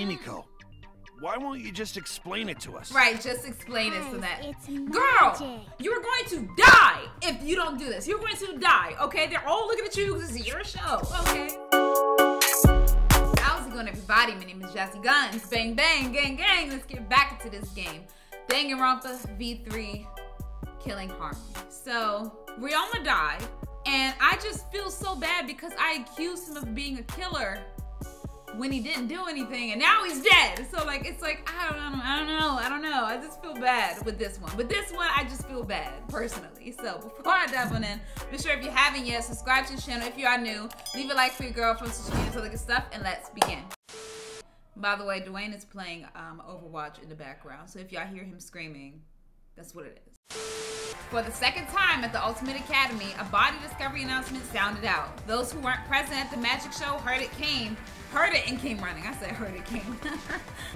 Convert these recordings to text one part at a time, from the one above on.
Himiko, why won't you just explain it to us? Right, just explain it so that. Girl, you're going to die if you don't do this. You're going to die, okay? They're all looking at you because this is your show, okay? How's it going, everybody? My name is Jazzy Guns. Bang, bang, gang, gang. Let's get back into this game. Danganronpa V3 Killing Harmony. So, Ryoma died, and I just feel so bad because I accused him of being a killer when he didn't do anything and now he's dead. So like it's like I don't know, I don't know, I don't know. I just feel bad with this one. With this one, I just feel bad personally. So before I dive on in, be sure if you haven't yet, subscribe to the channel. If you are new, leave a like for your girl from social media, all that good stuff, and let's begin. By the way, Dwayne is playing um, Overwatch in the background, so if y'all hear him screaming, that's what it is. For the second time at the Ultimate Academy, a body discovery announcement sounded out. Those who weren't present at the magic show heard it came, heard it and came running. I said heard it came.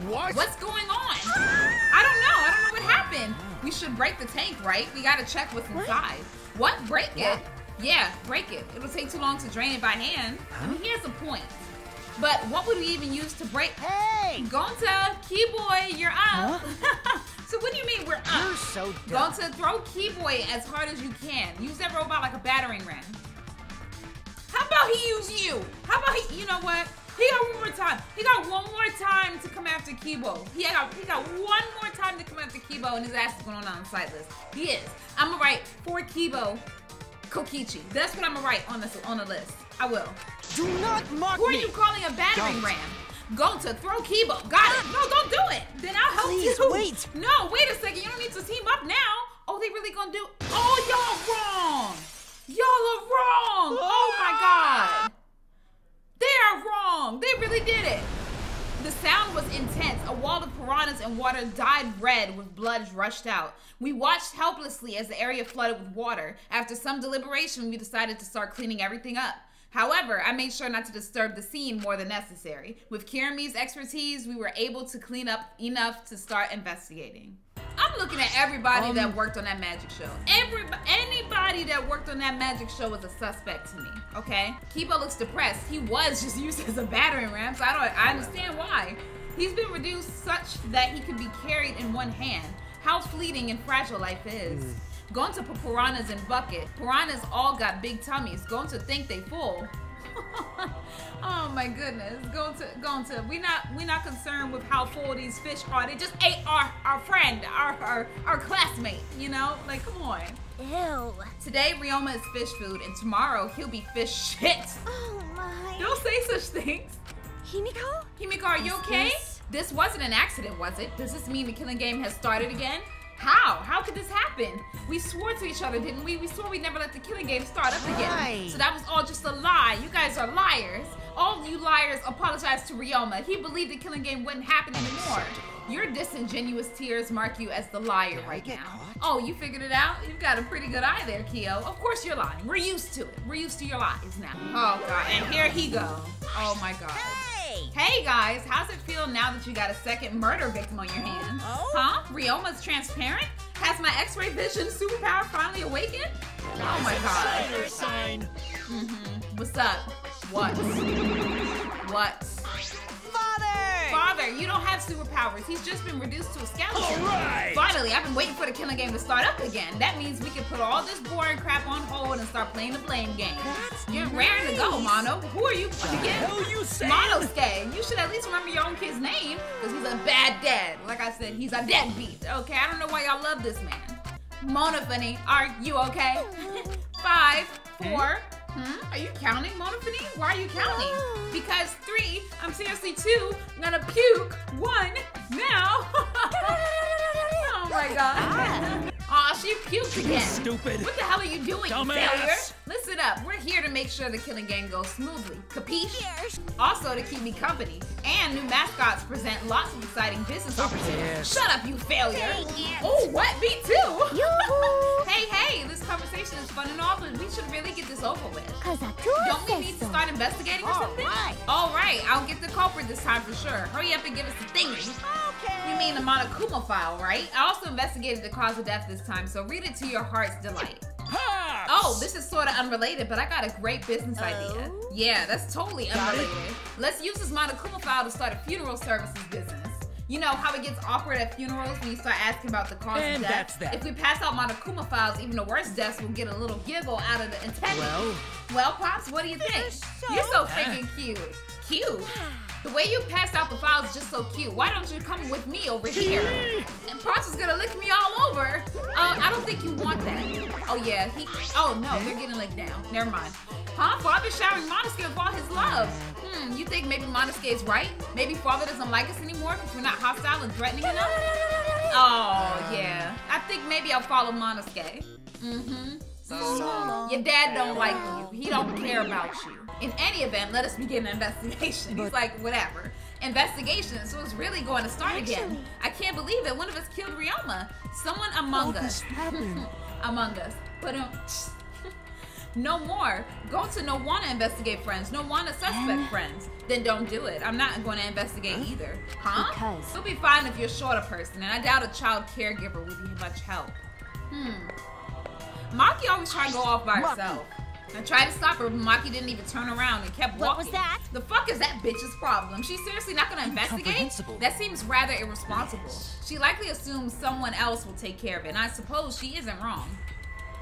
What? What's going on? I don't know. I don't know what happened. We should break the tank, right? We gotta check what's inside. What? Break it? Yeah, break it. It'll take too long to drain it by hand. I mean, he has a point. But what would we even use to break? Hey! Gonta, Kibo, you're up. so what do you mean we're up? You're so dumb. Gonta, throw Kibo as hard as you can. Use that robot like a battering ram. How about he use you? How about he, you know what? He got one more time. He got one more time to come after Kibo. He got, he got one more time to come after Kibo, and his ass is going on the side list. He is. I'm gonna write for Kibo, Kokichi. That's what I'm gonna write on this on the list. I will. Do not mock Who are me! you calling a battering Don't. ram? Gonta throw Kibo. Got it. No, don't do it. Then I'll help Please, you. wait. No, wait a second. You don't need to team up now. Oh, they really gonna do? Oh, y'all wrong. Y'all are wrong. Oh my god. They are wrong. They really did it. The sound was intense. A wall of piranhas and water dyed red with blood rushed out. We watched helplessly as the area flooded with water. After some deliberation, we decided to start cleaning everything up. However, I made sure not to disturb the scene more than necessary. With Kirumi's expertise, we were able to clean up enough to start investigating. I'm looking at everybody Um, that worked on that magic show. Every anybody that worked on that magic show was a suspect to me. Okay, Kibo looks depressed. He was just used as a battering ram, so I don't. I understand why. He's been reduced such that he can be carried in one hand. How fleeting and fragile life is. Going to put piranhas in bucket. Piranhas all got big tummies. Going to think they full. oh my goodness. Going to going to we not we not concerned with how full these fish are. They just ate our our friend, our our, our classmate, you know? Like come on. Ew. Today Ryoma is fish food and tomorrow he'll be fish shit. Oh my. Don't say such things. Himiko? Himiko, are you okay? this- This wasn't an accident, was it? Does this mean the killing game has started again? How? How could this happen? We swore to each other, didn't we? We swore we'd never let the killing game start up again. Right. So that was all just a lie. You guys are liars. All you liars apologize to Ryoma. He believed the killing game wouldn't happen anymore. Your disingenuous tears mark you as the liar Did right now. caught? Oh, you figured it out? You've got a pretty good eye there, Kiyo. Of course you're lying. We're used to it. We're used to your lies now. Oh god, and here he goes. Oh my god. Hey! Hey guys, how's it feel now that you got a second murder victim on your hands? Oh? Huh? Ryoma's transparent? Has my x-ray vision superpower finally awakened? Oh my god. Sign. Mm-hmm. What's up? What? What? Father! You don't have superpowers. He's just been reduced to a skeleton. All right. Finally, I've been waiting for the killing game to start up again. That means we can put all this boring crap on hold and start playing the blame game. That's You're raring to go. Mono. Who are you again? hell you saying? Monosuke. You should at least remember your own kid's name, because he's a bad dad. Like I said, he's a deadbeat. Okay, I don't know why y'all love this man. Monophanie, are you okay? Five, four. Hmm? Mm-hmm. Are you counting, Monophanie? Why are you counting? Oh. Because three, I'm seriously two, I'm gonna puke. One, now. oh my god. Ah. Aw, she puked again. Stupid. What the hell are you doing, you failure? Listen up. We're here to make sure the killing game goes smoothly. Capiche? Also to keep me company. And new mascots present lots of exciting business opportunities. Yes. Shut up, you failure. Oh, what? Me too. Hey, hey, this conversation is fun and all, but we should really get this over with. Cause I Don't we need to start investigating or All something? right. All right, I'll get the culprit this time for sure. Hurry up and give us the thingy. Okay. You mean the Monokuma file, right? I also investigated the cause of death this time, so read it to your heart's delight. Ha! Oh, this is sort of unrelated, but I got a great business idea. Oh? Yeah, that's totally unrelated. Let's use this Monokuma file to start a funeral services business. You know how it gets awkward at funerals when you start asking about the cause And of death? that's that. If we pass out Monokuma files, even the worst deaths will get a little giggle out of the intended. Well, Well, Pops, what do you think? so You're so freaking cute. Cute. The way you passed out the files is just so cute. Why don't you come with me over here? And Pops is gonna lick me all over. Uh, I don't think you want that. Oh yeah, he. Oh no, they're getting licked now. Never mind. Huh? Father's showering Monosuke with all his love. Hmm. You think maybe Monosuke is right? Maybe Father doesn't like us anymore because we're not hostile and threatening enough. Oh yeah. I think maybe I'll follow Monosuke. Mm-hmm. Your dad don't like you. He don't care about you. In any event, let us begin an investigation. He's like, whatever. Investigation. So it's really going to start again. I can't believe it. One of us killed Ryoma. Someone among us. among us. But um, no more. Gonta no wanna investigate friends. No wanna suspect friends. Then don't do it. I'm not going to investigate either. Huh? Because- It'll be fine if you're short a person, and I doubt a child caregiver would be much help. Hmm. Maki always tried to go off by herself. I tried to stop her, but Maki didn't even turn around and kept walking. What was that? The fuck is that bitch's problem? She's seriously not gonna investigate? That seems rather irresponsible. She likely assumes someone else will take care of it, and I suppose she isn't wrong.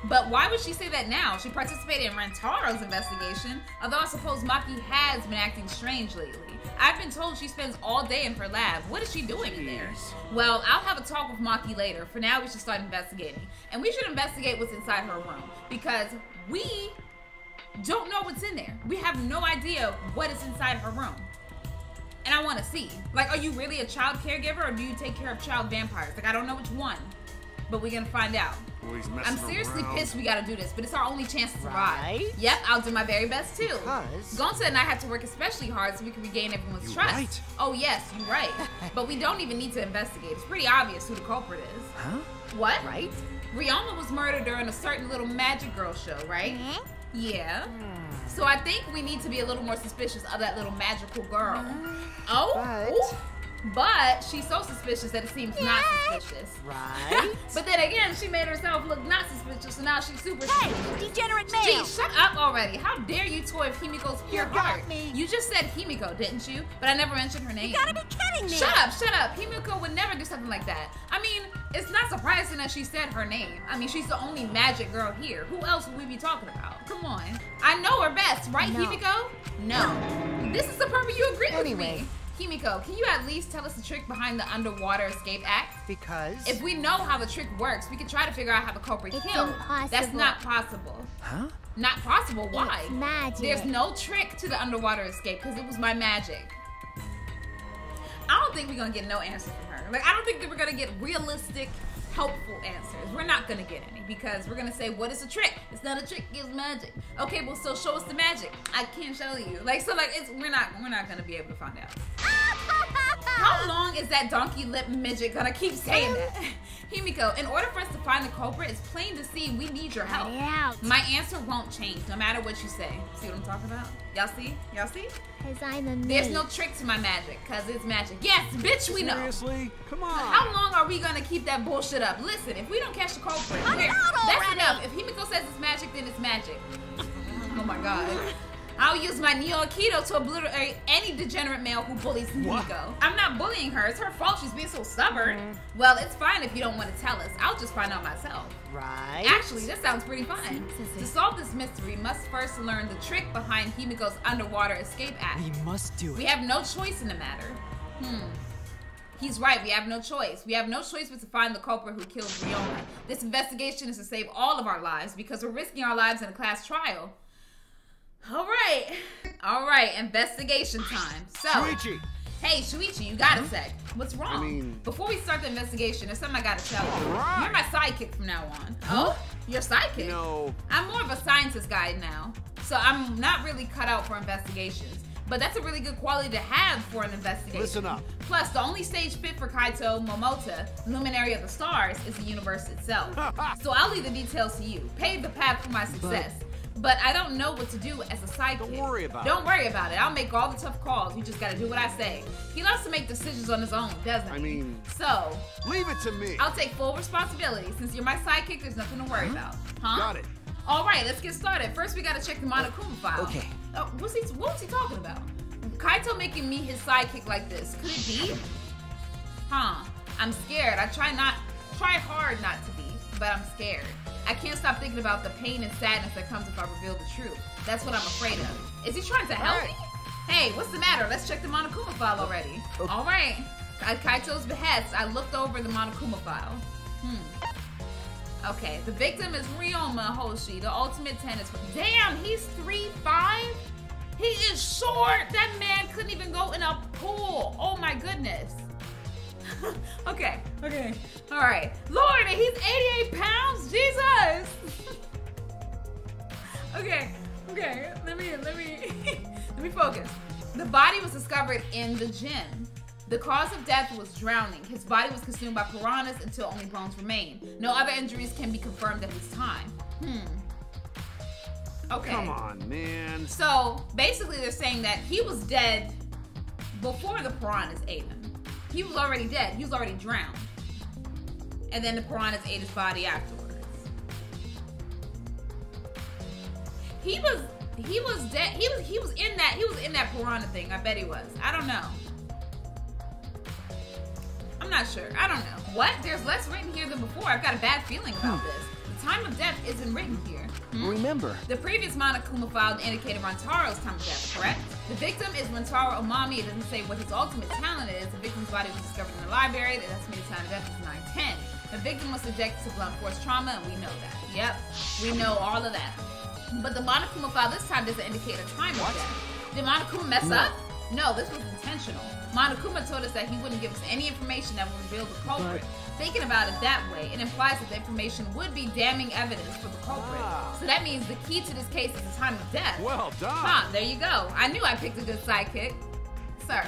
But why would she say that now? She participated in Rantaro's investigation, although I suppose Maki has been acting strange lately. I've been told she spends all day in her lab. What is she doing in there? Well, I'll have a talk with Maki later. For now, we should start investigating. And we should investigate what's inside her room because we don't know what's in there. We have no idea what is inside her room. And I want to see. Like, are you really a child caregiver or do you take care of child vampires? Like, I don't know which one, but we're going to find out. Boys messing I'm seriously around. pissed we gotta do this, but it's our only chance to survive. Right? Yep, I'll do my very best too. Because- Gonta and I have to work especially hard so we can regain everyone's You trust. right. Oh yes, you're right. but we don't even need to investigate. It's pretty obvious who the culprit is. Huh? What? right? Rihanna was murdered during a certain little magic girl show, right? Mhm. Yeah. So I think we need to be a little more suspicious of that little magical girl. Oh, But- she's so suspicious that it seems not suspicious. Right? but then again, she made herself look not suspicious, so now she's super Hey, suspicious. degenerate male! Gee, shut up already. How dare you toy with Himiko's pure You got heart? me. You just said Himiko, didn't you? But I never mentioned her name. You gotta be kidding me! Shut up, shut up. Himiko would never do something like that. I mean, it's not surprising that she said her name. I mean, she's the only magic girl here. Who else would we be talking about? Come on. I know her best, right, No. Himiko? No. This is the part where you agree Anyway. with me. Himiko, can you at least tell us the trick behind the underwater escape act? Because. If we know how the trick works, we can try to figure out how the culprit It's killed. That's not possible. Huh? Not possible. Why? It's magic. There's no trick to the underwater escape because it was my magic. I don't think we're gonna get no answer from her. Like I don't think that we're gonna get realistic, helpful answers. We're not gonna get any because we're gonna say, "What is a trick? It's not a trick. It's magic." Okay, well, so show us the magic. I can't show you. Like so, like it's we're not we're not gonna be able to find out. How long is that donkey lip midget gonna keep saying that? Um, Himiko, in order for us to find the culprit, it's plain to see we need your help. Out. My answer won't change no matter what you say. See what I'm talking about? Y'all see? Y'all see? Cause I'm a There's no trick to my magic, cause it's magic. Yes, bitch, we know. Seriously? Come on. How long are we gonna keep that bullshit up? Listen, if we don't catch the culprit, Cut it we're- that's already. enough. If Himiko says it's magic, then it's magic. Oh my god. I'll use my Neo Aikido to obliterate any degenerate male who bullies What? Himiko. I'm not bullying her. It's her fault she's being so stubborn. Well, it's fine if you don't want to tell us. I'll just find out myself. Right? Actually, this sounds pretty fun. To solve this mystery, we must first learn the trick behind Himiko's underwater escape act. We must do it. We have no choice in the matter. Hmm. He's right. We have no choice. We have no choice but to find the culprit who killed Ryoma. This investigation is to save all of our lives because we're risking our lives in a class trial. All right. All right. Investigation time. So, Shuichi! hey, Shuichi, you got a sec. What's wrong? mean- Before we start the investigation, there's something I gotta tell you. Alright. You're my sidekick from now on. Oh? Your sidekick? Know, I'm more of a scientist guy now, so I'm not really cut out for investigations. But that's a really good quality to have for an investigation. Listen up. Plus, the only stage fit for Kaito Momota, luminary of the stars, is the universe itself. so I'll leave the details to you. Pave the path for my success. But, I don't know what to do as a sidekick. Don't worry about Don't it. worry about it. I'll make all the tough calls. You just gotta do what I say. He loves to make decisions on his own, doesn't he? I mean- So, leave it to me. I'll take full responsibility. Since you're my sidekick, there's nothing to worry mm-hmm. about. Huh? Got it. All right, let's get started. First, we gotta check the Monokuma file. Okay. Oh, what's he? What was he talking about? Kaito making me his sidekick like this. Could it be? Huh? I'm scared. I try not, try hard not to be, but I'm scared. I can't stop thinking about the pain and sadness that comes if I reveal the truth. That's what I'm afraid of. Is he trying to help Alright. me? Hey, what's the matter? Let's check the Monokuma file already. Okay. All right. At Kaito's behest, I looked over the Monokuma file. Hmm. Okay, the victim is Ryoma Hoshi, the ultimate tennis. Damn, he's three five. He is short. That man couldn't even go in a pool. Oh my goodness. okay, okay, all right. Lord, he's 88 pounds. Jesus. okay, okay. Let me let me let me focus. The body was discovered in the gym. The cause of death was drowning. His body was consumed by piranhas until only bones remain. No other injuries can be confirmed at this time. Hmm. Okay. Come on, man. So basically, they're saying that he was dead before the piranhas ate him. He was already dead. He was already drowned. And then the piranhas ate his body afterwards. He was he was dead. He was he was in that he was in that piranha thing. I bet he was. I don't know. I'm not sure. I don't know. What? There's less written here than before. I've got a bad feeling about hmm. this. The time of death isn't written here. Hmm? Remember, The previous Monokuma file indicated Rantaro's time of death, correct? The victim is Rantaro Amami. It doesn't say what his ultimate talent is. The victim's body was discovered in the library. The estimated time of death is 910. The victim was subjected to blunt force trauma, and we know that. Yep, we know all of that. But the Monokuma file this time doesn't indicate a time of death. Did Monokuma mess No. up? No, this was intentional. Monokuma told us that he wouldn't give us any information that would reveal the culprit. Thinking about it that way, it implies that the information would be damning evidence for the culprit. Ah. So that means the key to this case is the time of death. Well done. Huh, there you go. I knew I picked a good sidekick. Sir.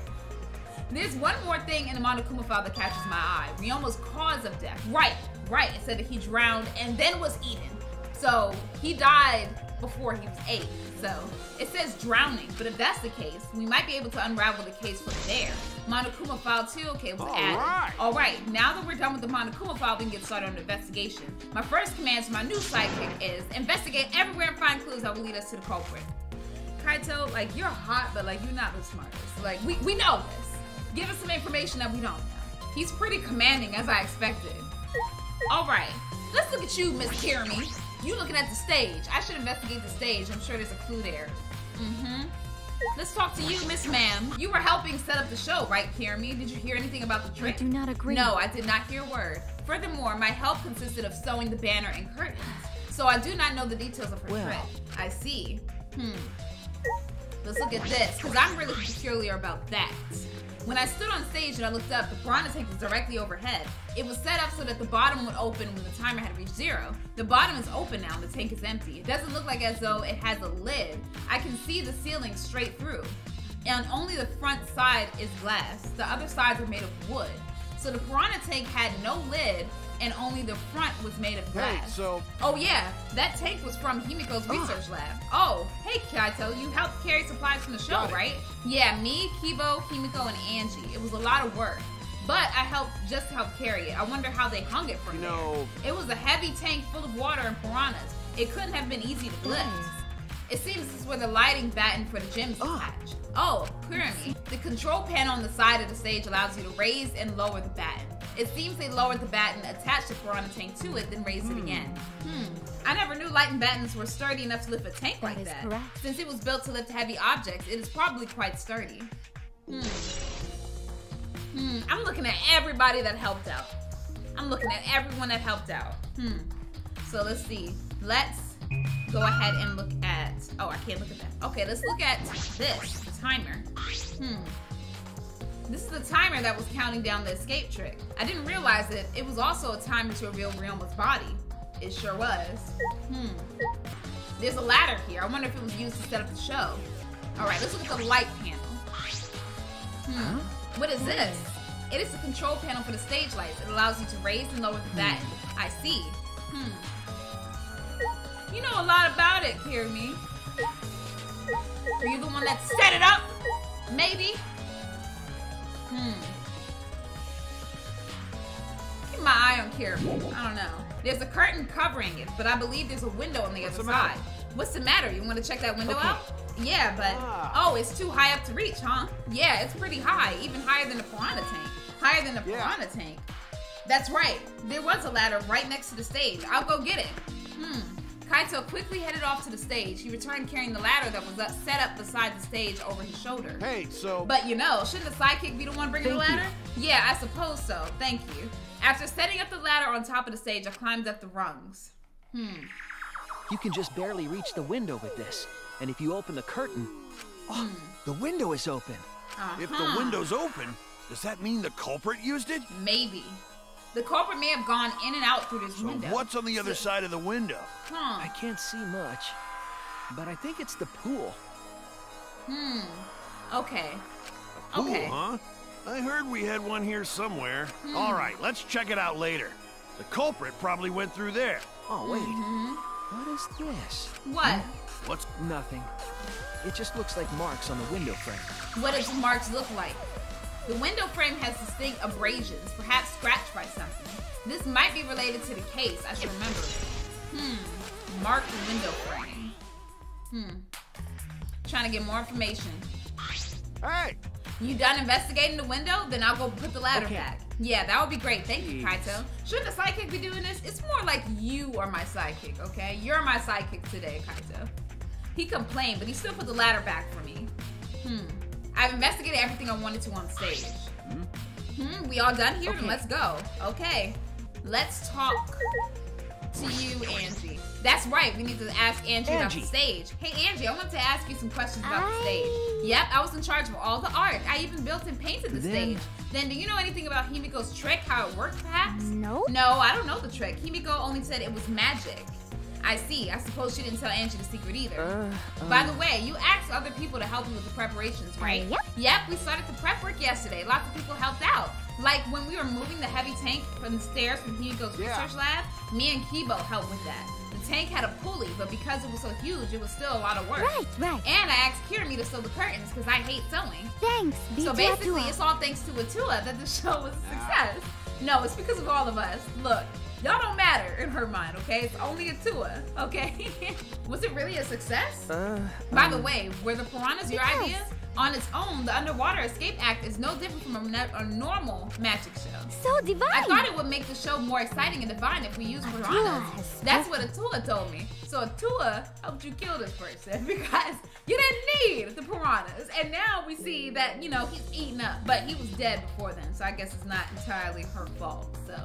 There's one more thing in the Monokuma file that catches my eye. Ryoma's cause of death. Right, right. It said that he drowned and then was eaten. So he died before he was ate. So it says drowning, but if that's the case, we might be able to unravel the case from there. Monokuma file 2, okay, was All added. right. All right, now that we're done with the Monokuma file, we can get started on the investigation. My first command to my new sidekick is investigate everywhere and find clues that will lead us to the culprit. Kaito, like you're hot, but like you're not the smartest. Like we, we know this. Give us some information that we don't know. He's pretty commanding as I expected. All right, let's look at you, Miss Kirumi. You looking at the stage. I should investigate the stage. I'm sure there's a clue there. Mm-hmm. Let's talk to you, Miss Ma'am. You were helping set up the show, right, Kirumi? Did you hear anything about the trick? I do not agree. No, I did not hear a word. Furthermore, my help consisted of sewing the banner and curtains, so I do not know the details of her Well. trick. I see. Hmm. Let's look at this, because I'm really peculiar about that. When I stood on stage and I looked up, the piranha tank was directly overhead. It was set up so that the bottom would open when the timer had reached zero. The bottom is open now, and the tank is empty. It doesn't look like as though it has a lid. I can see the ceiling straight through. And only the front side is glass. The other sides are made of wood. So the piranha tank had no lid, and only the front was made of Hey, glass. so Oh yeah, that tank was from Himiko's research lab. Oh, hey Kaito, you helped carry supplies from the show, right? Yeah, me, Kibo, Himiko, and Angie. It was a lot of work. But I helped just help carry it. I wonder how they hung it from you there. know, It was a heavy tank full of water and piranhas. It couldn't have been easy to lift. Nice. It seems this is where the lighting batten for the gym is Ah. attached. Oh, pyramid. The control panel on the side of the stage allows you to raise and lower the batten. It seems they lowered the batten, attached the piranha tank to it, then raised it again. Hmm. I never knew light battens were sturdy enough to lift a tank That like that. correct. Since it was built to lift heavy objects, it is probably quite sturdy. Hmm. Hmm. I'm looking at everybody that helped out. I'm looking at everyone that helped out. Hmm. So let's see. Let's go ahead and look at. Oh, I can't look at that. Okay, let's look at this the timer. Hmm. This is the timer that was counting down the escape trick. I didn't realize that it was also a timer to reveal Ryoma's body. It sure was. Hmm. There's a ladder here. I wonder if it was used to set up the show. All right, let's look at the light panel. Hmm. What is this? It is the control panel for the stage lights. It allows you to raise and lower the bat. I see. Hmm. You know a lot about it, Kirby. Are you the one that set it up? Maybe. Hmm. Keep my eye on Kirby. I don't know. There's a curtain covering it, but I believe there's a window on the What's other the side. What's the matter? You want to check that window Okay. out? Yeah, but Ah. oh, it's too high up to reach, huh? Yeah, it's pretty high, even higher than the piranha tank. Higher than the Yeah. piranha tank. That's right. There was a ladder right next to the stage. I'll go get it. Hmm. Kaito quickly headed off to the stage. He returned carrying the ladder that was up, set up beside the stage over his shoulder. Hey, so But you know, shouldn't the sidekick be the one bringing the Thank you. ladder? Yeah, I suppose so. Thank you. After setting up the ladder on top of the stage, I climbed up the rungs. Hmm. You can just barely reach the window with this. And if you open the curtain, oh, the window is open. if the window's open, does that mean the culprit used it? Maybe. The culprit may have gone in and out through this So window. what's on the other side of the window? Huh. I can't see much, but I think it's the pool. Hmm. Okay. A pool, Okay. huh? I heard we had one here somewhere. Hmm. All right, let's check it out later. The culprit probably went through there. Oh, wait. Mhm. What is this? What? What's Nothing. It just looks like marks on the window frame. What does marks look like? The window frame has distinct abrasions, perhaps scratched by something. This might be related to the case. I should remember it. Hmm. Marked window frame. Hmm. Trying to get more information. Hey, You done investigating the window? Then I'll go put the ladder Okay. back. Yeah, that would be great. Thank you, Kaito. Shouldn't the sidekick be doing this? It's more like you are my sidekick, okay? You're my sidekick today, Kaito. He complained, but he still put the ladder back for me. Hmm. I've investigated everything I wanted to on stage. Hmm, we all done here? Okay. let's go. Okay. Let's talk to you, Angie. That's right. We need to ask Angie, about the stage. Hey, Angie, I want to ask you some questions about the stage. Yep, I was in charge of all the art. I even built and painted the Then- stage. Then, do you know anything about Himiko's trick? How it worked, perhaps? No. No, I don't know the trick. Himiko only said it was magic. I see. I suppose she didn't tell Angie the secret either. Uh, By um, the way, you asked other people to help you with the preparations, right? yep. Yep, we started the prep work yesterday. Lots of people helped out. Like when we were moving the heavy tank from the stairs from Himiko's Yeah. research lab, me and Kibo helped with that. The tank had a pulley, but because it was so huge, it was still a lot of work. Right, right. And I asked Kirumi to sew the curtains because I hate sewing. Thanks, So basically, Tua. it's all thanks to Atua that the show was a success. No, it's because of all of us. Look, y'all don't matter in her mind, okay? It's only a Atua, okay? was it really a success? uh, By the um, way, were the piranhas your Yes. idea? On its own, the Underwater Escape Act is no different from a, ne- a normal magic show. So divine. I thought it would make the show more exciting and divine if we used piranhas. That's what Atua told me. So Atua helped you kill this person because you didn't need the piranhas. And now we see that, you know, he's eaten up, but he was dead before then. So I guess it's not entirely her fault. So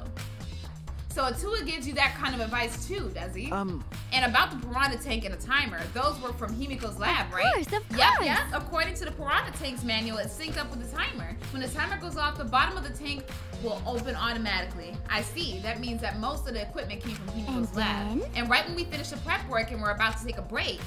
so Atua gives you that kind of advice too, does he? um, And about the piranha tank and a timer, those were from Himiko's lab, right? course, of Yep, course. yep. According to the piranha tank's manual, it's synced up with the timer. When the timer goes off, the bottom of the tank will open automatically. I see. That means that most of the equipment came from Himiko's And lab. then? And right when we finished the prep work and we're about to take a break,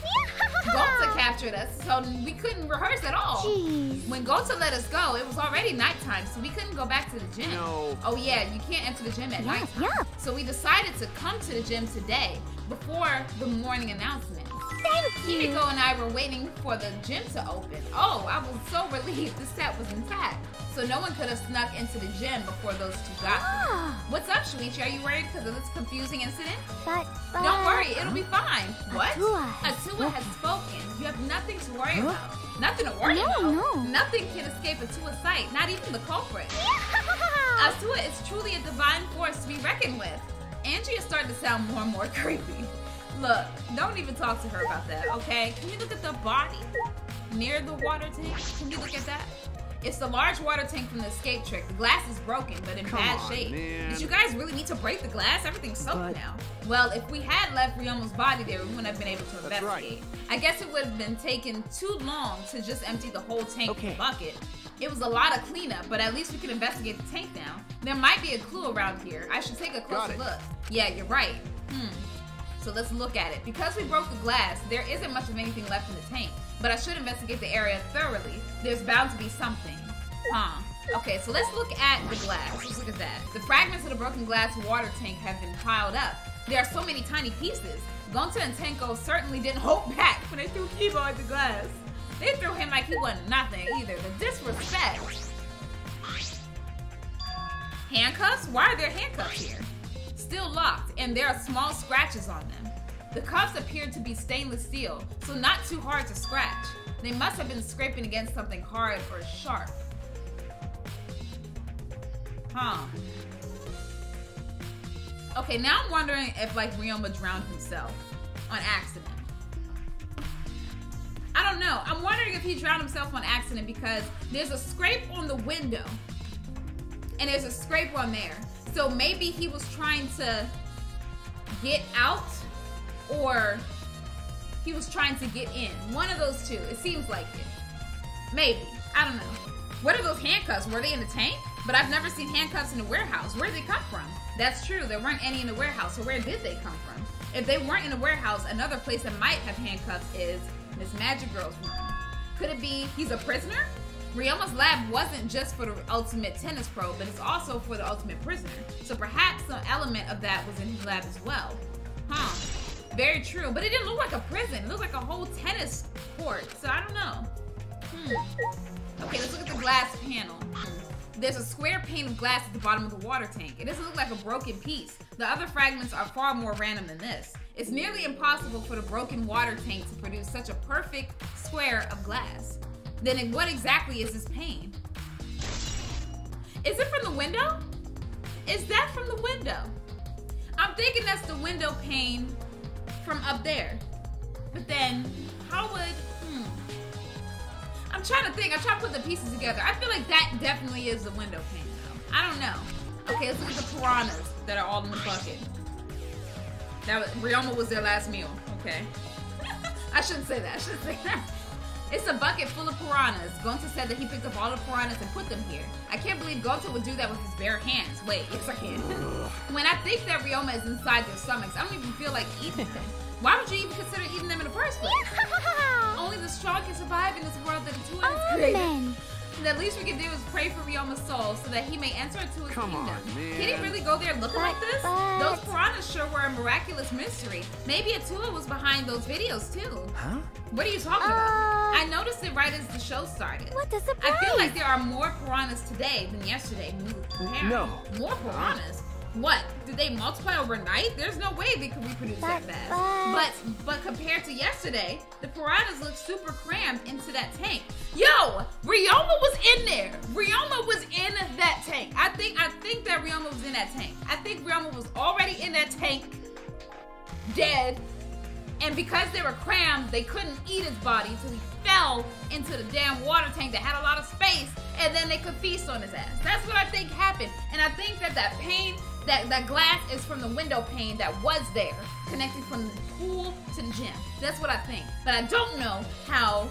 Gonta captured us, so we couldn't rehearse at all. Jeez. When Gonta let us go, it was already nighttime, so we couldn't go back to the gym. No. Oh yeah, you can't enter the gym at Yeah, night. yeah. So we decided to come to the gym today before the morning announcement. Thank you. And I were waiting for the gym to open. Oh, I was so relieved the set was intact. So no one could have snuck into the gym before those two got there. Ah, What's up, Shuichi? Are you worried because of this confusing incident? but, but Don't worry, it'll be fine. What? Atua has Atua has spoken. You have nothing to worry Huh? about. Nothing to worry No, about. no. Nothing can escape Atua's sight, not even the culprit. Atua is truly a divine force to be reckoned with. Angie is starting to sound more and more creepy. Look, don't even talk to her about that, okay? Can you look at the body near the water tank? Can you look at that? It's the large water tank from the escape trick. The glass is broken, but in Come bad on, shape. man. Did you guys really need to break the glass? Everything's soaked But- now. Well, if we had left Ryoma's body there, we wouldn't have been able to That's right. I guess it would have been taken too long to just empty the whole tank in Okay. the bucket. It was a lot of cleanup, but at least we can investigate the tank now. There might be a clue around here. I should take a closer look. Yeah, you're right. Hmm. So let's look at it. Because we broke the glass, there isn't much of anything left in the tank. But I should investigate the area thoroughly. There's bound to be something. Huh. Okay, so let's look at the glass. Let's look at that. The fragments of the broken glass water tank have been piled up. There are so many tiny pieces. Gonta and Tenko certainly didn't hold back when they threw Kibo at the glass. They threw him like he wasn't nothing either. The disrespect. Handcuffs? Why are there handcuffs here? Still locked, and there are small scratches on them. The cuffs appear to be stainless steel, so not too hard to scratch. They must have been scraping against something hard or sharp. Huh. Okay, now I'm wondering if like Ryoma drowned himself on accident. I don't know. I'm wondering if he drowned himself on accident because there's a scrape on the window and there's a scrape on there. So maybe he was trying to get out or he was trying to get in. One of those two. It seems like it. Maybe. I don't know. What are those handcuffs? Were they in the tank? But I've never seen handcuffs in the warehouse. Where did they come from? That's true. There weren't any in the warehouse. So where did they come from? If they weren't in the warehouse, another place that might have handcuffs is Miss Magic Girl's room. Could it be he's a prisoner? Ryoma's lab wasn't just for the ultimate tennis pro, but it's also for the ultimate prisoner. So perhaps some element of that was in his lab as well. Huh. Very true. But it didn't look like a prison. It looked like a whole tennis court. So I don't know. Hmm. Okay, let's look at the glass panel. There's a square pane of glass at the bottom of the water tank. It doesn't look like a broken piece. The other fragments are far more random than this. It's nearly impossible for the broken water tank to produce such a perfect square of glass. Then what exactly is this pane? Is it from the window? Is that from the window? I'm thinking that's the window pane from up there. But then, how would, hmm. I'm trying to think. I'm trying to put the pieces together. I feel like that definitely is the window pane, though. I don't know. Okay, let's look at the piranhas that are all in the bucket. That was, Ryoma was their last meal. Okay. I shouldn't say that. I shouldn't say that. It's a bucket full of piranhas. Gonta said that he picked up all the piranhas and put them here. I can't believe Gonta would do that with his bare hands. Wait, yes I can. when I think that Ryoma is inside their stomachs, I don't even feel like eating them. Why would you even consider eating them in the first place? Only the strong can survive in this world that the two has oh, created. Amen. The least we can do is pray for Ryoma's soul so that he may enter into his Come kingdom. on, man. Can he really go there looking like this? But- Those piranhas sure were a miraculous mystery. Maybe Atua was behind those videos too. Huh? What are you talking Uh, about? I noticed it right as the show started. What a surprise! I feel like there are more piranhas today than yesterday when we were comparing. No. More piranhas? What? Did they multiply overnight? There's no way they could reproduce that But- fast. but- But compared to yesterday, the piranhas look super crammed into that tank. Yo, Ryoma was in there. Ryoma was in that tank. I think I think that Ryoma was in that tank. I think Ryoma was already in that tank, dead. And because they were crammed, they couldn't eat his body, so he fell into the damn water tank that had a lot of space, and then they could feast on his ass. That's what I think happened. And I think that that pane, that, that glass is from the window pane that was there, connecting from the pool to the gym. That's what I think. But I don't know how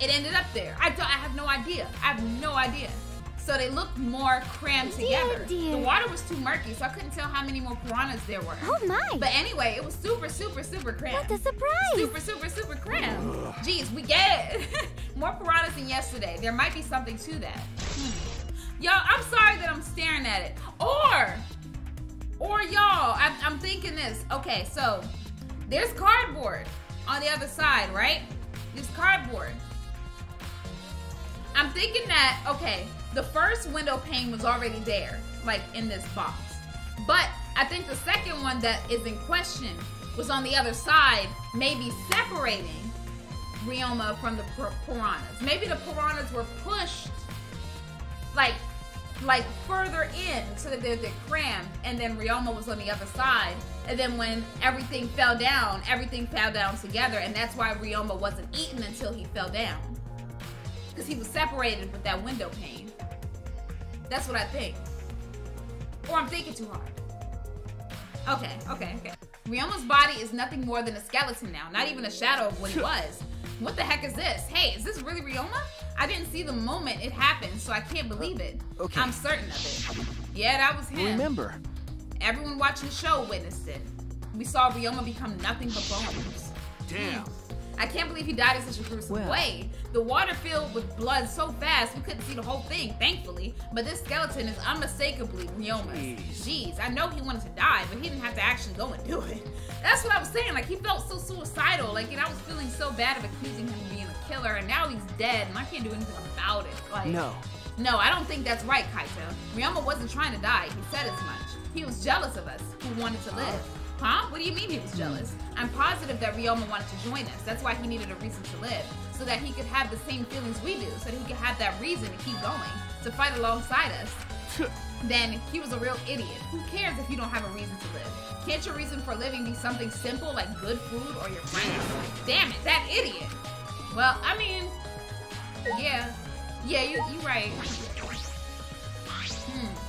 it ended up there. I don't. I have no idea. I have no idea. So they looked more crammed Dear, together. dear. The water was too murky, so I couldn't tell how many more piranhas there were. Oh my! But anyway, it was super, super, super crammed. what a surprise! Super, super, super crammed. Jeez, we get it. More piranhas than yesterday. There might be something to that. Hmm. Y'all, I'm sorry that I'm staring at it. Or, or y'all, I'm, I'm thinking this. Okay, so there's cardboard on the other side, right? There's cardboard. I'm thinking that, okay, the first window pane was already there, like in this box. But I think the second one that is in question was on the other side, maybe separating Ryoma from the pir- piranhas. Maybe the piranhas were pushed like like further in so that they're, they're crammed. And then Ryoma was on the other side. And then when everything fell down everything fell down together. And that's why Ryoma wasn't eaten until he fell down. Because he was separated with that window pane. That's what I think. Or I'm thinking too hard. Okay okay okay Ryoma's body is nothing more than a skeleton now not even a shadow of what it was what the heck is this hey is this really Ryoma I didn't see the moment it happened, so I can't believe it. Uh, okay. I'm certain of it. Yeah, that was him. Remember, Everyone watching the show witnessed it. We saw Ryoma become nothing but bones. Damn. I can't believe he died in such a gruesome Well. way. The water filled with blood so fast we couldn't see the whole thing, thankfully. But this skeleton is unmistakably Ryoma's. Jeez. Jeez, I know he wanted to die, but he didn't have to actually go and do it. That's what I was saying. Like he felt so suicidal. Like and I was feeling so bad of accusing him of being a killer, and now he's dead, and I can't do anything about it. Like no. No, I don't think that's right, Kaito. Ryoma wasn't trying to die. He said as much. He was jealous of us, who wanted to live. Oh. Huh? What do you mean he was jealous? I'm positive that Ryoma wanted to join us. That's why he needed a reason to live. So that he could have the same feelings we do. So that he could have that reason to keep going. To fight alongside us. then he was a real idiot. Who cares if you don't have a reason to live? Can't your reason for living be something simple like good food or your friends? Damn it, that idiot. Well, I mean, yeah. Yeah, you you right. Hmm.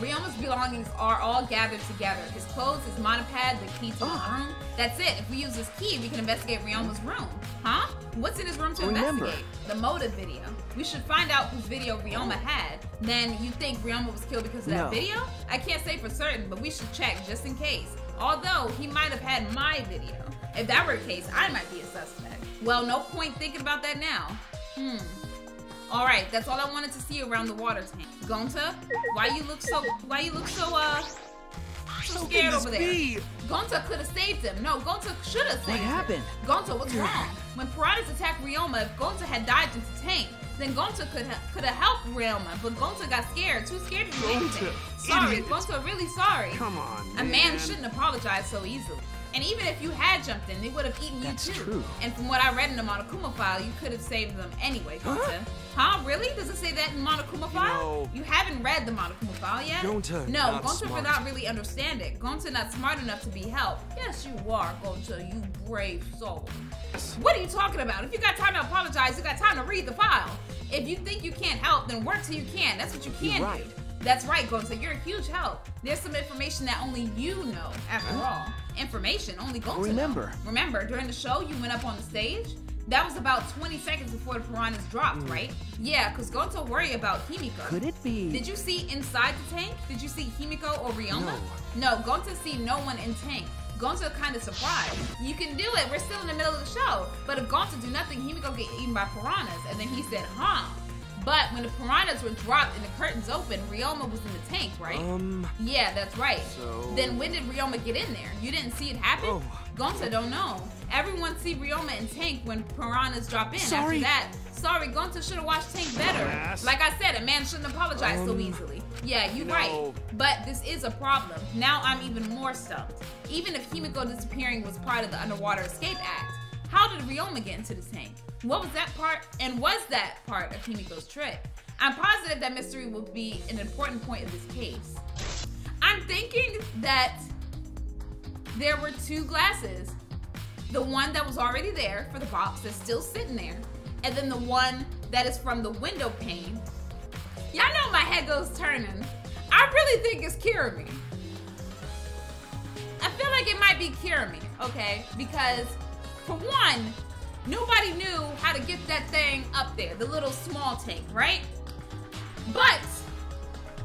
Ryoma's belongings are all gathered together. His clothes, his monopad, the key to his room. That's it. If we use this key, we can investigate Ryoma's room. Huh? What's in his room to Remember. investigate? The motive video. We should find out whose video Ryoma had. Then you think Ryoma was killed because of that No. video? I can't say for certain, but we should check just in case. Although he might have had my video. If that were the case, I might be a suspect. Well, no point thinking about that now. Hmm. All right, that's all I wanted to see around the water tank. Gonta, why you look so? Why you look so? Uh, so scared over there. be? Gonta could have saved him. No, Gonta should have saved What him. happened? Gonta, what's wrong? When piranhas attacked Ryoma, if Gonta had dived into the tank, then Gonta could ha- could have helped Ryoma, but Gonta got scared, too scared to do anything. Sorry, idiot. Gonta, really sorry. Come on, A man shouldn't apologize so easily. And even if you had jumped in, they would have eaten That's you too. true. And from what I read in the Monokuma file, you could have saved them anyway, Gonta. Huh? Really? Does it say that in Monokuma file? know- you haven't read the Monokuma file yet? Gonta, No, not Gonta for not really understand it. Gonta not smart enough to be helped. Yes, you are, Gonta, you brave soul. What are you talking about? If you got time to apologize, you got time to read the file. If you think you can't help, then work till you can. That's what you can You're right. do. That's right, Gonta. You're a huge help. There's some information that only you know, after all. Information only Gonta Remember. know. Remember, during the show, you went up on the stage? That was about 20 seconds before the piranhas dropped, mm. right? Yeah, because Gonta worry about Himiko. Could it be? Did you see inside the tank? Did you see Himiko or Ryoma? No. No, Gonta see no one in tank. Gonta kind of surprised. You can do it. We're still in the middle of the show. But if Gonta do nothing, Himiko get eaten by piranhas. And then he said, huh. But when the piranhas were dropped and the curtains open, Ryoma was in the tank, right? Um, Yeah, that's right. So- Then when did Ryoma get in there? You didn't see it happen? Oh. Gonta don't know. Everyone see Ryoma in Tank when piranhas drop in. Sorry. After that, sorry, Gonta should have watched Tank better. Yes. Like I said, a man shouldn't apologize so Um, easily. Yeah, you you right. But this is a problem. Now I'm even more stumped. Even if Himiko disappearing was part of the Underwater Escape Act, how did Ryoma get into the tank? What was that part? And was that part of Himiko's trick? I'm positive that mystery will be an important point of this case. I'm thinking that there were two glasses. The one that was already there for the box that's still sitting there, and then the one that is from the window pane. Y'all know my head goes turning. I really think it's Kirumi. I feel like it might be Kirumi, okay? Because for one, nobody knew how to get that thing up there, the little small tank, right? But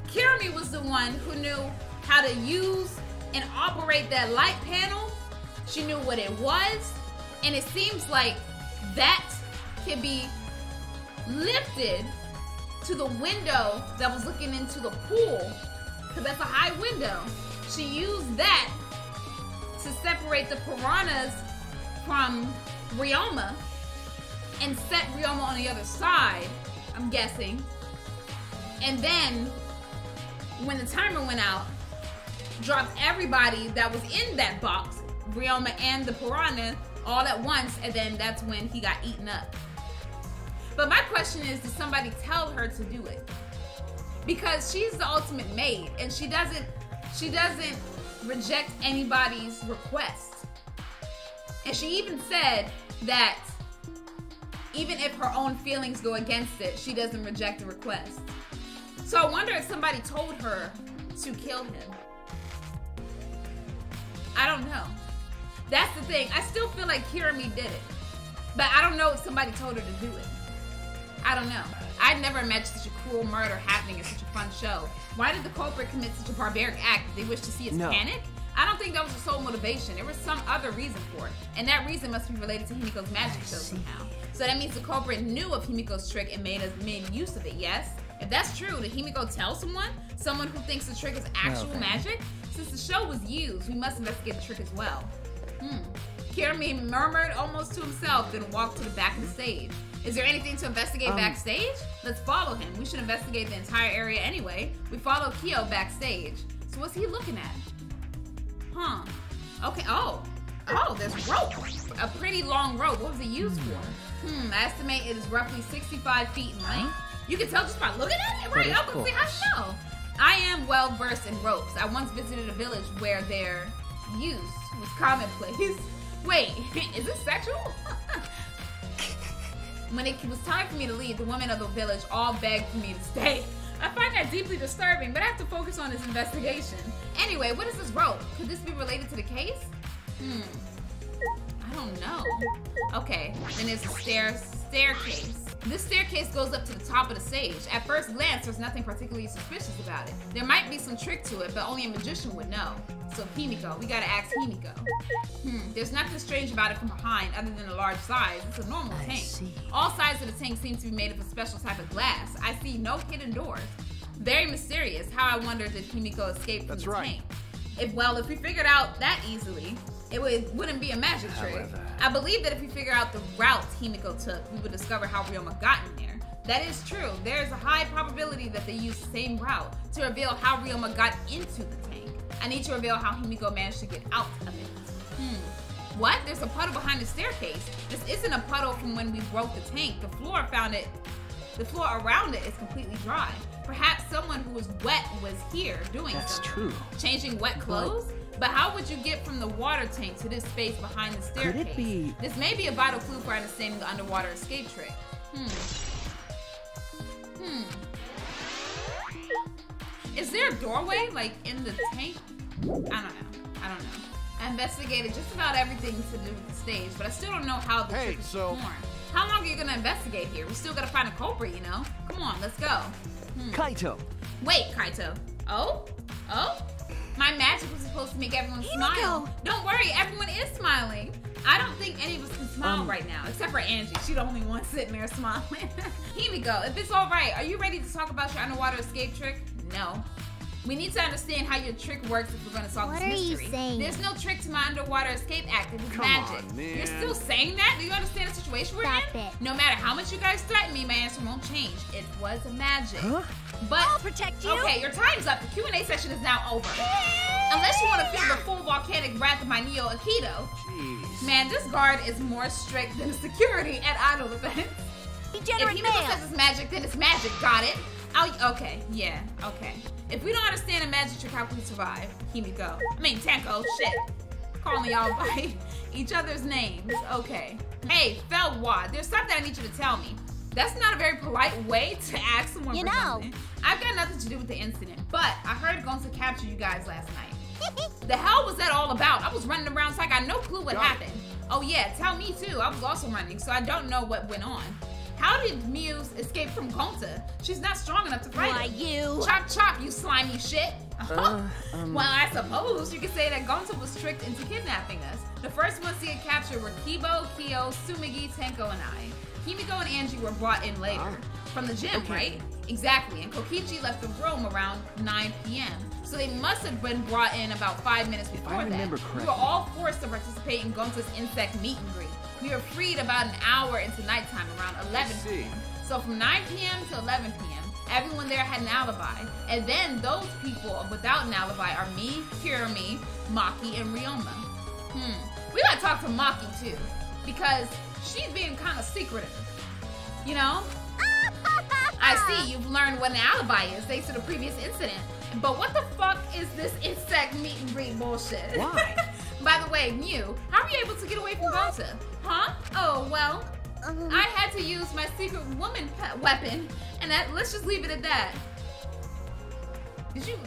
Kirumi was the one who knew how to use and operate that light panel. She knew what it was, and it seems like that can be lifted to the window that was looking into the pool, because that's a high window. She used that to separate the piranhas from Ryoma and set Ryoma on the other side, I'm guessing. And then when the timer went out, dropped everybody that was in that box, Ryoma and the piranha, all at once, and then that's when he got eaten up. But my question is, did somebody tell her to do it? Because she's the ultimate maid, and she doesn't she doesn't reject anybody's request. And she even said that even if her own feelings go against it, she doesn't reject the request. So I wonder if somebody told her to kill him. I don't know. That's the thing. I still feel like Kirumi did it. But I don't know if somebody told her to do it. I don't know. I'd never imagined such a cruel murder happening in such a fun show. Why did the culprit commit such a barbaric act? Did they wish to see us No. panic? I don't think that was the sole motivation. There was some other reason for it. And that reason must be related to Himiko's magic show somehow. So that means the culprit knew of Himiko's trick and made us made use of it, yes? If that's true, did Himiko tell someone? Someone who thinks the trick is actual magic? Since the show was used, we must investigate the trick as well. Hmm. Kirami murmured almost to himself, then walked to the back of the stage. Is there anything to investigate Um, backstage? Let's follow him. We should investigate the entire area anyway. We follow Kiyo backstage. So what's he looking at? Huh. Okay, oh. Oh, there's rope. A pretty long rope. What was it used for? Hmm, I estimate it is roughly 65 feet in length. You can tell just by looking at it, right? I was how do you know? I am well versed in ropes. I once visited a village where their use was commonplace. Wait, is this sexual? when it was time for me to leave, the women of the village all begged for me to stay. I find that deeply disturbing, but I have to focus on this investigation. Anyway, what is this rope? Could this be related to the case? Hmm. I don't know. Okay, then there's a stair staircase. This staircase goes up to the top of the stage. At first glance, there's nothing particularly suspicious about it. There might be some trick to it, but only a magician would know. So Himiko, we gotta ask Himiko. Hmm, there's nothing strange about it from behind other than the large size. It's a normal I tank. see. All sides of the tank seem to be made of a special type of glass. I see no hidden doors. Very mysterious. How I wonder did Himiko escape from That's the right. tank? If well, if we figured out that easily, it would wouldn't be a magic trick. However- I believe that if we figure out the route Himiko took, we would discover how Ryoma got in there. That is true. There is a high probability that they used the same route to reveal how Ryoma got into the tank. I need to reveal how Himiko managed to get out of it. Hmm. What? There's a puddle behind the staircase. This isn't a puddle from when we broke the tank. The floor found it. The floor around it is completely dry. Perhaps someone who was wet was here doing That's something. true. Changing wet clothes? But how would you get from the water tank to this space behind the staircase? Could it be- This may be a vital clue for understanding the underwater escape trick. Hmm. Hmm. Is there a doorway, like, in the tank? I don't know. I don't know. I investigated just about everything to do with the stage, but I still don't know how the Hey, trick is so- performed. How long are you gonna investigate here? We still gotta find a culprit, you know? Come on, let's go. Kaito! Wait, Kaito. Oh? Oh? My magic was supposed to make everyone smile. Don't worry, everyone is smiling. I don't think any of us can smile Um. right now, except for Angie. She's the only one sitting there smiling. Himiko, if it's all right, are you ready to talk about your underwater escape trick? No. We need to understand how your trick works if we're going to solve What this are you mystery. saying? There's no trick to my underwater escape act. It was Come magic. on, man. You're still saying that? Do you understand the situation we're Stop in? it. No matter how much you guys threaten me, my answer won't change. It was magic. Huh? But I'll protect you. Okay, your time's up. The Q&A session is now over. Unless you want to feel the full volcanic wrath of my Neo Aikido. Jeez. Man, this guard is more strict than the security at idol events. If Degenerate Himiko male. says it's magic, then it's magic. Got it? I'll, okay, yeah, okay. If we don't understand a magic trick, how can we survive? Himiko. I mean, Tenko, oh, shit. Calling y'all by each other's names. Okay. Hey, Feldwad, there's something I need you to tell me. That's not a very polite way to ask someone You for know. something. I've got nothing to do with the incident, but I heard Gonta captured you guys last night. The hell was that all about? I was running around so I got no clue what Got it. happened. Oh yeah, tell me too. I was also running, so I don't know what went on. How did Muse escape from Gonta? She's not strong enough to fight Why, him. you. Chop chop, you slimy shit. Uh, um, well, I suppose you could say that Gonta was tricked into kidnapping us. The first ones to get captured were Kibo, Kiyo, Tsumugi, Tenko, and I. Himiko and Angie were brought in later. Ah. From the gym, right? Exactly. And Kokichi left the room around 9 p.m. So they must have been brought in about five minutes before I that. remember We were all forced to participate in Gonta's insect meet and greet. We were freed about an hour into nighttime around 11 p.m. So from 9 p.m. to 11 p.m., everyone there had an alibi. And then those people without an alibi are me, Kirumi, Maki, and Ryoma. Hmm. We gotta talk to Maki too. Because she's being kind of secretive. You know? I see you've learned what an alibi is thanks to the previous incident. But what the fuck is this insect meet and greet bullshit? Why? By the way, Miu, how are you able to get away from Gonta? Huh? Oh, well, Um, I had to use my secret woman pe- weapon, and that, let's just leave it at that. Did you?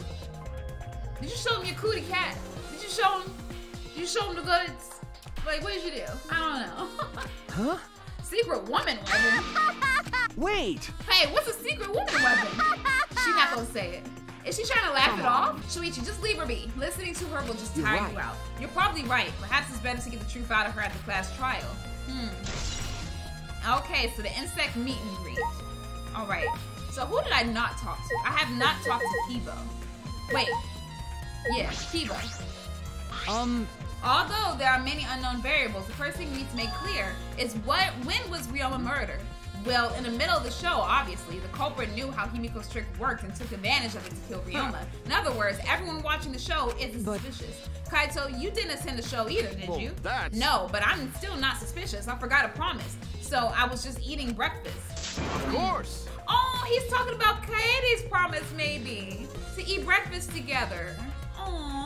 Did you show him your cootie cat? Did you show him? Did you show him the goods? Like, what did you do? I don't know. huh? secret woman weapon. Wait! Hey, what's a secret woman weapon? She's not gonna say it. Is she trying to laugh it off? Shuichi, just leave her be. Listening to her will just You're tire right. you out. You're probably right. Perhaps it's better to get the truth out of her at the class trial. Hmm. Okay, so the insect meet and greet. All right. So who did I not talk to? I have not talked to Kibo. Wait. Yeah, Kibo. Um, Although there are many unknown variables, the first thing we need to make clear is what when was Ryoma murdered? Well, in the middle of the show, obviously, the culprit knew how Himiko's trick worked and took advantage of it to kill Ryoma. In other words, everyone watching the show is suspicious. Kaito, you didn't attend the show either, did Well, you? that's- No, but I'm still not suspicious. I forgot a promise. So I was just eating breakfast. Of course. Oh, he's talking about Kaede's promise, maybe. To eat breakfast together. Oh,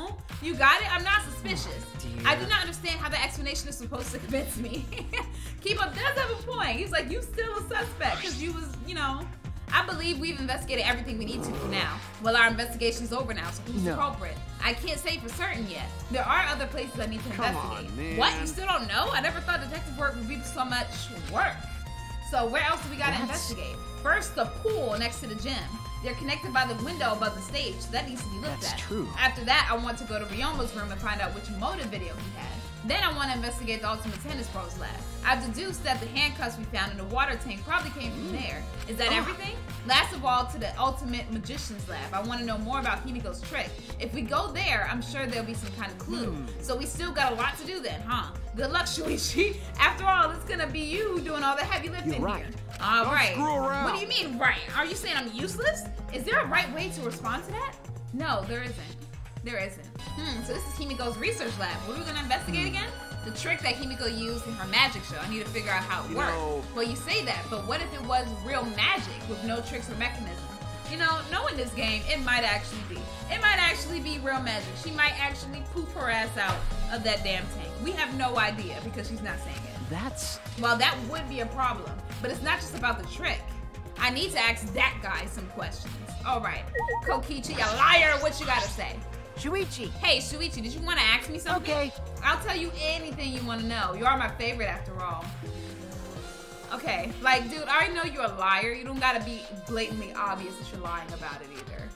you got it? I'm not suspicious. Oh, dear. I do not understand how the explanation is supposed to convince me. Kibo does have a point. He's like, you still a suspect because you was, you know. I believe we've investigated everything we need to for now. Well, our investigation's over now, so who's the culprit? I can't say for certain yet. There are other places I need to Come on, investigate. man. What? You still don't know? I never thought detective work would be so much work. So where else do we gotta That's- investigate? First, the pool next to the gym. They're connected by the window above the stage, so that needs to be looked That's at. That's true. After that, I want to go to Ryoma's room and find out which motive video he had. Then I want to investigate the Ultimate Tennis Pros lab. I've deduced that the handcuffs we found in the water tank probably came from mm. there. Is that oh. everything? Last of all, to the Ultimate Magician's lab. I want to know more about Himiko's trick. If we go there, I'm sure there'll be some kind of clue. Hmm. So we still got a lot to do then, huh? Good luck, Shuichi. After all, it's gonna be you doing all the heavy lifting You're right. here. All Don't right. screw around. What do you mean, right? Are you saying I'm useless? Is there a right way to respond to that? No, there isn't. There isn't. Hmm, so this is Himiko's research lab. What are we gonna investigate again? The trick that Himiko used in her magic show. I need to figure out how it You worked. know- Well, you say that, but what if it was real magic with no tricks or mechanisms? You know, knowing this game, it might actually be. It might actually be real magic. She might actually poop her ass out of that damn tank. We have no idea because she's not saying it. That's Well, that would be a problem, but it's not just about the trick. I need to ask that guy some questions. All right, Kokichi, you liar. What you gotta say? Shuichi. Hey, Shuichi, did you want to ask me something? Okay. I'll tell you anything you want to know. You are my favorite after all. Okay, like, dude, I already know you're a liar. You don't gotta be blatantly obvious that you're lying about it either.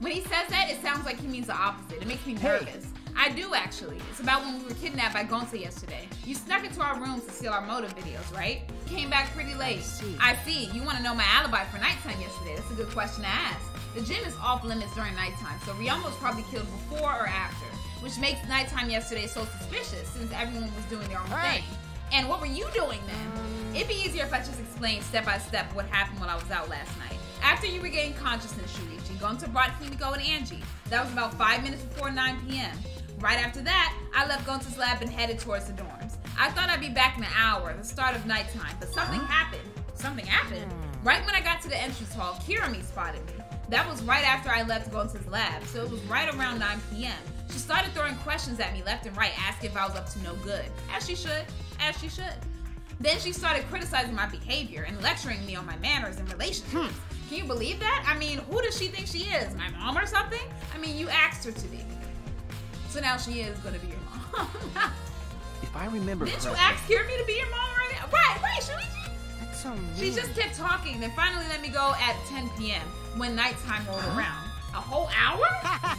When he says that, it sounds like he means the opposite. It makes me Hey. nervous. I do actually. It's about when we were kidnapped by Gonta yesterday. You snuck into our rooms to steal our motive videos, right? Came back pretty late. see. I see. You want to know my alibi for nighttime yesterday. That's a good question to ask. The gym is off limits during nighttime, so Ryoma was probably killed before or after, which makes nighttime yesterday so suspicious since everyone was doing their own Right. thing. And what were you doing then? It'd be easier if I just explained step by step what happened while I was out last night. After you regained consciousness, Shuichi, Gonta brought Himiko and Angie. That was about five minutes before 9 p.m. Right after that, I left Gonta's lab and headed towards the dorms. I thought I'd be back in an hour, the start of nighttime, but something happened. Something happened. Hmm. Right when I got to the entrance hall, Kirumi spotted me. That was right after I left Gonta's lab, so it was right around 9 p.m. She started throwing questions at me left and right, asking if I was up to no good. As she should. As she should. Then she started criticizing my behavior and lecturing me on my manners and relationships. Hmm. Can you believe that? I mean, who does she think she is? My mom or something? I mean, you asked her to be. So now she is gonna be your mom. If I remember Didn't you ask Kirby to be your so She just kept talking, then finally let me go at 10 p.m. when nighttime rolled around. A whole hour?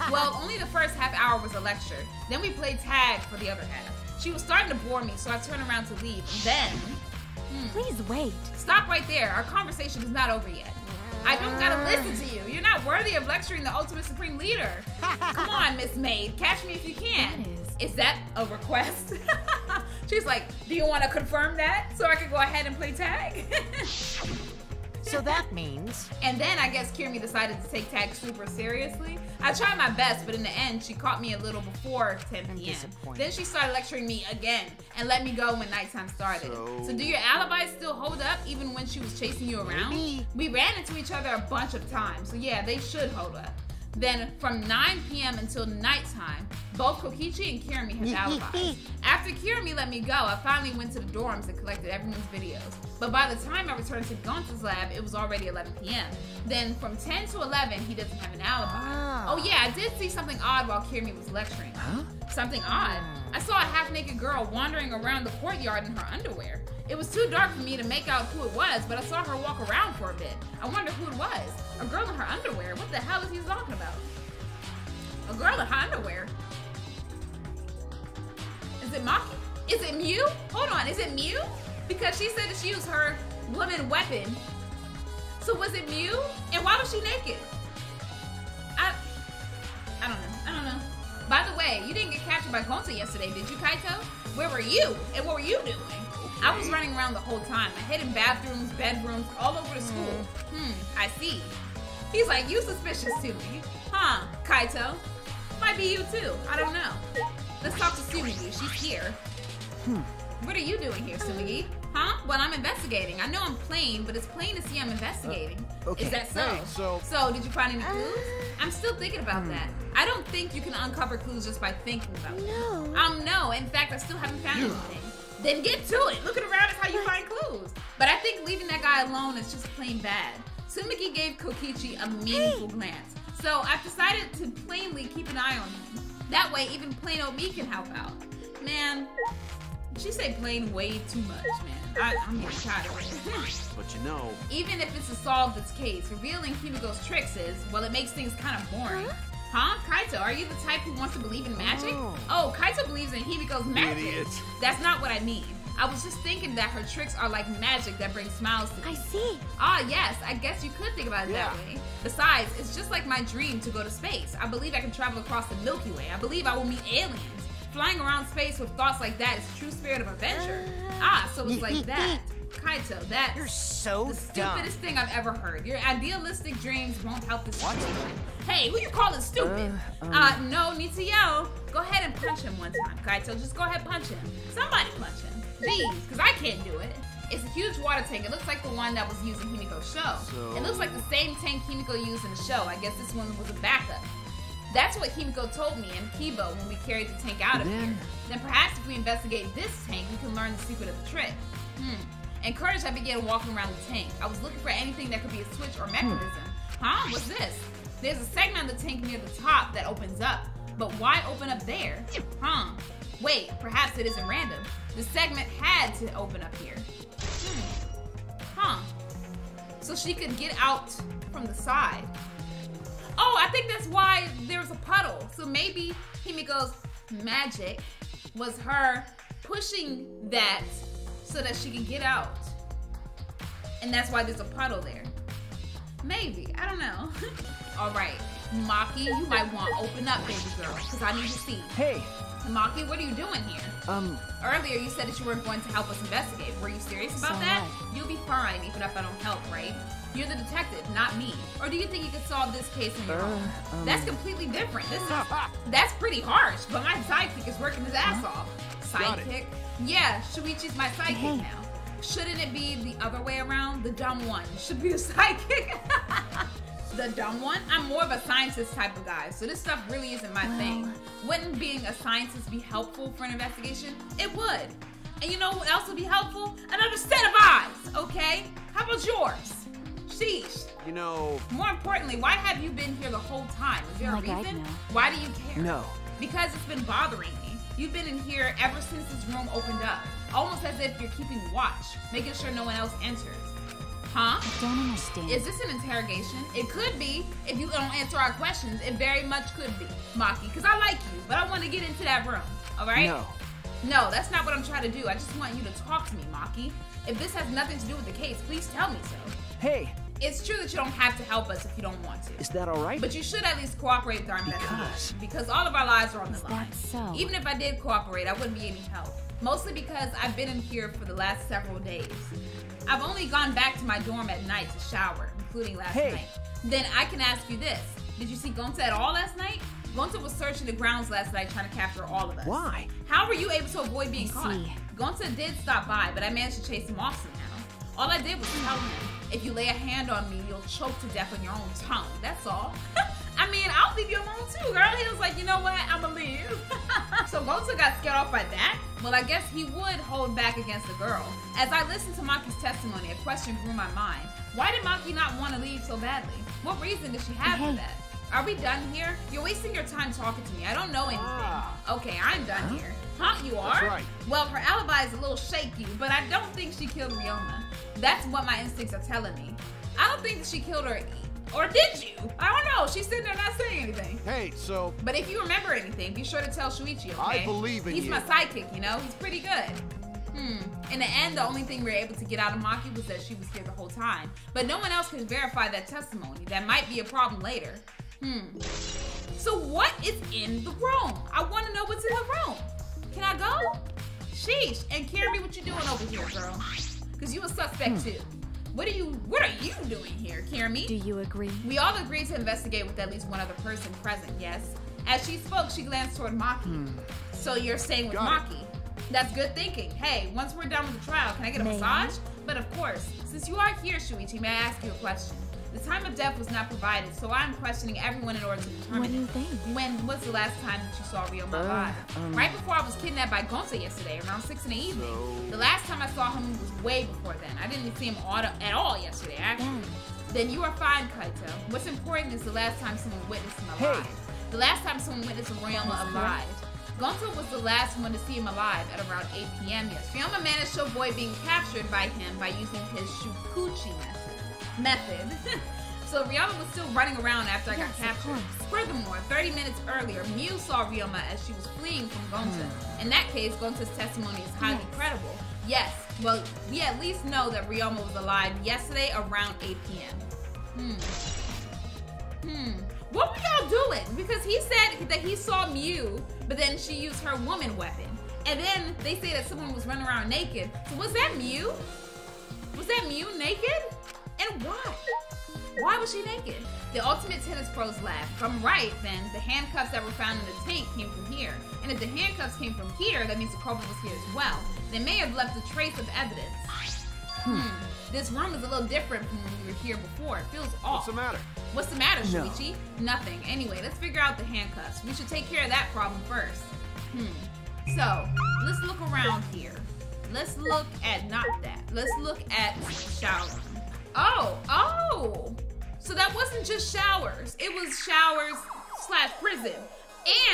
well, only the first half hour was a lecture. Then we played tag for the other half. She was starting to bore me, so I turned around to leave. Then, hmm. Please wait. stop right there. Our conversation is not over yet. I don't gotta listen to you. You're not worthy of lecturing the ultimate supreme leader. Come on, Miss Maid, catch me if you can. Is that a request? She's like, do you want to confirm that so I can go ahead and play tag? So that means And then I guess Kirumi decided to take tag super seriously. I tried my best, but in the end, she caught me a little before 10 p.m. Then she started lecturing me again and let me go when nighttime started. So- So, do your alibis still hold up even when she was chasing you around? Maybe. We ran into each other a bunch of times, so yeah, they should hold up. Then from 9 p.m. until nighttime, both Kokichi and Kirumi have alibis. After Kirumi let me go, I finally went to the dorms and collected everyone's videos. But by the time I returned to Gonta's lab, it was already 11 p.m. Then from 10 to 11, he doesn't have an alibi. Ah. Oh yeah, I did see something odd while Kirumi was lecturing. Huh? Something odd. I saw a half-naked girl wandering around the courtyard in her underwear. It was too dark for me to make out who it was, but I saw her walk around for a bit. I wonder who it was. A girl in her underwear. What the hell is he talking about? A girl in her underwear. Is it Maki? Is it Miu? Hold on, is it Miu? Because she said that she used her woman weapon. So was it Miu? And why was she naked? I I don't know. I don't know. By the way, you didn't get captured by Gonta yesterday, did you, Kaito? Where were you? And what were you doing? I was running around the whole time. I hid in bathrooms, bedrooms, all over the school. Hmm, I see. He's like, you suspicious to me. Huh, Kaito? Might be you too. I don't know. Let's talk to Tsumugi. She's here. What are you doing here, Tsumugi? Huh? Well, I'm investigating. I know I'm plain, but it's plain to see I'm uh, investigating. okay. Is that so? Hey, so- So, did you find any uh, clues? I'm still thinking about hmm. that. I don't think you can uncover clues just by thinking about them. No. Um, no. In fact, I still haven't found anything. Then get to it. Looking around is how you find clues. But I think leaving that guy alone is just plain bad. Tsumugi gave Kokichi a meaningful glance. So I've decided to plainly keep an eye on him. That way, even plain old me can help out. Man, she say plain way too much, man. I, I'm getting tired of it. But you know, Even if it's to solve this case, revealing Himiko's tricks is, well, it makes things kind of boring. Huh? Kaito, are you the type who wants to believe in magic? Oh, Kaito believes in Himiko's magic. Idiot. That's not what I mean. I was just thinking that her tricks are like magic that brings smiles to I see. Ah, yes, I guess you could think about it that way. Besides, it's just like my dream to go to space. I believe I can travel across the Milky Way. I believe I will meet aliens. Flying around space with thoughts like that is true spirit of adventure. Ah, so it's like that. Kaito, that's You're so the dumb. stupidest thing I've ever heard. Your idealistic dreams won't help the situation. Hey, who you calling stupid? Uh, no need to yell. Go ahead and punch him one time, Kaito. Just go ahead and punch him. Somebody punch him. Jeez, because I can't do it. It's a huge water tank. It looks like the one that was used in Himiko's show. So- It looks like the same tank Himiko used in the show. I guess this one was a backup. That's what Himiko told me and Kibo when we carried the tank out of Then- here. Then perhaps if we investigate this tank, we can learn the secret of the trick. Hmm. Encouraged, I began walking around the tank. I was looking for anything that could be a switch or mechanism. Huh? What's this? There's a segment of the tank near the top that opens up. But why open up there? Huh? Wait, perhaps it isn't random. The segment had to open up here. Hmm. Huh. So she could get out from the side. Oh, I think that's why there's a puddle. So maybe Himiko's magic was her pushing that so that she can get out. And that's why there's a puddle there. Maybe. I don't know. All right. Maki, you might want to open up, baby girl, because I need to see. Hey, Maki, what are you doing here? um, Earlier, you said that you weren't going to help us investigate. Were you serious about that? You'll be fine even if I don't help, right? You're the detective, not me. Or do you think you could solve this case on your own? um- That's completely different. This is that's pretty harsh. But my sidekick is working his ass off. Got it. Sidekick? Yeah, Shuichi's my sidekick Hey. now. Shouldn't it be the other way around? The dumb one should be the sidekick. The dumb one? I'm more of a scientist type of guy, so this stuff really isn't my thing. Wouldn't being a scientist be helpful for an investigation? It would. And you know what else would be helpful? Another set of eyes, okay? How about yours? Sheesh. you know, More importantly, why have you been here the whole time? Is there a oh Like I'd reason? Why do you care? no. Because it's been bothering me. You've been in here ever since this room opened up. Almost as if you're keeping watch, making sure no one else enters. Huh? I don't understand. Is this an interrogation? It could be. If you don't answer our questions, it very much could be, Maki. Because I like you, but I want to get into that room. All right? No. No, that's not what I'm trying to do. I just want you to talk to me, Maki. If this has nothing to do with the case, please tell me so. Hey, It's true that you don't have to help us if you don't want to. is that all right? But you should at least cooperate with our Because- investigation. Because all of our lives are on the Is line. that so? Even if I did cooperate, I wouldn't be any help. Mostly because I've been in here for the last several days. I've only gone back to my dorm at night to shower, including last Hey. night. Then I can ask you this. Did you see Gonta at all last night? Gonta was searching the grounds last night trying to capture all of us. Why? How were you able to avoid being caught? Gonta did stop by, but I managed to chase him off somehow. All I did was tell him, if you lay a hand on me, you'll choke to death on your own tongue. That's all. I mean, I'll leave you alone too, girl. He was like, you know what? I'ma leave. so Gonta got scared off by that. Well, I guess he would hold back against the girl. As I listened to Maki's testimony, a question grew in my mind. Why did Maki not want to leave so badly? What reason did she have for that? Are we done here? You're wasting your time talking to me. I don't know anything. Ah. Okay, I'm done here. Huh? You are? right. Well, her alibi is a little shaky, but I don't think she killed Ryoma. That's what my instincts are telling me. I don't think that she killed her. Or did you? I don't know. She's sitting there not saying anything. hey, so But if you remember anything, be sure to tell Shuichi, okay? I believe in He's you. my sidekick, you know? He's pretty good. Hmm. In the end, the only thing we were able to get out of Maki was that she was here the whole time. But no one else can verify that testimony. That might be a problem later. Hmm. So what is in the room? I want to know what's in the room. Can I go? Sheesh. And Carrie, what you doing over here, girl? Because you a suspect hmm. too. What are you What are you doing here, Do you agree? We all agreed to investigate with at least one other person present. Yes. As she spoke, she glanced toward Maki. Hmm. So you're staying with Got Maki. That's good thinking. Hey, once we're done with the trial, can I get a May I? massage? But of course, since you are here, Shuichi, may I ask you a question? The time of death was not provided, so I'm questioning everyone in order to determine. What do you it. think? When was the last time that you saw Ryoma Uh, alive? um, right before I was kidnapped by Gonta yesterday, around 6 in the evening. The last time I saw him was way before then. I didn't see him auto- at all yesterday, actually. Then. Then you are fine, Kaito. What's important is the last time someone witnessed him Hey. alive. The last time someone witnessed Ryoma alive. Gonta was the last one to see him alive at around 8 p.m. Yes, Ryoma managed to avoid being captured by him by using his shukuchi method. Method. so Ryoma was still running around after I got Yes, of captured. Furthermore, 30 minutes earlier, Miu saw Ryoma as she was fleeing from Gonta. In that case, Gonta's testimony is highly Yes. credible. Yes, well, we at least know that Ryoma was alive yesterday around 8 p.m. Hmm. Hmm. What were y'all doing? Because he said that he saw Miu, but then she used her woman weapon. And then they say that someone was running around naked. So was that Miu? Was that Miu naked? And why? Why was she naked? The Ultimate Tennis Pros laughed. If I'm right, then the handcuffs that were found in the tank came from here. And if the handcuffs came from here, that means the culprit was here as well. They may have left a trace of evidence. Hmm. This room is a little different from when we were here before. It feels off. What's the matter? What's the matter, No. Shuichi? Nothing. Anyway, let's figure out the handcuffs. We should take care of that problem first. Hmm. So, let's look around here. Let's look at not that. Let's look at shower. Oh, oh. So that wasn't just showers. It was showers slash prison.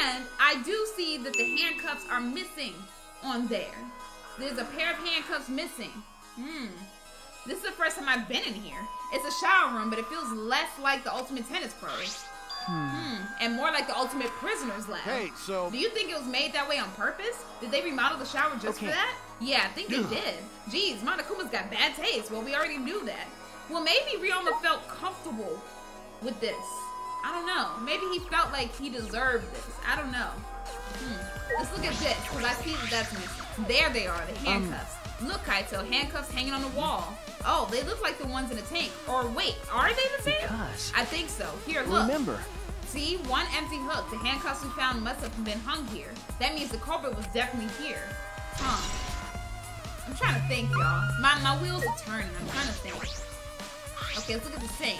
And I do see that the handcuffs are missing on there. There's a pair of handcuffs missing. Hmm. This is the first time I've been in here. It's a shower room, but it feels less like the Ultimate Tennis Pros. Hmm. And more like the Ultimate Prisoner's Lab. Hey, so Do you think it was made that way on purpose? Did they remodel the shower just Okay. for that? Yeah, I think they did. Jeez, Monokuma's got bad taste. Well, we already knew that. Well, maybe Ryoma felt comfortable with this. I don't know. Maybe he felt like he deserved this. I don't know. Hmm. Let's look at this, because I see that that's missing. There they are, the handcuffs. look, Kaito, handcuffs hanging on the wall. Oh, they look like the ones in the tank. Or wait, are they the same? Because- I think so. Here, look. Remember, See, one empty hook. The handcuffs we found must have been hung here. That means the culprit was definitely here. Huh. I'm trying to think, y'all. My, my wheels are turning. I'm trying to think. Okay, let's look at the sink.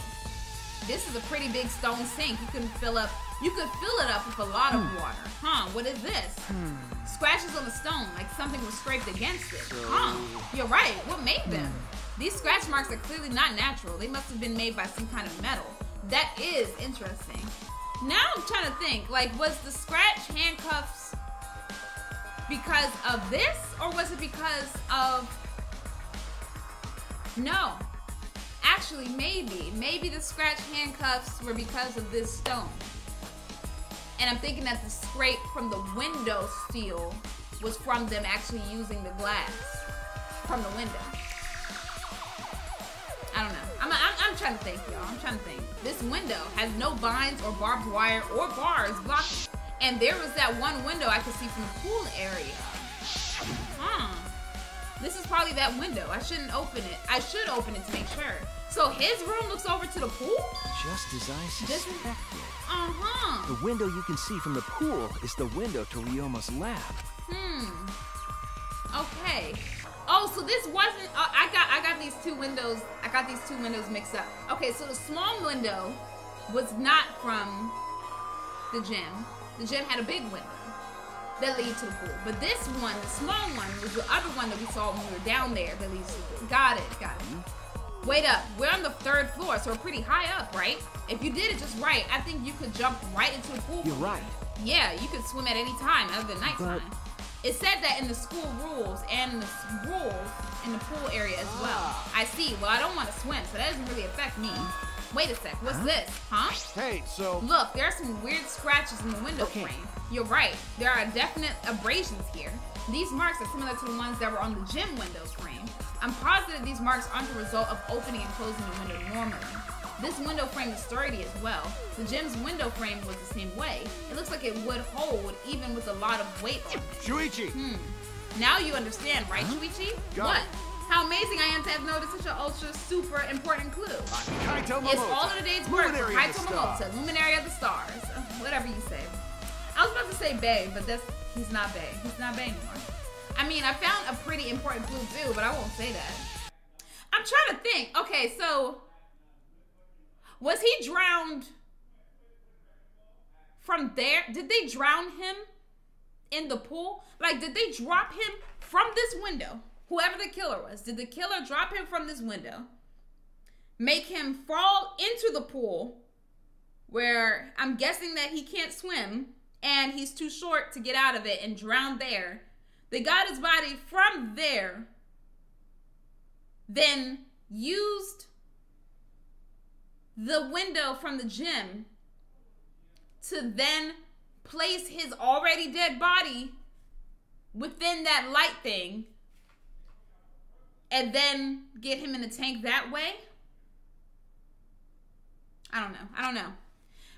This is a pretty big stone sink. You can fill up. You could fill it up with a lot of hmm. water. Huh? What is this? Hmm. Scratches on the stone, like something was scraped against it. Huh? You're right. What made them? Hmm. These scratch marks are clearly not natural. They must have been made by some kind of metal. That is interesting. Now I'm trying to think. Like, was the scratch handcuffs because of this, or was it because of? No. Actually, maybe. Maybe the scratch handcuffs were because of this stone. And I'm thinking that the scrape from the window seal was from them actually using the glass from the window. I don't know. I'm, I'm, I'm trying to think, y'all. I'm trying to think. This window has no vines or barbed wire or bars blocking. And there was that one window I could see from the pool area. Huh. This is probably that window. I shouldn't open it. I should open it to make sure. So his room looks over to the pool? just as I suspected. Uh-huh. The window you can see from the pool is the window to Ryoma's lab. Hmm. Okay. Oh, so this wasn't. Uh, I got. I got these two windows. I got these two windows mixed up. Okay, so the small window was not from the gym. The gym had a big window that leads to the pool. But this one, the small one, was the other one that we saw when we were down there that leads to the pool. Got it. Got it. Wait up. We're on the third floor, so we're pretty high up, right? If you did it just right, I think you could jump right into the pool. You're right. Yeah, you could swim at any time other than nighttime. It said that in the school rules and in the rules in the pool area as well. Ah. I see. Well, I don't want to swim, so that doesn't really affect me. Wait a sec. What's this? Huh? hey, so Look, there are some weird scratches in the window Okay. frame. You're right. There are definite abrasions here. These marks are similar to the ones that were on the gym windows frame. I'm positive these marks aren't the result of opening and closing the window normally. This window frame is sturdy as well. The gym's window frame was the same way. It looks like it would hold even with a lot of weight on it. Shuichi! Hmm. Now you understand, right, Shuichi? Got what? it. How amazing I am to have noticed such an ultra super important clue. It's all of the day's work for Luminary of Kaito. Momota, Luminary of the Stars. Whatever you say. I was about to say Bay, but that's he's not Bay. He's not Bay anymore. I mean, I found a pretty important clue too, but I won't say that. I'm trying to think. Okay, so was he drowned from there? Did they drown him in the pool? Like, did they drop him from this window? Whoever the killer was, did the killer drop him from this window? Make him fall into the pool where I'm guessing that he can't swim and he's too short to get out of it and drown there. They got his body from there, then used the window from the gym to then place his already dead body within that light thing and then get him in the tank that way? I don't know. I don't know.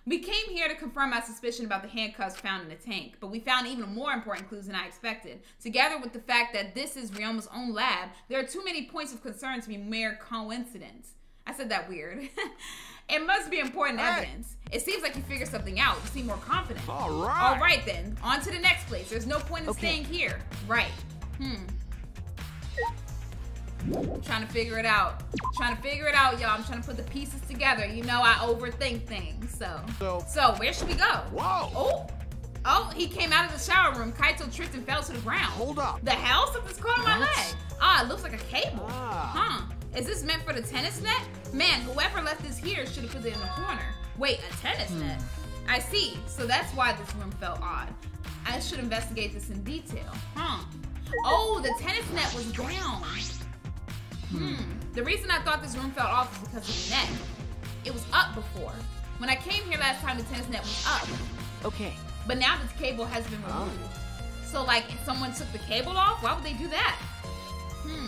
We came here to confirm my suspicion about the handcuffs found in the tank, but we found even more important clues than I expected. Together with the fact that this is Ryoma's own lab, there are too many points of concern to be mere coincidence. I said that weird. it must be important evidence. It seems like you figured something out. You seem more confident. All right. All right then. On to the next place. There's no point in Okay. staying here. Right. Hmm. I'm trying to figure it out. trying to figure it out, y'all. I'm trying to put the pieces together. You know I overthink things. So. So- So where should we go? Whoa. Oh. Oh, he came out of the shower room. Kaito tripped and fell to the ground. Hold up. The hell? Something's caught on my leg. Ah, it looks like a cable. Ah. Huh. Is this meant for the tennis net? Man, whoever left this here should have put it in the corner. Wait, a tennis net? I see. So that's why this room felt odd. I should investigate this in detail. Huh. Oh, the tennis net was down. Hmm. The reason I thought this room felt off is because of the net. It was up before. When I came here last time, the tennis net was up. Okay. But now this cable has been removed. So, like, if someone took the cable off, why would they do that? Hmm.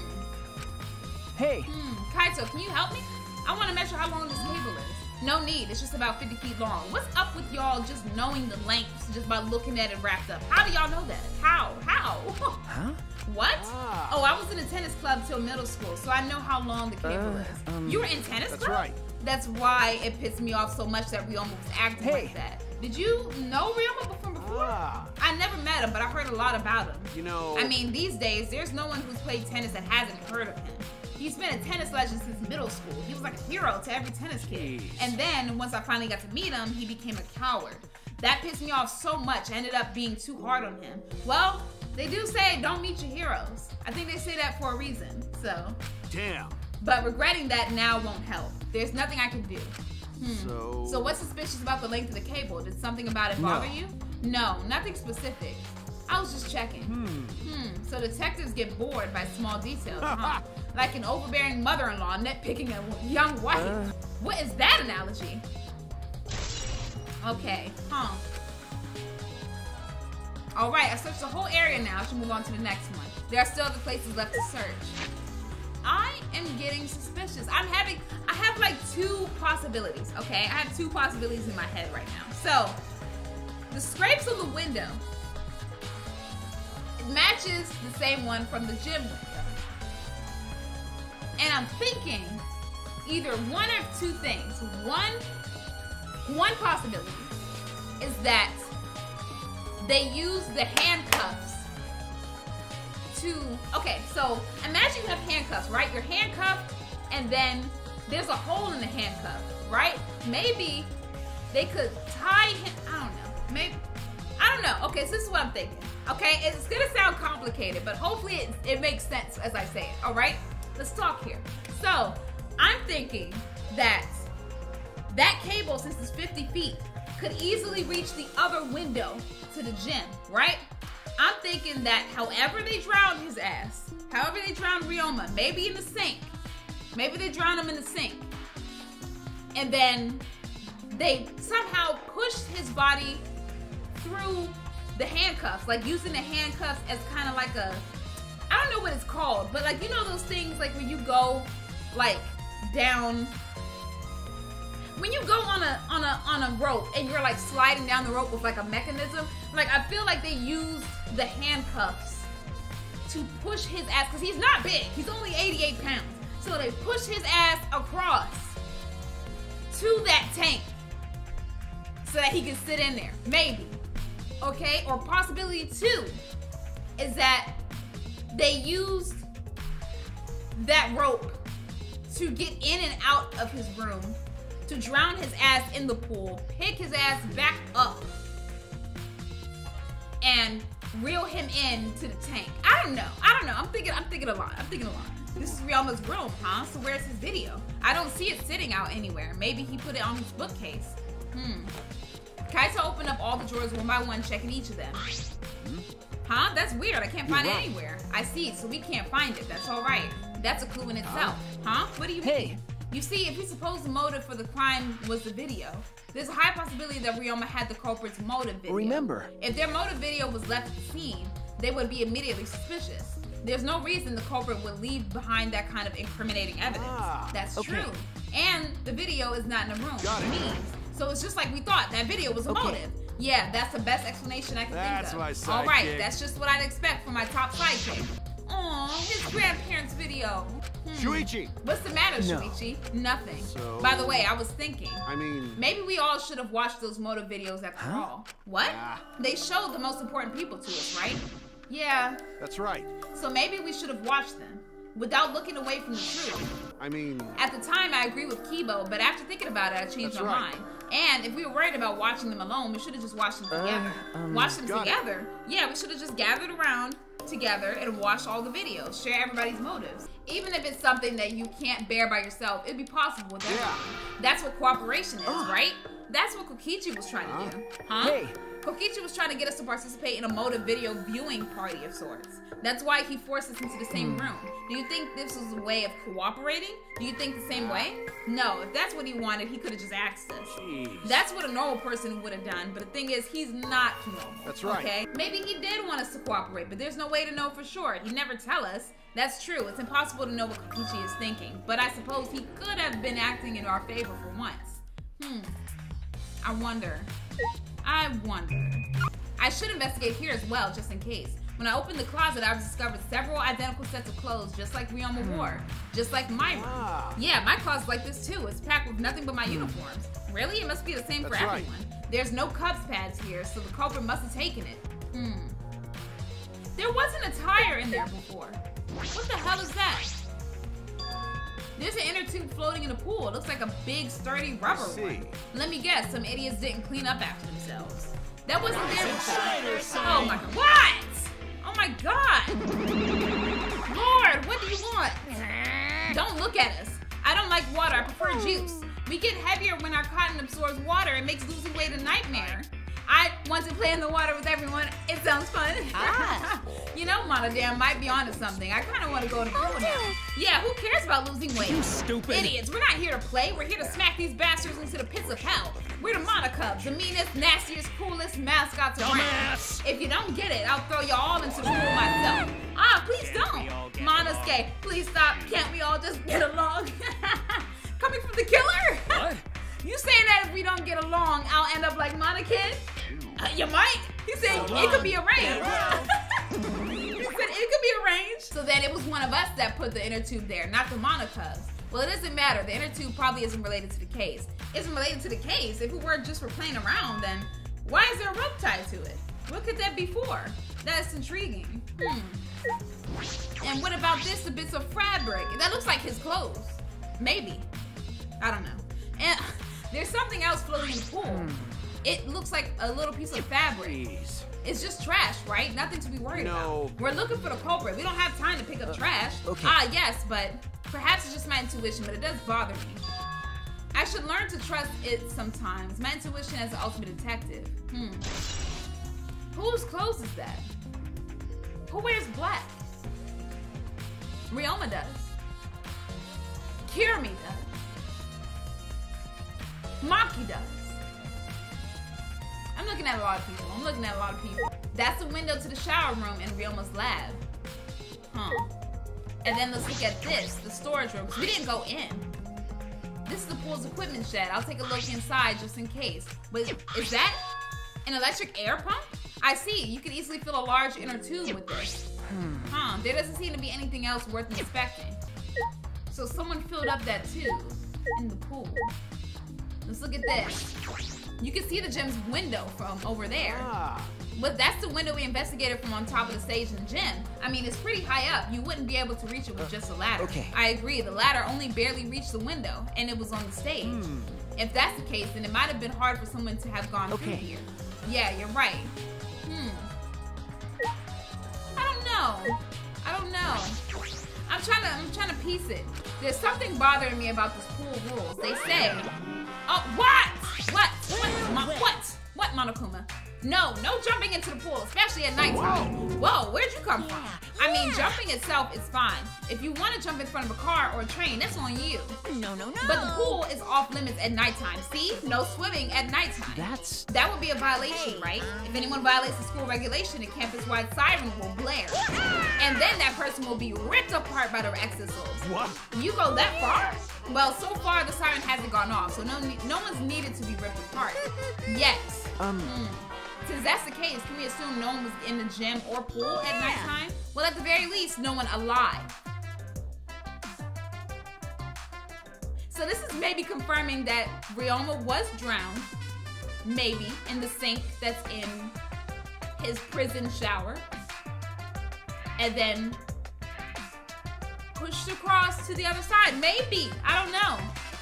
Hey, Hmm. Kaito, can you help me? I want to measure how long this cable is. No need. It's just about 50 feet long. What's up with y'all just knowing the lengths just by looking at it wrapped up? How do y'all know that? How? How? huh? what? Ah. Oh, I was in a tennis club till middle school, so I know how long the cable Uh, is. um, you were in tennis That's club? That's right. That's why it pissed me off so much that Ryoma was acting Hey. like that. Did you know Ryoma from before? Ah. I never met him, but I heard a lot about him. You know. I mean, these days, there's no one who's played tennis that hasn't heard of him. He's been a tennis legend since middle school. He was like a hero to every tennis kid. Jeez. And then, once I finally got to meet him, he became a coward. That pissed me off so much, I ended up being too hard on him. Well, they do say don't meet your heroes. I think they say that for a reason. So, Damn. but regretting that now won't help. There's nothing I can do. Hmm. So. So what's suspicious about the length of the cable? Did something about it No. bother you? No, nothing specific. I was just checking. Hmm. Hmm. So detectives get bored by small details, huh? like an overbearing mother-in-law nitpicking a young wife. Uh. what is that analogy? Okay, huh? All right, I searched the whole area now. I should move on to the next one. There are still other places left to search. I am getting suspicious. I'm having, I have like two possibilities, okay? I have two possibilities in my head right now. So, the scrapes on the window matches the same one from the gym window. And I'm thinking either one of two things. One, one possibility is that they use the handcuffs to okay so imagine you have handcuffs right you're handcuffed and then there's a hole in the handcuff right maybe they could tie him i don't know maybe i don't know. Okay so this is what i'm thinking. Okay it's gonna sound complicated but hopefully it, it makes sense as i say it all right? Let's talk here. So i'm thinking that that cable, since it's 50 feet, could easily reach the other window to the gym, right? I'm thinking that however they drowned his ass, however they drowned Ryoma, maybe in the sink, maybe they drowned him in the sink, and then they somehow pushed his body through the handcuffs, like using the handcuffs as kind of like a, I don't know what it's called, but like you know those things like when you go like down when you go on a on a on a rope and you're like sliding down the rope with like a mechanism, like I feel like they use the handcuffs to push his ass because he's not big. He's only 88 pounds. So they push his ass across to that tank so that he can sit in there. Maybe. Okay? Or possibility two is that they used that rope to get in and out of his room, to drown his ass in the pool, pick his ass back up, and reel him in to the tank. I don't know. I don't know. I'm thinking. I'm thinking a lot. I'm thinking a lot. This is Ryoma's room, huh? So where's his video? I don't see it sitting out anywhere. Maybe he put it on his bookcase. Hmm. Kaito opened up all the drawers one by one, checking each of them. Huh? That's weird. I can't find it right. anywhere. I see, so we can't find it. That's all right. That's a clue in itself. Huh? What do you Hey. mean? You see, if his supposed the motive for the crime was the video, there's a high possibility that Ryoma had the culprit's motive video. Remember. If their motive video was left at the scene, they would be immediately suspicious. There's no reason the culprit would leave behind that kind of incriminating evidence. Ah, That's okay. true. And the video is not in the room. Got it. Means. So it's just like we thought. That video was a Okay. motive. Yeah, that's the best explanation I can That's think my of. All right, sidekick. that's just what I'd expect from my top sidekick. Aw, his grandparents' video. Hmm. Shuichi! What's the matter, No. Shuichi? Nothing. So- By the way, I was thinking. I mean, Maybe we all should have watched those motive videos after all. What? Ah. They showed the most important people to us, right? Yeah. that's right. So maybe we should have watched them without looking away from the truth. I mean, At the time, I agree with Kibo, but after thinking about it, I changed That's my right. mind. And if we were worried about watching them alone, we should have just watched them together. Uh, um, Watch them got it. together. Yeah, we should have just gathered around together and watched all the videos. Share everybody's motives. Even if it's something that you can't bear by yourself, it'd be possible with everyone. That's what cooperation is, ah. right? That's what Kokichi was trying to do. Uh-huh. Huh? Hey. Kokichi was trying to get us to participate in a motive video viewing party of sorts. That's why he forced us into the same room. Do you think this was a way of cooperating? Do you think the same way? No, if that's what he wanted, he could have just asked us. jeez. That's what a normal person would have done, but the thing is, he's not normal. That's right. Okay? Maybe he did want us to cooperate, but there's no way to know for sure. He'd never tell us. That's true. It's impossible to know what Kokichi is thinking, but I suppose he could have been acting in our favor for once. Hmm. I wonder. I wonder. I should investigate here as well, just in case. When I opened the closet, I discovered several identical sets of clothes, just like Ryoma wore, just like my room. Ah. Yeah, my closet's like this too. It's packed with nothing but my uniforms. Really? It must be the same for right. everyone. There's no Cubs pads here, so the culprit must have taken it. Hmm. There wasn't a tire in there before. What the hell is that? There's an inner tube floating in the pool. It looks like a big, sturdy rubber see. one. Let me guess, some idiots didn't clean up after themselves. That wasn't there before. Oh my god. What? Oh my god. Lord, what do you want? Don't look at us. I don't like water. I prefer juice. We get heavier when our cotton absorbs water. It makes losing weight a nightmare. I want to play in the water with everyone. It sounds fun. Ah. you know, Monodam might be onto something. I kind of want to go to the pool now. Yeah, who cares about losing weight? You stupid. Idiots. We're not here to play. We're here to smack these bastards into the pits of hell. We're the Monocubs, the meanest, nastiest, coolest mascots around. Dumbass. If you don't get it, I'll throw you all into the pool myself. Ah, please don't. Monosuke, please stop. Can't we all just get along? Coming from the killer? What? You saying that if we don't get along, I'll end up like Monakin? Uh, you might. He said it could be arranged. he said it could be arranged. So then it was one of us that put the inner tube there, not the Monocubs. Well, it doesn't matter. The inner tube probably isn't related to the case. Isn't related to the case. If it were just for playing around, then why is there a rope tied to it? What could that be for? That's intriguing. Hmm. And what about this? The bits of fabric. That looks like his clothes. Maybe. I don't know. And there's something else floating in the pool. It looks like a little piece of fabric. Jeez. It's just trash, right? Nothing to be worried No. about. We're looking for the culprit. We don't have time to pick up trash. okay. Ah, yes, but perhaps it's just my intuition, but it does bother me. I should learn to trust it sometimes. My intuition as the ultimate detective. Hmm. Whose clothes is that? Who wears black? Ryoma does. Kirumi does. Maki does. I'm looking at a lot of people. I'm looking at a lot of people. That's the window to the shower room in Ryoma's lab. Huh. And then let's look at this, the storage room. we didn't go in. This is the pool's equipment shed. I'll take a look inside just in case. But is that an electric air pump? I see. You can easily fill a large inner tube with this. Huh. There doesn't seem to be anything else worth inspecting. So someone filled up that tube in the pool. Let's look at this. You can see the gym's window from over there. Ah, But that's the window we investigated from on top of the stage in the gym. I mean, it's pretty high up. You wouldn't be able to reach it with just a ladder. okay. I agree. The ladder only barely reached the window, and it was on the stage. If that's the case, then it might have been hard for someone to have gone through Okay. here. Yeah, you're right. Hmm. I don't know. I don't know. I'm trying to. I'm trying to piece it. There's something bothering me about this pool rules. They say, "Oh, what? What? What? Mo- what? What, Monokuma? No, no jumping into the pool, especially at nighttime. Whoa, where'd you come from? I mean, jumping itself is fine. If you want to jump in front of a car or a train, that's on you. No, no, no. But the pool is off limits at nighttime. See? No swimming at nighttime. That's That would be a violation, right? If anyone violates the school regulation, a campus-wide siren will blare. And then that person will be ripped apart by the Exisals. what? You go that far? Well, so far the siren hasn't gone off, so no no one's needed to be ripped apart. Yet. um Since that's the case, can we assume no one was in the gym or pool at nighttime? Well, at the very least, no one alive. So this is maybe confirming that Ryoma was drowned, maybe in the sink that's in his prison shower, and then pushed across to the other side. Maybe I don't know.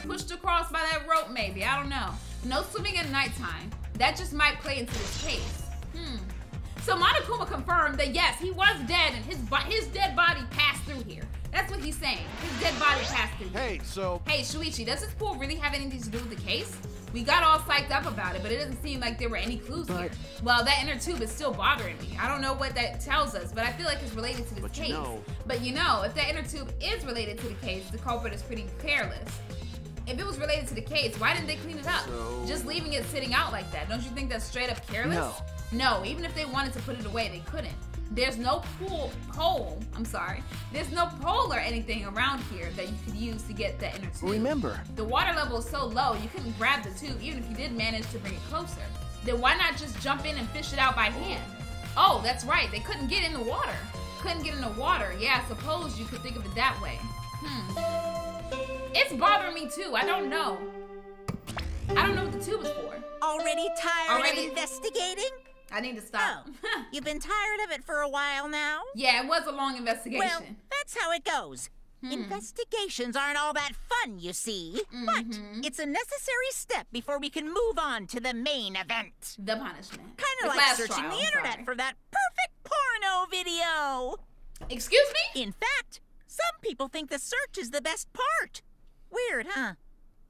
Pushed across by that rope. Maybe I don't know. No swimming at nighttime. That just might play into this case. Hmm. So Monokuma confirmed that yes, he was dead, and his his dead body passed through here. That's what he's saying. His dead body passed through. here. Hey, so Hey, Shuichi, does this pool really have anything to do with the case? We got all psyched up about it, but it doesn't seem like there were any clues here. Well, that inner tube is still bothering me. I don't know what that tells us, but I feel like it's related to this But you case. know- But you know, if that inner tube is related to the case, the culprit is pretty careless. If it was related to the case, why didn't they clean it up? So- Just leaving it sitting out like that. Don't you think that's straight up careless? No. No, even if they wanted to put it away, they couldn't. There's no pool pole. I'm sorry. There's no pole or anything around here that you could use to get that inner tube. remember. The water level is so low, you couldn't grab the tube even if you did manage to bring it closer. Then why not just jump in and fish it out by hand? Oh, that's right. They couldn't get in the water. Couldn't get in the water. Yeah, I suppose you could think of it that way. Hmm. It's bothering me too. I don't know. I don't know what the tube is for. Already tired Already- of investigating? I need to stop. Oh, you've been tired of it for a while now? yeah, it was a long investigation. Well, that's how it goes. Hmm. Investigations aren't all that fun, you see. Mm-hmm. But it's a necessary step before we can move on to the main event. the punishment. Kind of like searching trial, the internet sorry. for that perfect porno video. Excuse me? In fact, some people think the search is the best part. Weird, huh?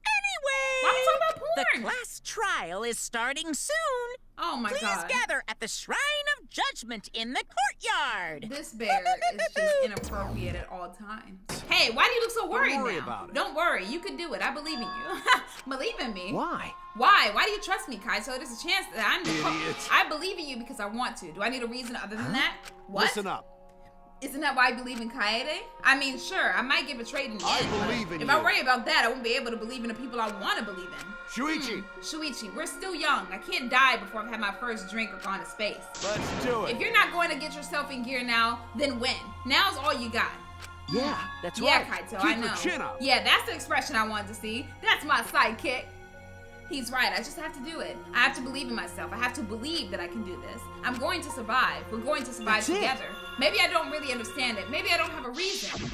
Anyway, Why are we talking about the porn? class trial is starting soon. Oh my Please god. gather at the Shrine of Judgment in the courtyard. This bear is just inappropriate at all times. Hey, why do you look so worried worry now? about it. Don't worry, you can do it. I believe in you. believe in me. Why? Why? Why do you trust me, Kai? So there's a chance that I'm the Idiot. I believe in you because I want to. Do I need a reason other than that? What? listen up. Isn't that why I believe in Kaede? I mean, sure, I might get betrayed in the I end. believe in If you. I worry about that, I won't be able to believe in the people I want to believe in. Shuichi, hmm, Shuichi, we're still young. I can't die before I've had my first drink or gone to space. let's do it. If you're not going to get yourself in gear now, then when? Now's all you got. Yeah, that's yeah, right. Kaito, Keep I your know. chin up. Yeah, that's the expression I wanted to see. That's my sidekick. He's right. I just have to do it. I have to believe in myself. I have to believe that I can do this. I'm going to survive. We're going to survive That's it. together. Maybe I don't really understand it. Maybe I don't have a reason.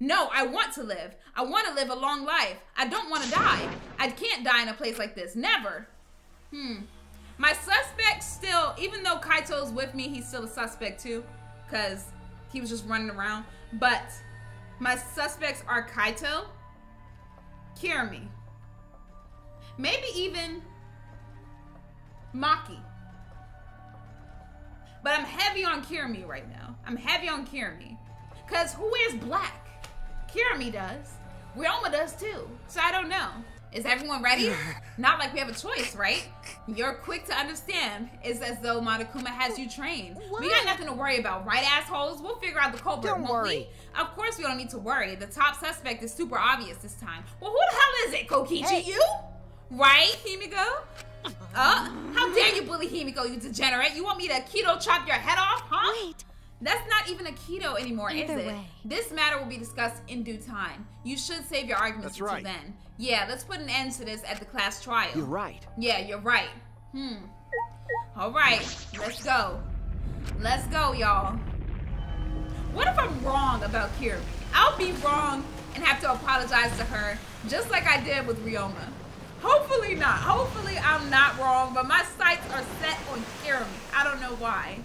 No, I want to live. I want to live a long life. I don't want to die. I can't die in a place like this. Never. Hmm. My suspect still, even though Kaito's with me, he's still a suspect too, because he was just running around. But my suspects are Kaito, Kirumi, maybe even Maki. But I'm heavy on Kirumi right now. I'm heavy on Kirumi. Because who wears black? Kirumi does. Ryoma does too. So I don't know. Is everyone ready? Not like we have a choice, right? You're quick to understand. It's as though Monokuma has you trained. We got nothing to worry about, right, assholes? We'll figure out the culprit, Don't worry. we? Of course we don't need to worry. The top suspect is super obvious this time. Well, who the hell is it, Kokichi? Hey. You? Right, Himiko? Uh, how dare you bully Himiko, you degenerate? You want me to keto chop your head off, huh? Wait, That's not even a keto anymore, Either is it? way. This matter will be discussed in due time. You should save your arguments That's until right. then. Yeah, let's put an end to this at the class trial. You're right. Yeah, you're right. Hmm. All right, let's go. Let's go, y'all. What if I'm wrong about Kira? I'll be wrong and have to apologize to her, just like I did with Ryoma. Hopefully not. Hopefully I'm not wrong, but my sights are set on Kirumi. I don't know why.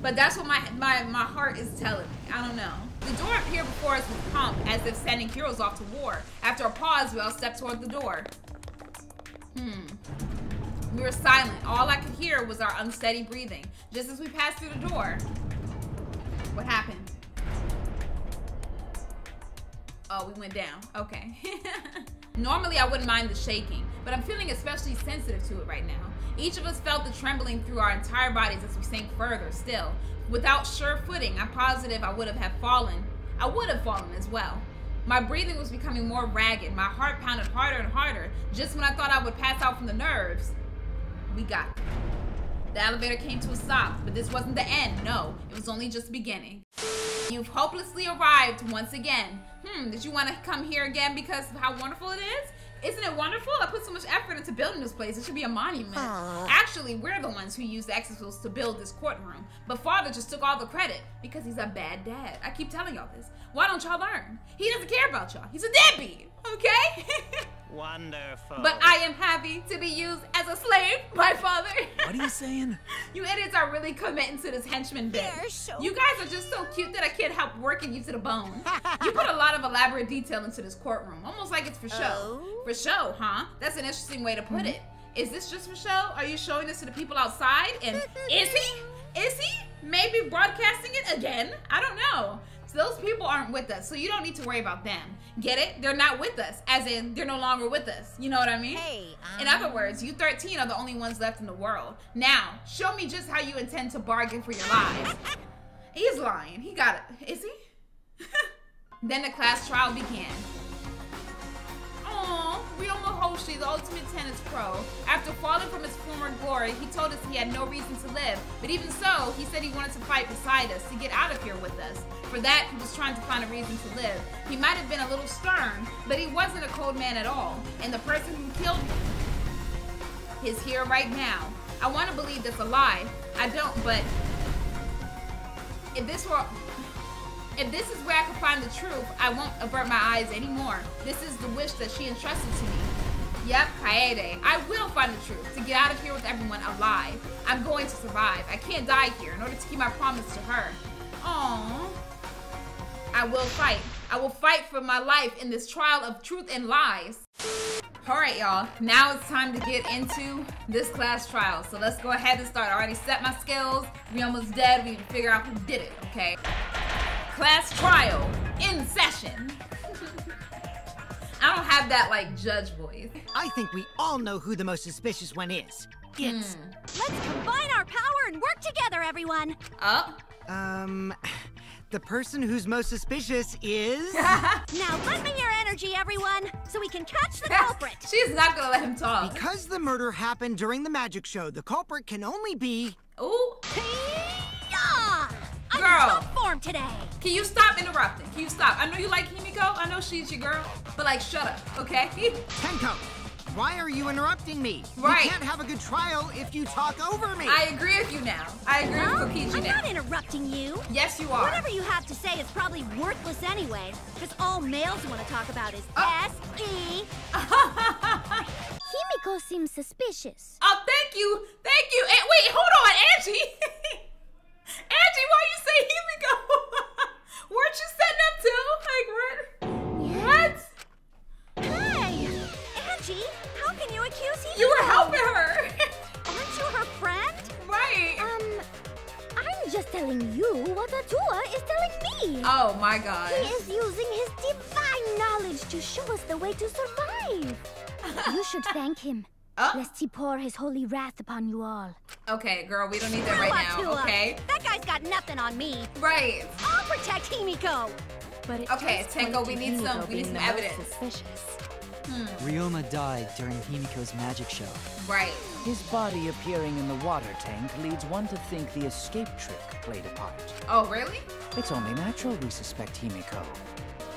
But that's what my, my, my heart is telling me. I don't know. The door appeared before us with pomp, as if sending heroes off to war. After a pause, we all stepped toward the door. Hmm. We were silent. All I could hear was our unsteady breathing, just as we passed through the door. What happened? Oh, we went down. Okay. Normally, I wouldn't mind the shaking, but I'm feeling especially sensitive to it right now. Each of us felt the trembling through our entire bodies as we sank further still. Without sure footing, I'm positive I would have have fallen. I would have fallen as well. My breathing was becoming more ragged. My heart pounded harder and harder. Just when I thought I would pass out from the nerves, we got there. The elevator came to a stop, but this wasn't the end. No, it was only just beginning. You've hopelessly arrived once again. Hmm, did you want to come here again because of how wonderful it is? Isn't it wonderful? I put so much effort into building this place. It should be a monument. Aw. Actually, we're the ones who used the Exisals to build this courtroom. But father just took all the credit because he's a bad dad. I keep telling y'all this. Why don't y'all learn? He doesn't care about y'all. He's a deadbeat, okay? Wonderful. but I am happy to be used as a slave by father. What are you saying? You idiots are really committing to this henchman bit. So You guys are just so cute that I can't help working you to the bone. you put a lot of elaborate detail into this courtroom, almost like it's for show. Oh. For show, huh? That's an interesting way to put mm-hmm. it. Is this just for show? Are you showing this to the people outside? And is he? Is he? Maybe broadcasting it again? I don't know. Those people aren't with us, so you don't need to worry about them. Get it? They're not with us, as in they're no longer with us. You know what I mean? Hey, In um, other words, you 13 are the only ones left in the world. Now, show me just how you intend to bargain for your lives. He's lying. He got it. Is he? then the class trial began. Aww, Ryoma Hoshi, the ultimate tennis pro. After falling from his former glory, he told us he had no reason to live. But even so, he said he wanted to fight beside us, to get out of here with us. For that, he was trying to find a reason to live. He might have been a little stern, but he wasn't a cold man at all. And the person who killed him is here right now. I want to believe that's a lie. I don't, but if this were if this is where I can find the truth, I won't avert my eyes anymore. This is the wish that she entrusted to me. Yep, Kaede. I will find the truth to get out of here with everyone alive. I'm going to survive. I can't die here in order to keep my promise to her. Aww. I will fight. I will fight for my life in this trial of truth and lies. All right, y'all. Now it's time to get into this class trial. So let's go ahead and start. I already set my skills. We almost dead. We need to figure out who did it, okay? Class trial in session. I don't have that like judge voice. I think we all know who the most suspicious one is. It's, Let's combine our power and work together, everyone. Up. um, the person who's most suspicious is. Now lend me your energy, everyone, so we can catch the culprit. She's not gonna let him talk. Because the murder happened during the magic show, the culprit can only be. Ooh. Yeah! I'm Girl. In top form today. Can you stop interrupting? Can you stop? I know you like Himiko. I know she's your girl. But like, shut up, okay? Tenko! Why are you interrupting me? Right. You can't have a good trial if you talk over me. I agree with you now. I agree Well, with Kokichi I'm now. not interrupting you. yes, you are. Whatever you have to say is probably worthless anyway, because all males want to talk about is Oh. S-E. Himiko seems suspicious. Oh, thank you, thank you. And wait, hold on, Angie. Angie, why you say Himiko? Weren't you setting up too? Like what? What? Hey! Angie, how can you accuse Himiko? You were helping her, Aren't you her friend? right? Um, I'm just telling you what Atua is telling me. Oh my God. He is using his divine knowledge to show us the way to survive. You should thank him, Oh, lest he pour his holy wrath upon you all. okay, girl, we don't need that right now, okay? That guy's got nothing on me. Right. I'll protect Himiko. But it Okay, does Tenko, we to need some- we need some evidence. Suspicious. Hmm. Ryoma died during Himiko's magic show. Right. His body appearing in the water tank leads one to think the escape trick played a part. Oh, really? It's only natural we suspect Himiko.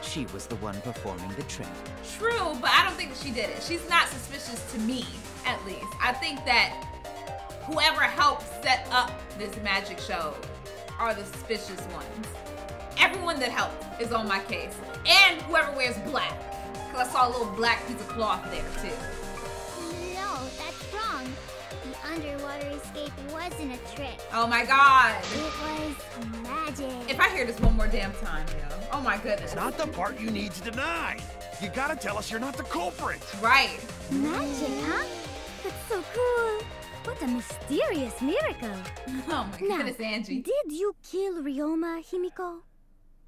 She was the one performing the trick. True, but I don't think she did it. She's not suspicious to me, at least. I think that whoever helped set up this magic show are the suspicious ones. Everyone that helped is on my case. And whoever wears black. Because I saw a little black piece of cloth there, too. No, that's wrong. The underwater escape wasn't a trick. Oh my god. It was magic. If I hear this one more damn time, yo. Oh my goodness. It's not the part you need to deny. You gotta tell us you're not the culprit. Right. Magic, huh? That's so cool. What a mysterious miracle. Oh my Now, goodness, Angie. did you kill Ryoma, Himiko?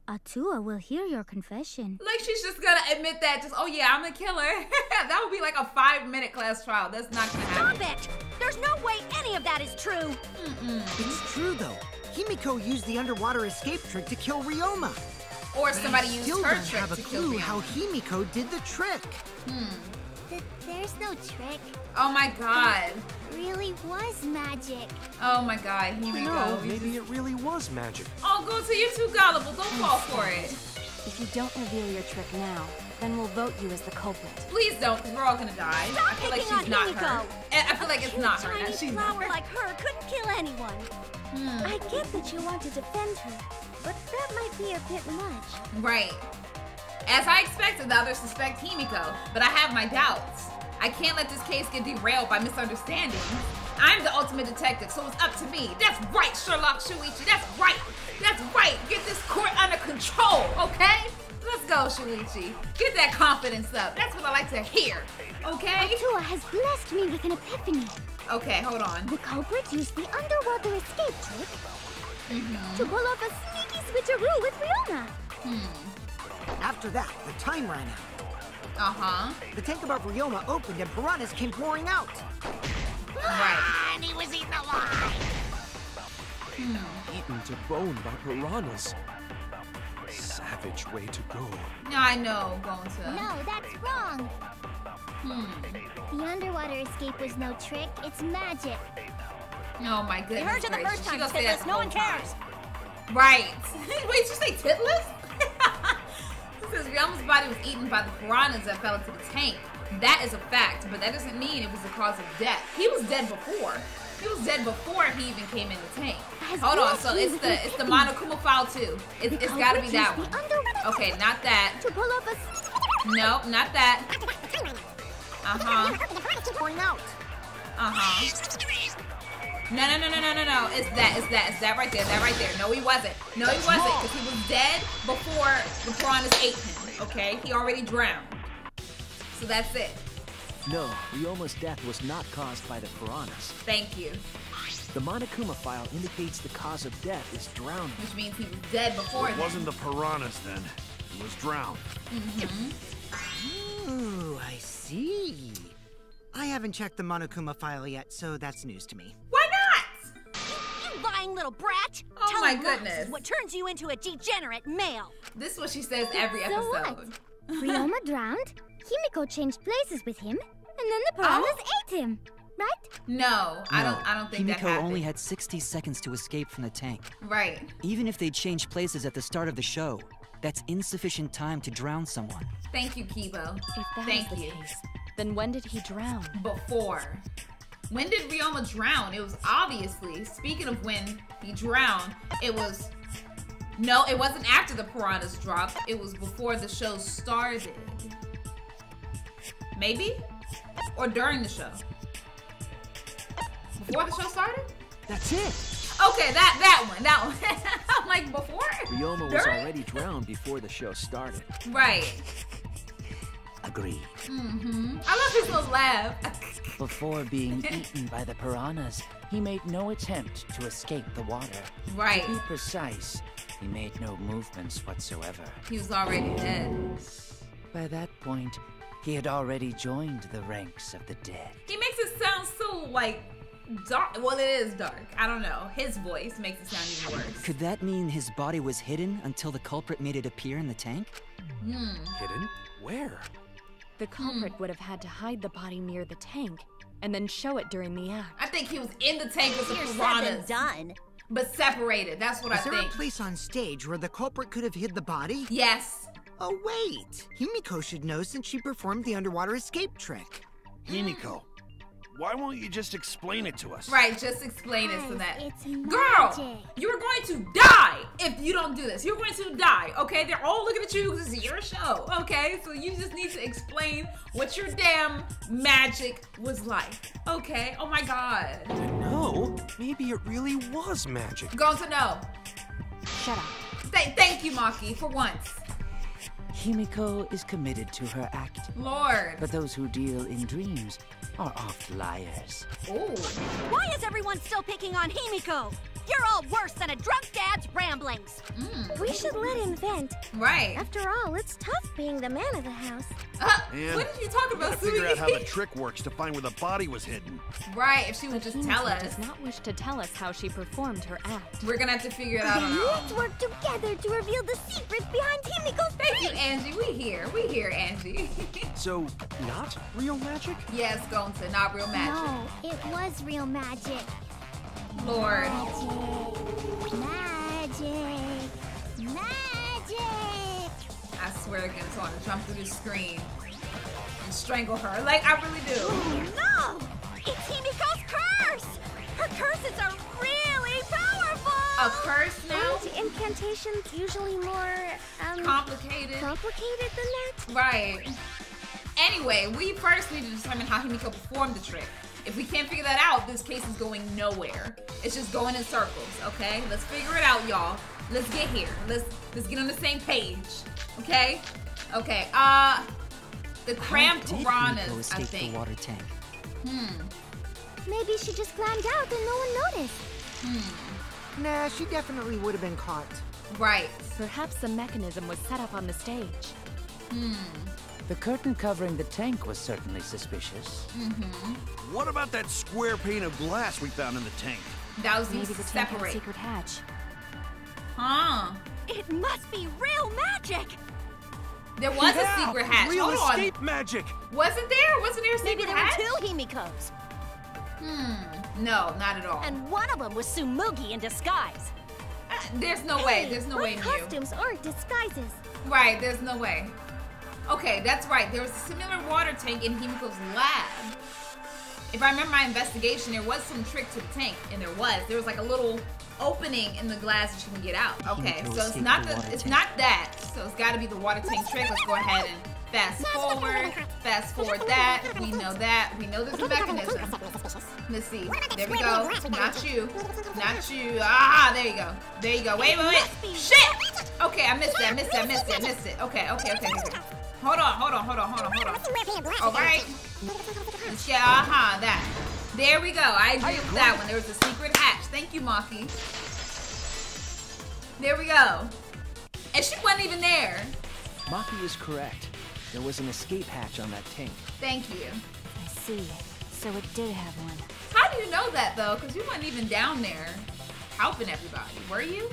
Atua will hear your confession. Like she's just gonna admit that, just oh yeah, I'm a killer. that would be like a five minute class trial. That's not gonna happen. Stop it! There's no way any of that is true. It's true, though. Himiko used the underwater escape trick to kill Ryoma. Or somebody I used still her don't trick have a clue how Himiko did the trick. Hmm. Th- there's no trick. Oh my god. It Really was magic. Oh my god. Here we No, go. maybe it really was magic. Oh, go to you're too gullible. Don't fall for it. If you don't reveal your trick now, then we'll vote you as the culprit. Please don't, because we're all gonna die. Stop I feel like she's not Himiko. her. I feel like it's not her. Tiny Now, she's not flower her. like her couldn't kill anyone. Hmm. I get that you want to defend her, but that might be a bit much. Right. As I expected, the others suspect Himiko, but I have my doubts. I can't let this case get derailed by misunderstandings. I'm the ultimate detective, so it's up to me. That's right, Sherlock Shuichi. That's right. That's right. Get this court under control, okay? Let's go, Shuichi. Get that confidence up. That's what I like to hear. Okay? Atua has blessed me with an epiphany. Okay, hold on. The culprit used the underwater escape trick Mm-hmm. to pull off a sneaky switcheroo with Ryoma. After that, the time ran out. Uh-huh. The tank above Ryoma opened and piranhas came pouring out. Right. And he was eaten alive. Eaten to bone by piranhas. Savage way to go. Yeah, I know, Gonta. No, that's wrong. Hmm. The underwater escape was no trick. It's magic. Oh my goodness. heard you the first time, gonna say Titless. No one cares. Right. Wait, did you say titless? says Ryoma's body was eaten by the piranhas that fell into the tank. That is a fact, but that doesn't mean it was the cause of death. He was dead before. He was dead before he even came in the tank. Hold on, so it's the it's the. Monokuma file too. It, it's gotta be that one. Okay, not that. to pull off a s- No, not that. Uh huh. Uh huh. No, no, no, no, no, no, no. It's that. It's that. It's that right there. That right there. No, he wasn't. No, he wasn't. Because he was dead before the piranhas ate him. Okay? He already drowned. So that's it. No, Ryoma's death was not caused by the piranhas. Thank you. The Monokuma file indicates the cause of death is drowning. Which means he was dead before It then. wasn't the piranhas then. It was drowned. Mm-hmm. Ooh, I see. I haven't checked the Monokuma file yet, so that's news to me. Why not? You lying little brat! Oh Telling my goodness. is what turns you into a degenerate male. This is what she says every So what? episode. Ryoma drowned, Himiko changed places with him, and then the oh. piranhas ate him. Right? No, I don't. I don't think that Himiko happened. only had 60 seconds to escape from the tank. Right. Even if they changed places at the start of the show, that's insufficient time to drown someone. Thank you, Kibo. If that Thank is the you. case, then when did he drown? before. When did Ryoma drown? It was obviously, speaking of when he drowned, it was. No, it wasn't after the piranhas dropped. It was before the show started. Maybe? Or during the show? Before the show started? That's it. Okay, that that one, that one. I'm like before. Ryoma was already drowned before the show started. Right. Agreed. Mm-hmm. I love his little laugh. Before being eaten by the piranhas, he made no attempt to escape the water. right. To be precise, he made no movements whatsoever. He was already dead. By that point, He had already joined the ranks of the dead. He makes it sound so like dark. Well, it is dark. I don't know. His voice makes it sound even worse. Could that mean his body was hidden until the culprit made it appear in the tank? Hmm. Hidden? Where? The culprit hmm. would have had to hide the body near the tank and then show it during the act. I think he was in the tank with the Easier said piranhas. done. But separated. That's what Is I think. Is there a place on stage where the culprit could have hid the body? Yes. Oh, wait. Himiko should know since she performed the underwater escape trick. Hmm. Himiko, why won't you just explain it to us? Right, just explain it so that. It's Girl, you are going to die if you don't do this. You're going to die, okay? They're all looking at you because it's your show, okay? So you just need to explain what your damn magic was like, okay? Oh my god. No, maybe it really was magic. Going to know. Shut up. Th- thank you, Maki, for once. Himiko is committed to her act. Lord. But those who deal in dreams are oft liars. Oh. Why is everyone still picking on Himiko? You're all worse than a drunk dad's ramblings. We should let him vent. Right. After all, it's tough being the man of the house. Uh, And what did you talk we about, gotta figure out how the trick works to find where the body was hidden. right, if she would just tell Himiko us. does not wish to tell us how she performed her act. We're gonna have to figure it out on our own. Let's work together to reveal the secret behind Himiko's Thank you, Angie. We here. We here, Angie. So, not real magic? yes, going to not real magic. No, it was real magic. Lord. Magic. Swear to goodness, I want to jump through the screen and strangle her. Like, I really do. No! It's Himiko's curse! Her curses are really powerful! A curse now? Aren't incantations usually more um Complicated. complicated than that? Right. Anyway, we first need to determine how Himiko performed the trick. If we can't figure that out, this case is going nowhere. It's just going in circles, okay? Let's figure it out, y'all. Let's get here. Let's let's get on the same page. Okay? Okay. Uh the cramped How did Himiko piranhas, I think. the water tank? Hmm. Maybe she just climbed out and no one noticed. Hmm. Nah, she definitely would have been caught. Right. Perhaps the mechanism was set up on the stage. Hmm. The curtain covering the tank was certainly suspicious. Mm-hmm. What about that square pane of glass we found in the tank? That was Maybe the to tank had a secret hatch. Huh. It must be real magic! There was Yeah, a secret hatch. Real Hold on. magic. Wasn't there? Wasn't there a secret Maybe secret there hatch? were two Himikos. Hmm. No, not at all. And one of them was Tsumugi in disguise. Uh, there's no way. There's no what way, Miu. costumes or disguises? Right, there's no way. Okay, that's right. There was a similar water tank in Himiko's lab. If I remember my investigation, there was some trick to the tank, and there was. There was like a little opening in the glass that you can get out. Okay, so it's not the the, it's not that. So it's got to be the water tank trick. Let's go ahead and fast forward. Fast forward that. We know that. We know there's a mechanism. Let's see. There we go. Not you. Not you. Ah, there you go. There you go. Wait, wait, wait. Shit. Okay, I missed it. I missed it. I missed it. Missed it. Okay, okay, okay, okay. Hold on, hold on, hold on, hold on, hold on. All right. Yeah, uh-huh, that. There we go. I agree with that one. There was a secret hatch. Thank you, Maki. There we go. And she wasn't even there. Maki is correct. There was an escape hatch on that tank. Thank you. I see. So it did have one. How do you know that, though? Because you weren't even down there helping everybody, were you?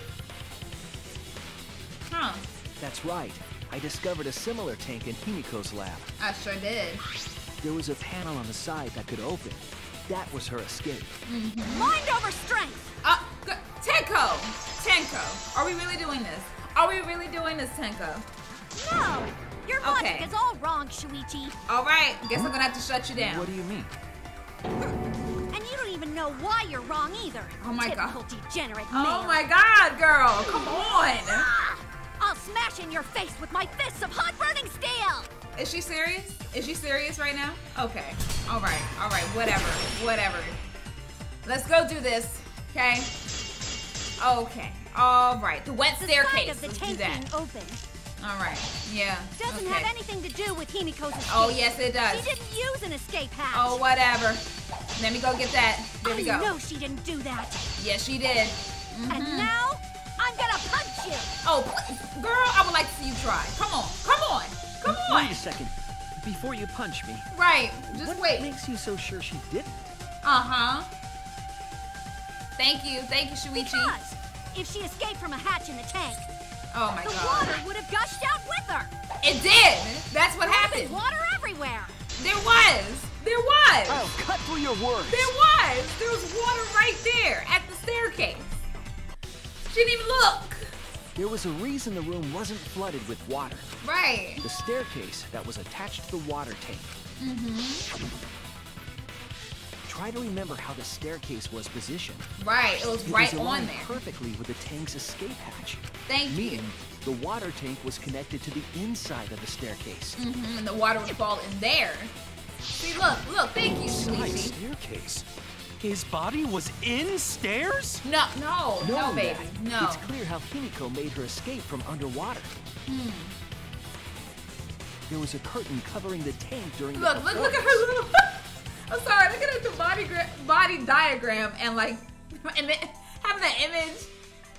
Huh. That's right. I discovered a similar tank in Himiko's lab. I sure did. There was a panel on the side that could open. That was her escape. Mind over strength! Uh, g- Tenko! Tenko, are we really doing this? Are we really doing this, Tenko? No! Your logic Okay. is all wrong, Shuichi. All right, guess I'm gonna have to shut you down. What do you mean? And you don't even know why you're wrong either. Oh my God. Typical degenerate Oh my god, girl, come on! Ah! I'll smash in your face with my fists of hot burning steel! Is she serious? Is she serious right now? Okay. All right. All right. Whatever. Whatever. Let's go do this. Okay. Okay. All right. The wet The staircase. of the Let's do that. open All right. Yeah. doesn't okay. have anything to do with Himiko's escape. Oh yes, it does. She didn't use an escape hatch. Oh whatever. Let me go get that. There we I go. know she didn't do that. Yes, she did. And Mhm. now, I'm gonna punch you! Oh, girl, I would like to see you try. Come on. Come on. Come on. Wait a second. before you punch me. Right. Just what wait. makes you so sure she didn't? Uh huh. Thank you. Thank you, Shuichi. Because if she escaped from a hatch in the tank, Oh my the god. water would have gushed out with her. It did. That's what There happened. Water everywhere. There was. There was. I'll cut through your words. There was. There was water right there at the staircase. She didn't even look. There was a reason the room wasn't flooded with water. Right. The staircase that was attached to the water tank. Mm-hmm. Try to remember how the staircase was positioned. Right. It was right on aligned there. perfectly with the tank's escape hatch. Thank you. Meaning, the water tank was connected to the inside of the staircase. Mm-hmm. And the water would fall in there. See, look, look. Thank you, Shuichi. staircase. His body was in stairs? No, no, no, baby, Matt. no. It's clear how Himiko made her escape from underwater. Hmm. There was a curtain covering the tank during Look, the look, look at her little. I'm sorry. Look at the body body diagram and like, and then having that image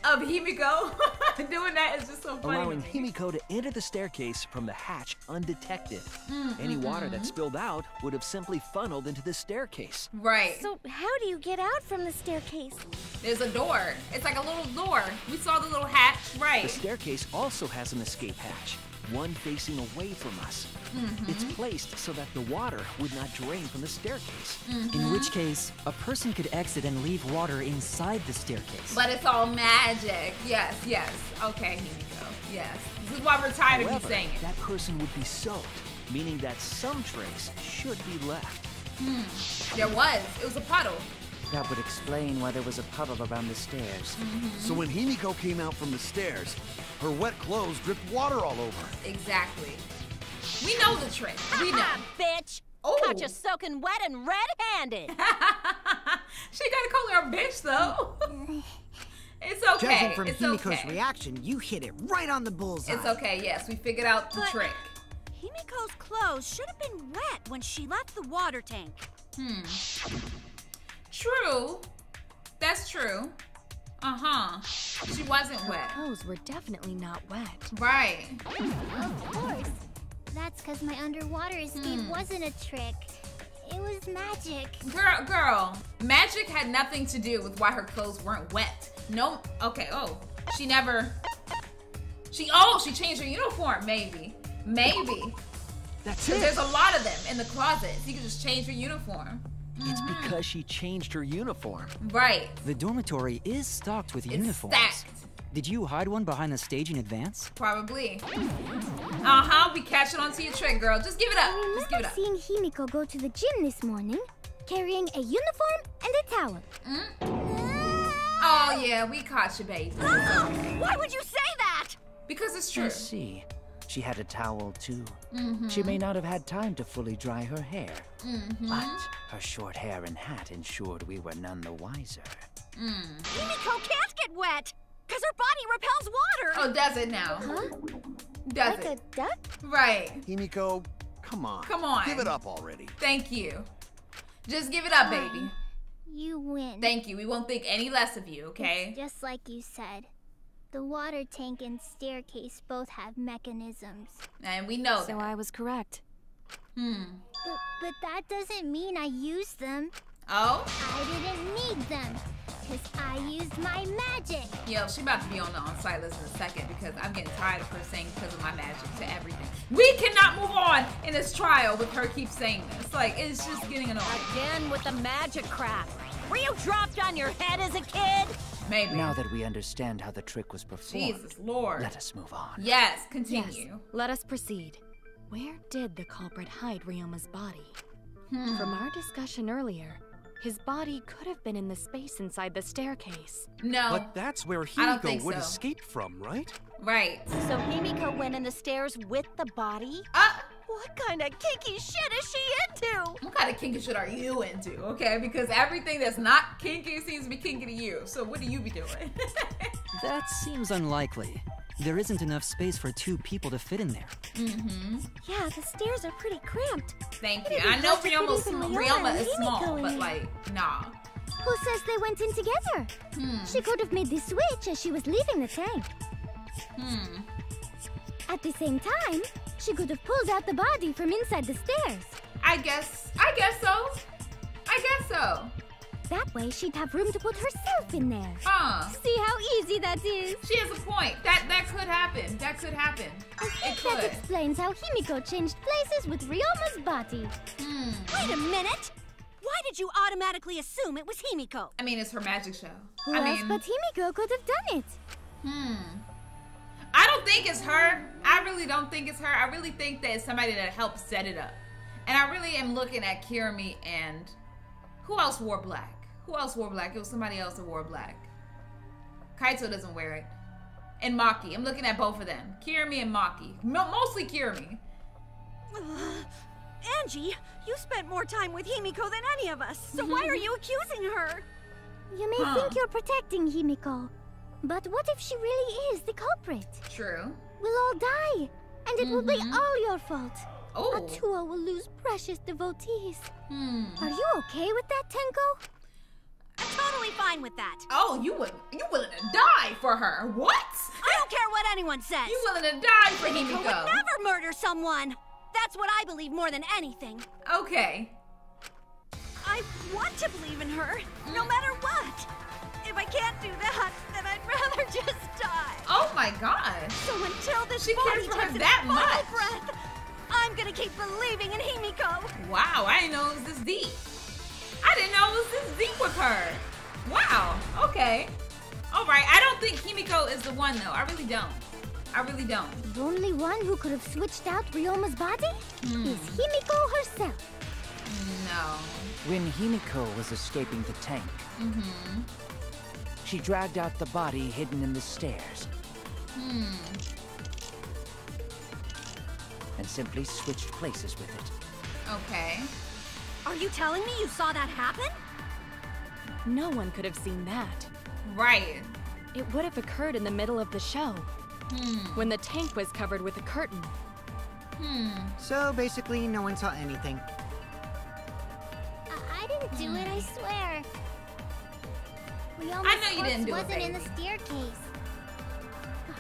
of Himiko doing that is just so funny. allowing. Himiko to enter the staircase from the hatch undetected. Mm, Any mm, water mm. that spilled out would have simply funneled into the staircase. Right. So how do you get out from the staircase? There's a door. It's like a little door. We saw the little hatch. Right. The staircase also has an escape hatch, one facing away from us. Mhm. It's placed so that the water would not drain from the staircase. In which case, a person could exit and leave water inside the staircase. But it's all magic. Yes, yes. Okay, Himiko. Yes. This is why we're tired of you saying it. that person would be soaked, meaning that some trace should be left. Hmm. There was. It was a puddle. That would explain why there was a puddle around the stairs. So when Himiko came out from the stairs, her wet clothes dripped water all over. Exactly. We know the trick. We know. Bitch. Oh. Caught you soaking wet and red-handed. She gotta call her a bitch though. it's okay. Judging from it's Himiko's okay. reaction, you hit it right on the bullseye. It's okay. Yes, we figured out the But- trick. Himiko's clothes should have been wet when she left the water tank. Hmm. True. That's true. Uh huh. She wasn't Her wet. clothes were definitely not wet. Right. Of course. That's because my underwater escape Hmm. wasn't a trick. It was magic. Girl, girl, magic had nothing to do with why her clothes weren't wet. No, okay, oh, she never, she, oh, she changed her uniform, maybe, maybe. That's 'Cause it. there's a lot of them in the closet. You can just change her uniform. It's because she changed her uniform. Right. The dormitory is stocked with It's uniforms. stacked. Did you hide one behind the stage in advance? Probably. Uh huh. We catching on to your trick, girl. Just give it up. I Just give it up. seeing Himiko go to the gym this morning, carrying a uniform and a towel. Mm? Oh yeah, we caught you, baby. Why would you say that? Because it's I true. see. She had a towel too. Mhm. She may not have had time to fully dry her hair, Mhm. but her short hair and hat ensured we were none the wiser. Mm. Himiko can't get wet because her body repels water. Oh, does it now? Huh? Does like it? a duck? Right. Himiko, come on. Come on. Give it up already. Thank you. Just give it up, baby. You win. Thank you. We won't think any less of you, okay? It's just like you said. The water tank and staircase both have mechanisms. And we know So that. I was correct. Hmm. But, but that doesn't mean I used them. Oh? I didn't need them. Because I used my magic. Yo, she about to be on the on-site list in a second because I'm getting tired of her saying because of my magic to everything. We cannot move on in this trial with her keep saying this. Like, it's just getting annoying. Again with the magic crap. Were you dropped on your head as a kid? Maybe. Now that we understand how the trick was performed, Jesus Lord. let us move on. Yes, continue. Yes, Let us proceed. Where did the culprit hide Ryoma's body? Hmm. From our discussion earlier, his body could have been in the space inside the staircase. No. But that's where I Himiko would so. escape from, right? Right. So Himiko went in the stairs with the body? Uh, What kind of kinky shit is she into? what kind of kinky shit are you into, okay? Because everything that's not kinky seems to be kinky to you. So what do you be doing? That seems unlikely. There isn't enough space for two people to fit in there. mm-hmm. Yeah, the stairs are pretty cramped. Thank you. I know hard to fit Ryoma's, even Ryoma Ryoma and is small, but there. like, nah. Who says they went in together? Hmm. She could have made the switch as she was leaving the tank. Hmm. At the same time, she could have pulled out the body from inside the stairs. I guess. I guess so. I guess so. That way she'd have room to put herself in there. Huh. See how easy that is? She has a point. That that could happen. That could happen. I think It that explains how Himiko changed places with Ryoma's body. Hmm. Wait a minute! Why did you automatically assume it was Himiko? I mean, it's her magic show. Who I else mean, but Himiko could have done it? hmm. I don't think it's her. I really don't think it's her. I really think that it's somebody that helped set it up. And I really am looking at Kirumi and who else wore black? Who else wore black? It was somebody else that wore black. Kaito doesn't wear it. And Maki. I'm looking at both of them. Kirumi and Maki. Mo- mostly Kirumi. Angie, you spent more time with Himiko than any of us, so why mm-hmm. are you accusing her? You may Huh. think you're protecting Himiko, but what if she really is the culprit? True. We'll all die, and it will be Mhm. all your fault. Oh. Atua will lose precious devotees. Hmm. Are you okay with that, Tenko? I'm totally fine with that. Oh, you would you willing to die for her? What? I don't care what anyone says. You willing to die for Himiko would never murder someone. That's what I believe more than anything. Okay. I want to believe in her, no matter what. If I can't do that, then I'd rather just die. Oh my god. So until this She body cares for takes its that much. breath, I'm gonna keep believing in Himiko. Wow, I didn't know it was this deep. I didn't know it was this deep with her. Wow. Okay. All right. I don't think Himiko is the one though. I really don't. I really don't. The only one who could have switched out Ryoma's body Hmm. is Himiko herself. No. When Himiko was escaping the tank, Mm-hmm. She dragged out the body hidden in the stairs Hmm. and simply switched places with it. Okay. Are you telling me you saw that happen? No one could have seen that. Right. It would have occurred in the middle of the show, Hmm. when the tank was covered with a curtain. Hmm. So basically, no one saw anything. I, I didn't do it, I swear. Ryoma's I know you didn't do it, wasn't in the staircase.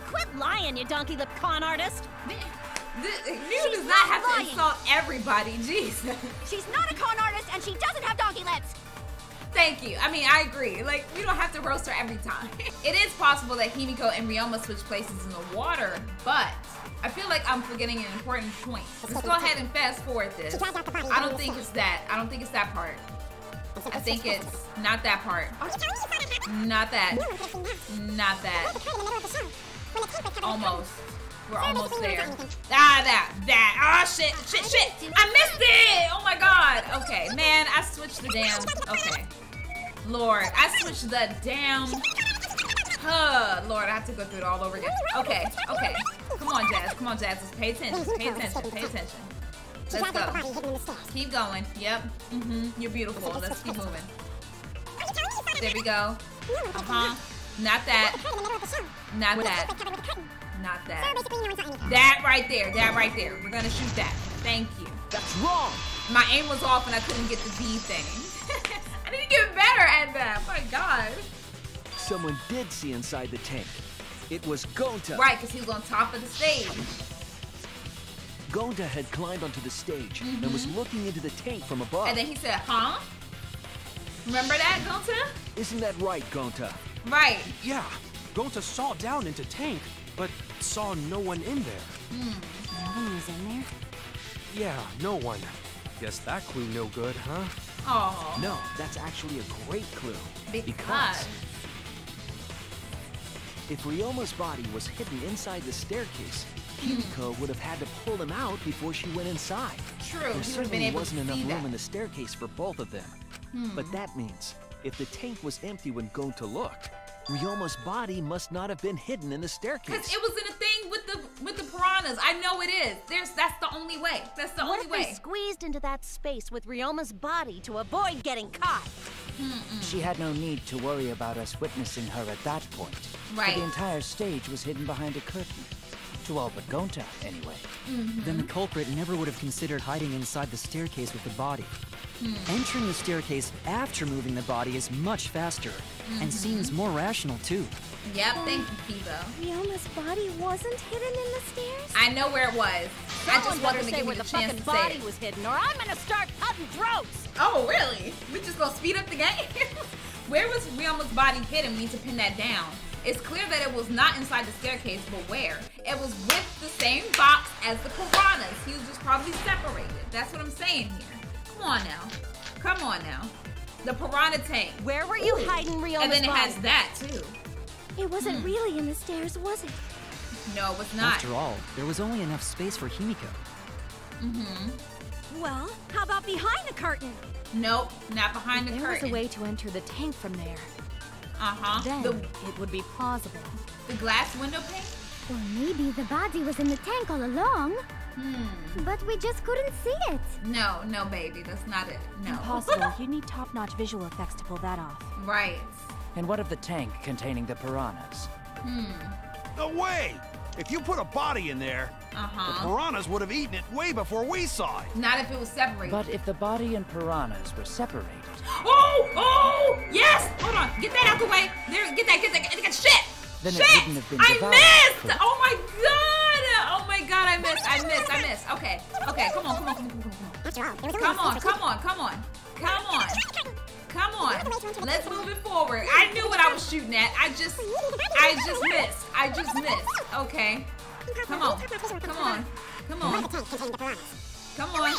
Quit lying, you donkey lip con artist. Th- You She's does not not have to insult everybody. Jeez. She's not a con artist and she doesn't have donkey lips. Thank you. I mean, I agree. Like, you don't have to roast her every time. it is possible that Himiko and Ryoma switch places in the water, but I feel like I'm forgetting an important point. Let's go ahead and fast forward this. I don't think it's that. I don't think it's that part. I think it's not that part. Not that. Not that. Almost. We're almost there. Ah, that, that. Ah, shit, shit, shit. I missed it. Oh my god. Okay, man, I switched the damn. Okay. Lord, I switched the damn. Huh, Lord, I have to go through it all over again. Okay, okay. Come on, Jazz. Come on, Jazz. Let's pay attention. Pay attention. Pay attention. Let's go. Keep going. Yep. Mm-hmm. You're beautiful. Let's keep moving. There we go. Uh-huh. Not that. Not that. Not that. That right there. That right there. We're gonna shoot that. Thank you. That's wrong! My aim was off and I couldn't get the B thing. I need to get better at that. My God. Someone did see inside the tank. It was Gonta. Right, because he was on top of the stage. Gonta had climbed onto the stage and was Mhm. looking into the tank from above. And then he said, huh? Remember that, Gonta? Isn't that right, Gonta? Right. Yeah, Gonta saw down into tank, but saw no one in there. No one was in there. Yeah, no one. Guess that clue no good, huh? Oh. No, that's actually a great clue. Because. if Ryoma's body was hidden inside the staircase, Himiko would have had to pull him out before she went inside. True, There he would have been certainly able to wasn't enough see room that. in the staircase for both of them. Hmm. But that means, if the tank was empty when Gonta looked, Ryoma's body must not have been hidden in the staircase. Because it was in a thing with the with the piranhas. I know it is. There's that's the only way. That's the what only if way. they squeezed into that space with Ryoma's body to avoid getting caught? She had no need to worry about us witnessing her at that point. for Right. the entire stage was hidden behind a curtain. To all but Gonta, anyway. Mm-hmm. Then the culprit never would have considered hiding inside the staircase with the body. Hmm. Entering the staircase after moving the body is much faster and mm-hmm. seems more rational too. Yep, thank you, Kibo. Ryoma's body wasn't hidden in the stairs? I know where it was. I just Someone want better to say give me where the the chance fucking to say body it. was hidden, or I'm gonna start cutting throats. Oh, really? We just gonna speed up the game? where was Ryoma's body hidden? We need to pin that down. It's clear that it was not inside the staircase, but where? It was with the same box as the piranhas. He was just probably separated. That's what I'm saying here. Come on now. Come on now. The piranha tank. Where were you Ooh. hiding Ryoma's And then it has that too. It wasn't Hmm. really in the stairs, was it? No, it was not. After all, there was only enough space for Himiko. Mm-hmm. Well, how about behind the curtain? Nope, not behind the There curtain. was a way to enter the tank from there. Uh-huh. Then The, it would be plausible. the glass window pane? Or maybe the body was in the tank all along. Hmm. But we just couldn't see it. No, no, baby, that's not it. No. Impossible. You'd need top-notch visual effects to pull that off. right. And what of the tank containing the piranhas? Hmm. No way! If you put a body in there, the Uh-huh. piranhas would have eaten it way before we saw it. Not if it was separated. But if the body and piranhas were separated, Oh! Oh! Yes! Hold on. Get that out the way. There, get that, get that, get that. Shit! Then Shit! wouldn't have been I missed! correct? Oh my god! Oh my god, I missed, I missed, I missed. Okay. Okay, come on, come on, come on, come on, come on. Come on, come on, come on. Come on. Come on. Let's move it forward. I knew what I was shooting at. I just I just missed. I just missed. Okay. Come on. Come on. Come on. Come on.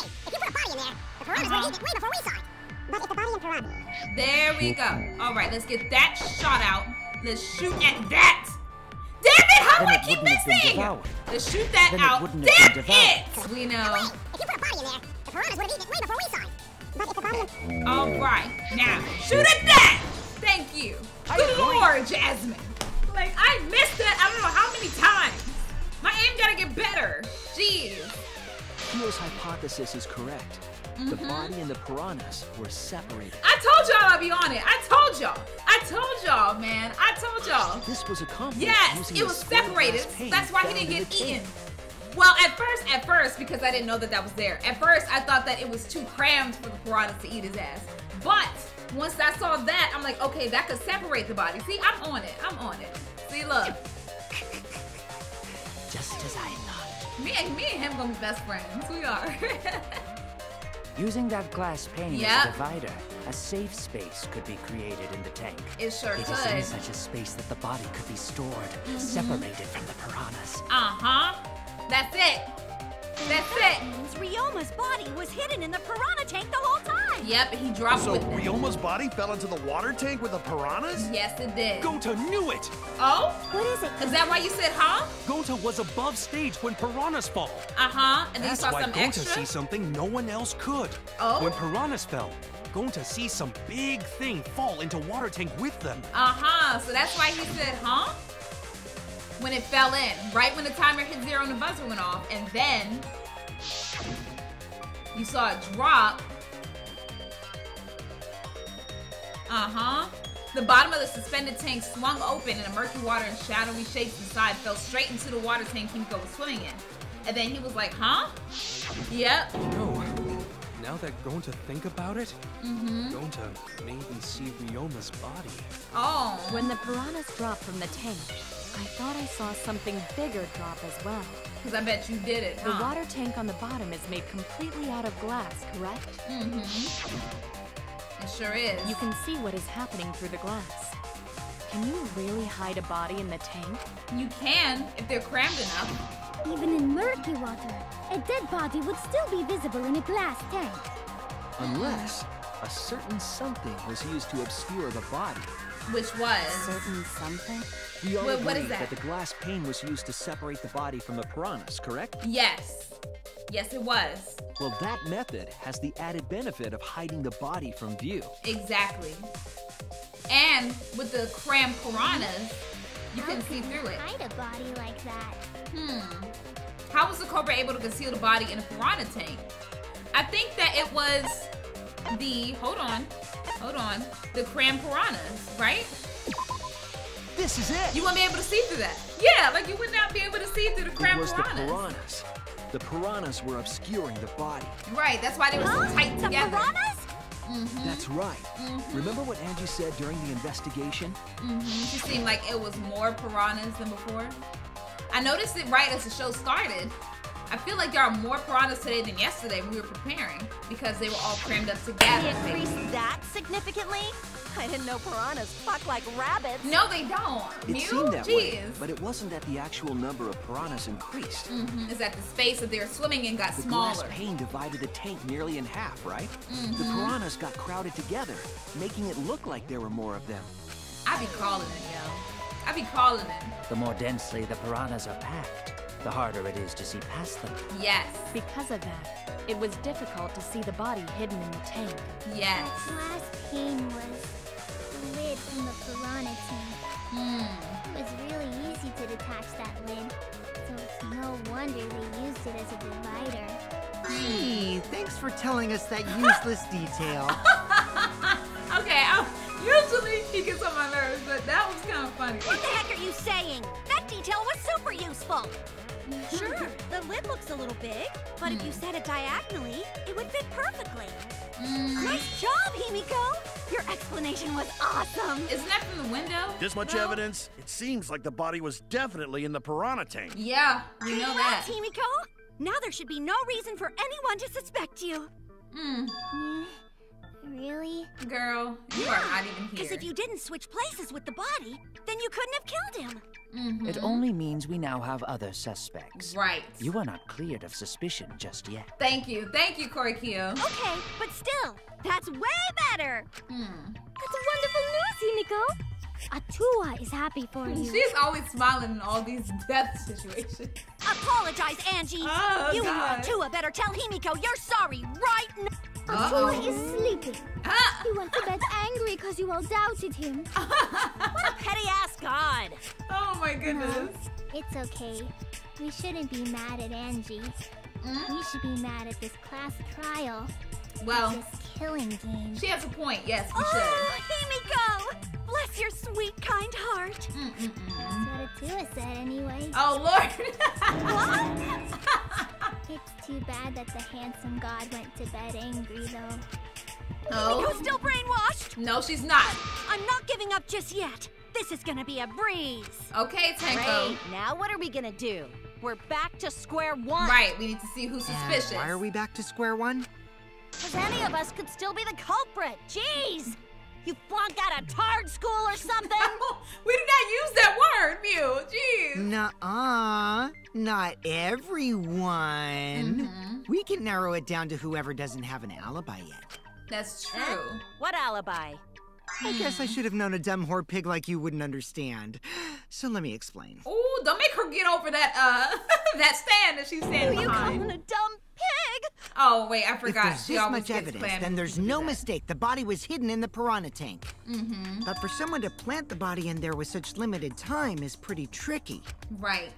There we go. All right, let's get that shot out. Let's shoot at that. Damn it! How do Then I it keep wouldn't have been missing? devoured. Let's shoot that Then it out. wouldn't have Damn been it! We know. All right, now shoot at that. Thank you. Good lord, Jasmine. Like I missed that. I don't know how many times. My aim gotta get better. Jeez. Kiyo's hypothesis is correct. The body and the piranhas were separated. I told y'all I'd be on it. I told y'all. I told y'all, man. I told y'all. This was accomplished Yes, it was separated. That's why he didn't get eaten. Well, at first, at first, because I didn't know that that was there. At first, I thought that it was too crammed for the piranhas to eat his ass. But once I saw that, I'm like, okay, that could separate the body. See, I'm on it. I'm on it. See, look, just as I thought. me and me and him gonna be best friends. We are. Using that glass pane Yep. as a divider, a safe space could be created in the tank. it sure It is could. in such a space that the body could be stored, Mm-hmm. separated from the piranhas. Uh huh. That's it. That's it. Means Ryoma's body was hidden in the piranha tank the whole time. Yep, he dropped So with them. Ryoma's body fell into the water tank with the piranhas? Yes, it did. Gonta knew it! Oh, What is it? is that why you said huh? Gonta was above stage when piranhas fall. Uh huh. And then you That's saw why some Gonta extra. sees something no one else could. Oh. When piranhas fell, Gonta sees some big thing fall into water tank with them. Uh huh. So that's why he said, huh? When it fell in, right when the timer hit zero and the buzzer went off, and then you saw it drop. Uh huh. The bottom of the suspended tank swung open, and the murky water and shadowy shapes inside fell straight into the water tank Himiko was swimming in. And then he was like, huh? Yep. No. Now that going to think about it, Mm-hmm. Gonta maybe see Ryoma's body. Oh. When the piranhas dropped from the tank, I thought I saw something bigger drop as well. Because I bet you did it, The water tank on the bottom is made completely out of glass, correct? Mm-hmm. It sure is. You can see what is happening through the glass. Can you really hide a body in the tank? You can if they're crammed enough. Even in murky water, a dead body would still be visible in a glass tank. Unless a certain something was used to obscure the body. Which was certain something. We all Wait, what is agree that? the glass pane was used to separate the body from the piranhas, correct? Yes. Yes, it was. Well, that method has the added benefit of hiding the body from view. Exactly. And with the crammed piranhas, you can see through it. Hide a body like that. Hmm. How was the cobra able to conceal the body in a piranha tank? I think that it was the hold on, hold on, the crammed piranhas, right? This is it. You wouldn't be able to see through that. Yeah, like you would not be able to see through the It crammed was piranhas. the piranhas. The piranhas were obscuring the body. Right, that's why they were so tight The together. piranhas? Mhm. That's right. Mhm. Remember what Angie said during the investigation? hmm She seemed like it was more piranhas than before. I noticed it right as the show started. I feel like there are more piranhas today than yesterday when we were preparing because they were all crammed up together. They increased that significantly? I didn't know piranhas fuck like rabbits. No, they don't. It Miu? seemed that way, but it wasn't that the actual number of piranhas increased. hmm Is that the space that they were swimming in got The smaller? glass pane divided the tank nearly in half, right? The Mhm. piranhas got crowded together, making it look like there were more of them. I be calling it, yo. I be calling it. The more densely the piranhas are packed, the harder it is to see past them. Yes. Because of that, it was difficult to see the body hidden in the tank. Yes. That glass pane was the lid from the piranha tank. Hmm. It was really easy to detach that lid, so it's no wonder they used it as a divider. Hey, thanks for telling us that useless detail. Okay, I, usually he gets on my nerves, but that was kind of funny. What the heck are you saying? That detail was super useful. Sure, the lid looks a little big, but if you set it diagonally, it would fit perfectly. Nice job, Himiko! Your explanation was awesome! Isn't that from the window? This much No? evidence? It seems like the body was definitely in the piranha tank. Yeah, we know that. Congrats, Himiko! Now there should be no reason for anyone to suspect you. Mm. Really? Girl, you are not even here. Because if you didn't switch places with the body, then you couldn't have killed him. Mm-hmm. It only means we now have other suspects. Right. You are not cleared of suspicion just yet. Thank you. Thank you, Korekiyo. Okay, but still, that's way better. Hmm. That's wonderful news, Himiko. Atua is happy for you. She's always smiling in all these death situations. Apologize, Angie. Oh, you God. and Tua better tell Himiko you're sorry right now. Atua Uh-oh. is sleeping. Ah. He went to bed angry because you all doubted him. What a petty ass god. Oh my goodness. It's okay. We shouldn't be mad at Angie. Hmm? We should be mad at this class trial. Well, this killing game. she has a point. Yes, we Oh, Himiko! Bless your sweet, kind heart. should. Mm-mm-mm. That's what Atua said anyway. Oh Lord. what? It's too bad that the handsome god went to bed angry though. Oh. Himiko's still brainwashed. No, she's not. I'm not giving up just yet. This is gonna be a breeze. Okay, Tenko. Great. Now what are we gonna do? We're back to square one. Right. We need to see who's And suspicious. why are we back to square one? Because any of us could still be the culprit. Jeez! You flunked out of tard school or something? we did not use that word, Miu. Jeez. Nuh-uh. Not everyone. Mhm. We can narrow it down to whoever doesn't have an alibi yet. That's true. Eh? What alibi? I guess I should have known a dumb whore pig like you wouldn't understand. So let me explain. Oh, don't make her get over that uh that stand that she's standing Who you calling a dumb pig? Oh wait, I forgot. If forgot. there's she this always much evidence, then there's no that. mistake. The body was hidden in the piranha tank. Mm-hmm. But for someone to plant the body in there with such limited time is pretty tricky. Right.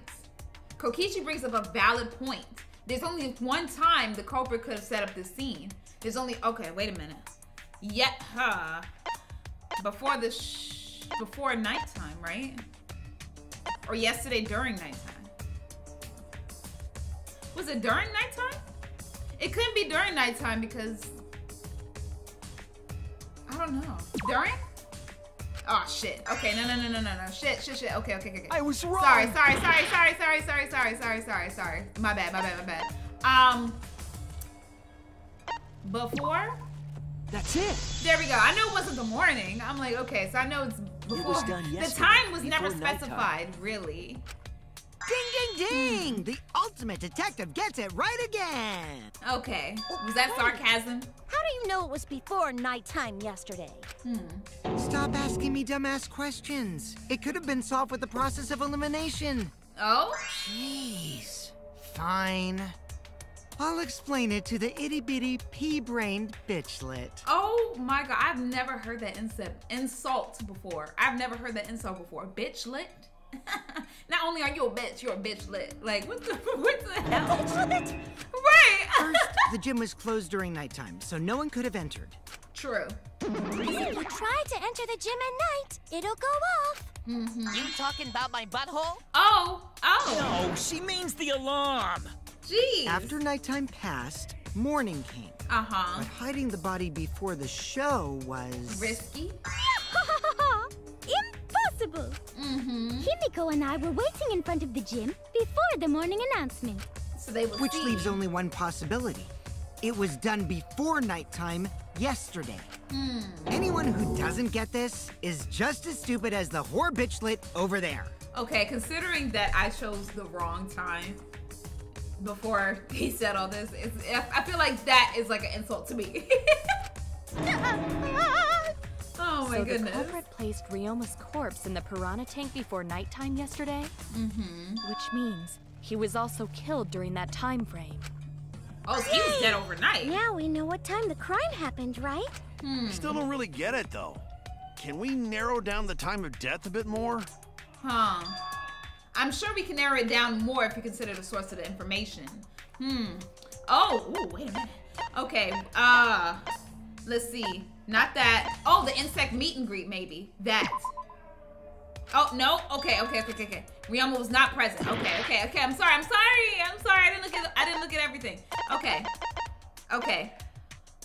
Kokichi brings up a valid point. There's only one time the culprit could have set up the scene. There's only okay. Wait a minute. Yet, huh? Before the sh- before nighttime, right? Or yesterday during nighttime? Was it during nighttime? It couldn't be during nighttime because I don't know. During? Oh shit. Okay, no no no no no no. Shit, shit, shit. Okay, okay, okay. I was wrong. Sorry, sorry, sorry, sorry, sorry, sorry, sorry, sorry, sorry, sorry. My bad, my bad, my bad. Um before? That's it. There we go. I knew it wasn't the morning. I'm like, okay, so I know it's before. was done the time was never before nighttime. specified, really. Ding, ding, ding! The ultimate detective gets it right again! Okay. Was that sarcasm? How do you know it was before nighttime yesterday? Hmm. Stop asking me dumbass questions. It could have been solved with the process of elimination. Oh? Jeez. Fine. I'll explain it to the itty bitty pea brained bitchlet. Oh my god, I've never heard that insult insult before. I've never heard that insult before. Bitch lit? Not only are you a bitch, you're a bitch lit. Like what the what the hell? Bitch lit? Right. First, the gym was closed during nighttime, so no one could have entered. True. If you try to enter the gym at night, it'll go off. Mm-hmm. You talking about my butthole? Oh, oh. No, she means the alarm. Jeez. After nighttime passed, morning came. Uh-huh. But hiding the body before the show was... Risky? Impossible! Mm-hmm. Himiko and I were waiting in front of the gym before the morning announcement. So they would Which see. leaves only one possibility. It was done before nighttime yesterday. Hmm. Anyone who doesn't get this is just as stupid as the whore bitchlet over there. Okay, considering that I chose the wrong time before he said all this, it's, I feel like that is like an insult to me. oh my so goodness. the culprit placed Ryoma's corpse in the piranha tank before nighttime yesterday? Mm-hmm. Which means he was also killed during that time frame. Oh, so he was dead overnight. Now we know what time the crime happened, right? Hmm. Still don't really get it though. Can we narrow down the time of death a bit more? Huh. I'm sure we can narrow it down more if you consider the source of the information. Hmm. Oh, ooh, wait a minute. Okay, uh, let's see. Not that. Oh, the insect meet and greet, maybe. That. Oh, no? Okay, okay, okay, okay, okay. Ryoma was not present. Okay, okay, okay. I'm sorry, I'm sorry. I'm sorry. I didn't look at I didn't look at everything. Okay. Okay.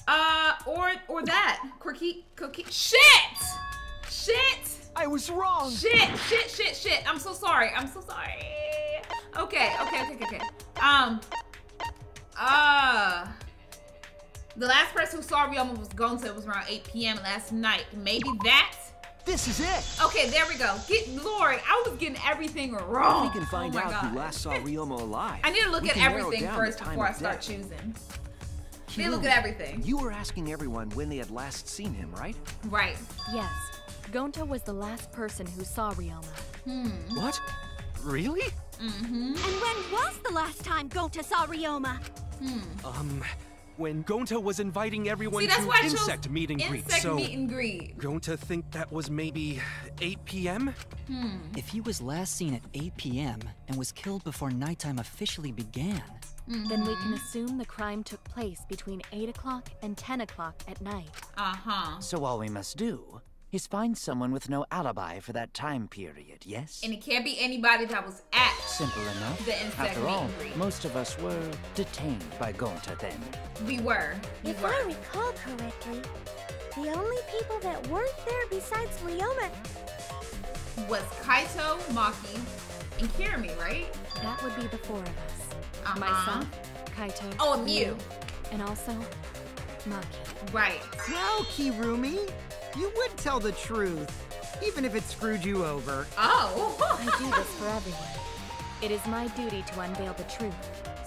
Uh, or or that. Quirky cookie. Shit! Shit! I was wrong. Shit, shit, shit, shit. I'm so sorry. I'm so sorry. Okay, okay, okay, okay, okay. Um, uh, the last person who saw Ryoma was Gonta. It was around 8 p.m. last night. Maybe that? This is it. Okay, there we go. Get Lord, I was getting everything wrong. We can find oh out God. who last saw Ryoma alive. I need to look at everything first before I start death. choosing. Need to look at everything. You were asking everyone when they had last seen him, right? Right. Yes, Gonta was the last person who saw Ryoma. Hmm. What? Really? Mm-hmm. And when was the last time Gonta saw Ryoma? Hmm. Um, when Gonta was inviting everyone See, to why I chose insect meet and greet, Insect so meet and greet. Gonta think that was maybe 8 p.m. Hmm. If he was last seen at 8 p.m. and was killed before nighttime officially began, Then we can assume the crime took place between 8 o'clock and 10 o'clock at night. Uh-huh. So all we must do is find someone with no alibi for that time period, yes? And it can't be anybody that was at Simple enough. the insect After meet all, and greet. most of us were detained by Gonta then. We were. We If were. I recall correctly, the only people that weren't there besides Ryoma was Kaito, Maki, and Kirimi, right? That would be the four of us. Uh-huh. Myself, Kaito. Oh, and you. And also, Maki. Right. Well, Kirumi, you would tell the truth, even if it screwed you over. Oh. I do this for everyone. It is my duty to unveil the truth,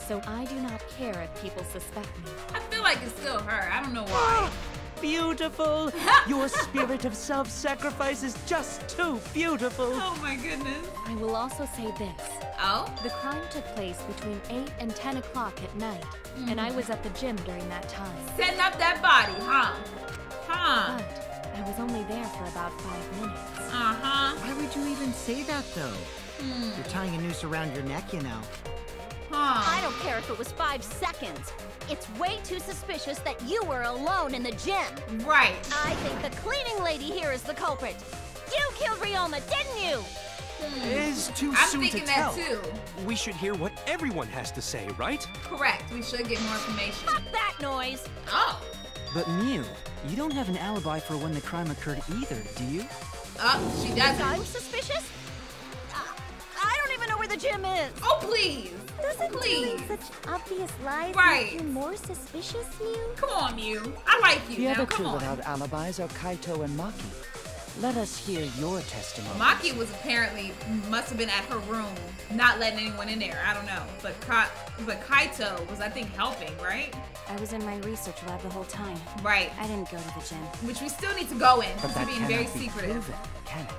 so I do not care if people suspect me. I feel like it's still her. I don't know why. Beautiful! Your spirit of self sacrifice is just too beautiful! Oh my goodness. I will also say this. Oh? The crime took place between 8 and 10 o'clock at night, and I mm. was at the gym during that time. Setting up that body, huh? Huh? But I was only there for about five minutes. Uh-huh. Why would you even say that, though? Hmm. You're tying a noose around your neck, you know. Huh? I don't care if it was five seconds. It's way too suspicious that you were alone in the gym. Right. I think the cleaning lady here is the culprit. You killed Ryoma, didn't you? Is too I'm soon to thinking tell. that too. We should hear what everyone has to say, right? Correct. We should get more information. Fuck that noise. Oh. But Miu, you don't have an alibi for when the crime occurred either, do you? Oh, she doesn't. I'm suspicious? Uh, I don't even know where the gym is. Oh, please. Doesn't Please. telling such obvious lies Right. make you more suspicious, Miu? Come on, Miu. I like you The now. other Come two on. without alibis are Kaito and Maki. Let us hear your testimony. Maki was apparently must have been at her room, not letting anyone in there. I don't know, but Ka- but Kaito was I think helping, right? I was in my research lab the whole time. Right. I didn't go to the gym. Which we still need to go in But because that we're being very be secretive. proven, can it?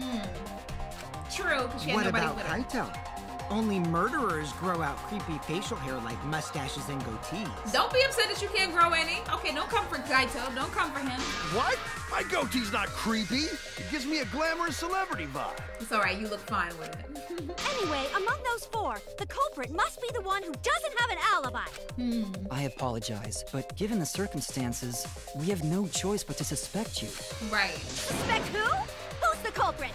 Hmm. True, because she had What nobody about with her. Kaito? Only murderers grow out creepy facial hair like mustaches and goatees. Don't be upset that you can't grow any. Okay, don't come for Kaito. Don't come for him. What? My goatee's not creepy. It gives me a glamorous celebrity vibe. It's all right. You look fine with it. Anyway, among those four, the culprit must be the one who doesn't have an alibi. Hmm. I apologize, but given the circumstances, we have no choice but to suspect you. Right. Suspect who? Who's the culprit?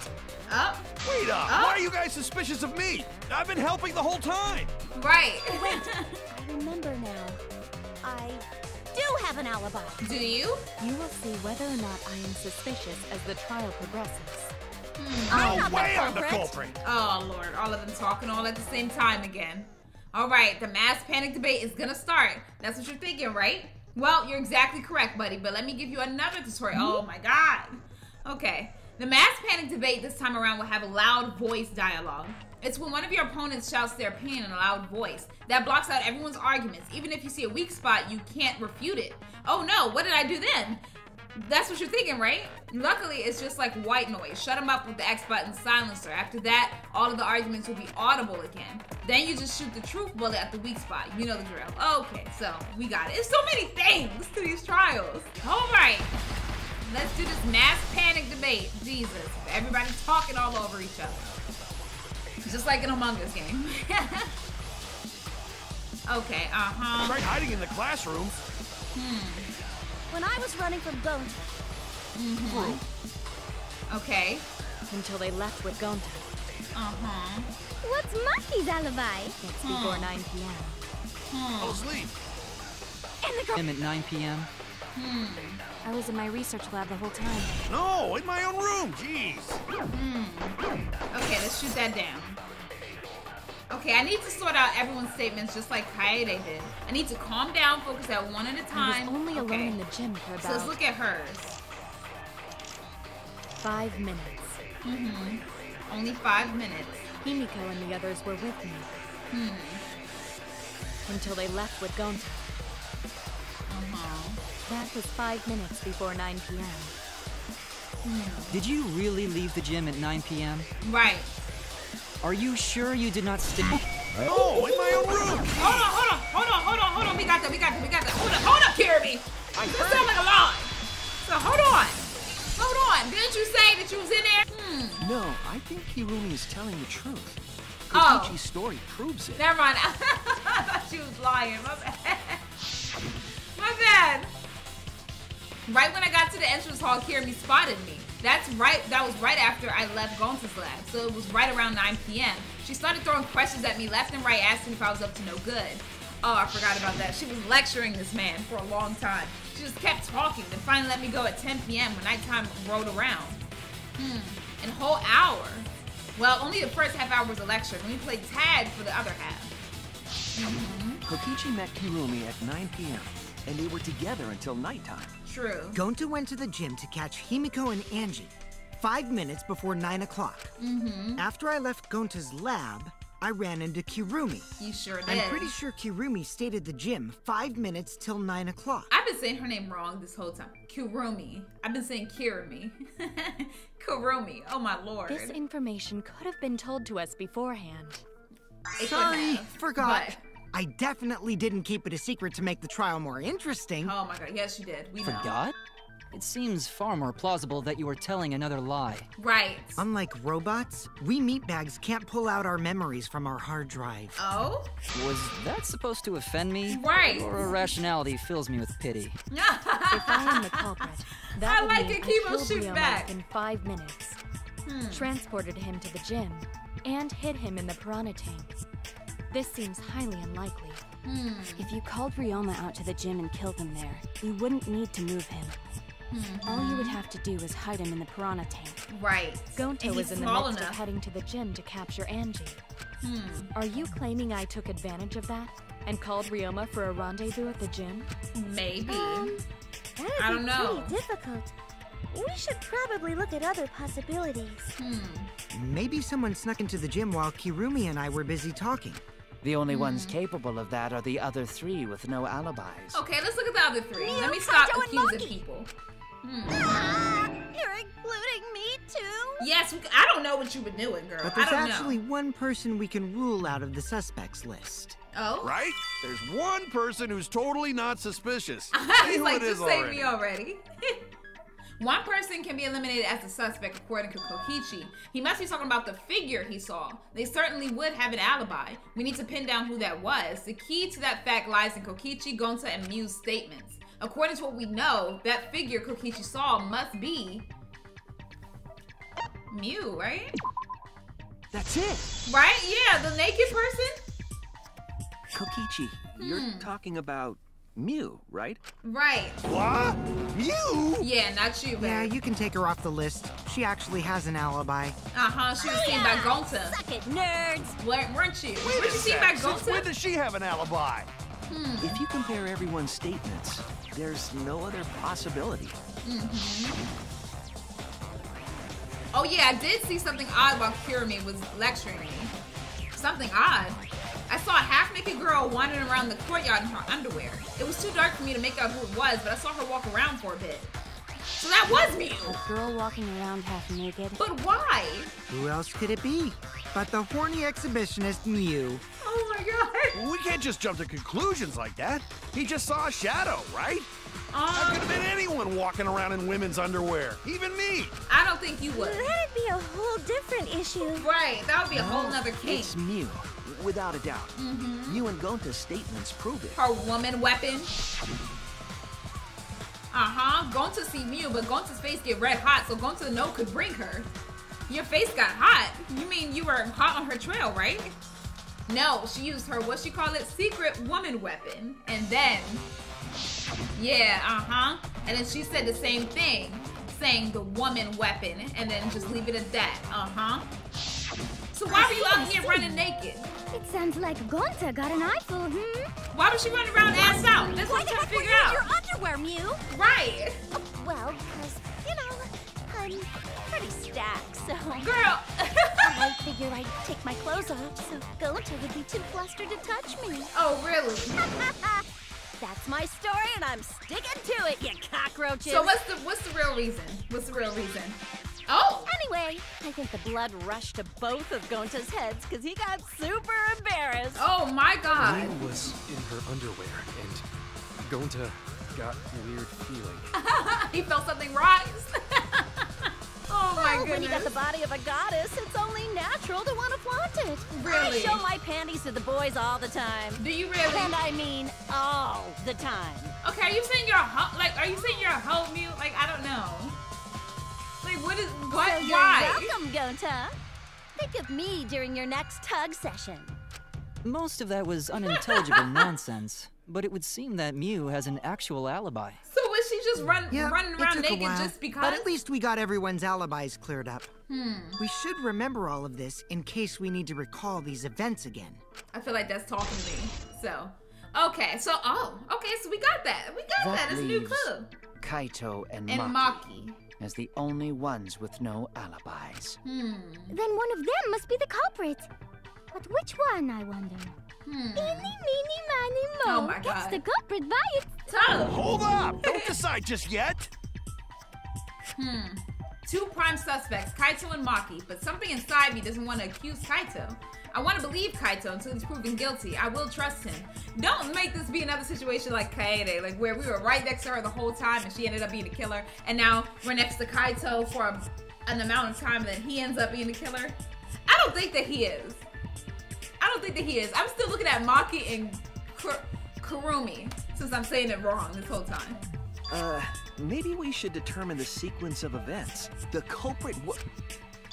Up. Wait up! Oh. Why are you guys suspicious of me? I've been helping the whole time. Right. Wait, I remember now. I do have an alibi. Do you? You will see whether or not I am suspicious as the trial progresses. Hmm. I'm No not way the I'm the culprit. culprit. Oh lord, all of them talking all at the same time again. All right, the mass panic debate is gonna start. That's what you're thinking, right? Well, you're exactly correct, buddy. But let me give you another tutorial. Mm-hmm. Oh my god. Okay, the mass panic debate this time around will have a loud voice dialogue. It's when one of your opponents shouts their opinion in a loud voice. That blocks out everyone's arguments. Even if you see a weak spot, you can't refute it. Oh no, what did I do then? That's what you're thinking, right? Luckily, it's just like white noise. Shut them up with the X button silencer. After that, all of the arguments will be audible again. Then you just shoot the truth bullet at the weak spot. You know the drill. Okay, so we got it. It's so many things to these trials. All right, let's do this mass panic debate. Jesus, everybody talking all over each other. Just like an Among Us game. okay, uh-huh. Tried hiding in the classroom. Hmm. When I was running from Gonta, Okay. Until they left with Gonta. Uh-huh. What's Monkey's alibi? It's before 9 p.m. I'll sleep. In the g- Him at 9 p.m. I was in my research lab the whole time. No, in my own room. Jeez. Okay, let's shoot that down. Okay, I need to sort out everyone's statements just like Kaede did. I need to calm down, focus at one at a time. I was only alone okay. in the gym for So let's look at hers. five minutes. Mm-hmm. Only five minutes. Himiko and the others were with me. Hmm. Until they left with Gonta. Uh-huh. That was five minutes before 9 p.m. Did you really leave the gym at 9 p.m.? Right. Are you sure you did not stay? No, in my own room. Hold on, hold on, hold on, hold on, hold on. We got that, we got that, we got that. Hold up, hold up, Kirby. This sounds like a lie. So hold on. Hold on. Didn't you say that you was in there? Hmm. No, I think Kirumi is telling the truth. Oh. Story proves it. Never mind. I thought she was lying. My bad. My bad. Right when I got to the entrance hall, Kirby spotted me. That's right. That was right after I left Gonta's lab. So it was right around 9 p.m. She started throwing questions at me left and right, asking if I was up to no good. Oh, I forgot about that. She was lecturing this man for a long time. She just kept talking, then finally let me go at 10 p.m. when nighttime rolled around. Hmm. And whole hour. Well, only the first half hour was a lecture. Then we played tag for the other half. Mhm. Kokichi met Kirumi at 9 p.m., and they were together until nighttime. True. Gonta went to the gym to catch Himiko and Angie, five minutes before 9 o'clock. Mm-hmm. After I left Gonta's lab, I ran into Kirumi. You sure did. I'm pretty sure Kirumi stayed at the gym five minutes till 9 o'clock. I've been saying her name wrong this whole time. Kirumi. I've been saying Kirumi. Kirumi. Oh my lord. This information could have been told to us beforehand. It Sorry, forgot. but- I definitely didn't keep it a secret to make the trial more interesting. Oh my god, yes you did. We know. Forgot? It seems far more plausible that you were telling another lie. Right. Unlike robots, we meatbags can't pull out our memories from our hard drive. Oh? Was that supposed to offend me? Right. Your irrationality fills me with pity. If I am the culprit, that I would like mean it, I Kimo, killed shoot back. in five minutes, Hmm. transported him to the gym, and hid him in the piranha tank. This seems highly unlikely. Hmm. If you called Ryoma out to the gym and killed him there, you wouldn't need to move him. All you would have to do is hide him in the piranha tank. Right. Gonta And was he's in the small midst enough. of heading to the gym to capture Angie. Hmm. Are you claiming I took advantage of that and called Ryoma for a rendezvous at the gym? Maybe. Um, That'd I be don't know. pretty difficult. We should probably look at other possibilities. Hmm. Maybe someone snuck into the gym while Kirumi and I were busy talking. The only ones capable of that are the other three with no alibis. Okay, let's look at the other three. Let me stop Kaito, accusing people. Hmm. Ah, you're including me too? Yes, we, I don't know what you've been doing, girl. But I there's don't actually know. one person we can rule out of the suspects list. Oh? Right? There's one person who's totally not suspicious. Say He's who like, it is just say already. me already. One person can be eliminated as a suspect according to Kokichi. He must be talking about the figure he saw. They certainly would have an alibi. We need to pin down who that was. The key to that fact lies in Kokichi, Gonta, and Miu's statements. According to what we know, that figure Kokichi saw must be Mew, right? That's it. Right? Yeah, the naked person. Kokichi, you're Hmm. talking about Miu, right? Right. What? Miu? Yeah, not you, Yeah, you can take her off the list. She actually has an alibi. Uh-huh, she was seen by Gonta. Suck it, nerds! Weren't, weren't you? Wait Weren't a you seen by sec. Since when does she have an alibi? Hmm. If you compare everyone's statements, there's no other possibility. Mm-hmm. Oh yeah, I did see something odd while Kirimi was lecturing me. Something odd. I saw a half-naked girl wandering around the courtyard in her underwear. It was too dark for me to make out who it was, but I saw her walk around for a bit. So that was Miu. A girl walking around half naked. But why? Who else could it be? But the horny exhibitionist Miu. Oh my god. We can't just jump to conclusions like that. He just saw a shadow, right? Um, that could have been anyone walking around in women's underwear. Even me. I don't think you would. That'd be a whole different issue. Right, that would be a whole nother case. It's Miu, without a doubt. Mhm. You and Gonta's statements prove it. Her woman weapon. Uh-huh. Gonta see Miu, but Gonta's face get red hot, so Gonta no could bring her. Your face got hot. You mean you were hot on her trail, right? No, she used her, what she call it, secret woman weapon. And then, yeah, uh-huh. And then she said the same thing, saying the woman weapon, and then just leave it at that, uh-huh. So why were you out here running naked? It sounds like Gonta got an eyeful, hmm? Why was she running around ass out? That's what I'm trying to figure out. your underwear, Miu? Right. Oh, well, because, you know, I'm pretty stacked, so... Girl! I figured I'd take my clothes off, so Gonta would be too flustered to touch me. Oh, really? That's my story, and I'm sticking to it, you cockroaches! So what's the what's the real reason? What's the real reason? Oh! Anyway, I think the blood rushed to both of Gonta's heads because he got super embarrassed. Oh my god! Miu was in her underwear, and Gonta got a weird feeling. he felt something rise. oh my well, when you got the body of a goddess, it's only natural to want to flaunt it. Really? I show my panties to the boys all the time. Do you really? And I mean all the time. Okay, are you saying you're a hoe? Like, are you saying you're a hoe mute? Like, I don't know. Like, what is what? So you're Why? welcome, Gonta. Think of me during your next tug session. Most of that was unintelligible nonsense, but it would seem that Miu has an actual alibi. So was she just run Yeah, running it around took a naked while, just because? But at least we got everyone's alibis cleared up. Hmm. We should remember all of this in case we need to recall these events again. I feel like that's talking to me. So, okay. So, oh, okay. So we got that. We got that. That It's a new leaves clue. Kaito and, And Maki Maki. As the only ones with no alibis. Hmm. Then one of them must be the culprit. But which one, I wonder? Hmm. Eeny, meeny, miny, mo. Oh my It's God. the culprit by its Tongue. Hold up! Don't decide just yet. Hmm. Two prime suspects, Kaito and Maki, but something inside me doesn't want to accuse Kaito. I want to believe Kaito until he's proven guilty. I will trust him. Don't make this be another situation like Kaede, like where we were right next to her the whole time and she ended up being the killer, and now we're next to Kaito for an amount of time and then he ends up being the killer. I don't think that he is. I don't think that he is. I'm still looking at Maki and Kur- Kurumi since I'm saying it wrong this whole time. Uh, maybe we should determine the sequence of events. The culprit wa-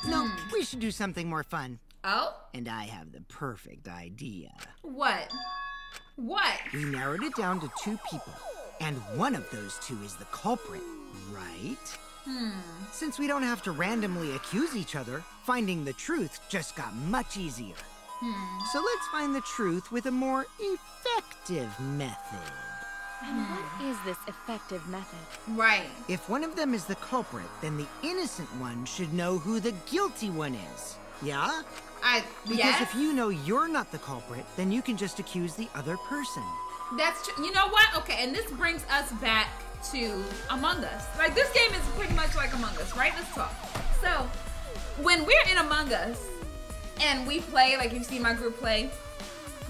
No, we should do something more fun. Oh? And I have the perfect idea. What? What? We narrowed it down to two people, and one of those two is the culprit, right? Hmm. Since we don't have to randomly accuse each other, finding the truth just got much easier. Hmm. So let's find the truth with a more effective method. And what is this effective method? Right. If one of them is the culprit, then the innocent one should know who the guilty one is. Yeah? I Because yes. if you know you're not the culprit, then you can just accuse the other person. That's true. You know what? Okay, and this brings us back to Among Us. Like this game is pretty much like Among Us, right? Let's talk. So, when we're in Among Us and we play, like you see my group play,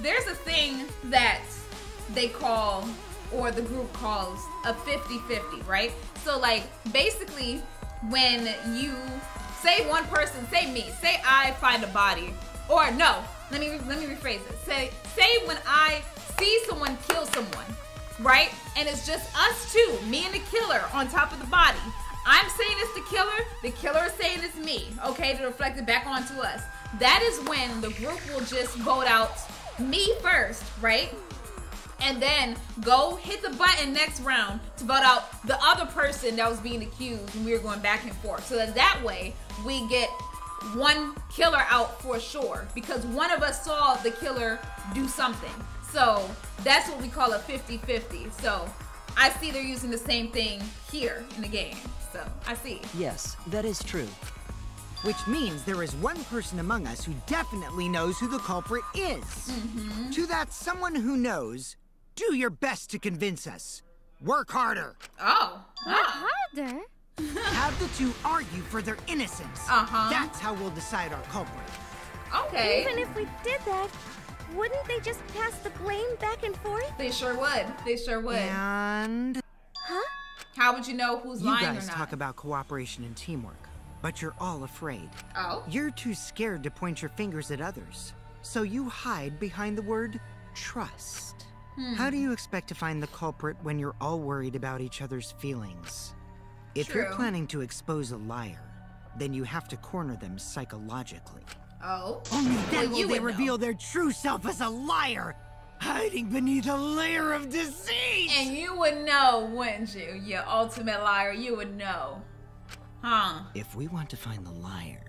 there's a thing that they call or the group calls a 50-50, right? So like basically when you say one person, say me, say I find a body, or no, let me let me rephrase it. Say say when I see someone kill someone, right? And it's just us two, me and the killer on top of the body. I'm saying it's the killer, the killer is saying it's me, okay, to reflect it back onto us. That is when the group will just vote out me first, right? And then go hit the button next round to vote out the other person that was being accused, and we were going back and forth. So that that way we get one killer out for sure because one of us saw the killer do something. So that's what we call a 50-50. So I see they're using the same thing here in the game. So I see. Yes, that is true. Which means there is one person among us who definitely knows who the culprit is. Mm-hmm. To that someone who knows, do your best to convince us. Work harder. Oh. Work harder? Have the two argue for their innocence. Uh-huh. That's how we'll decide our culprit. Okay. Even if we did that, wouldn't they just pass the blame back and forth? They sure would. They sure would. And Huh? How would you know who's you lying or not? You guys talk about cooperation and teamwork, but you're all afraid. Oh. You're too scared to point your fingers at others, so you hide behind the word trust. Hmm. How do you expect to find the culprit when you're all worried about each other's feelings? If you're planning to expose a liar, then you have to corner them psychologically. Oh. Only then Well, will they reveal their true self as a liar, hiding beneath a layer of deceit. And you would know, wouldn't you? You ultimate liar, you would know. Huh. If we want to find the liar,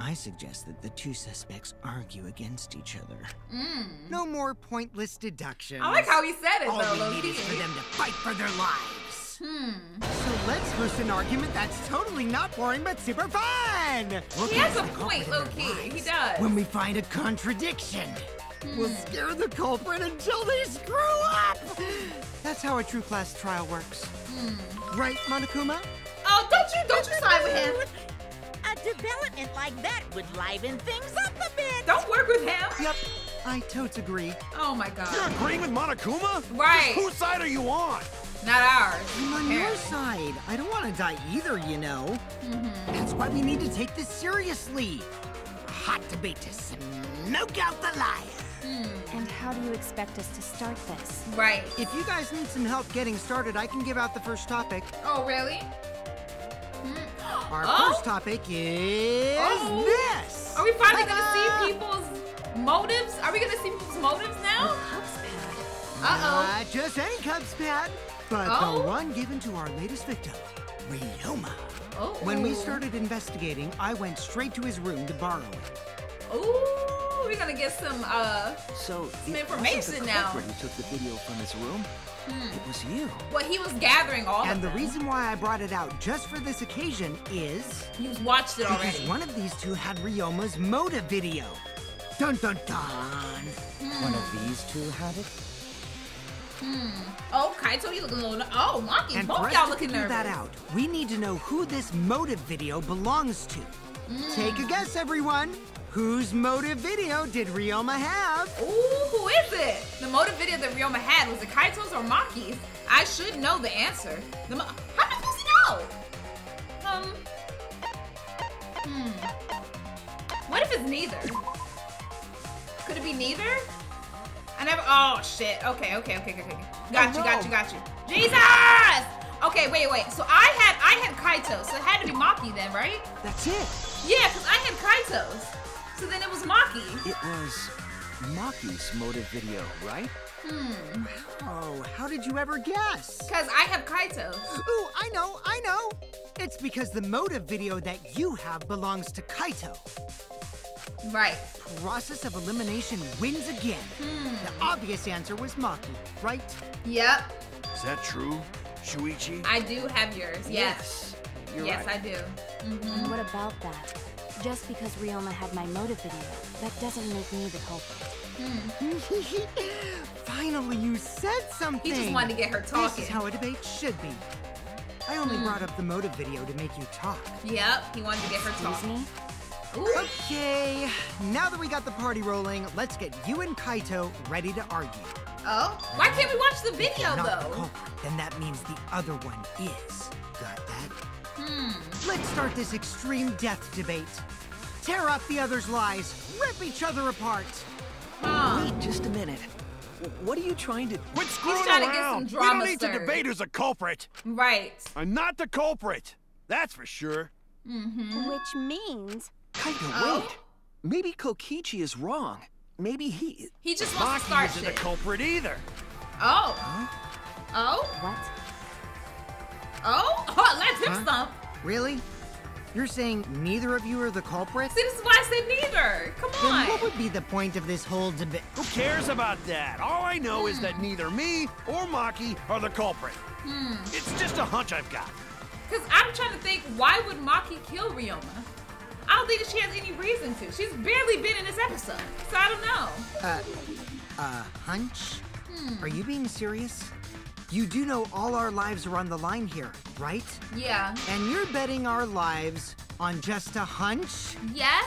I suggest that the two suspects argue against each other. Mm. No more pointless deductions. I like how he said it, All though, we low need is for them to fight for their lives. Hmm. So let's host an argument that's totally not boring but super fun. We'll He has a point, in low their key. He does. When we find a contradiction, we'll Hmm. scare the culprit until they screw up. That's how a true class trial works. Hmm. Right, Monokuma? Oh, don't you don't you side with him. A development like that would liven things up a bit. Don't work with him. Yep, I totes agree. Oh my god. You're agreeing with Monokuma? Right. Whose side are you on? Not ours. I'm on your side. I don't want to die either, you know. Mm-hmm. That's why we need to take this seriously. Hot debate to smoke out the liar. And how do you expect us to start this? Right. If you guys need some help getting started, I can give out the first topic. Oh, really? Our Oh. first topic is Oh. this. Are we finally gonna see people's motives? Are we gonna see people's motives now? cub's Uh Not just any Cubs pad, but Oh. the one given to our latest victim, Ryoma. oh. When we started investigating, I went straight to his room to borrow it. Ooh, we're gonna get some uh So Some information now. who took the video from his room. Hmm. It was you. Well, he was gathering all and the them. reason why I brought it out just for this occasion is You watched it because already. one of these two had Ryoma's motive video. Dun dun dun. One of these two had it? Hmm. Oh, Kaito, you looking a little. Oh, Monkey, And both y'all looking nervous. that out, we need to know who this motive video belongs to. Take a guess, everyone. Whose motive video did Ryoma have? Ooh, who is it? The motive video that Ryoma had was it Kaito's or Maki's? I should know the answer. The How am I supposed to know? Um. Hmm. What if it's neither? Could it be neither? I never. Oh shit. Okay, okay, okay, okay, okay. Got Oh, you, no. got you, got you. Jesus! Okay, wait, wait. So I had I had Kaito, so it had to be Maki then, right? That's it. Yeah, because I had Kaito's. So then it was Maki. It was Maki's motive video, right? Hmm. Oh, how did you ever guess? Because I have Kaito. Ooh, I know, I know. It's because the motive video that you have belongs to Kaito. Right. Process of elimination wins again. The obvious answer was Maki, right? Yep. Is that true, Shuichi? I do have yours. Yes. You're yes, right. I do. Mm-hmm. what about that? Just because Ryoma had my motive video, that doesn't make me the culprit. Finally, you said something. He just wanted to get her talking. This is how a debate should be. I only Hmm. brought up the motive video to make you talk. Yep. He wanted to get her Excuse talking. me? Okay, now that we got the party rolling, let's get you and Kaito ready to argue. Oh, why can't we watch the video you're not the though? culprit, then that means the other one is. Got that? Hmm. Let's start this extreme death debate. Tear up the other's lies, rip each other apart. Huh. Wait just a minute. What are you trying to... Quit screwing trying to get around. some we don't need stirred. to debate who's a culprit. Right. I'm not the culprit. That's for sure. Mm-hmm. Which means Kaito, Oh? wait. Maybe Kokichi is wrong. Maybe he... He just wants to Maki start isn't shit. the culprit either. Oh. Oh? What? Oh? Oh, let him Huh? stump. Really? You're saying neither of you are the culprit? See, this is why I said neither. Come on. Then what would be the point of this whole debate? Who cares about that? All I know is that neither me or Maki are the culprit. Hmm. It's just a hunch I've got. Because I'm trying to think, why would Maki kill Ryoma? I don't think that she has any reason to. She's barely been in this episode, so I don't know. Uh, uh, hunch? Hmm. Are you being serious? You do know all our lives are on the line here, right? Yeah. And you're betting our lives on just a hunch? Yes?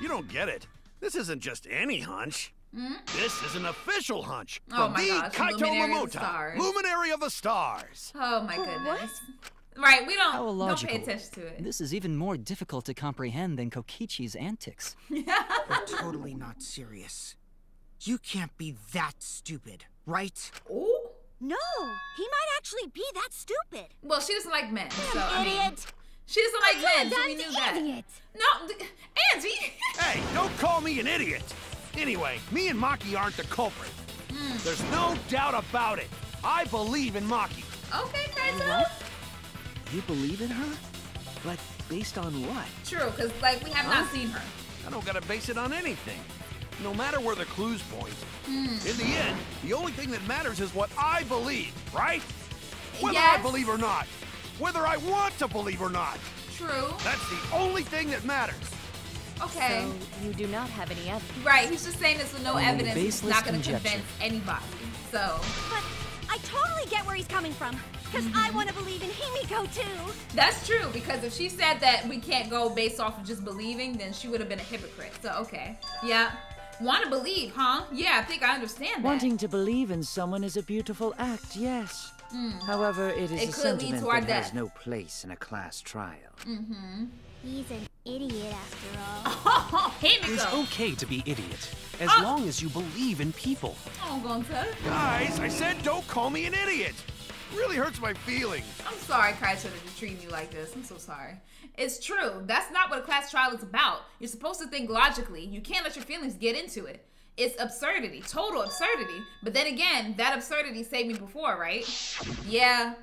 you don't get it. This isn't just any hunch. Hmm? This is an official hunch Oh from my the gosh, Kaito Luminary of the Momota, Stars. Luminary of the Stars. Oh my goodness. Right, we don't, don't pay attention to it. This is even more difficult to comprehend than Kokichi's antics. Yeah. You're totally not serious. You can't be that stupid, right? Ooh. No, he might actually be that stupid. Well, she doesn't like men, so I mean, idiot. she doesn't like I men, told so we knew I'm that. idiot. No, th- Angie. Hey, don't call me an idiot. Anyway, me and Maki aren't the culprit. Hmm. There's no doubt about it. I believe in Maki. Okay, Kaito. You believe in her? But based on what? True, because like we have not seen her. I don't gotta base it on anything. No matter where the clues point. Hmm. In the end, the only thing that matters is what I believe, right? Whether Yes. I believe or not. Whether I want to believe or not. True. That's the only thing that matters. Okay. So you do not have any evidence. Right, he's just saying this with no Only evidence. He's baseless not going to convince anybody. So But I totally get where he's coming from. Because I Mm-hmm. want to believe in Himiko too. that's true because if she said that we can't go based off of just believing, then she would have been a hypocrite. So okay, yeah, want to believe, huh? Yeah, I think I understand that. Wanting to believe in someone is a beautiful act, yes. Mm. However, it is It a could lead sentiment to that death. has no place in a class trial. Mm-hmm. He's an idiot after all. It's okay to be idiot, as Ah. long as you believe in people. Oh, Gonta. Guys, I said don't call me an idiot. Really hurts my feelings. I'm sorry, Kaito, that you're treating me like this. I'm so sorry. It's true. That's not what a class trial is about. You're supposed to think logically. You can't let your feelings get into it. It's absurdity, total absurdity. But then again, that absurdity saved me before, right? Yeah.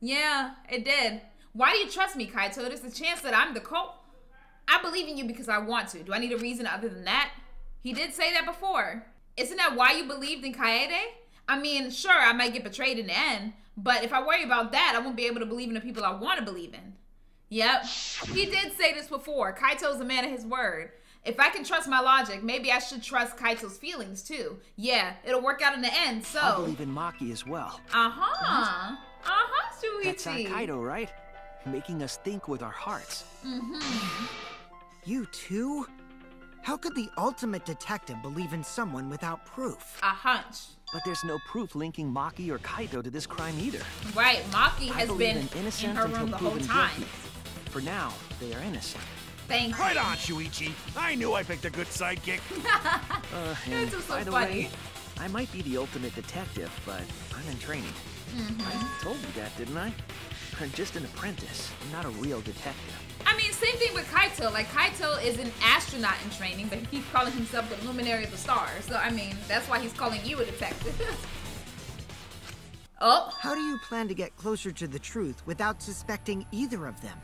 Yeah, it did. Why do you trust me, Kaito? There's a chance that I'm the cult. I believe in you because I want to. Do I need a reason other than that? He did say that before. Isn't that why you believed in Kaede? I mean, sure, I might get betrayed in the end, but if I worry about that, I won't be able to believe in the people I want to believe in. Yep. He did say this before. Kaito's a man of his word. If I can trust my logic, maybe I should trust Kaito's feelings too. Yeah, it'll work out in the end, so. I believe in Maki as well. Uh-huh. Uh-huh, Shuichi. That's our Kaito, right? Making us think with our hearts. Mm-hmm. You too? How could the ultimate detective believe in someone without proof? A hunch. But there's no proof linking Maki or Kaito to this crime either. Right, Maki has been in innocent in her room the whole time. guilty. For now, they are innocent. Thank Right you. on, Shuichi. I knew I picked a good sidekick. Uh, and This is so by the funny. way, I might be the ultimate detective, but I'm in training. Mhm. I told you that, didn't I? I'm just an apprentice, I'm not a real detective. I mean, same thing with Kaito. Like, Kaito is an astronaut in training, but he keeps calling himself the Luminary of the Stars. So, I mean, that's why he's calling you a detective. oh, How do you plan to get closer to the truth without suspecting either of them?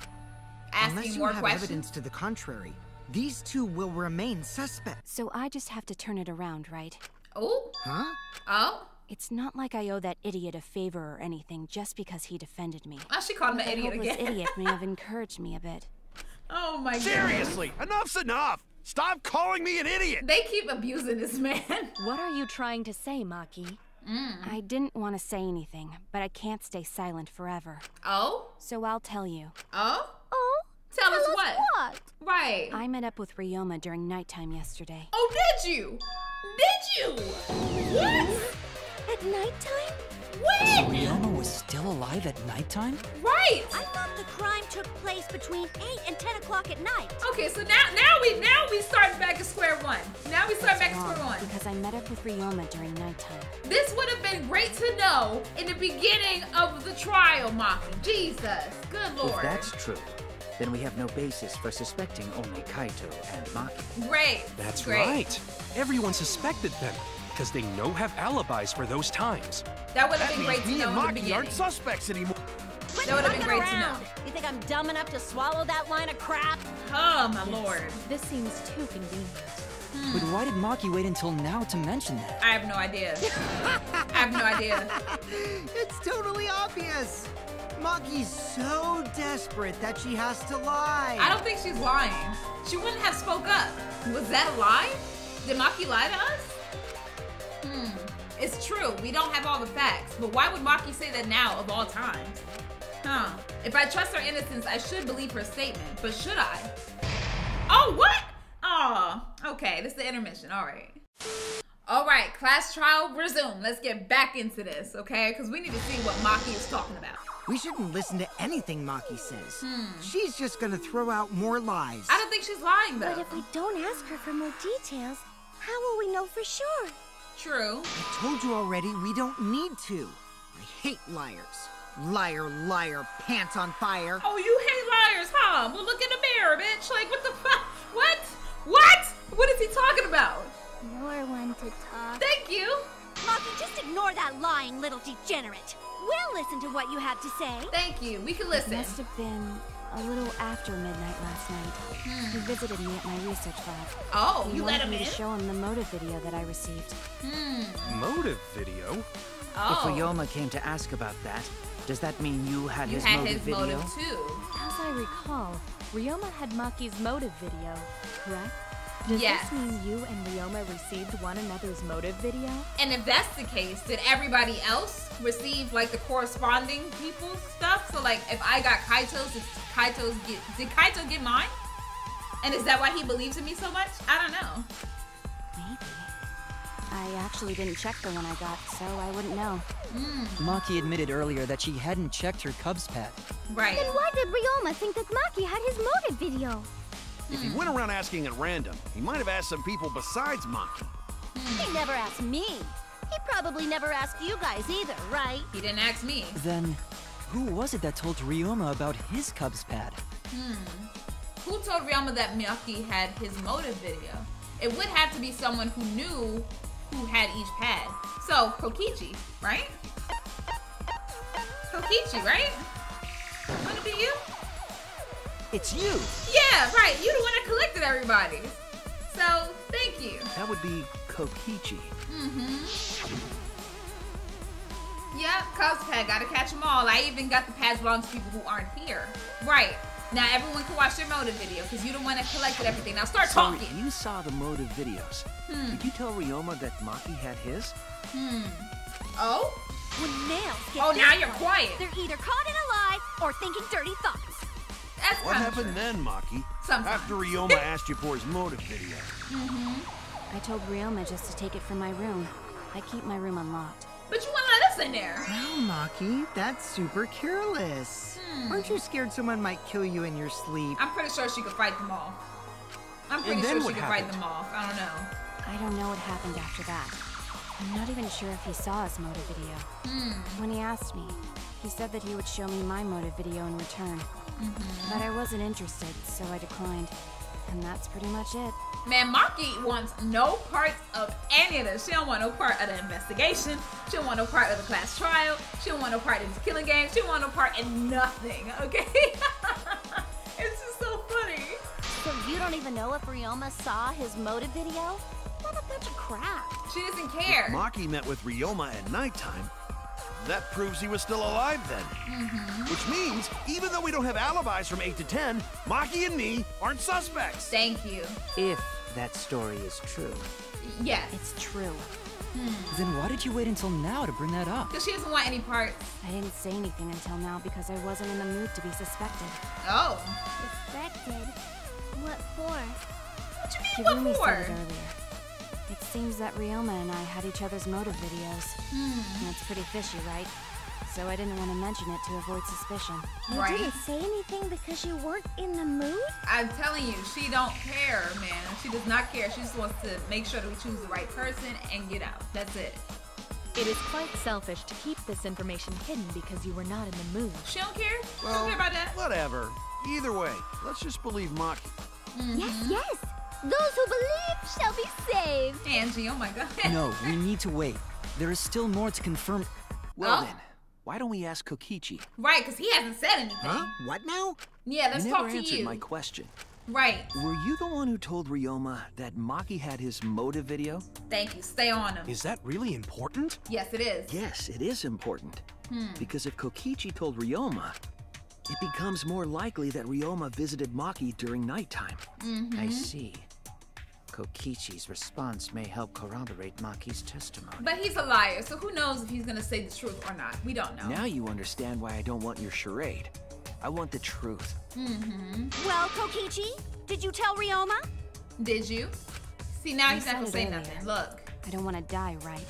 Asking Unless you more have questions. evidence to the contrary, these two will remain suspects. So I just have to turn it around, right? Oh, Huh? oh. It's not like I owe that idiot a favor or anything just because he defended me. Oh, she called him an That idiot hopeless again. idiot may have encouraged me a bit. Oh my god. Seriously, enough's enough. Stop calling me an idiot. They keep abusing this man. What are you trying to say, Maki? Mm. I didn't want to say anything, but I can't stay silent forever. Oh? So I'll tell you. Oh? Oh? Tell, us us what? what? Right. I met up with Ryoma during nighttime yesterday. Oh, did you? Did you? What? At nighttime? When? Ryoma was still alive at nighttime? Right. I thought the crime took place between 8 and 10 o'clock at night. Okay, so now now we now we start back at square one. Now we start back at square one. because I met up with Ryoma during nighttime. This would have been great to know in the beginning of the trial, Maki. Jesus, good lord. If that's true, then we have no basis for suspecting only Kaito and Maki. Great. That's great. right. Everyone suspected them. Because they know have alibis for those times. That would have been great to me know and in the Maki aren't beginning. suspects anymore. That would have been Fucking great to know. You think I'm dumb enough to swallow that line of crap? Oh my lord. This seems too convenient. Hmm. But why did Maki wait until now to mention that? I have no idea. I have no idea. It's totally obvious. Maki's so desperate that she has to lie. I don't think she's lying. She wouldn't have spoke up. Was that a lie? Did Maki lie to us? Hmm. It's true. We don't have all the facts. But why would Maki say that now of all times? Huh. If I trust her innocence, I should believe her statement. But should I? Oh, what? Oh, okay. This is the intermission. All right. All right. Class trial resume. Let's get back into this, okay? Because we need to see what Maki is talking about. We shouldn't listen to anything Maki says. Hmm. She's just gonna throw out more lies. I don't think she's lying, though. But if we don't ask her for more details, how will we know for sure? True. I told you already, we don't need to. I hate liars. Liar, liar, pants on fire. Oh, you hate liars, huh? Well, look in the mirror, bitch. Like, what the fuck? What? What? What is he talking about? You're one to talk. Thank you. Maki, just ignore that lying little degenerate. We'll listen to what you have to say. Thank you. We can It listen. must have been a little after midnight last night. He visited me at my research lab. Oh, he you let wanted him me in? to show him the motive video that I received. Hmm. Motive video? Oh. If. Ryoma came to ask about that, does that mean you had You his had motive his video? motive too. As I recall, Ryoma had Maki's motive video, correct? Does Yes. this mean you and Ryoma received one another's motive video? And if that's the case, did everybody else receive like the corresponding people's stuff? So like, if I got Kaito's, did Kaito's get? Did Kaito get mine? And is that why he believes in me so much? I don't know. Maybe. I actually didn't check the one I got, so I wouldn't know. Hmm. Maki admitted earlier that she hadn't checked her Cubs pet. Right. Then why did Ryoma think that Maki had his motive video? If he went around asking at random, he might have asked some people besides Maki. He never asked me. He probably never asked you guys either, right? He didn't ask me. Then, who was it that told Ryoma about his Cubs pad? Hmm. Who told Ryoma that Miyaki had his motive video? It would have to be someone who knew who had each pad. So, Kokichi, right? Kokichi, right? Would it be you? It's you. Yeah, right. You the one that collected everybody. So, thank you. That would be Kokichi. Mm-hmm. Yep, Cubs pad. Gotta catch them all. I even got the pads belong to people who aren't here. Right. Now everyone can watch their motive video because you the one that collected everything. Now start So talking. you saw the motive videos. Hmm. Did you tell Ryoma that Maki had his? Hmm. Oh? When nails get Oh, now you're quiet. They're either caught in a lie or thinking dirty thoughts. That's What kinda happened true. then, Maki? Sometimes. After Ryoma asked you for his motive video. Mhm. I told Ryoma just to take it from my room. I keep my room unlocked. But you wouldn't let us in there. No, Maki, that's super careless. Hmm. Aren't you scared someone might kill you in your sleep? I'm pretty sure she could fight them all. I'm pretty sure she what could fight them off. I don't know. I don't know what happened after that. I'm not even sure if he saw his motive video. Hmm. When he asked me, he said that he would show me my motive video in return. Mm-hmm. But I wasn't interested, so I declined. And that's pretty much it. Man, Maki wants no part of any of this. She don't want no part of the investigation. She don't want no part of the class trial. She don't want no part in the killing game. She don't want no part in nothing. Okay? it's just so funny. So you don't even know if Ryoma saw his motive video? What a bunch of crap. She doesn't care. Maki met with Ryoma at nighttime. That proves he was still alive then. Mm-hmm. Which means, even though we don't have alibis from 8 to 10, Maki and me aren't suspects. Thank you. If that story is true. Yes. It's true. Then why did you wait until now to bring that up? Because she doesn't want any parts. I didn't say anything until now because I wasn't in the mood to be suspected. Oh. Suspected? What for? What do you He mean, really what said it for? earlier. It seems that Ryoma and I had each other's motive videos. Hmm. That's pretty fishy, right? So I didn't want to mention it to avoid suspicion. You Right. didn't say anything because you weren't in the mood? I'm telling you, she don't care, man. She does not care. She just wants to make sure that we choose the right person and get out. That's it. It is quite selfish to keep this information hidden because you were not in the mood. She don't care. She don't care about that. whatever. Either way, let's just believe Maki. Yes, yes. Those who believe shall be saved. Angie, oh my god. no, we need to wait. There is still more to confirm. Well Oh. then, why don't we ask Kokichi? Right, because he hasn't said anything. Huh? What now? Yeah, let's you talk never to answered my question. Right. Were you the one who told Ryoma that Maki had his motive video? Thank you. Stay on him. Is that really important? Yes, it is. Yes, it is important. Hmm. Because if Kokichi told Ryoma, it becomes more likely that Ryoma visited Maki during nighttime. Mm-hmm. I see. Kokichi's response may help corroborate Maki's testimony. But he's a liar, so who knows if he's gonna say the truth or not? We don't know. Now you understand why I don't want your charade. I want the truth. Mm-hmm. Well, Kokichi, did you tell Ryoma? Did you? See, now You he's not said gonna say earlier. nothing. Look. I don't want to die, right?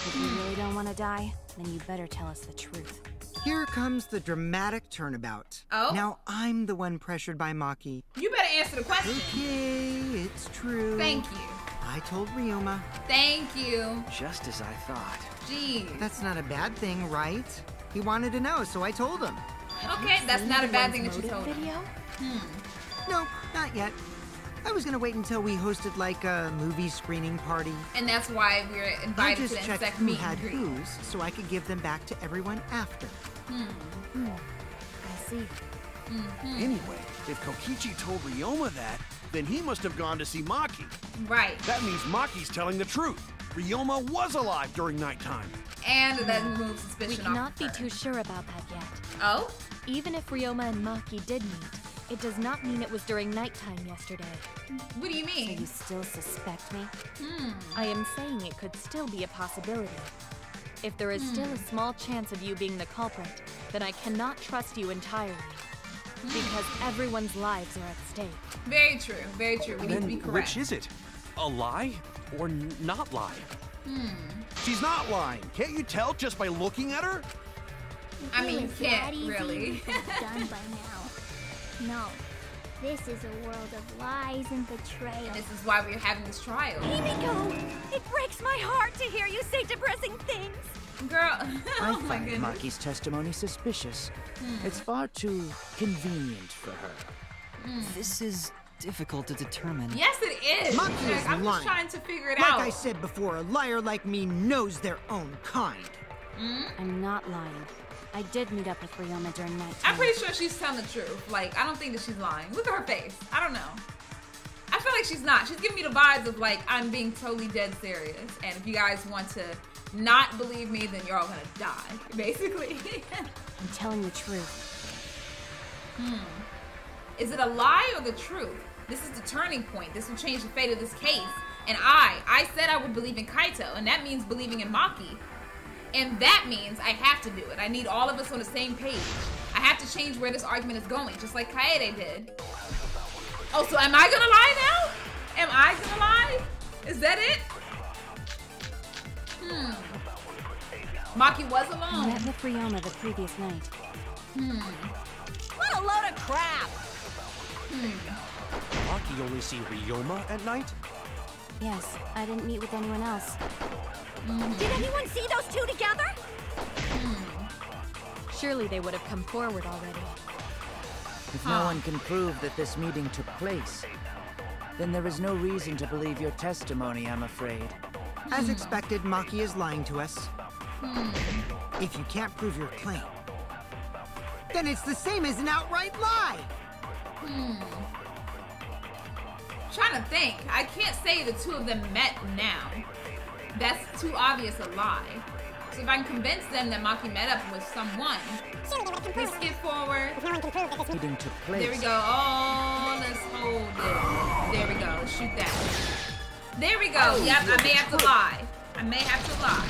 If you really don't want to die, then you better tell us the truth. Here comes the dramatic turnabout. Oh? Now I'm the one pressured by Maki. You better answer the question. Okay, it's true. Thank you. I told Ryoma. Thank you. Just as I thought. Jeez. That's not a bad thing, right? He wanted to know, so I told him. Okay, that's not a bad thing that you motive told him. video? Hmm. No, not yet. I was gonna wait until we hosted like a movie screening party. And that's why we're I invited to just the checked insect who meet had and greet. whose, so I could give them back to everyone after. Hmm. I see. Mm-hmm. Anyway, if Kokichi told Ryoma that, then he must have gone to see Maki. Right. That means Maki's telling the truth. Ryoma was alive during nighttime. And that removes suspicion We off cannot of be her. too sure about that yet. Oh? Even if Ryoma and Maki did meet, it does not mean it was during nighttime yesterday. What do you So mean? you still suspect me? Hmm. I am saying it could still be a possibility. If there is still a small chance of you being the culprit, then I cannot trust you entirely. Because everyone's lives are at stake. Very true. Very true. We need to be Then correct. which is it? A lie or n- not lie? Hmm. She's not lying. Can't you tell just by looking at her? I mean, you can't really. we'd done by now. No. This is a world of lies and betrayal. This is why we're having this trial. Himiko, it breaks my heart to hear you say depressing things. Girl. I oh my find goodness. Maki's testimony suspicious. Hmm. It's far too convenient for her. Hmm. This is difficult to determine. Yes, it is. Maki Like, is I'm lying. just trying to figure it like out. Like I said before, a liar like me knows their own kind. Hmm? I'm not lying. I did meet up with Ryoma during night. I'm pretty sure she's telling the truth. Like, I don't think that she's lying. Look at her face. I don't know. I feel like she's not. She's giving me the vibes of like I'm being totally dead serious. And if you guys want to not believe me, then you're all gonna die, basically. I'm telling the truth. hmm. Is it a lie or the truth? This is the turning point. This will change the fate of this case. And I, I said I would believe in Kaito, and that means believing in Maki. And that means I have to do it. I need all of us on the same page. I have to change where this argument is going, just like Kaede did. Oh, so am I gonna lie now? Am I gonna lie? Is that it? Hmm. Maki was I alone. met with Ryoma the previous night. Hmm. What a load of crap! Maki only see Ryoma at night? Yes, I didn't meet with anyone else. Did anyone see those two together? Surely they would have come forward already. If no one can prove that this meeting took place, then there is no reason to believe your testimony, I'm afraid. As expected, Maki is lying to us. Hmm. If you can't prove your claim, then it's the same as an outright lie. Hmm. trying to think. I can't say the two of them met now. That's too obvious a lie. So if I can convince them that Maki met up with someone, we skip forward. Meeting took place. There we go. Oh, let's hold it. There we go. Shoot that. There we go. Yep, I may have to lie. I may have to lie.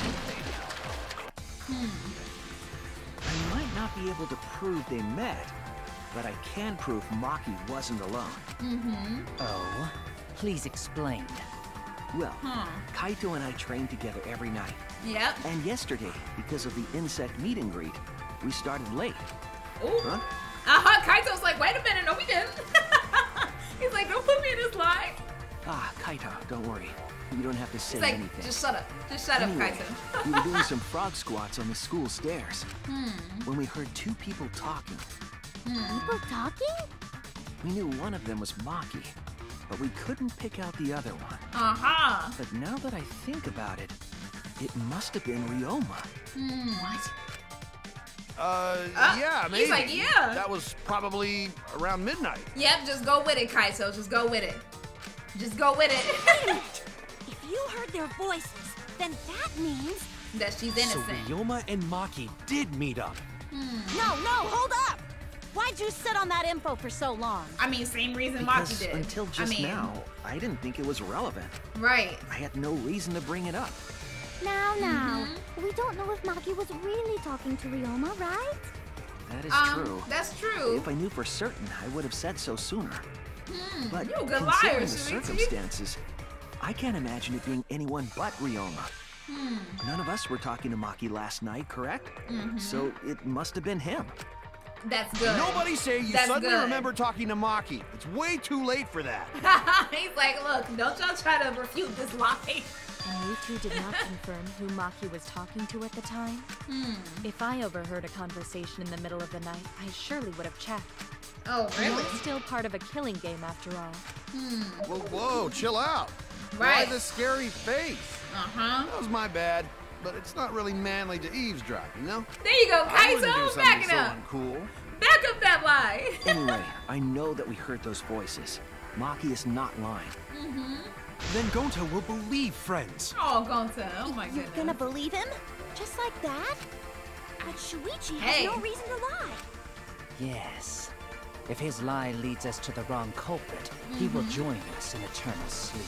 Hmm. I might not be able to prove they met, but I can prove Maki wasn't alone. Mm-hmm. Oh, please explain. Well, Huh. Kaito and I train together every night. Yep. And yesterday, because of the insect meet and greet, we started late. Ooh. Huh? Uh-huh. Kaito's like, wait a minute. No, we didn't. He's like, don't put me in this lie. Ah, Kaito, don't worry. You don't have to say He's like, anything. just shut up. Just shut up, Anyway, Kaito. we were doing some frog squats on the school stairs Hmm. when we heard two people talking. Hmm. People talking? We knew one of them was Maki. But we couldn't pick out the other one. Uh-huh. But now that I think about it, it must have been Ryoma. Hmm. What? Uh, Uh, yeah, he's maybe. like, yeah. That was probably around midnight. Yep, just go with it, Kaito. Just go with it. Just go with it. If you heard their voices, then that means. that she's innocent. So innocent. Ryoma and Maki did meet up. No, no, hold up! Why'd you sit on that info for so long? I mean, same reason Because Maki did. until I just mean, now, I didn't think it was relevant. Right. I had no reason to bring it up. Now, now. Mm-hmm. We don't know if Maki was really talking to Ryoma, right? That is Um, true. that's true. If I knew for certain, I would have said so sooner. Hmm, But you a good considering liar, the circumstances, I can't imagine it being anyone but Ryoma. Hmm. None of us were talking to Maki last night, correct? Mhm. So it must have been him. That's good. Nobody say you That's suddenly good. remember talking to Maki. It's way too late for that. He's like, look, don't y'all try to refute this lie. And you two did not confirm who Maki was talking to at the time? Hmm. If I overheard a conversation in the middle of the night, I surely would have checked. Oh, You're really? still part of a killing game after all. Hmm. Whoa, whoa, chill out. Right. Why the scary face? Uh-huh. That was my bad, but it's not really manly to eavesdrop, you know? There you go, I wouldn't Kaito. Back it so up. uncool. Back up that lie. Anyway, I know that we heard those voices. Maki is not lying. mm-hmm. Then Gonta will believe friends. Oh, Gonta. Oh, my goodness. You're gonna believe him? Just like that? But Shuichi Hey. has no reason to lie. Yes. If his lie leads us to the wrong culprit, he will Mhm. join us in eternal sleep.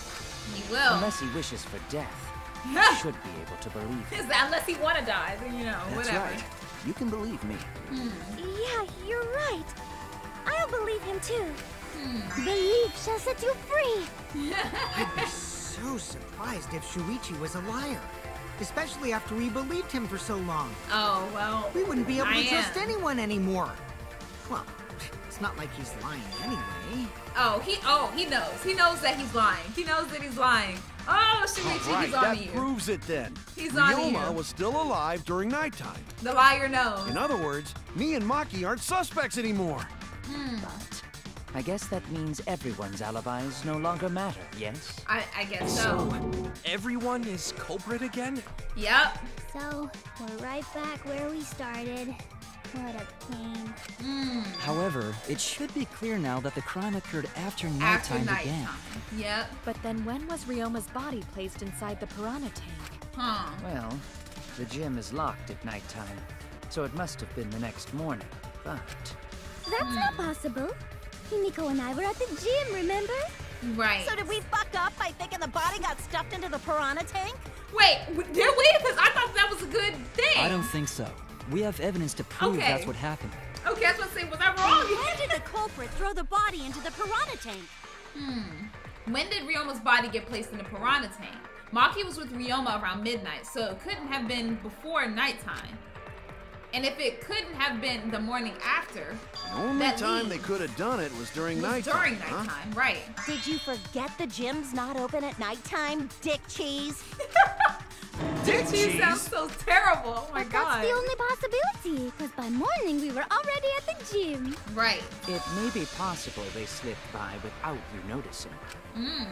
He will. Unless he wishes for death, he should be able to believe him. Unless he want to die, then, you know, That's whatever. right. You can believe me. Hmm. Yeah, you're right. I'll believe him too. Hmm. Believe shall set you free. I'd be so surprised if Shuichi was a liar. Especially after we believed him for so long. Oh, well. We wouldn't be able I to trust anyone anymore. Well, it's not like he's lying anyway. Oh, he oh he knows. He knows that he's lying. He knows that he's lying. Oh, Shuichi, All right, he's on that to you. proves it then. He's on to Ryoma was still alive during nighttime. The liar knows. In other words, me and Maki aren't suspects anymore. Hmm. But I guess that means everyone's alibis no longer matter, yes? I, I guess so. Everyone is culprit again? Yep. So, we're right back where we started. What a pain. Hmm. However, it should be clear now that the crime occurred after After nighttime nighttime. began. Yep. But then when was Ryoma's body placed inside the piranha tank? Huh. Well, the gym is locked at nighttime, so it must have been the next morning. But That's not possible. Himiko and I were at the gym, remember? Right. So did we fuck up by thinking the body got stuffed into the piranha tank? Wait, w- did we? Because I thought that was a good thing. I don't think so. We have evidence to prove Okay. that's what happened. Okay, I was gonna say, was I wrong? When did the culprit throw the body into the piranha tank? Hmm. When did Ryoma's body get placed in the piranha tank? Maki was with Ryoma around midnight, so it couldn't have been before nighttime. And if it couldn't have been the morning after, The only that time they could have done it was during was nighttime. during huh? nighttime, right? Did you forget the gym's not open at nighttime, dick cheese? Dick cheese sounds so terrible. Oh my but god. that's the only possibility, because by morning we were already at the gym. Right. it may be possible they slipped by without you noticing. Mm.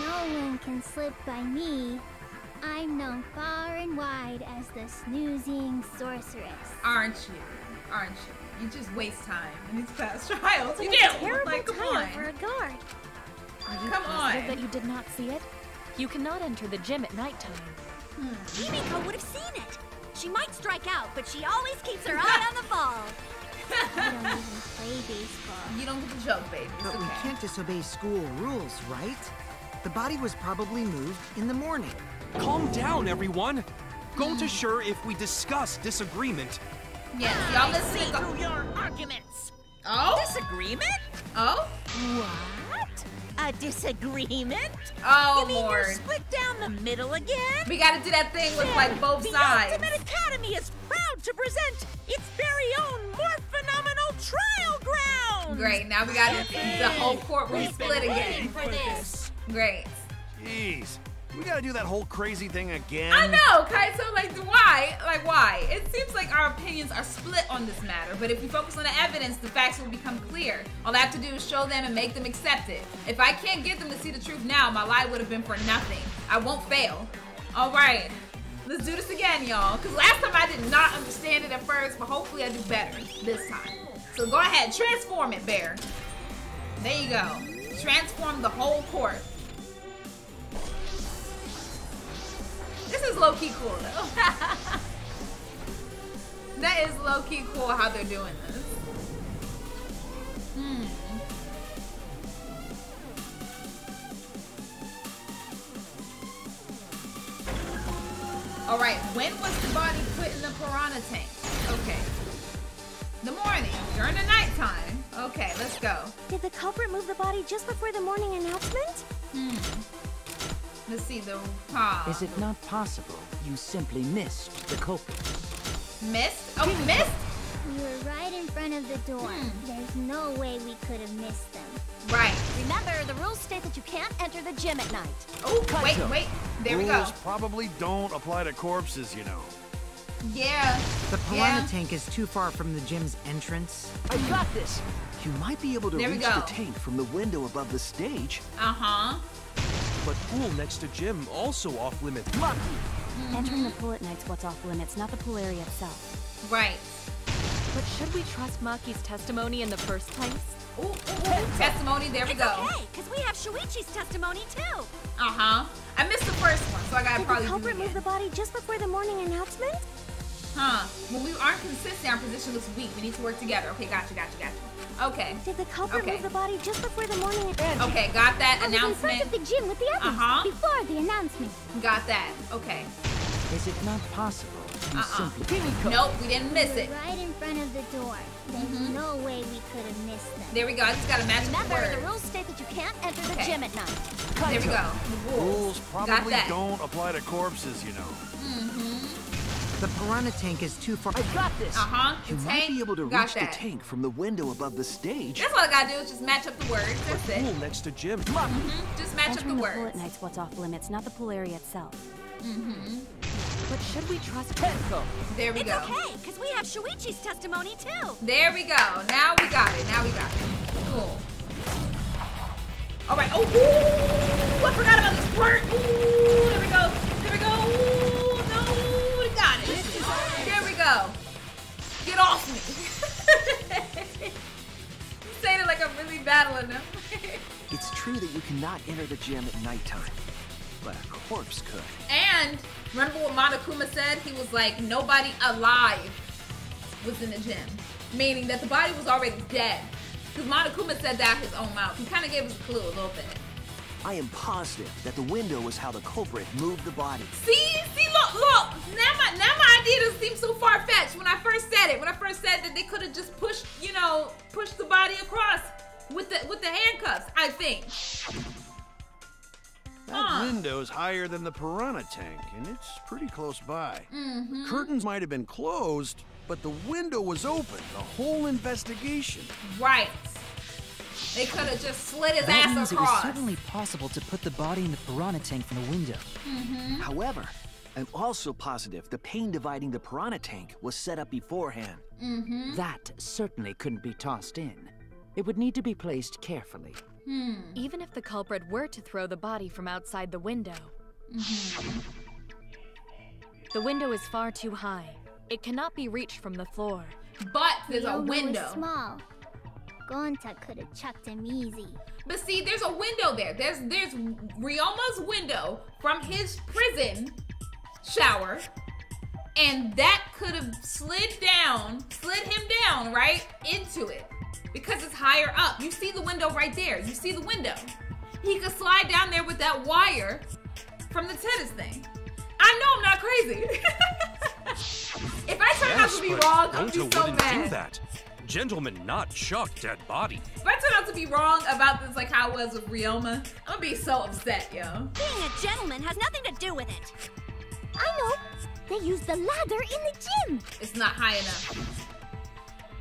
No one can slip by me. I'm known far and wide as the snoozing sorceress. Aren't you? Aren't you? You just waste time in these past trials. You What do. a terrible Like, come title on. for a guard. Are you Come positive on. that you did not see it? You cannot enter the gym at nighttime. Hmm. Himiko would have seen it. She might strike out, but she always keeps her eye on the ball. I don't even play baseball. You don't get the joke, baby. It's But we can't disobey school rules, right? The body was probably moved in the morning. Calm down, everyone. Go to sure if we discuss disagreement. Yes, y'all listen See to through your arguments. Oh? Disagreement? Oh? What? A disagreement? Oh, you mean Lord. you're split down the middle again? We gotta do that thing with Then like both the sides. Ultimate Academy is proud to present its very own more phenomenal trial ground. Great, now we got the whole courtroom split again. for this. Great. Jeez. We gotta do that whole crazy thing again. I know, Kaito. Like, why? Like, why? It seems like our opinions are split on this matter, but if we focus on the evidence, the facts will become clear. All I have to do is show them and make them accept it. If I can't get them to see the truth now, my lie would have been for nothing. I won't fail. All right. Let's do this again, y'all. Because last time I did not understand it at first, but hopefully I do better this time. So go ahead, transform it, Bear. There you go. Transform the whole court. This is low key cool though. that is low key cool how they're doing this. Hmm. All right, when was the body put in the piranha tank? Okay. The morning, during the nighttime. Okay, let's go. Did the culprit move the body just before the morning announcement? Hmm. Is it not possible you simply missed the culprit? Missed? Oh, missed? You were right in front of the door. There's no way we could have missed them. Right. Remember, the rules state that you can't enter the gym at night. Oh, wait, wait. There we go. Rules probably don't apply to corpses, you know. Yeah. The piranha Yeah. tank is too far from the gym's entrance. I got this! You might be able to There reach the tank from the window above the stage. Uh huh. But pool next to gym also off limits. Maki! Entering the pool at night's what's off limits, not the pool area itself. Right. But should we trust Maki's testimony in the first place? Ooh, ooh, ooh. Testimony, there we it's go. okay, because we have Shuichi's testimony too. Uh huh. I missed the first one, so I gotta Did probably the culprit it move the body just before the morning announcement? Huh. When we aren't consistent, our position looks weak. We need to work together. Okay, gotcha, gotcha, gotcha. Okay. Did the culprit Okay. move the body just before the morning announcement? Okay, got that I was in front of the gym with the others Uh-huh. before the announcement. Got that. Okay. Is it not possible Uh-uh. simply... Nope, we didn't miss We it. right in front of the door. There's Mhm. no way we could have missed them. There we go. I just gotta match the Remember, word. the rules state that you can't enter the gym at night. There we go. The rules. Rules probably don't apply to corpses, you know. The piranha tank is too far. I got this! Uh huh. You The might be able to got reach the tank from the window above the stage. That's all I gotta do is just match up the words. That's it. Pool next to gym. Mm-hmm. Just match up the Entering the pool words. at night's what's off limits, not the pool area itself. Mm-hmm. But should we trust Tenko! There we It's go. okay, because we have Shuichi's testimony too. There we go. Now we got it. Now we got it. Cool. All right. Oh, ooh, I forgot about this part. Ooh, there we go. There we go. Ooh, go. Get off me. Saying it like I'm really battling them. It's true that you cannot enter the gym at nighttime, but a corpse could. and remember what Monokuma said? He was like, nobody alive was in the gym, meaning that the body was already dead. Because Monokuma said that his own mouth. He kind of gave us a clue a little bit. I am positive that the window was how the culprit moved the body. See, see, look, look. Now my now my idea doesn't seem so far fetched. When I first said it, when I first said that they could have just pushed, you know, pushed the body across with the with the handcuffs. I think. That Huh. window's higher than the piranha tank, and it's pretty close by. Mm-hmm. Curtains might have been closed, but the window was open. The whole investigation. Right. They could have just slid his That ass means it was certainly possible to put the body in the piranha tank from the window. Mm-hmm. However, I'm also positive the pane dividing the piranha tank was set up beforehand. Mm-hmm. That certainly couldn't be tossed in. It would need to be placed carefully. Hmm. Even if the culprit were to throw the body from outside the window, the window is far too high. It cannot be reached from the floor. But there's a Ryoma was window. small. Gonta could have chucked him easy. But see, there's a window there. There's there's Ryoma's window from his prison shower. And that could have slid down, slid him down, right? Into it. Because it's higher up. You see the window right there. You see the window. He could slide down there with that wire from the tennis thing. I know I'm not crazy. if I turn out to be wrong, I'm Gonta be so wouldn't mad. do that. Gentlemen not chuck dead body. If I turn out to be wrong about this, like how it was with Ryoma, I'm gonna be so upset, yo. Being a gentleman has nothing to do with it. I know. They used the ladder in the gym. It's not high enough.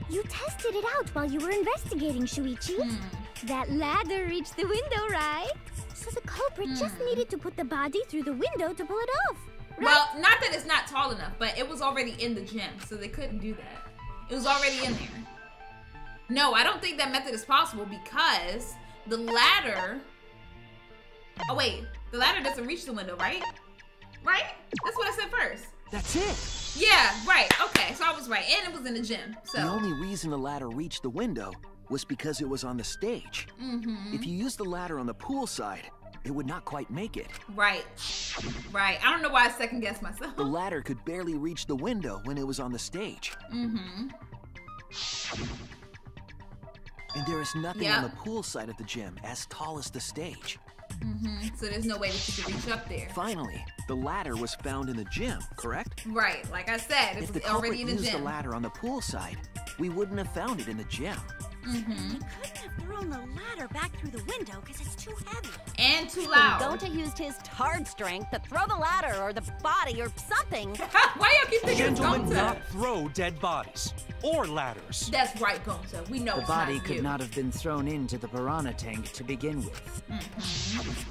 You tested it out while you were investigating, Shuichi. Hmm. That ladder reached the window, right? So So the culprit just needed to put the body through the window to pull it off. Well, not that it's not tall enough, but it was already in the gym, so they couldn't do that. It was already in there. No, I don't think that method is possible because the ladder. Oh wait, the ladder doesn't reach the window, right? Right? That's what I said first. That's it. Yeah, right. Okay, so I was right, and it was in the gym. So... The only reason the ladder reached the window was because it was on the stage. Mm-hmm. If you used the ladder on the pool side, it would not quite make it. Right. Right. I don't know why I second guessed myself. The ladder could barely reach the window when it was on the stage. Mm-hmm. And there is nothing Yeah. on the pool side of the gym as tall as the stage. Mm-hmm. So there's no way that you could reach up there. Finally, the ladder was found in the gym, correct? Right. Like I said, it If was the culprit already in the used the ladder on the pool side, we wouldn't have found it in the gym. Mm-hmm. Couldn't have thrown the ladder back through the window because it's too heavy. And too loud. Gonta used his hard strength to throw the ladder or the body or something. Why are y'all keep thinking it's Gentlemen, Gonta? not throw dead bodies or ladders. That's right, Gonta. We know The it's body not could you. not have been thrown into the piranha tank to begin with. Mhm.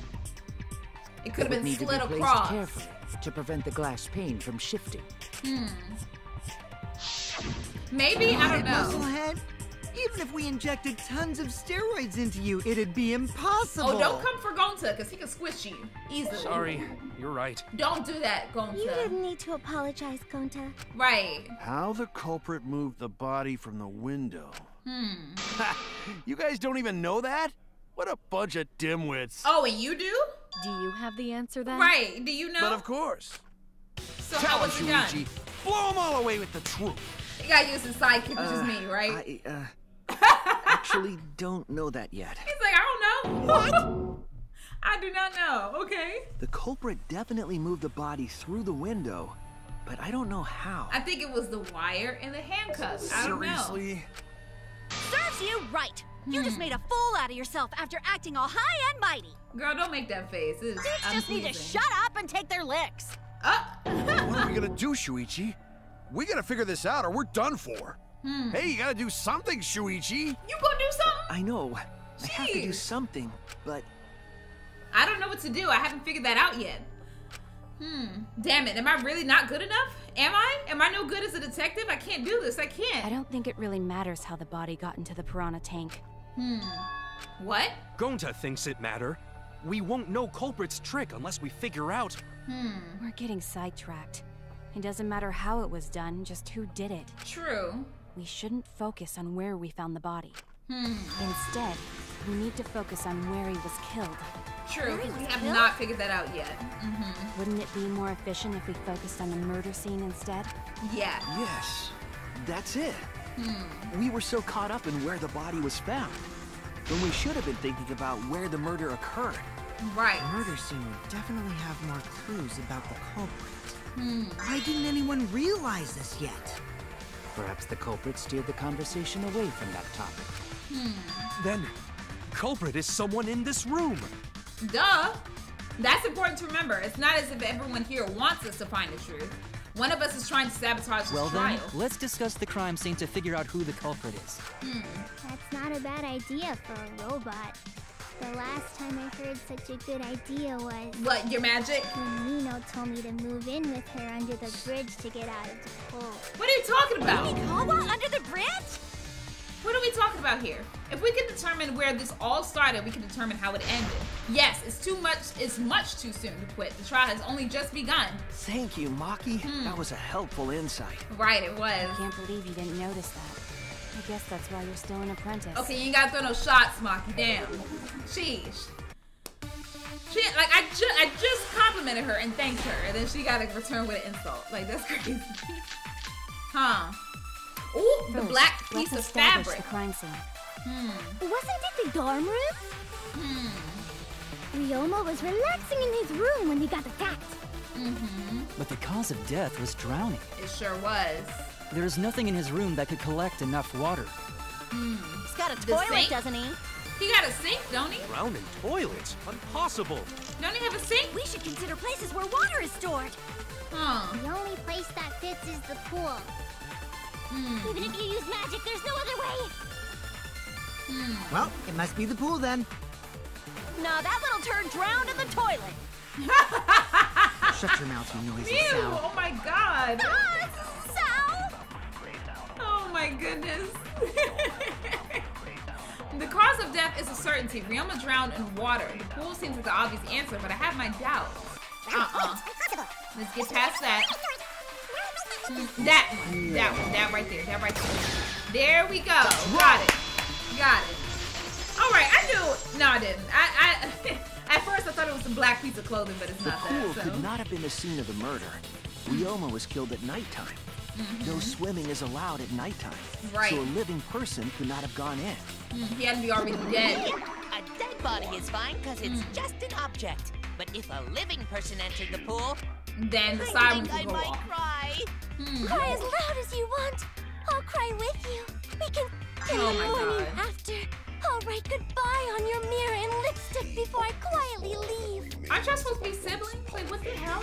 It could It have would been need to be placed across. carefully to prevent the glass pane from shifting. Hmm. Maybe I don't know. Musclehead, even if we injected tons of steroids into you, it'd be impossible. Oh, don't come for Gonta, because he can squish you easily. Sorry, you're right. Don't do that, Gonta. You didn't need to apologize, Gonta. Right. How the culprit moved the body from the window. Hmm. You guys don't even know that? What a bunch of dimwits. Oh, and you do? Do you have the answer then? Right. Do you know? But of course. so Tell how him, was it done? Shuichi. Blow them all away with the truth. You gotta use his sidekick, which is Uh, me, right? I uh, actually don't know that yet. He's like, I don't know. What? I do not know. Okay. The culprit definitely moved the body through the window, but I don't know how. I think it was the wire and the handcuffs. I don't know. Serves you right. You just hmm. made a fool out of yourself after acting all high and mighty. Girl, don't make that face. It's Dudes just need to shut up and take their licks. Uh. what are we gonna do, Shuichi? We gotta figure this out or we're done for. Hmm. Hey, you gotta do something, Shuichi. You gonna do something? I know. I have to do something, but I don't know what to do. I haven't figured that out yet. Hmm. Damn it. Am I really not good enough? Am I? Am I no good as a detective? I can't do this. I can't. I don't think it really matters how the body got into the piranha tank. Hmm. What? Gonta thinks it matter. We won't know culprit's trick unless we figure out. Hmm. We're getting sidetracked. It doesn't matter how it was done, just who did it. True. We shouldn't focus on where we found the body. Hmm. Instead, we need to focus on where he was killed. True. Where We have killed? not figured that out yet. Mm-hmm. Wouldn't it be more efficient if we focused on the murder scene instead? Yeah. yes, that's it. Hmm. We were so caught up in where the body was found, when we should have been thinking about where the murder occurred. Right. The murder scene would definitely have more clues about the culprit. Hmm. Why didn't anyone realize this yet? Perhaps the culprit steered the conversation away from that topic. Hmm. Then, culprit is someone in this room. Duh. That's important to remember. It's not as if everyone here wants us to find the truth. One of us is trying to sabotage Well the then, let's discuss the crime scene to figure out who the culprit is. Hmm. That's not a bad idea for a robot. The last time I heard such a good idea was What, your magic? when Nino told me to move in with her under the bridge to get out of the pool. What are you talking about? Kawa under the bridge? What are we talking about here? If we can determine where this all started, we can determine how it ended. Yes, it's too much. It's much too soon to quit. The trial has only just begun. Thank you, Maki. Hmm. That was a helpful insight. Right, it was. I can't believe you didn't notice that. I guess that's why you're still an apprentice. Okay, you ain't gotta throw no shots, Maki. Damn. Sheesh. She like I just I just complimented her and thanked her, and then she got to return with an insult. Like that's crazy. huh? Ooh, the black piece of fabric. the crime scene. Hmm. Wasn't it the dorm room? Hmm. Ryoma was relaxing in his room when he got attacked. Mm-hmm. But the cause of death was drowning. It sure was. There is nothing in his room that could collect enough water. Hmm. He's got a The toilet, sink? doesn't he? He got a sink, don't he? Drowning toilets? Impossible. Don't he have a sink? We should consider places where water is stored. Huh. The only place that fits is the pool. Hmm. Even if you use magic, there's no other way. Hmm. Well, it must be the pool then. Nah, that little turd drowned in the toilet. Shut your mouth, you noisy Ew! sow. Oh my god! Sal! Oh my goodness. the cause of death is a certainty. Ryoma drowned in water. The pool seems like the obvious answer, but I have my doubts. Uh-uh. Let's get past that. That one. That one. That right there. That right there. There we go. Got it. Got it. All right. I knew. No, I didn't. I. I at first, I thought it was some black piece of clothing, but it's The not pool that. So. could not have been the scene of the murder. Ryoma was killed at nighttime. No swimming is allowed at nighttime. Mm-hmm. Right. So a living person could not have gone in. Mm, he had to be already dead. A dead body is fine because it's Hmm. just an object. But if a living person entered the pool, Then the I sirens think I will go might off. cry. Hmm. Cry as loud as you want. I'll cry with you. We can oh in Oh the my morning God. after. I'll write goodbye on your mirror in lipstick before I quietly leave. Aren't y'all supposed to be siblings? Like, what the hell?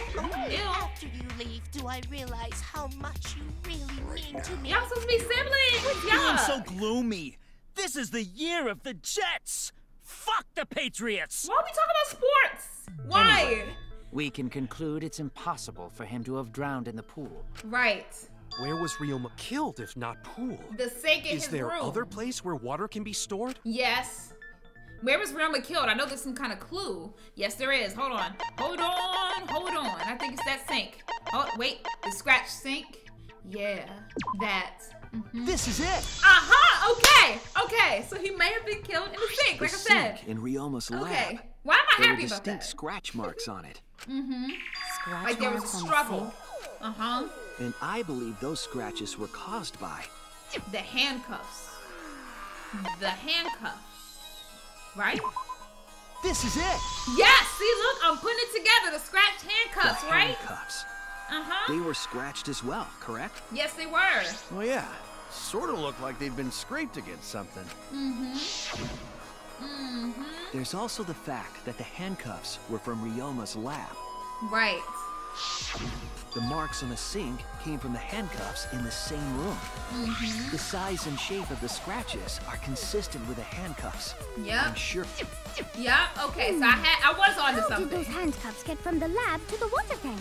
Ew. After you leave, do I realize how much you really mean to me? Y'all supposed to be siblings. Feeling Yeah. so gloomy. This is the year of the Jets. Fuck the Patriots. Why are we talking about sports? Why? Anyway, we can conclude it's impossible for him to have drowned in the pool. Right. Where was Ryoma killed if not pool? The sink in Is his there room. other place where water can be stored? Yes. Where was Ryoma killed? I know there's some kind of clue. Yes, there is. Hold on. Hold on. Hold on. I think it's that sink. Oh, wait. The scratch sink? Yeah. That. Mhm. This is it. Uh-huh. Okay. Okay. So he may have been killed in the sink, The like I said. sink in Ryoma's lab. Okay. Why am I There were happy about distinct that? scratch marks on it. Mm-hmm. Scratch Like there was a struggle. Uh-huh. And I believe those scratches were caused by The handcuffs. The handcuffs. Right? This is it. Yes! See, look, I'm putting it together. The scratched handcuffs, the right? handcuffs. Uh-huh. They were scratched as well, correct? Yes, they were. Oh yeah, sort of looked like they'd been scraped against something. Mm-hmm. Mm-hmm. There's also the fact that the handcuffs were from Ryoma's lab. Right. The marks on the sink came from the handcuffs in the same room. Mhm. The size and shape of the scratches are consistent with the handcuffs. Yep. I'm sure. Yeah. Okay. So I had I was onto How did those handcuffs get from the lab to the water tank?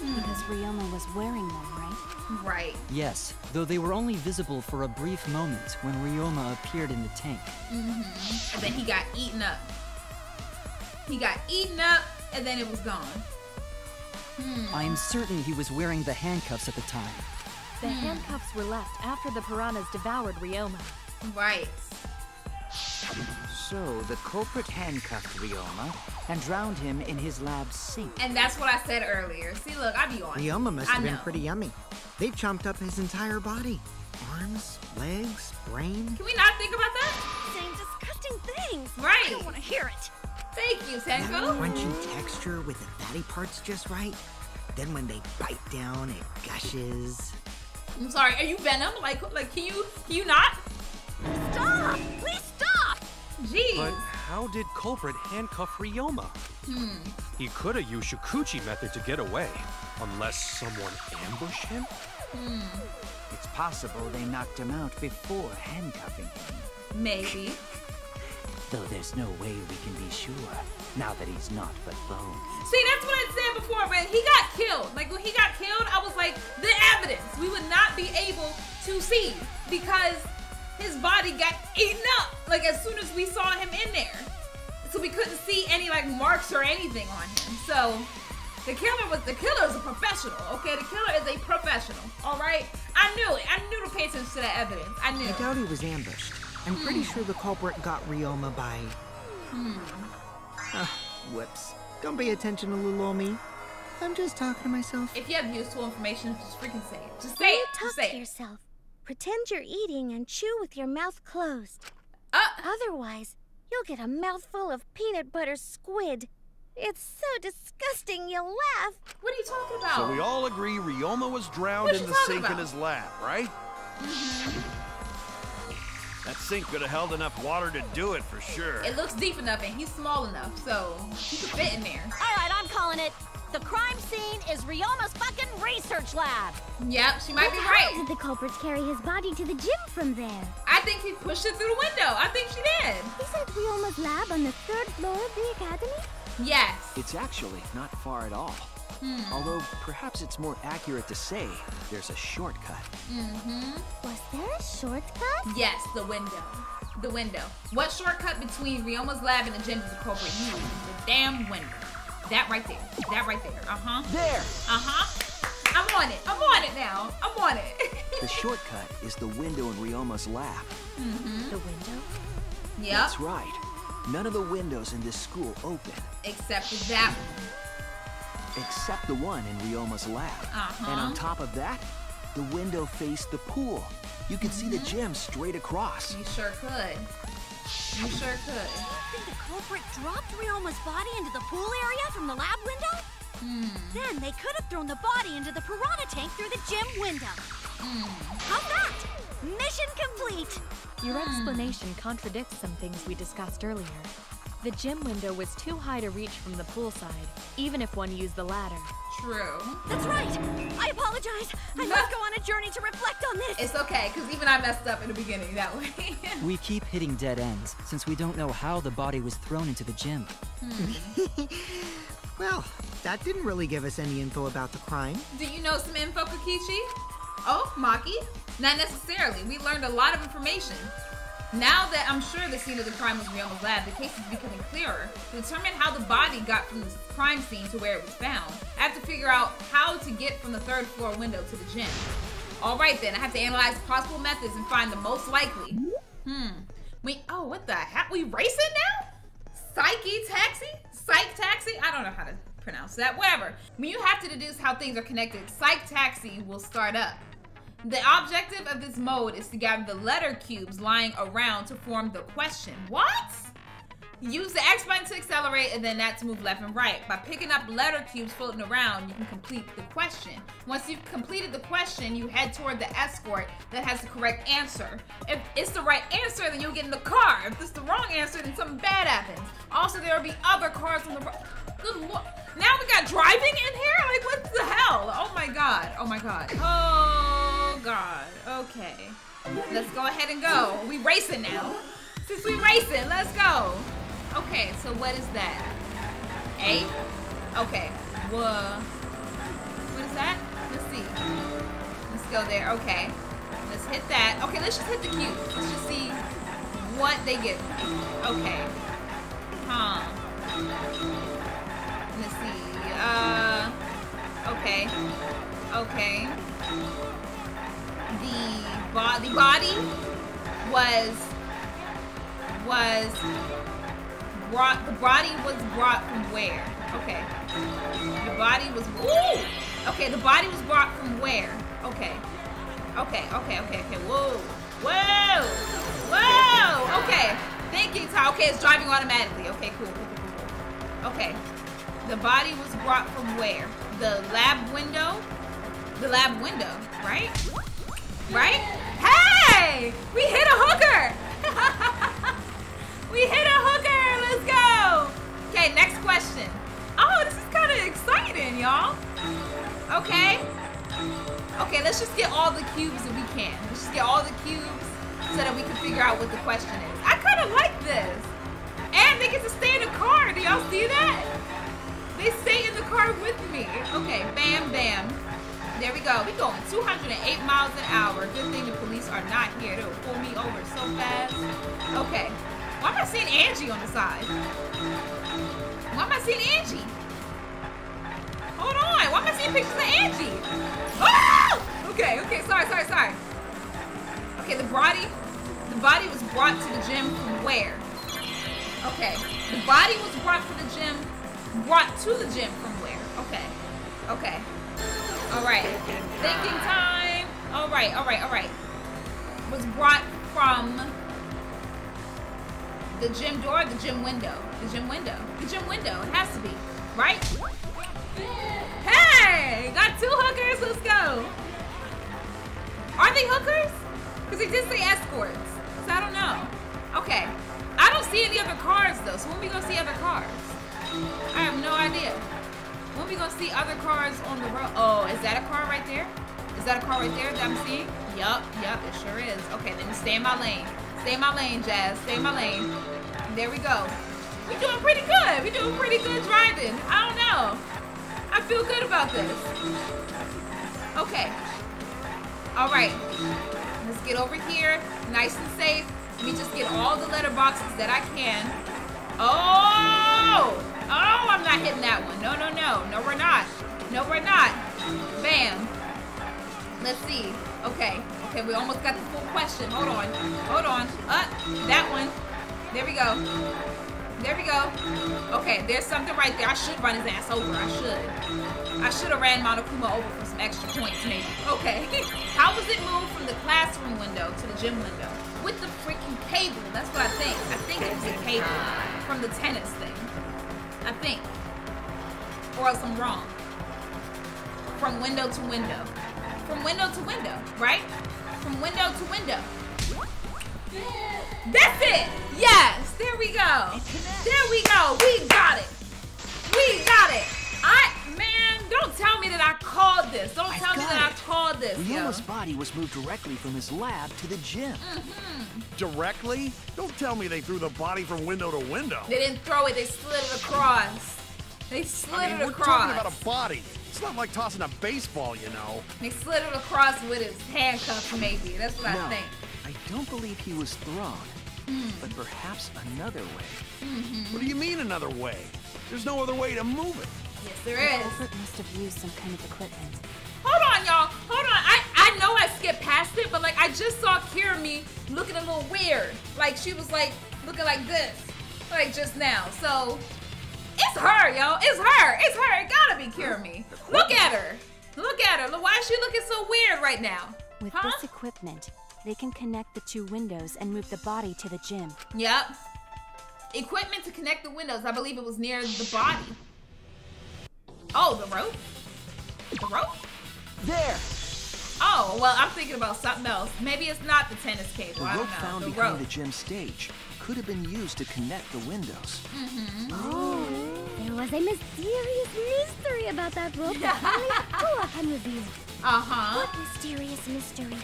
Because Ryoma was wearing them, right? Right. Yes, though they were only visible for a brief moment when Ryoma appeared in the tank. Mm-hmm. And then he got eaten up. He got eaten up, and then it was gone. Hmm. I am certain he was wearing the handcuffs at the time. The handcuffs were left after the piranhas devoured Ryoma. Right. So the culprit handcuffed Ryoma and drowned him in his lab sink. And that's what I said earlier. See, look, I be on. it. Ryoma must have been pretty yummy. They chomped up his entire body. Arms, legs, brain. Can we not think about that? Saying disgusting things. Right. I don't want to hear it. Thank you, That Senko. crunchy texture with the fatty parts just right. Then when they bite down, it gushes. I'm sorry. Are you Venom? Like, like, can you, can you not? Stop! Please stop! Jeez. But how did culprit handcuff Ryoma? Hmm. He could have used Shikuchi method to get away, unless someone ambushed him. Hmm. It's possible they knocked him out before handcuffing him. Maybe. Though there's no way we can be sure now that he's not but bone. See, that's what I said before, man. He got killed. Like when he got killed, I was like, the evidence we would not be able to see because his body got eaten up. Like as soon as we saw him in there, so we couldn't see any like marks or anything on him. So the killer was the killer is a professional. Okay, the killer is a professional. All right, I knew it. I knew to pay attention to that evidence. I knew. I doubt he was ambushed. I'm pretty sure the culprit got Ryoma by. Hmm. Ah, whoops. Don't pay attention to little old me. I'm just talking to myself. If you have useful information, just freaking say it. Just say it. talk Just say to it. yourself, pretend you're eating and chew with your mouth closed. Uh, Otherwise, you'll get a mouthful of peanut butter squid. It's so disgusting you'll laugh. What are you talking about? So we all agree Ryoma was drowned What in the talking sink in his lab, right? That sink could have held enough water to do it for sure. It looks deep enough and he's small enough, so he could fit in there. All right, I'm calling it. The crime scene is Ryoma's fucking research lab. Yep, she might But be how right. did the culprits carry his body to the gym from there? I think he pushed it through the window. I think she did. Isn't Ryoma's lab on the third floor of the academy? Yes. It's actually not far at all. Hmm. Although, perhaps it's more accurate to say there's a shortcut. Mm-hmm. Was there a shortcut? Yes, the window. The window. What shortcut between Ryoma's lab and the gym does the culprit use? The damn window. That right there. That right there. Uh-huh. There! Uh-huh. I'm on it. I'm on it now. I'm on it. The shortcut is the window in Ryoma's lab. mm-hmm. The window? Yeah. That's right. None of the windows in this school open, Except that one. Except the one in Ryoma's lab. Uh-huh. And on top of that, the window faced the pool. You could see the gym straight across. You sure could. You sure could. Do you Think the culprit dropped Ryoma's body into the pool area from the lab window? Hmm. Then they could have thrown the body into the piranha tank through the gym window. How's that? Mission complete! Your explanation contradicts some things we discussed earlier. The gym window was too high to reach from the poolside, even if one used the ladder. True. That's right! I apologize! I must go on a journey to reflect on this! It's okay, because even I messed up in the beginning that way. We keep hitting dead ends, since we don't know how the body was thrown into the gym. Hmm. Well, that didn't really give us any info about the crime. Do you know some info, Kokichi? Oh, Maki? Not necessarily. We learned a lot of information. Now that I'm sure the scene of the crime was Ryoma's lab, the case is becoming clearer. To determine how the body got from the crime scene to where it was found, I have to figure out how to get from the third floor window to the gym. Alright then, I have to analyze possible methods and find the most likely. Hmm. We, oh, what the heck? We racing now? Psyche taxi? Psych taxi? I don't know how to pronounce that. Whatever. When you have to deduce how things are connected, Psych taxi will start up. The objective of this mode is to gather the letter cubes lying around to form the question. What? Use the X button to accelerate and then that to move left and right. By picking up letter cubes floating around, you can complete the question. Once you've completed the question, you head toward the escort that has the correct answer. If it's the right answer, then you'll get in the car. If it's the wrong answer, then something bad happens. Also, there will be other cars on the road. Good lord. Now we got driving in here? Like, what the hell? Oh my god. Oh my god. Oh god. Okay. Let's go ahead and go. We racing now. Since we racing, let's go. Okay, so what is that? A? Okay. Whoa. What is that? Let's see. Let's go there. Okay. Let's hit that. Okay, let's just hit the cube. Let's just see what they get. Okay. Huh. Let's see. Uh. Okay. Okay. The the body was was brought. The body was brought from where? Okay. The body was. Ooh. Okay. The body was brought from where? Okay. Okay. Okay. Okay. Okay. Whoa. Whoa. Whoa. Okay. Thinking time. Okay, it's driving automatically. Okay. Cool. cool. Okay. The body was brought from where? The lab window. The lab window, right? Right? Hey! We hit a hooker! we hit a hooker! Let's go! Okay, next question. Oh, this is kind of exciting, y'all. Okay. Okay, let's just get all the cubes that we can. Let's just get all the cubes so that we can figure out what the question is. I kind of like this. And they get to stay in the car. Do y'all see that? They stay in the car with me. Okay, bam, bam. There we go. We going 208 miles an hour. Good thing the police are not here. They'll pull me over so fast. Okay. Why am I seeing Angie on the side? Why am I seeing Angie? Hold on. Why am I seeing pictures of Angie? Oh! Okay, okay. Sorry, sorry, sorry. Okay, the body, the body was brought to the gym from where? Okay. The body was brought to the gym, brought to the gym from where? Okay. Okay. All right. Thinking time. All right, all right, all right. Was brought from the gym door, the gym window, the gym window, the gym window. It has to be, right? Hey, got two hookers. Let's go. Are they hookers? Because they did say escorts. So I don't know. Okay. I don't see any other cars though. So when we gonna see other cars? I have no idea. When we gonna see other cars on the road? Oh, is that a car right there? Is that a car right there that I'm seeing? Yup, yup, it sure is. Okay, me stay in my lane. Stay in my lane, Jazz. Stay in my lane. There we go. We're doing pretty good. We're doing pretty good driving. I don't know. I feel good about this. Okay. All right. Let's get over here, nice and safe. Let me just get all the letter boxes that I can. Oh! Oh, I'm not hitting that one. No, no, no. No, we're not. No, we're not. Bam. Let's see. Okay. Okay, we almost got the full question. Hold on. Hold on. Uh, that one. There we go. There we go. Okay, there's something right there. I should run his ass over. I should. I should have ran Monokuma over for some extra points, maybe. Okay. How was it moved from the classroom window to the gym window? With the freaking cable. That's what I think. I think it was a cable from the tennis thing. I think. Or else I'm wrong. From window to window. From window to window, right? From window to window. That's it! Yes! There we go! There we go! We got it! We got it! I, man, don't tell me that I called this. Don't tell me that I called this. yo. Ryoma's body was moved directly from his lab to the gym. Mm-hmm. Directly? Don't tell me they threw the body from window to window. They didn't throw it, they slid it across. They slid I mean, it we're across. talking about a body. It's not like tossing a baseball, you know. He slid it across with his handcuffs, maybe. That's what no, I think. I don't believe he was thrown, but perhaps another way. Mm-hmm. What do you mean another way? There's no other way to move it. Yes, there is. Culprit must have used some kind of equipment. Hold on, y'all. Hold on. I, I know I skipped past it, but like I just saw Kirami looking a little weird. Like she was like looking like this. Like just now. So it's her, yo. It's her. It's her. It gotta be Kirami. Look at her. Look at her. Why is she looking so weird right now? With Huh? this equipment, they can connect the two windows and move the body to the gym. Yep. Equipment to connect the windows. I believe it was near the body. Oh, the rope? The rope? There! Oh, well, I'm thinking about something else. Maybe it's not the tennis cable. The I don't rope know. found the behind rope. the gym stage could have been used to connect the windows. Mm-hmm. Oh, there was a mysterious mystery about that rope that only Atua can reveal. Uh-huh. What mysterious mystery?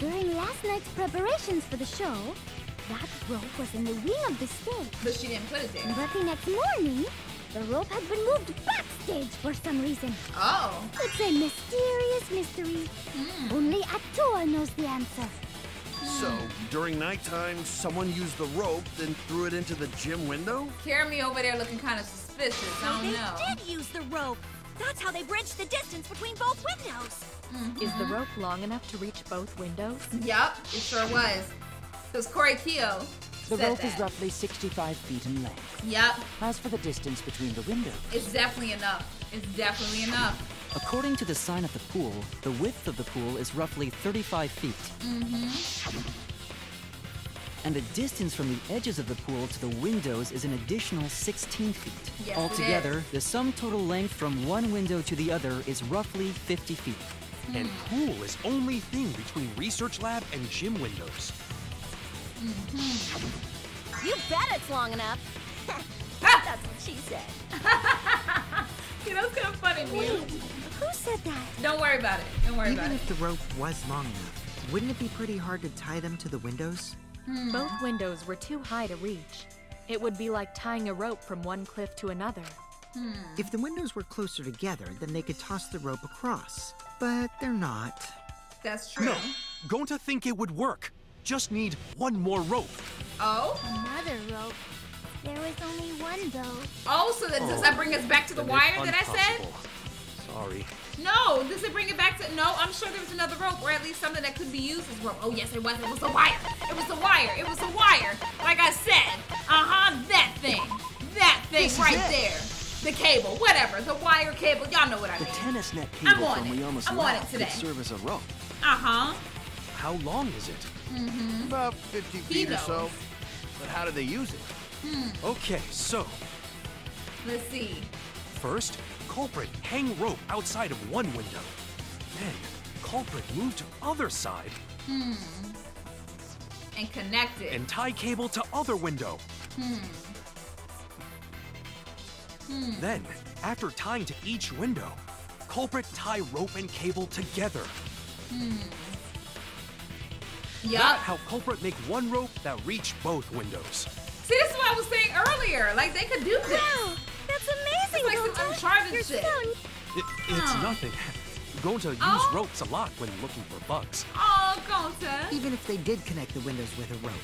During last night's preparations for the show, that rope was in the wing of the stage. But she didn't put it there. But the next morning, the rope had been moved backstage for some reason. Oh. It's a mysterious mystery. Only Atua knows the answer. So, during nighttime, someone used the rope, then threw it into the gym window? Carry over there looking kind of suspicious. I don't they know. did use the rope. That's how they bridged the distance between both windows. Mm-hmm. Is the rope long enough to reach both windows? Yup, it sure was. Because Korekiyo The rope that. is roughly 65 feet in length. Yup, As for the distance between the windows, it's definitely enough. It's definitely enough. According to the sign at the pool, the width of the pool is roughly 35 feet, Mm-hmm. and the distance from the edges of the pool to the windows is an additional 16 feet. Yes, Altogether, the sum total length from one window to the other is roughly 50 feet. And pool is only thing between research lab and gym windows. You bet it's long enough. That's what she said. You know, it's kind of funny, Miu. Who said that? Don't worry about it. Don't worry Even about if the rope was long enough, wouldn't it be pretty hard to tie them to the windows? Hmm. Both windows were too high to reach. It would be like tying a rope from one cliff to another. Hmm. If the windows were closer together, then they could toss the rope across. But they're not. That's true. No, going to think it would work. Just need one more rope. Oh? Another rope. There was only one though. Oh, so that, does that bring us back to the Then wire that I said? Impossible. Sorry. No, does it bring it back to? No, I'm sure there was another rope, or at least something that could be used as rope. Oh yes, it was. It was a wire. It was a wire. It was a wire. Like I said. Uh huh. That thing. That thing This right there. The cable. Whatever. The wire cable. Y'all know what I The mean. tennis net I'm cable on from it. Ryoma's I'm on lab it could today. serve as a rope. Uh huh. How long is it? Mm-hmm. About 50 He feet or so. But how do they use it? Hmm. Okay, so Let's see. first, culprit hang rope outside of one window. Then, culprit move to other side Hmm. And connect it. and tie cable to other window. Hmm. Hmm. Then, after tying to each window, culprit tie rope and cable together. Hmm. Yup. Not how culprit make one rope that reach both windows. See, this is what I was saying earlier. Like they could do this. Wow, that's amazing, It's like some Gonta. Uncharted You're shit. so It, it's Huh. nothing. Gonta use Oh. ropes a lot when looking for bugs. Oh, Gonta. Even if they did connect the windows with a rope,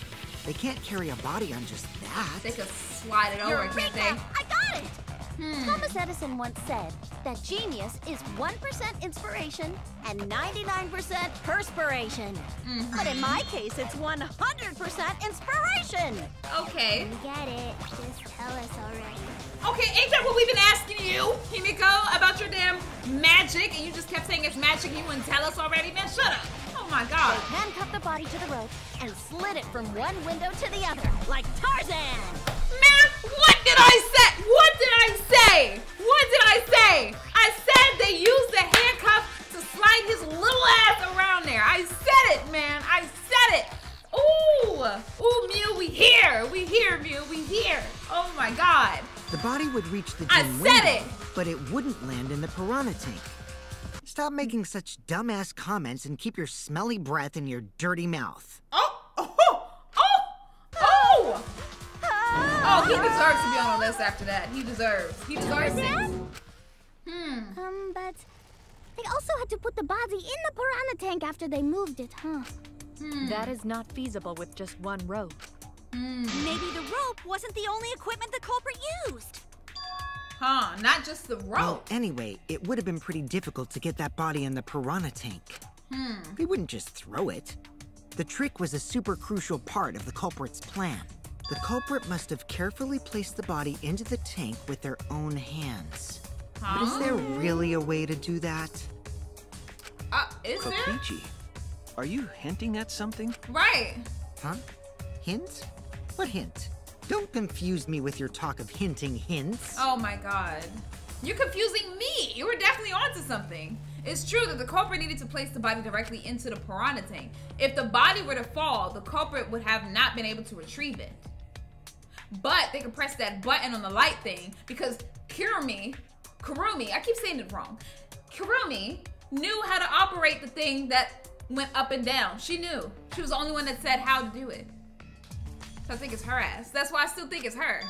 they can't carry a body on just that. They could slide it over, can't they? I got it! Hmm. Thomas Edison once said that genius is 1% inspiration and 99% perspiration. Mm-hmm. But in my case, it's 100% inspiration. Okay. We get it. Just tell us already. Okay, ain't that what we've been asking you, Himiko, about your damn magic? And you just kept saying it's magic and you wouldn't tell us already? Man, shut up. Oh my god. They handcuffed the body to the rope and slid it from one window to the other, like Tarzan. Man, what did I say? What did I say? What did I say? I said they used the handcuff to slide his little ass around there. I said it, man. I said it. Ooh, ooh, Miu, we here. We here, Miu. We here. Oh my god. The body would reach the I gym said window, it! but it wouldn't land in the piranha tank. Stop making such dumbass comments and keep your smelly breath in your dirty mouth. Oh! Oh, Oh! Oh! Oh, he deserves to be on the list after that. He deserves. He deserves it. Hmm. Um, but they also had to put the body in the piranha tank after they moved it, huh? That is not feasible with just one rope. Maybe the rope wasn't the only equipment the culprit used. Huh, not just the rope. Well, anyway, it would have been pretty difficult to get that body in the piranha tank. Hmm. They wouldn't just throw it. The trick was a super crucial part of the culprit's plan. The culprit must have carefully placed the body into the tank with their own hands. But is there really a way to do that? Uh, is there? Kokichi, are you hinting at something? Right. Huh? Hint? What hint? Don't confuse me with your talk of hinting hints. Oh my god. You're confusing me. You were definitely onto something. It's true that the culprit needed to place the body directly into the piranha tank. If the body were to fall, the culprit would have not been able to retrieve it. But they could press that button on the light thing because Kurumi, Kurumi, I keep saying it wrong. Kurumi knew how to operate the thing that went up and down. She knew. She was the only one that said how to do it. So I think it's her ass. That's why I still think it's her.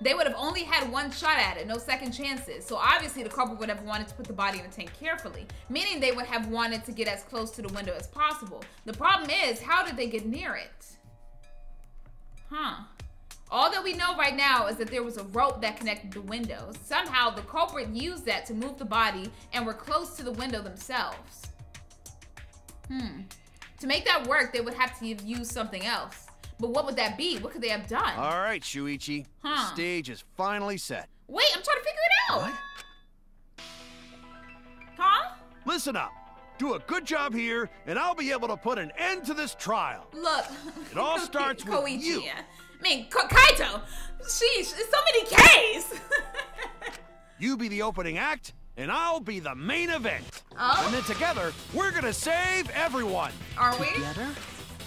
They would have only had one shot at it, no second chances. So obviously the culprit would have wanted to put the body in the tank carefully, meaning they would have wanted to get as close to the window as possible. The problem is, how did they get near it? Huh. All that we know right now is that there was a rope that connected the windows. Somehow the culprit used that to move the body and were close to the window themselves. Hmm. To make that work, they would have to used something else. But what would that be? What could they have done? All right, Shuichi. Huh. The stage is finally set. Wait, I'm trying to figure it out. What? Huh? Listen up. Do a good job here, and I'll be able to put an end to this trial. Look. It all starts with Koichi. you. I mean, Ka- Kaito. Sheesh, it's so many K's. You be the opening act, and I'll be the main event. Oh? And then together, we're gonna save everyone. Are we? Together?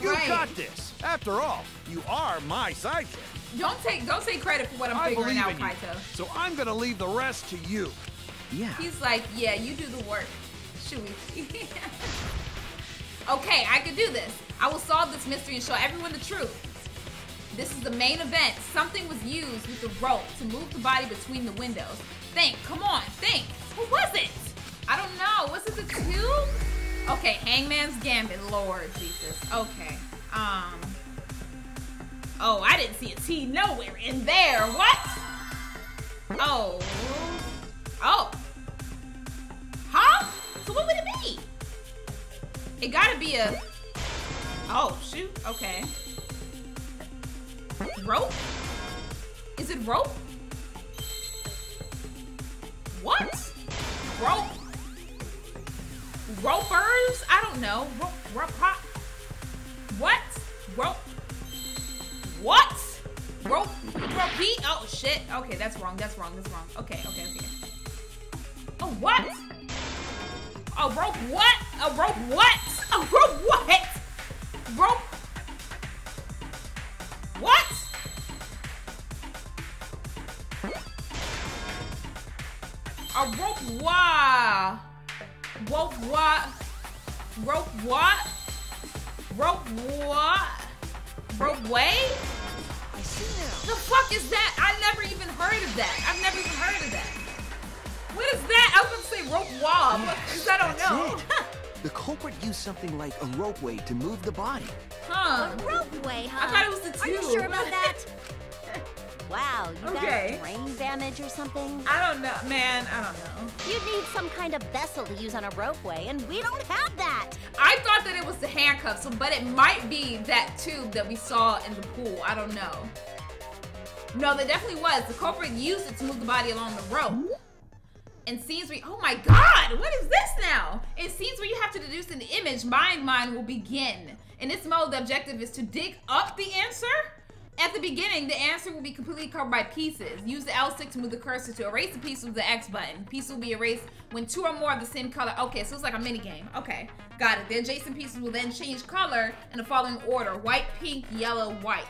You Right. got this. After all, you are my sidekick. Don't take don't take credit for what I'm I figuring out, in you. Kaito. So I'm gonna leave the rest to you. Yeah. He's like, yeah, you do the work. Shuichi. okay, I can do this. I will solve this mystery and show everyone the truth. This is the main event. Something was used with the rope to move the body between the windows. Think, come on, think. Who was it? I don't know. Was it the tube? Okay, Hangman's Gambit. Lord Jesus. Okay. Um. Oh, I didn't see a T nowhere in there. What? Oh. Oh. Huh? So what would it be? It gotta be a. Oh shoot. Okay. Rope? Is it rope? What? Rope? Ropers? I don't know. Rope, rope. What? Rope? What? Rope? Rope? Oh shit. Okay, that's wrong. That's wrong. That's wrong. Okay, okay, okay. Oh, what? A rope what? A rope what? A rope what? Rope. What? A rope what? Rope what? Rope what? rope what? Rope way? I see now. The fuck is that? I never even heard of that. I've never even heard of that. What is that? I was going to say rope wob. Because I don't know. the culprit used something like a ropeway to move the body. Huh. A ropeway, huh? I thought it was the tube. Are you sure about that? Wow, you Okay. got brain damage or something? I don't know, man. I don't know. You need some kind of vessel to use on a ropeway, and we don't have that. I thought that it was the handcuffs, but it might be that tube that we saw in the pool. I don't know. No, there definitely was. The culprit used it to move the body along the rope. In scenes where, oh my god, what is this now? In scenes where you have to deduce an image, Mind Mine will begin. In this mode, the objective is to dig up the answer. At the beginning, the answer will be completely covered by pieces. Use the L stick to move the cursor to erase the piece with the X button. Pieces will be erased when two or more of the same color. Okay, so it's like a mini game. Okay, got it. The adjacent pieces will then change color in the following order: white, pink, yellow, white.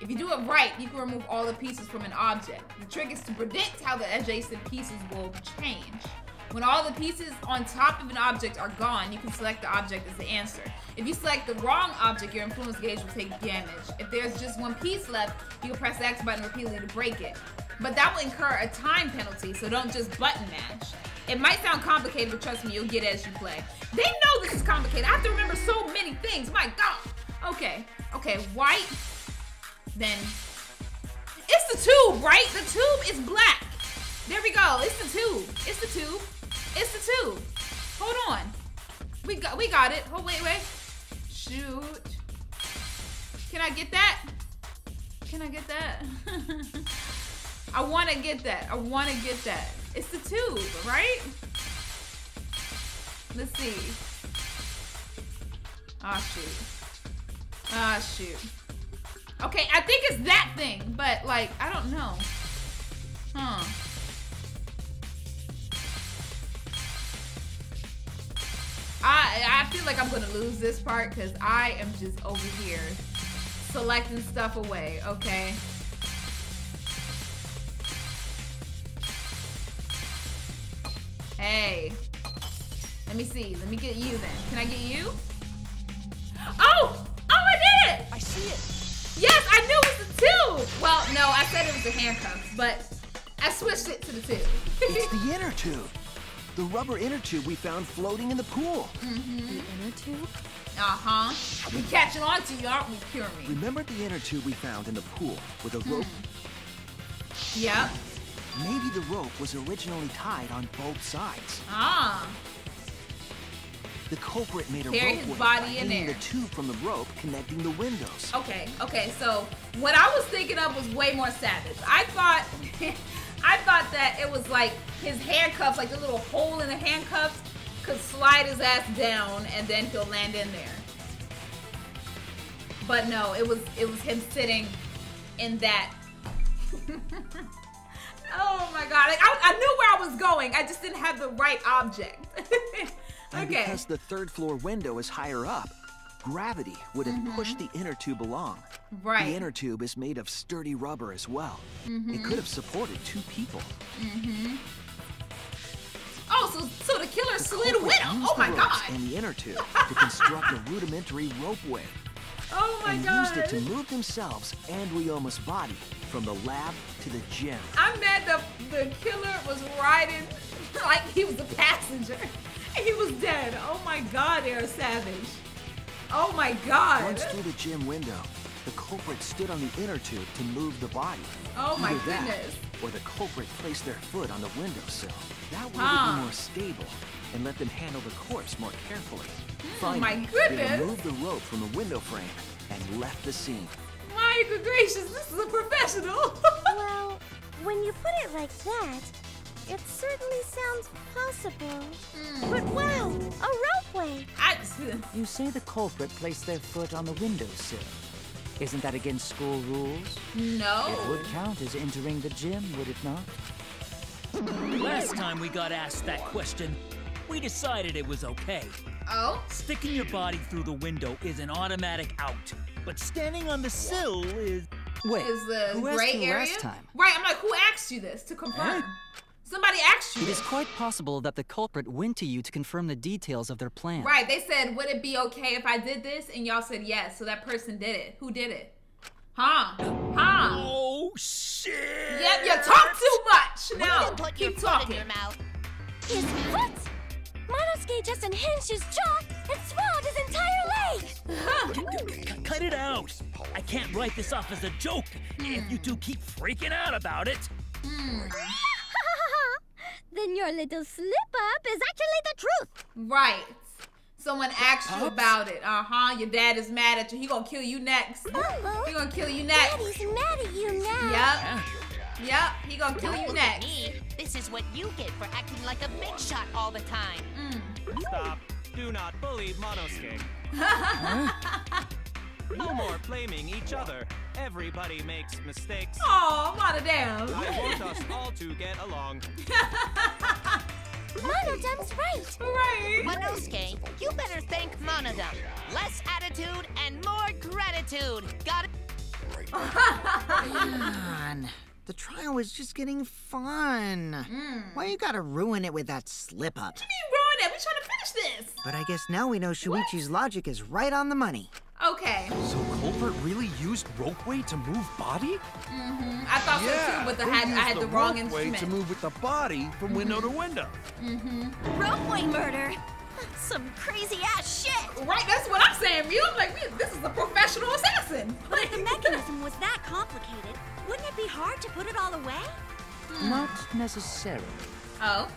If you do it right, you can remove all the pieces from an object. The trick is to predict how the adjacent pieces will change. When all the pieces on top of an object are gone, you can select the object as the answer. If you select the wrong object, your influence gauge will take damage. If there's just one piece left, you can press the X button repeatedly to break it. But that will incur a time penalty, so don't just button mash. It might sound complicated, but trust me, you'll get it as you play. They know this is complicated. I have to remember so many things. My God. Okay. Okay. White. Then. It's the tube, right? The tube is black. There we go. It's the tube. It's the tube. It's the tube. Hold on. We got we got it. Hold wait, wait. Shoot. Can I get that? Can I get that? I wanna get that. I wanna get that. It's the tube, right? Let's see. Ah shoot. Ah shoot. Okay, I think it's that thing, but like I don't know. Huh. I I feel like I'm gonna lose this part because I am just over here selecting stuff away, okay? Hey. Let me see. Let me get you then. Can I get you? Oh! Oh, I did it! I see it. Yes, I knew it was the tube! Well, no, I said it was the handcuffs, but I switched it to the tube. it's the inner tube. The rubber inner tube we found floating in the pool. Mm-hmm. The inner tube? Uh-huh. We catching on to you, aren't we, Cure Remember the inner tube we found in the pool with a rope? Yep. Maybe the rope was originally tied on both sides. Ah. The culprit made a Carry rope his body by in hanging there. the tube from the rope connecting the windows. Okay, okay, so what I was thinking of was way more savage. I thought I thought that it was like his handcuffs, like the little hole in the handcuffs, could slide his ass down and then he'll land in there. But no, it was it was him sitting in that. oh my god! Like I, I knew where I was going. I just didn't have the right object. And okay. because the third floor window is higher up, gravity would have pushed the inner tube along. Mm-hmm. Right. The inner tube is made of sturdy rubber as well. It Mhm. could have supported two people. Mm-hmm. Oh, so so the killer The slid with him. Oh my god. And the inner tube to construct a rudimentary ropeway. Oh my and god. used it to move themselves and Ryoma's body from the lab to the gym. I'm mad the the killer was riding like he was a passenger. He was dead. Oh my god, they're savage. Oh my god. Once through the gym window, the culprit stood on the inner tube to move the body. Oh my Either that, goodness. Or the culprit placed their foot on the windowsill. That way it would Huh. be more stable and let them handle the corpse more carefully. Oh my Finally, goodness. They removed the rope from the window frame and left the scene. My good gracious, this is a professional. well, when you put it like that, it certainly sounds possible. Hmm. But wow, a ropeway! You say the culprit placed their foot on the windowsill. Isn't that against school rules? No. It would count as entering the gym, would it not? Last time we got asked that question, we decided it was okay. Oh? Sticking your body through the window is an automatic out, but standing on the sill is. Wait, is the who asked you area? last time? Right, I'm like, who asked you this to confirm? Somebody asked you. It is quite possible that the culprit went to you to confirm the details of their plan. Right. They said, would it be okay if I did this? And y'all said yes. So that person did it. Who did it? Huh? Huh? Oh, shit. Yep, you talk too much. Why Now, put keep talking. in your mouth? His foot? Monosuke just unhinged his jaw and swallowed his entire leg! C- Cut it out. I can't write this off as a joke if you two keep freaking out about it. Hmm. then your little slip up is actually the truth! Right. Someone asked you about it. Uh huh. Your dad is mad at you. He gonna kill you next. He gonna kill you next. Daddy's mad at you now! Yep. Yep. He gonna kill Don't you next. me. This is what you get for acting like a big shot all the time. Stop. Do not bully Monosuke. No more blaming each other. Everybody makes mistakes. Oh, what a damn. I want us all to get along. Monodam's right! Right! Monosuke, you better thank Monodam. Less attitude and more gratitude. Got it? Come on. The trial was just getting fun. Hmm. Why you gotta ruin it with that slip up? What do You mean ruined it. We're trying to finish this. But I guess now we know Shuichi's logic is right on the money. Okay. So culprit really used ropeway to move body? Mm-hmm. I thought so Yeah, too, but the they had, I used had the, wrong ropeway instrument. to move with the body from window to window. Mm-hmm. Ropeway murder? Some crazy ass shit! Right, that's what I'm saying, Miu. I'm like, we- this is a professional assassin. But if the mechanism was that complicated, wouldn't it be hard to put it all away? Not necessarily. Oh.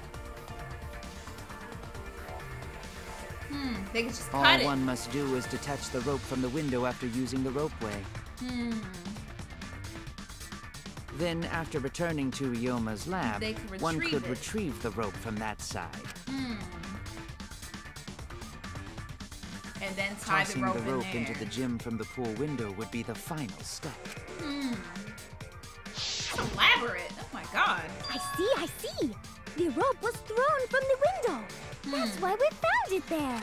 Hmm. They could just All cut it. one must do is detach the rope from the window after using the ropeway. Hmm. Then, after returning to Ryoma's lab, They could one could it. retrieve the rope from that side. Hmm. And then tie Tossing the rope, the rope in into there. the gym from the pool window would be the final step. Hmm. It's elaborate. Oh my god. I see, I see! The rope was thrown from the window! That's why we found it there!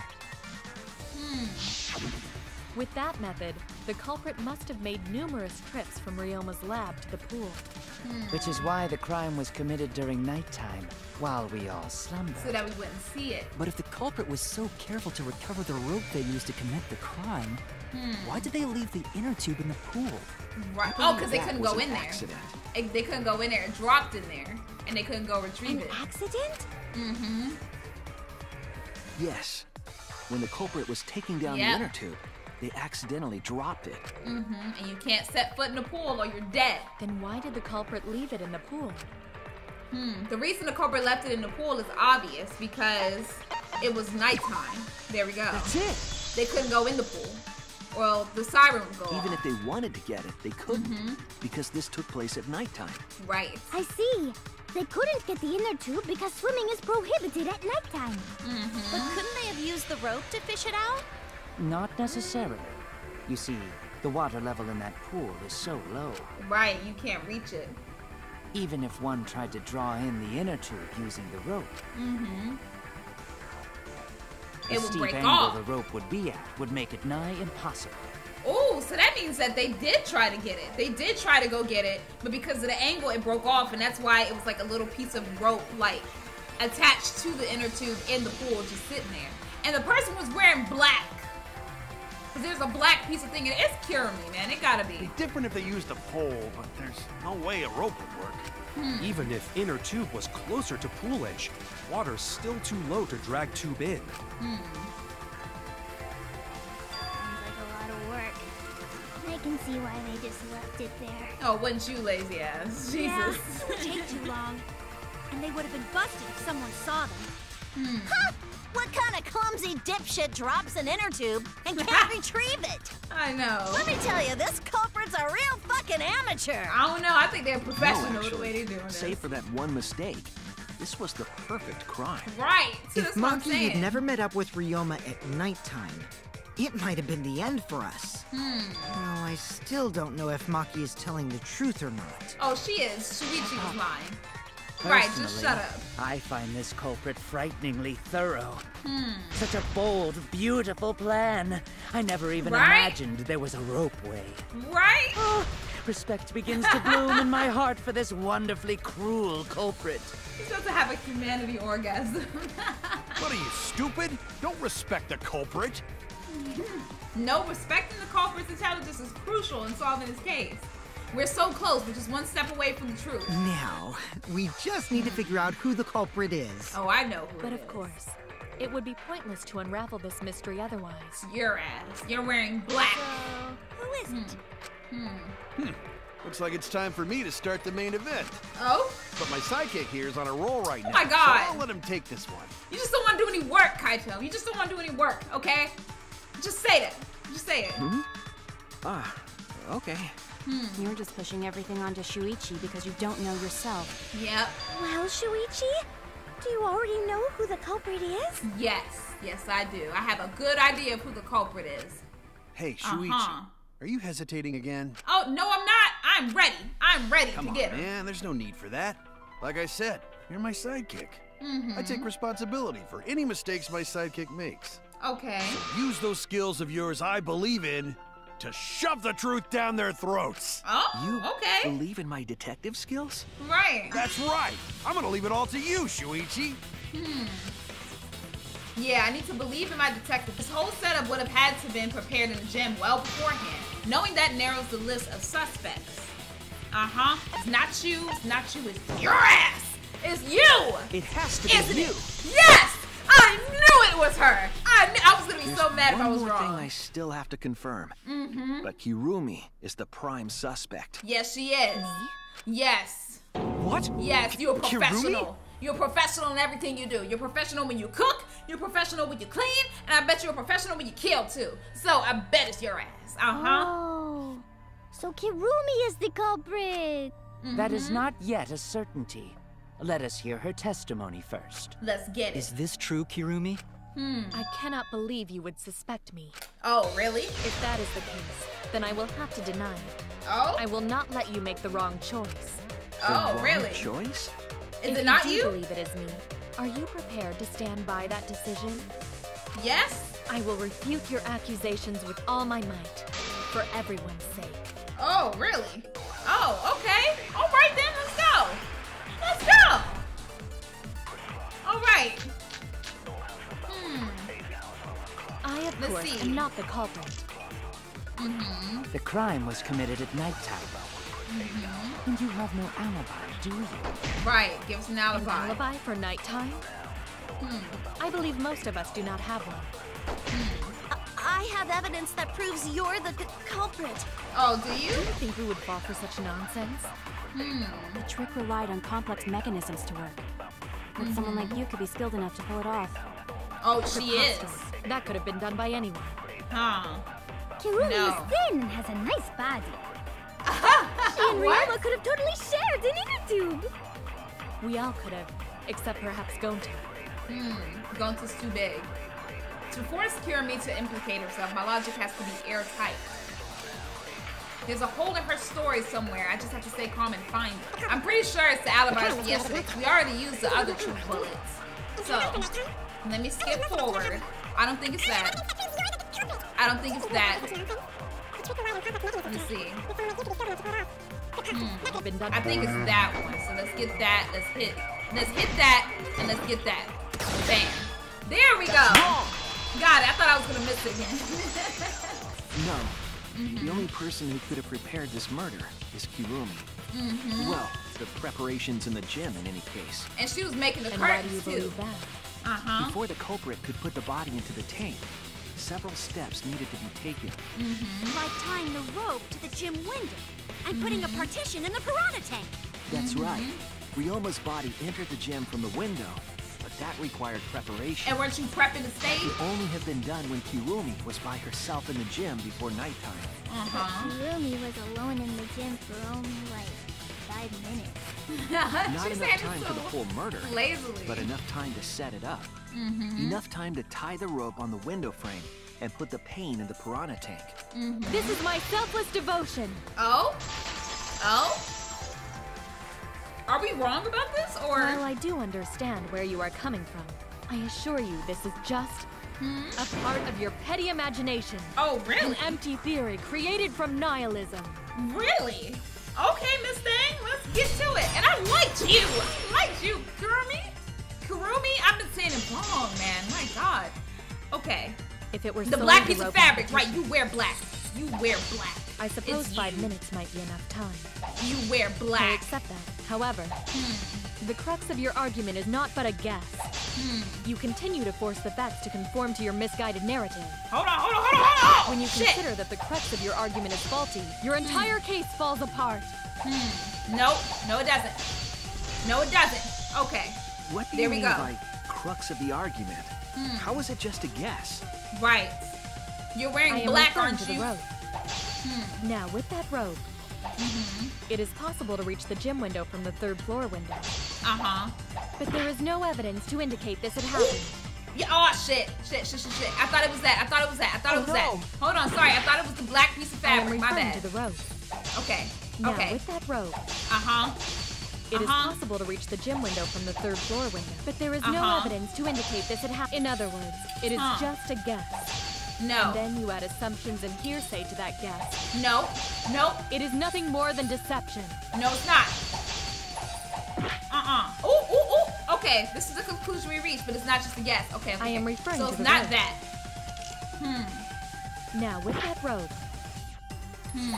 With that method, the culprit must have made numerous trips from Ryoma's lab to the pool. Which is why the crime was committed during nighttime, while we all slumber. So that we wouldn't see it. But if the culprit was so careful to recover the rope they used to commit the crime, Hmm. why did they leave the inner tube in the pool? Right. Oh, because they couldn't go in there. accident. They couldn't go in there. It dropped in there, and they couldn't go retrieve An it. accident? Mm-hmm. Yes. When the culprit was taking down Yep. the inner tube, they accidentally dropped it. Mm-hmm. And you can't set foot in the pool or you're dead. Then why did the culprit leave it in the pool? Hmm. The reason the culprit left it in the pool is obvious because it was nighttime. There we go. That's it. They couldn't go in the pool. Well, the siren would go Even off. if they wanted to get it, they couldn't Mhm. because this took place at nighttime. Right. I see. They couldn't get the inner tube because swimming is prohibited at nighttime. Mm-hmm. But couldn't they have used the rope to fish it out? Not necessarily. You see, the water level in that pool is so low. Right. You can't reach it. Even if one tried to draw in the inner tube using the rope, Mm-hmm. the It would steep break angle off. the rope would be at would make it nigh impossible. Oh, so that means that they did try to get it. They did try to go get it, but because of the angle, it broke off, and that's why it was like a little piece of rope, like attached to the inner tube in the pool, just sitting there. And the person was wearing black. Cause there's a black piece of thing, and it's Kirumi, man. It gotta be. Different if they used a pole, but there's no way a rope would work. Hmm. Even if inner tube was closer to pool edge, water's still too low to drag tube in. Hmm. Can see why they just left it there. Oh, wasn't you lazy ass? Yeah, Jesus. it would take too long. And they would have been busted if someone saw them. Hmm. Huh! What kind of clumsy dipshit drops an inner tube and can't retrieve it? I know. Let me tell you, this culprit's a real fucking amateur. I don't know. I think they're professional no, the actually, way they're doing this. Save for that one mistake, this was the perfect crime. Right. See, If that's what I'm Maki saying. had never met up with Ryoma at nighttime, it might have been the end for us. Hmm. Though I still don't know if Maki is telling the truth or not. Oh, she is. Shuichi was lying. Right, just shut up. I find this culprit frighteningly thorough. Hmm. Such a bold, beautiful plan. I never even Right? imagined there was a ropeway. Right? Respect begins to bloom in my heart for this wonderfully cruel culprit. He's supposed to have a humanity orgasm. What are you, stupid? Don't respect the culprit. No, respecting the culprit's intelligence is crucial in solving this case. We're so close, we're just one step away from the truth. Now, we just need to figure out who the culprit is. Oh, I know who But it of is. course, it would be pointless to unravel this mystery otherwise. Your ass. You're wearing black. So, Who is it? Hmm. hmm. Looks like it's time for me to start the main event. Oh? But my sidekick here is on a roll right now. Oh my God. So I'll let him take this one. You just don't want to do any work, Kaito. You just don't want to do any work, okay? Just say it. Just say it. Hmm? Ah, okay. Hmm. You're just pushing everything onto Shuichi because you don't know yourself. Yep. Well, Shuichi, do you already know who the culprit is? Yes. Yes, I do. I have a good idea of who the culprit is. Hey, Shuichi. Uh-huh. Are you hesitating again? Oh, no, I'm not. I'm ready. I'm ready Come to on, get him. man. There's no need for that. Like I said, you're my sidekick. Mhm. I take responsibility for any mistakes my sidekick makes. Okay. Use those skills of yours I believe in to shove the truth down their throats. Oh, You okay. believe in my detective skills? Right. That's right. I'm gonna leave it all to you, Shuichi. Hmm. Yeah, I need to believe in my detective. This whole setup would have had to have been prepared in the gym well beforehand. Knowing that narrows the list of suspects. Uh-huh. It's not you. It's not you. It's your ass. It's you. It has to be Isn't you. it? Yes. I knew it was her. I knew. I was gonna be There's so mad if I was more wrong. thing I still have to confirm. Mm-hmm. But Kirumi is the prime suspect. Yes, she is. Yes. What? Yes, you're a Kirumi? professional. You're a professional in everything you do. You're professional when you cook. You're professional when you clean, and I bet you're a professional when you kill too. So I bet it's your ass. Uh huh. Oh. So Kirumi is the culprit. That is not yet a certainty. Let us hear her testimony first. Let's get it. Is this true, Kirumi? Hmm. I cannot believe you would suspect me. Oh, really? If that is the case, then I will have to deny it. Oh? I will not let you make the wrong choice. Oh, the really? Wrong choice? Is if it not you? you? do believe it is me, are you prepared to stand by that decision? Yes. I will refute your accusations with all my might, for everyone's sake. Oh, really? Oh, okay. All right then. Let's go. Let's go. All right. Hmm. I, of Let's course, see. am not the culprit. Mm-hmm. The crime was committed at nighttime. Mm-hmm. And you have no alibi, do you? Right. Give us an An alibi. alibi for nighttime? Hmm. I believe most of us do not have one. I have evidence that proves you're the c- culprit. Oh, do you? Do you think we would fall for such nonsense? Hmm. The trick relied on complex mechanisms to work. But someone like you could be skilled enough to pull it off. Oh, she is. Preposterous. That could have been done by anyone. Huh. Kirumi No. is thin and has a nice body. she and What? Ryoma could have totally shared an inner tube. We all could have, except perhaps Gonta. Hmm. Gonta's too big. To force Kirumi to implicate herself, my logic has to be airtight. There's a hole in her story somewhere. I just have to stay calm and find it. I'm pretty sure it's the alibi from yesterday. We already used the other two bullets. So, let me skip forward. I don't think it's that. I don't think it's that. Let me see. Hmm. I think it's that one. So let's get that. Let's hit. Let's hit that, and let's get that. Bam. There we go. Got it. I thought I was gonna miss it again. No. Mm-hmm. The only person who could have prepared this murder is Kirumi. Mhm. Well, the preparations in the gym in any case. And she was making the And why do you curtains too. Uh huh. Before the culprit could put the body into the tank, several steps needed to be taken. Mm-hmm. Like tying the rope to the gym window and putting a partition in the piranha tank. That's Mm-hmm. right. Ryoma's body entered the gym from the window, but that required preparation. And weren't you prepping the stage? It only have been done when Kirumi was by herself in the gym before nighttime. Uh huh. Kirumi was alone in the gym for only like five minutes. Not she enough time it for the so full murder, lazily. but enough time to set it up. Mm-hmm. Enough time to tie the rope on the window frame and put the pain in the piranha tank. Mm-hmm. This is my selfless devotion. Oh? Oh? Are we wrong about this, or? While I do understand where you are coming from, I assure you this is just hmm? A part of your petty imagination. Oh, really? An empty theory created from nihilism. Really? Okay, Miss Thing, let's get to it. And I liked you. I liked you, Kurumi. Kurumi, I've been saying it wrong, man. My God. Okay. If it were the black piece of fabric, right? You wear black. You wear black. I suppose It's five you. minutes might be enough time. You wear black. Hmm. accept that. However, the crux of your argument is not but a guess. Hmm. You continue to force the facts to conform to your misguided narrative. Hold on, hold on, hold on, hold on. When you Shit. consider that the crux of your argument is faulty, your entire case falls apart. Hmm. Nope. No, it doesn't. No, it doesn't. Okay. What do There you we mean go. by crux of the argument? Hmm. How is it just a guess? Right. You're wearing I black, aren't to the you? Hmm. Now, with that rope, Mm-hmm. it is possible to reach the gym window from the third floor window. Uh-huh. But there is no evidence to indicate this had happened. Yeah, oh shit, shit, shit, shit, shit. I thought it was that. I thought it was that. I thought Oh, it was no. that. Hold on, sorry. I thought it was the black piece of fabric. My bad. to the rope. Okay. Now, okay. with that rope, Uh-huh. it is Uh-huh. possible to reach the gym window from the third floor window. But there is no Uh-huh. evidence to indicate this had happened. In other words, it is Huh. just a guess. No. And then you add assumptions and hearsay to that guess. No. Nope. It is nothing more than deception. No, it's not. Uh-uh. Ooh, ooh, ooh. Okay, this is a conclusion we reached, but it's not just a guess. Okay, okay. I am okay. referring So to it's not rope. that. Hmm. Now, with that rope, Hmm.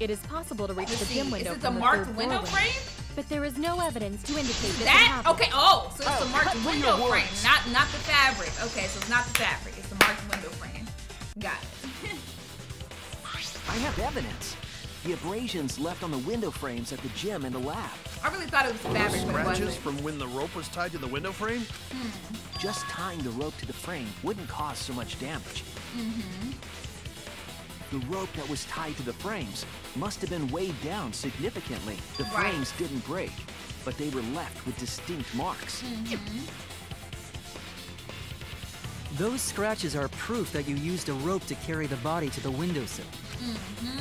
it is possible to reach Let's the see, gym is window it the from the marked third floor window frame? But there is no evidence to indicate this had That? Okay, oh, so it's the marked window frame, not not the fabric. Okay, so it's not the fabric, it's the marked window frame. Got it. I have evidence. The abrasions left on the window frames at the gym and the lab. I really thought it was the fabric, but it Scratches wasn't. from when the rope was tied to the window frame? Just tying the rope to the frame wouldn't cause so much damage. Mm-hmm. The rope that was tied to the frames must have been weighed down significantly. The Right. frames didn't break, but they were left with distinct marks. Mm-hmm. Those scratches are proof that you used a rope to carry the body to the windowsill. Mm-hmm.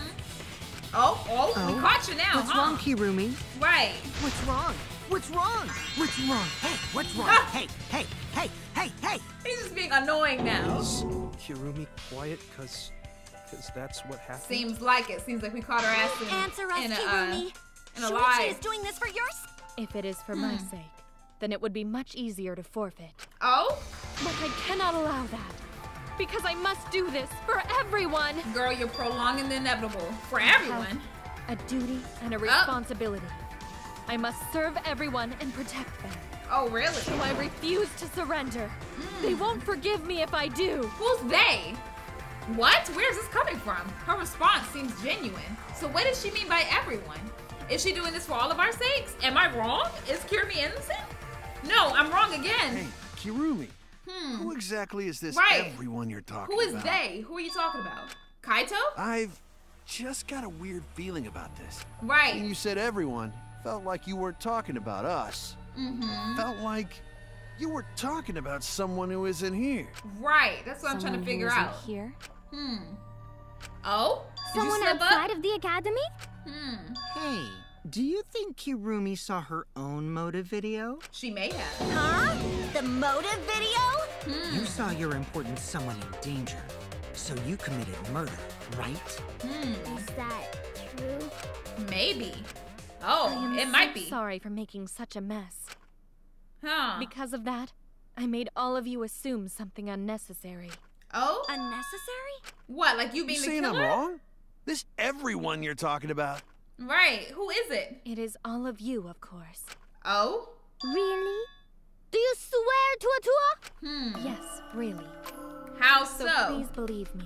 Oh, oh, we caught you now, What's huh? wrong, Kirumi? Right. What's wrong? What's wrong? What's wrong? Hey, what's wrong? Ah. hey, hey, hey, hey, hey! He's just being annoying now. Is Kirumi quiet because because that's what happened? Seems like it. Seems like we caught her ass in, Answer us, in a, uh, Kirumi. in a Shuichi lie. is doing this for your s- If it is for my Hmm. sake, then it would be much easier to forfeit. Oh? But I cannot allow that. Because I must do this for everyone. Girl, you're prolonging the inevitable. For I everyone. A duty and a oh. responsibility. I must serve everyone and protect them. Oh, really? So I refuse to surrender. Hmm. They won't forgive me if I do. Who's they? What? Where's this coming from? Her response seems genuine. So what does she mean by everyone? Is she doing this for all of our sakes? Am I wrong? Is Kirumi innocent? No, I'm wrong again. Hey, Kirumi. Hmm. Who exactly is this Right. everyone you're talking about? Who is about? they? Who are you talking about? Kaito? I've just got a weird feeling about this. Right. When you said everyone, felt like you weren't talking about us. Mm-hmm. Felt like you were talking about someone who isn't here. Right. That's what I'm trying Someone to who figure isn't out. Here? Hmm. Oh? Did Someone you slip outside up? of the academy? Hmm. Hey, do you think Kirumi saw her own motive video? She may have. Huh? The motive video? Hmm. You saw your important someone in danger, so you committed murder, right? Hmm. Is that true? Maybe. Oh, it so might be. sorry for making such a mess. Huh. Because of that, I made all of you assume something unnecessary. Oh? Unnecessary? What? Like you You being the saying I'm wrong? This everyone you're talking about. Right. Who is it? It is all of you, of course. Oh? Really? Do you swear to a tour? Hmm. Yes, really. How So, so? please believe me.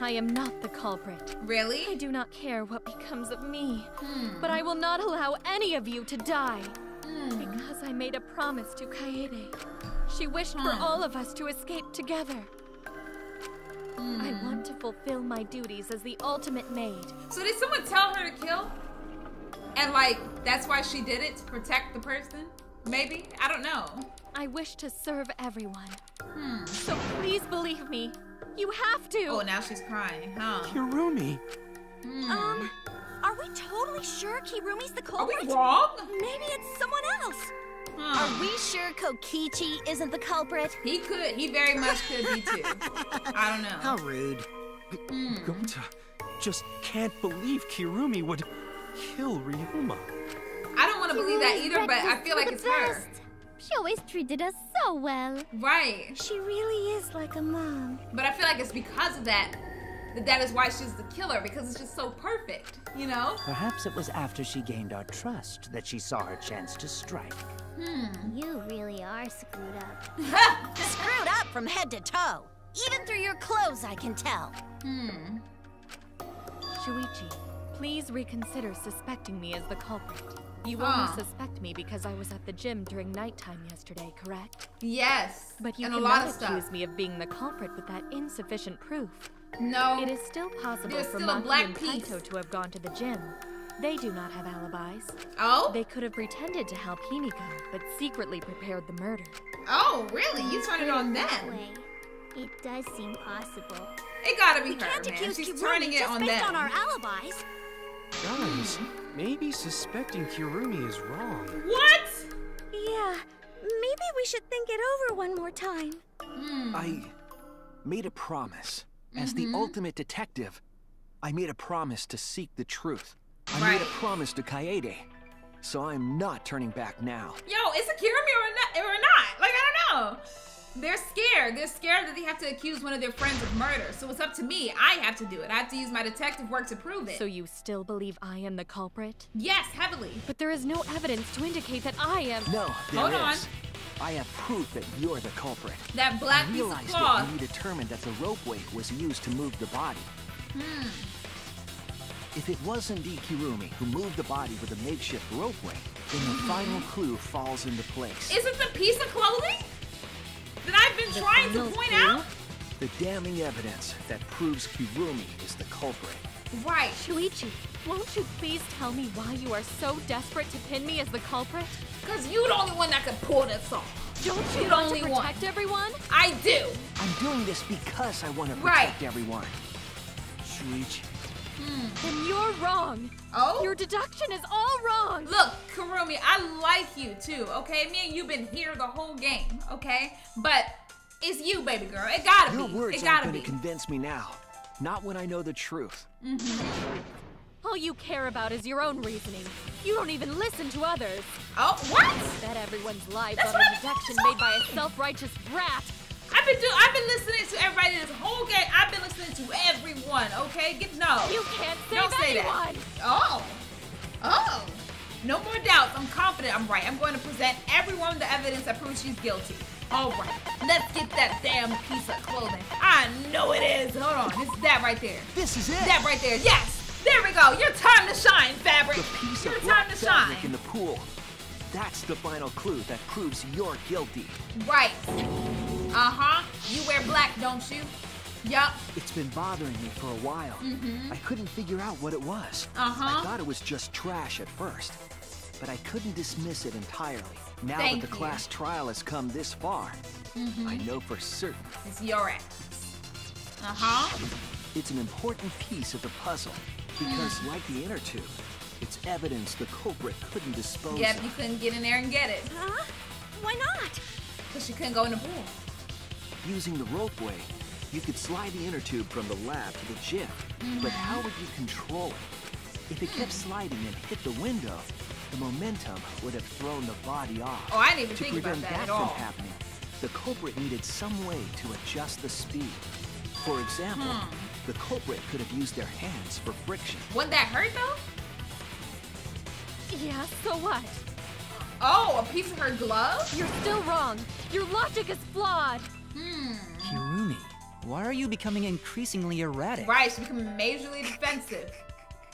I am not the culprit. Really? I do not care what becomes of me. Hmm. But I will not allow any of you to die. Hmm. Because I made a promise to Kaede. She wished for Hmm. all of us to escape together. Hmm. I want to fulfill my duties as the ultimate maid. So did someone tell her to kill? And like that's why she did it to protect the person? Maybe? I don't know. I wish to serve everyone. Hmm. So please believe me. You have to. Oh, now she's crying, huh? Kirumi. Hmm. Um, are we totally sure Kirumi's the culprit? Are we culprit? wrong? Maybe it's someone else. Are we sure Kokichi isn't the culprit? He could. He very much could be too. I don't know. How rude. Gonta hmm. just can't believe Kirumi would kill Ryoma. I don't want to believe that either, but I feel like the it's her. She always treated us so well. Right. She really is like a mom. But I feel like it's because of that that that is why she's the killer because it's just so perfect, you know? Perhaps it was after she gained our trust that she saw her chance to strike. Hmm. You really are screwed up. Screwed up from head to toe. Even through your clothes, I can tell. Hmm. Shuichi, please reconsider suspecting me as the culprit. You Huh. only suspect me because I was at the gym during nighttime yesterday, correct? Yes. But you and a cannot lot of accuse stuff. me of being the culprit with that insufficient proof. No. It is still possible There's for still a Maki black and. Kaito to have gone to the gym. They do not have alibis. Oh? They could have pretended to help Himiko, but secretly prepared the murder. Oh, really? You turn it on them? Way. It does seem possible. It gotta be We her, can't man. accuse She's Kirumi turning it just on based them. on our alibis. Guys, maybe suspecting Kirumi is wrong. What? Yeah. Maybe we should think it over one more time. Hmm. I made a promise. As the ultimate detective, I made a promise to seek the truth. I made a promise to Kaede. So I'm not turning back now. Yo, is it Kirumi or not? Or not? Like I don't know. They're scared. They're scared that they have to accuse one of their friends of murder. So it's up to me. I have to do it. I have to use my detective work to prove it. So you still believe I am the culprit? yes, heavily. But there is no evidence to indicate that I am. No, there Hold on. is. I have proof that you're the culprit. That black I piece of realized cloth. it when you determined that the rope weight was used to move the body. Hmm. If it was indeed Kirumi who moved the body with a makeshift ropeway, then the final clue falls into place. Is it the piece of clothing that I've been trying to point out? The damning evidence that proves Kirumi is the culprit. Right. Shuichi, won't you please tell me why you are so desperate to pin me as the culprit? Cause you're the only one that could pull this off. Don't you You the want only to one. protect everyone? I do. I'm doing this because I want to Right. protect everyone. Shuichi, Then you're wrong. Oh? Your deduction is all wrong. Look, Karumi, I like you too, okay? Me and you been here the whole game, okay? But it's you, baby girl. It gotta your be. words it gotta going be. to convince me now. Not when I know the truth. Mm-hmm. All you care about is your own reasoning. You don't even listen to others. Oh, what? Bet everyone's lives That's on what a I've been deduction made by a self-righteous brat. I've been doing. I've been listening to everybody this whole game. I've been listening to everyone, okay? Get no. You can't save Don't say anyone. that. Oh. Oh. No more doubts. I'm confident I'm right. I'm going to present everyone the evidence that proves she's guilty. All right. Let's get that damn piece of clothing. I know it is. Hold on. It's that right there. This is it. That right there. Yes. There we go. Your time to shine, Fabric. The piece Your of time to fabric shine. in the pool. That's the final clue that proves you're guilty. Right. Uh-huh. You wear black, don't you? Yup. It's been bothering me for a while. Mhm. I couldn't figure out what it was. Uh-huh. I thought it was just trash at first, but I couldn't dismiss it entirely. Now Thank that the you. class trial has come this far, Mhm. I know for certain It's your ass. Uh-huh. it's an important piece of the puzzle because, Hmm. like the inner tube, it's evidence the culprit couldn't dispose Yep, of. you couldn't get in there and get it. Huh? Why not? Because you couldn't go in the pool. Using the ropeway, you could slide the inner tube from the lab to the gym. But Mm-hmm. how would you control it? If it kept sliding and hit the window, the momentum would have thrown the body off. Oh, I didn't even to think about prevent that at from all. happening, the culprit needed some way to adjust the speed. For example, Hmm. the culprit could have used their hands for friction. Wouldn't that hurt though? Yeah, so what? Oh, a piece of her glove? You're still wrong. Your logic is flawed. Hmm. Kirumi, why are you becoming increasingly erratic? Right, she's becoming majorly defensive.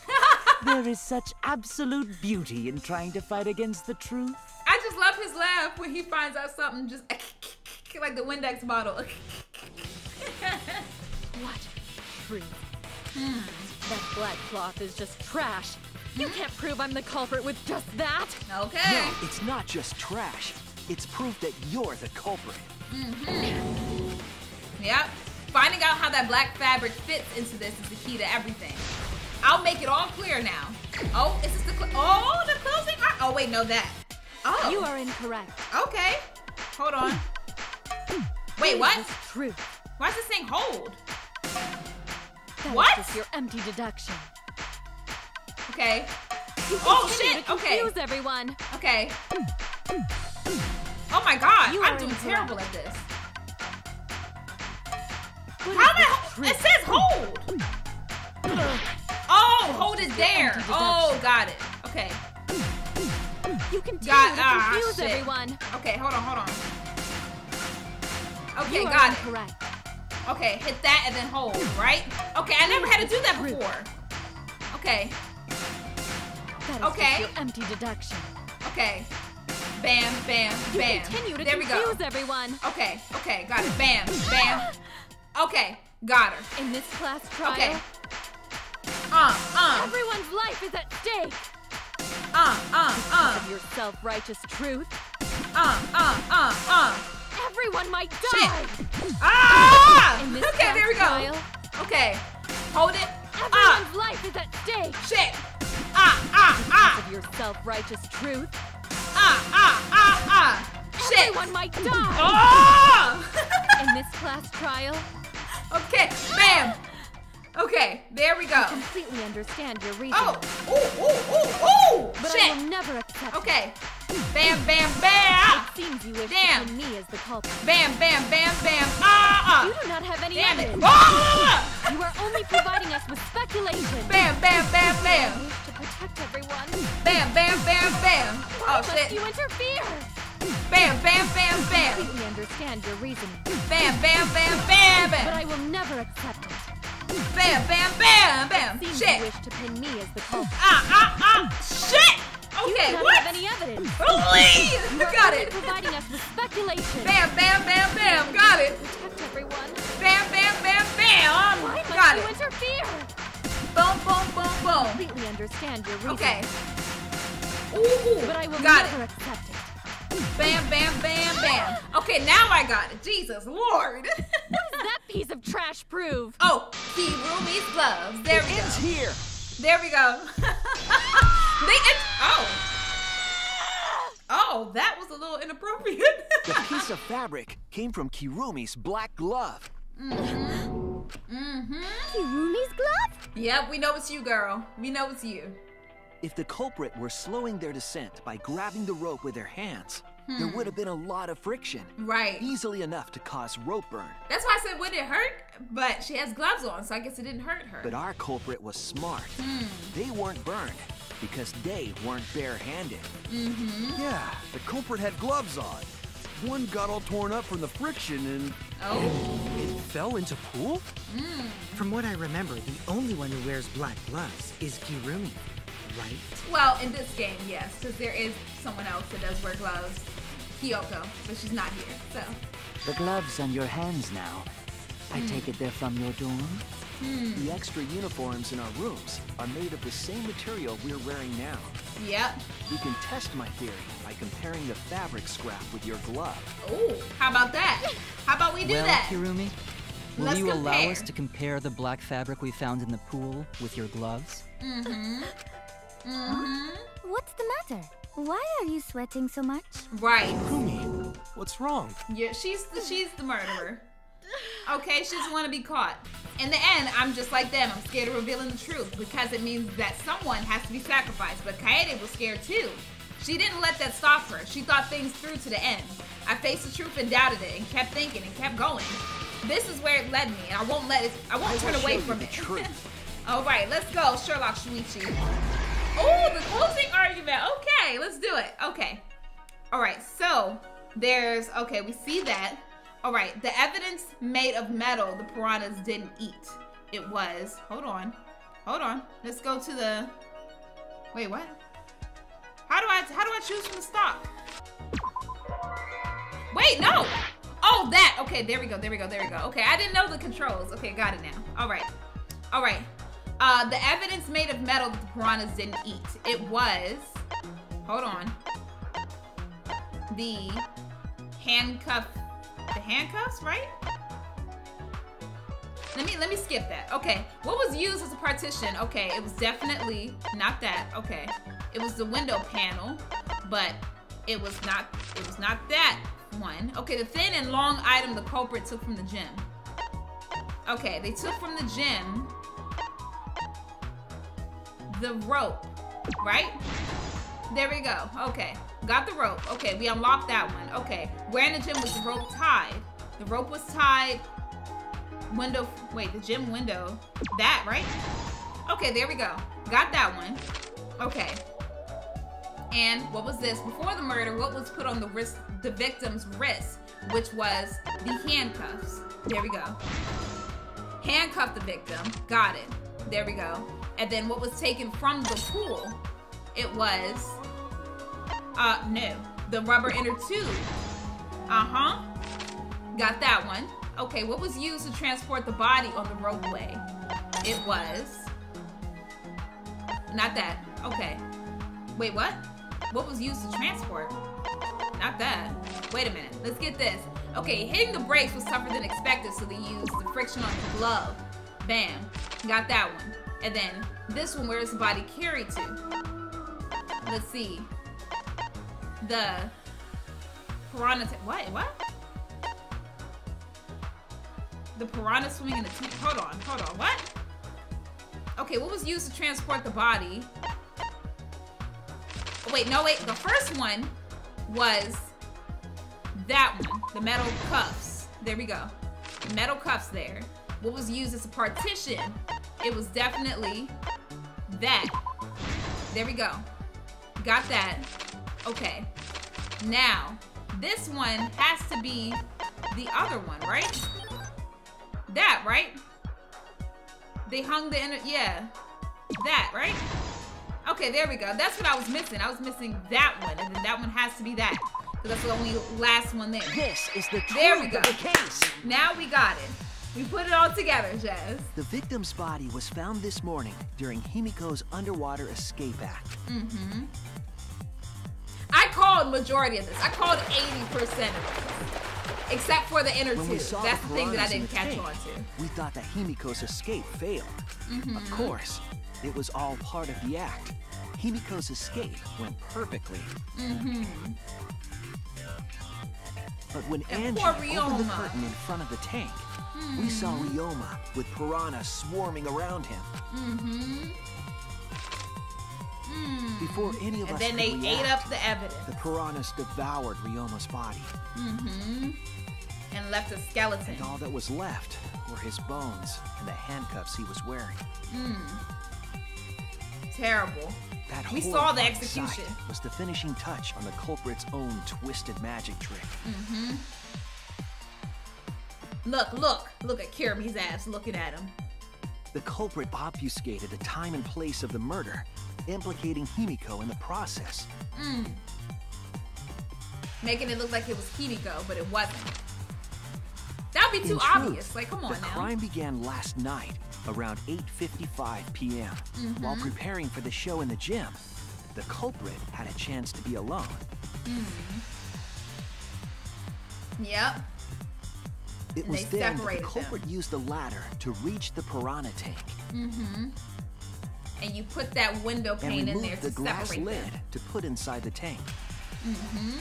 there is such absolute beauty in trying to fight against the truth. I just love his laugh when he finds out something just like the Windex bottle. What? Truth. Hmm. That black cloth is just trash. You can't prove I'm the culprit with just that. Okay. No, it's not just trash. It's proof that you're the culprit. Mm-hmm. Yep. Finding out how that black fabric fits into this is the key to everything. I'll make it all clear now. Oh, is this the cl- oh the closing? art? Oh wait, no that. Oh. You are incorrect. Okay. Hold on. Wait, what? this Truth. Why is it saying hold? That What? is just your empty deduction. Okay. Oh shit. Okay. confuse everyone. Okay. Oh my god, You I'm doing terrible at this. What How the hell? It says hold. Oh, hold it there. Oh, got it. Okay. You continue Got to ah, confuse shit. everyone. Okay, hold on, hold on. Okay, You got it. incorrect. Okay, hit that and then hold, right? Okay, I never had to do that before. Okay, That Okay. your empty deduction. okay. Bam, bam, You bam. continue to there we confuse go. everyone. Okay, okay, got it. Bam, bam. Okay, got her. In this class trial, Okay. Uh, uh, everyone's life is at stake. uh, uh, uh, Of your self-righteous truth, uh, uh, uh, uh. everyone might Shit. die. Ah! Okay, there we go. trial, Okay, hold it. everyone's life is at stake. Shit. Ah, ah, ah, Of your self-righteous truth, ah, ah, ah, ah. Shit. everyone might die. Oh! In this class trial, okay, bam. Okay, there we go. I completely understand your reasoning. Oh, ooh, ooh, ooh, ooh. But Shit. I will never accept Okay. Bam, bam, bam. It seems you wish Damn. to me as the culprit. Bam, bam, bam, bam. Ah, You ah. do not have any Damn it. Ah! You are only providing us with speculation. Bam, bam, bam, bam. Protect everyone. Bam, bam, bam, bam. Oh, must shit. you interfere? Bam, bam, bam, bam. I completely understand your reasoning, Bam, bam, bam, bam, but. I will never accept it. Bam, bam, bam, bam. Seems Shit. you wish to pin me as the culprit. Ah, ah, ah. Shit. you Okay, not what? have any evidence. Please. You are Got it. providing us with speculation. Bam, bam, bam, bam. Got it. Protect everyone. Bam, bam, bam, bam. Why must Got you it. interfere? Boom, boom, boom, boom. Completely understand your reasoning. Okay. Ooh, ooh. But I will got never it. accept it. Bam, bam, bam, bam. Okay, now I got it. Jesus Lord. What does that piece of trash prove? oh, the Rumi's gloves. There we Ends go. here. There we go. they en- oh. Oh, that was a little inappropriate. The piece of fabric came from Kirumi's black glove. Mm-hmm. Mm-hmm. Kirumi's glove? Yep, we know it's you, girl. We know it's you. If the culprit were slowing their descent by grabbing the rope with their hands, there Hmm. would have been a lot of friction. Right. Easily enough to cause rope burn. That's why I said would it hurt? But she has gloves on, so I guess it didn't hurt her. But our culprit was smart. Hmm. They weren't burned because they weren't barehanded. Mm-hmm. Yeah, the culprit had gloves on. One got all torn up from the friction and. Oh. It fell into pool? Mm. From what I remember, the only one who wears black gloves is Kirumi, right? Well, in this game, yes, because there is someone else that does wear gloves. Kyoko, but she's not here, so. The gloves on your hands now. I Hmm. take it they're from your dorm? The extra uniforms in our rooms are made of the same material we're wearing now. Yep. We can test my theory by comparing the fabric scrap with your glove. Oh, how about that? How about we do well, that? Kirumi, will Let's you allow us to compare the black fabric we found in the pool with your gloves? Mm-hmm. Mm-hmm. What's the matter? Why are you sweating so much? Right. Kumi, what's wrong? Yeah, she's the she's the murderer. Okay, she doesn't want to be caught. In the end, I'm just like them. I'm scared of revealing the truth because it means that someone has to be sacrificed. But Kaede was scared too. She didn't let that stop her. She thought things through to the end. I faced the truth and doubted it and kept thinking and kept going. This is where it led me, and I won't let it. I won't I turn away from it. All right, let's go, Sherlock Shuichi. Oh, the closing argument. Okay, let's do it. Okay. All right, so there's, okay, we see that. All right, the evidence made of metal the piranhas didn't eat. It was, hold on, hold on. Let's go to the, wait, what? How do I, how do I choose from the stock? Wait, no. Oh, that. Okay, there we go. There we go. There we go. Okay, I didn't know the controls. Okay, got it now. All right. All right. Uh, the evidence made of metal the piranhas didn't eat. It was. Hold on. The handcuff. The handcuffs, right? Let me let me skip that. Okay, what was used as a partition? Okay, it was definitely not that. Okay, it was the window panel, but It was not. It was not that one. Okay, the thin and long item the culprit took from the gym. Okay, they took from the gym the rope, right? There we go. Okay, got the rope. Okay, we unlocked that one. Okay, where in the gym was the rope tied? The rope was tied. Window. Wait, the gym window. That right? Okay, there we go. Got that one. Okay. And what was this? Before the murder, what was put on the wrist, the victim's wrist, which was the handcuffs. There we go. Handcuff the victim. Got it. There we go. And then what was taken from the pool? It was, uh, no, the rubber inner tube. Uh-huh. Got that one. Okay, what was used to transport the body on the ropeway? It was, not that. Okay. Wait, what? What was used to transport? Not that. Wait a minute. Let's get this. Okay, hitting the brakes was tougher than expected, so they used the friction on the glove. Bam. Got that one. And then this one, where is the body carried to? Let's see. The piranha. What? What? The piranha swimming in the tank. Hold on. Hold on. What? Okay, what was used to transport the body? Wait, no, wait. The first one was that one. The metal cuffs. There we go. Metal cuffs there. What was used as a partition? It was definitely that. There we go. Got that. Okay. Now, this one has to be the other one, right? That, right? They hung the inner, yeah. That, right? Okay, there we go. That's what I was missing. I was missing that one, and then that one has to be that. Because that's the only last one there. This is the There we go. the case. Now we got it. We put it all together, Jazz. The victim's body was found this morning during Himiko's underwater escape act. Mm-hmm. I called majority of this. I called 80% of this. Except for the inner tube. That's the the thing that I didn't catch tank, on to. We thought that Himiko's escape failed. Mhm. Of course, it was all part of the act. Himiko's escape went perfectly. Mm-hmm. But when And Angie opened the curtain in front of the tank, we saw Hmm. Ryoma with piranha swarming around him. Mm. Before any of and us then they ate up the evidence. The piranhas devoured Ryoma's body. Mm-hmm. And left a skeleton. And all that was left were his bones and the handcuffs he was wearing. Mm. Terrible. That we saw the execution. was the finishing touch on the culprit's own twisted magic trick. Mm-hmm. Look, look, look at Kirby's ass looking at him. The culprit obfuscated the time and place of the murder, implicating Himiko in the process. Mm. Making it look like it was Himiko, but it wasn't. That would be too In truth, obvious. Like, come on now. the now. crime began last night around 8:55 p.m. While Mhm. preparing for the show in the gym, the culprit had a chance to be alone. Mm. Yep. It was then that the culprit used the ladder to reach the piranha tank Mm-hmm. And you put that window pane in there removed to the glass separate lid them. to put inside the tank. Mm-hmm.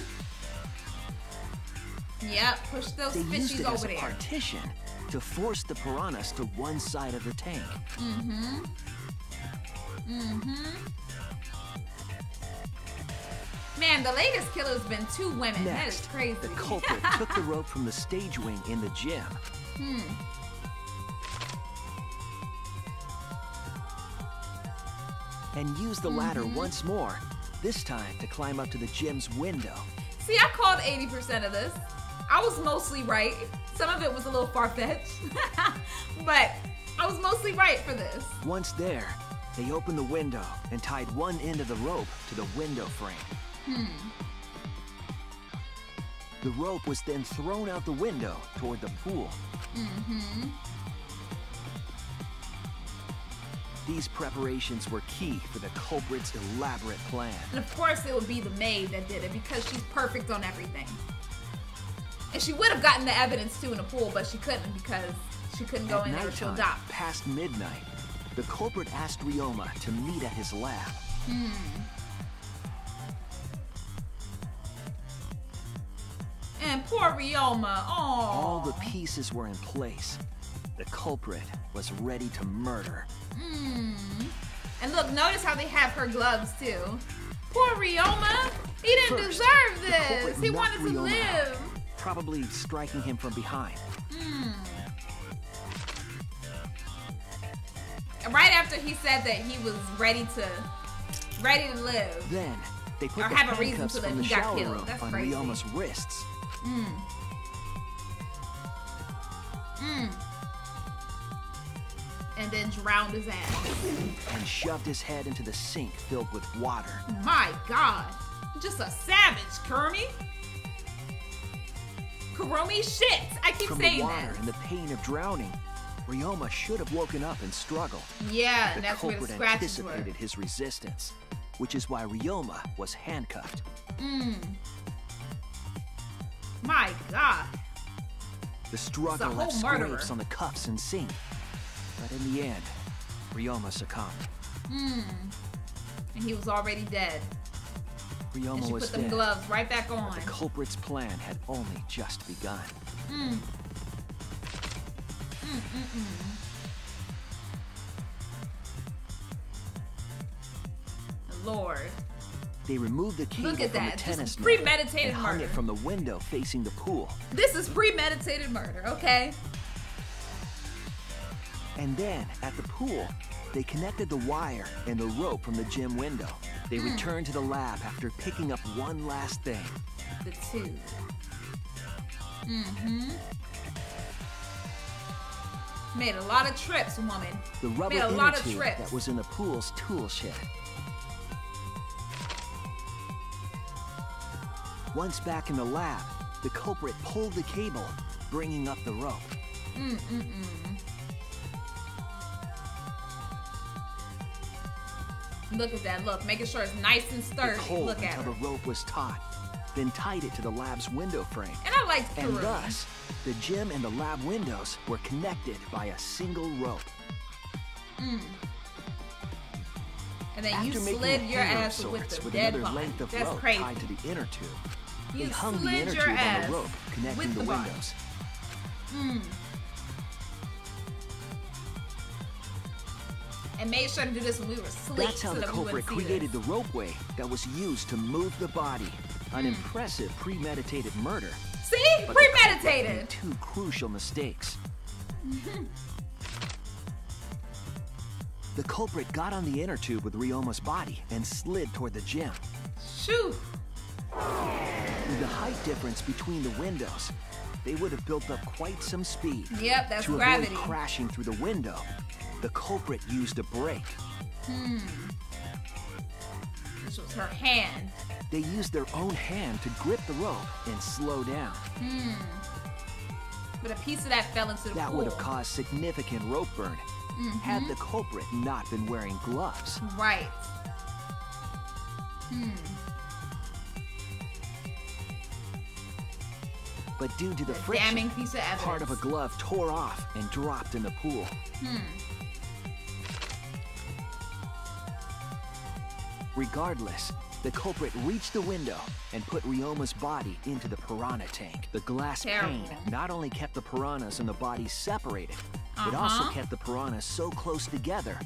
Yep. Push those They used fishies it as over a there. partition to force the piranhas to one side of the tank. Mm-hmm. Mm-hmm. Man, the latest killer's been two women. that is crazy. the culprit took the rope from the stage wing in the gym. Hmm. and used the ladder Mhm. once more, this time to climb up to the gym's window. See, I called 80% of this. I was mostly right. Some of it was a little far fetched, but I was mostly right for this. Once there, they opened the window and tied one end of the rope to the window frame. Hmm. The rope was then thrown out the window toward the pool. Mm-hmm. These preparations were key for the culprit's elaborate plan. And of course, it would be the maid that did it because she's perfect on everything. And she would have gotten the evidence too in the pool, but she couldn't because she couldn't go At in there die. past midnight, the culprit asked Ryoma to meet at his lab. Hmm. And poor Ryoma. All Oh. the pieces were in place. The culprit was ready to murder. Hmm. And look, notice how they have her gloves too. Poor Ryoma, He didn't First, deserve this. He wanted to Ryoma live. out, probably striking him from behind. Hmm. Right after he said that he was ready to, ready to live. Then they put Or the have a reason to live. He got killed. That's on crazy. Ryoma's wrists. Mm. Mm. And then drowned his ass. and shoved his head into the sink filled with water. My God. Just a savage, Kermie. Kurumi shit. I keep From saying the water that. and the pain of drowning, Ryoma should have woken up and struggled. Yeah, the and that's where the culprit scratches were. anticipated his resistance, which is why Ryoma was handcuffed. Mm. My God. The struggle left scrapes on the cuffs and sink. But in the end, Ryoma succumbed. Hmm. And he was already dead. And Ryoma she was put them dead. gloves right back on. The culprit's plan had only just begun. Mm, mm, mm. Lord. They removed the cable Look at from that, the tennis net premeditated and hung murder. it from the window facing the pool. This is premeditated murder, okay? And then, at the pool, they connected the wire and the rope from the gym window. They Hmm. returned to the lab after picking up one last thing. The two. Mm-hmm. Made a lot of trips, woman. The rubber Made a lot of tube trips. that was in the pool's tool shed. Once back in the lab, the culprit pulled the cable, bringing up the rope. Mm-mm-mm. Look at that. Look, making sure it's nice and It sturdy. pulled Look at until her. the rope was taut, then tied it to the lab's window frame. And I liked And thus, the gym and the lab windows were connected by a single rope. Mm. And then After you slid your ass with the with dead another length of That's rope crazy. tied to the inner tube. They hung the inner your tube on the rope, connecting with the, the windows. Mm. And made sure to do this when we were asleep. That's how so the that culprit created this. the ropeway that was used to move the body. An Hmm. impressive premeditated murder. See? But Premeditated. two crucial mistakes. The culprit got on the inner tube with Ryoma's body and slid toward the gym. Shoo. With the height difference between the windows, they would have built up quite some speed. Yep, that's to gravity. avoid crashing through the window, the culprit used a brake. Hmm. This was her hand. They used their own hand to grip the rope and slow down. Hmm. But a piece of that fell into the That pool. would have caused significant rope burn had Mhm. the culprit not been wearing gloves. Right. Hmm. But due to the A friction, of evidence. part of a glove tore off and dropped in the pool. Hmm. Regardless, the culprit reached the window and put Ryoma's body into the piranha tank. The glass pane not only kept the piranhas and the body separated, it also Uh-huh. kept the piranhas so close together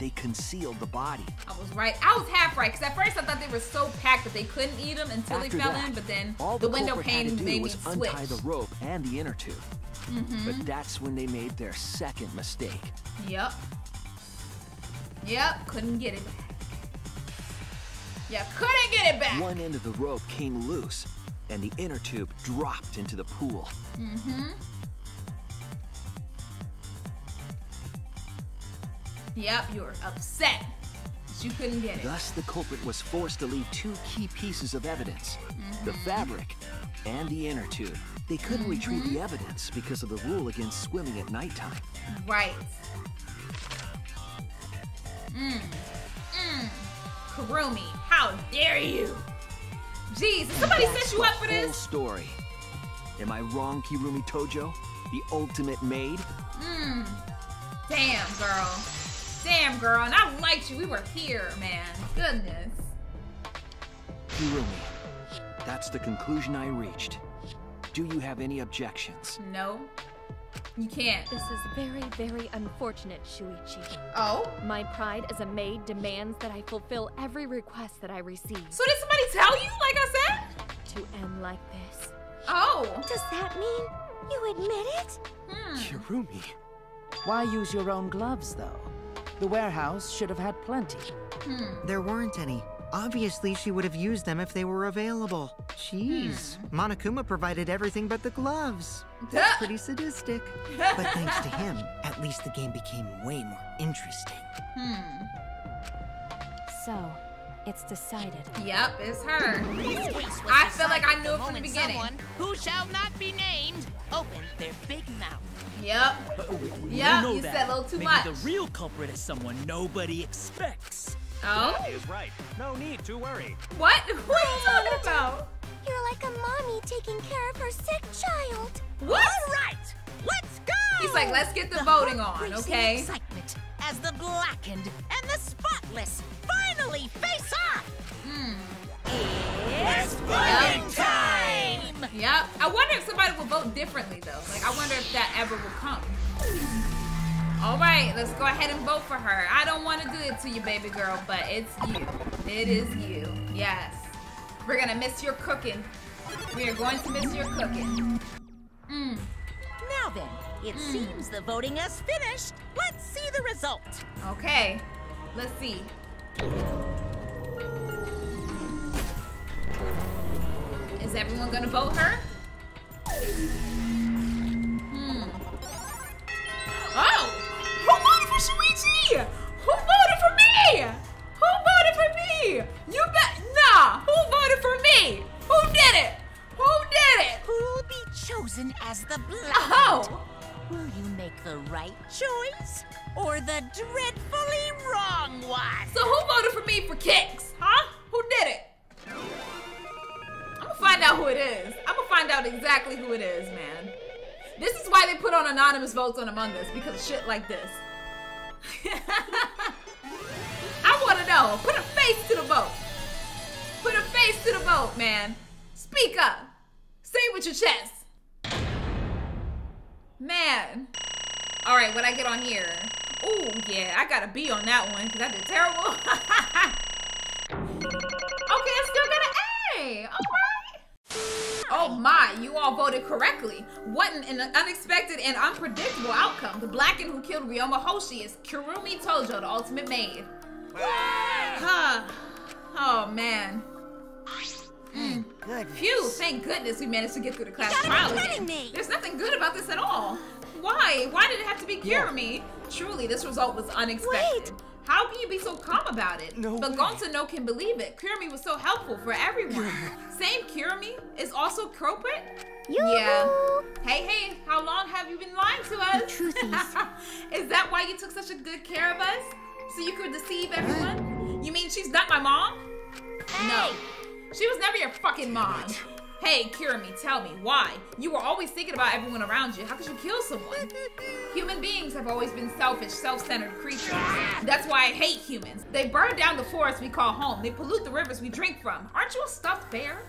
they concealed the body. I was right. I was half right because at first I thought they were so packed that they couldn't eat them until After they fell that, in. But then all the, the, window pane to do made me was switch. untie the rope and the inner tube. Mhm. But that's when they made their second mistake. Yep. Yep. Couldn't get it back. Yeah, couldn't get it back. One end of the rope came loose, and the inner tube dropped into the pool. Mm-hmm. Yep, you were upset you couldn't get it. Thus, the culprit was forced to leave two key pieces of evidence the Mhm. fabric and the inner tube. They couldn't mm-hmm. retrieve the evidence because of the rule against swimming at nighttime. Right. Mmm. Mmm. Karumi, how dare you? Jeez, did somebody set you up for this? whole story. Am I wrong, Kirumi Tojo? The ultimate maid? Mmm. Damn, girl. Damn, girl. And I liked you. We were here, man. Goodness. Kirumi. That's the conclusion I reached. Do you have any objections? No. You can't. This is very, very unfortunate, Shuichi. Oh? My pride as a maid demands that I fulfill every request that I receive. So did somebody tell you, like I said? To end like this. Oh. Does that mean you admit it? Hmm. Kirumi. Why use your own gloves, though? The warehouse should have had plenty. Hmm. There weren't any. Obviously, she would have used them if they were available. Jeez, Monokuma provided everything but the gloves. That's pretty sadistic. but thanks to him, at least the game became way more interesting. Hmm. So, it's decided. Yep, it's her. This case was I feel like I decided knew it from the moment beginning. Someone who shall not be named opened their big mouth. Yep. Oh, we Yeah, don't know you that. said a little too Maybe much. the real culprit is someone nobody expects. Oh? That is right. No need to worry. What? What are you talking about? You're like a mommy taking care of her sick child. What? All right, let's go. He's like, let's get the, The voting on, okay? Excitement as the blackened and the spotless finally face off. Hmm. It's voting time. Yep. I wonder if somebody will vote differently though. Like I wonder if that ever will come. All right, let's go ahead and vote for her. I don't want to do it to you, baby girl, but it's you. It is you. Yes. We're gonna miss your cooking. We are going to miss your cooking. Mm. Now then, it Hmm. seems the voting has finished. Let's see the result. Okay. Let's see. Is everyone gonna vote her? Hmm. Oh! Who voted for Shuichi? Who voted for me? Who voted for me? You bet. Nah. Who voted for me? Who did it? Who did it? Who'll be chosen as the blackened? Oh! Will you make the right choice or the dreadfully wrong one? So who voted for me for kicks? Huh? Who did it? I'm gonna find out who it is. I'm gonna find out exactly who it is, man. This is why they put on anonymous votes on Among Us because shit like this. I want to know. Put a face to the vote. Put a face to the vote, man. Speak up. Say it with your chest. Man. All right, what I get on here? Ooh, yeah, I got a B on that one because I did terrible. okay, I still got an A. All right. Oh my, you all voted correctly. What an, an unexpected and unpredictable outcome. The blackened who killed Ryoma Hoshi is Kirumi Tojo, the ultimate maid. Huh. oh man. Mm. Phew, thank goodness we managed to get through the class gotta be trial kidding me. There's nothing good about this at all. Why? Why did it have to be Kirumi? Truly, this result was unexpected. How can you be so calm about it? No but way. Gonta no can believe it. Kirumi was so helpful for everyone. Same Kirumi is also culprit? Yeah. Hey, hey, how long have you been lying to us? truthies. is that why you took such a good care of us? So you could deceive everyone? You mean she's not my mom? No. She was never your fucking mom. Hey, Kirumi, tell me, why? You were always thinking about everyone around you. How could you kill someone? Human beings have always been selfish, self-centered creatures. That's why I hate humans. They burn down the forests we call home. They pollute the rivers we drink from. Aren't you a stuffed bear?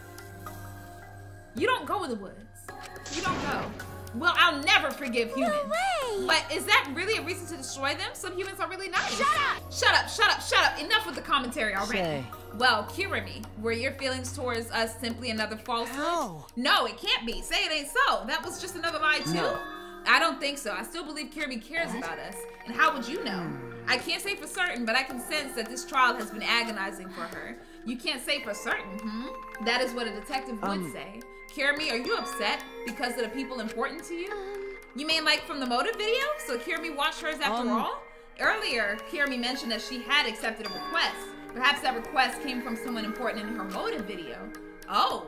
You don't go in the woods. You don't go. Well, I'll never forgive humans. No way! But is that really a reason to destroy them? Some humans are really nice. Shut up! Shut up, shut up, shut up. Enough with the commentary already. Say. Well, Kirumi, were your feelings towards us simply another falsehood? No. No, it can't be. Say it ain't so. That was just another lie, too. No. I don't think so. I still believe Kirumi cares about us. And how would you know? I can't say for certain, but I can sense that this trial has been agonizing for her. You can't say for certain, hmm? That is what a detective would Um. say. Kirumi, are you upset because of the people important to you? You mean like from the motive video? So Kirumi watched hers after Um. all? Earlier, Kirumi mentioned that she had accepted a request. Perhaps that request came from someone important in her motive video. Oh.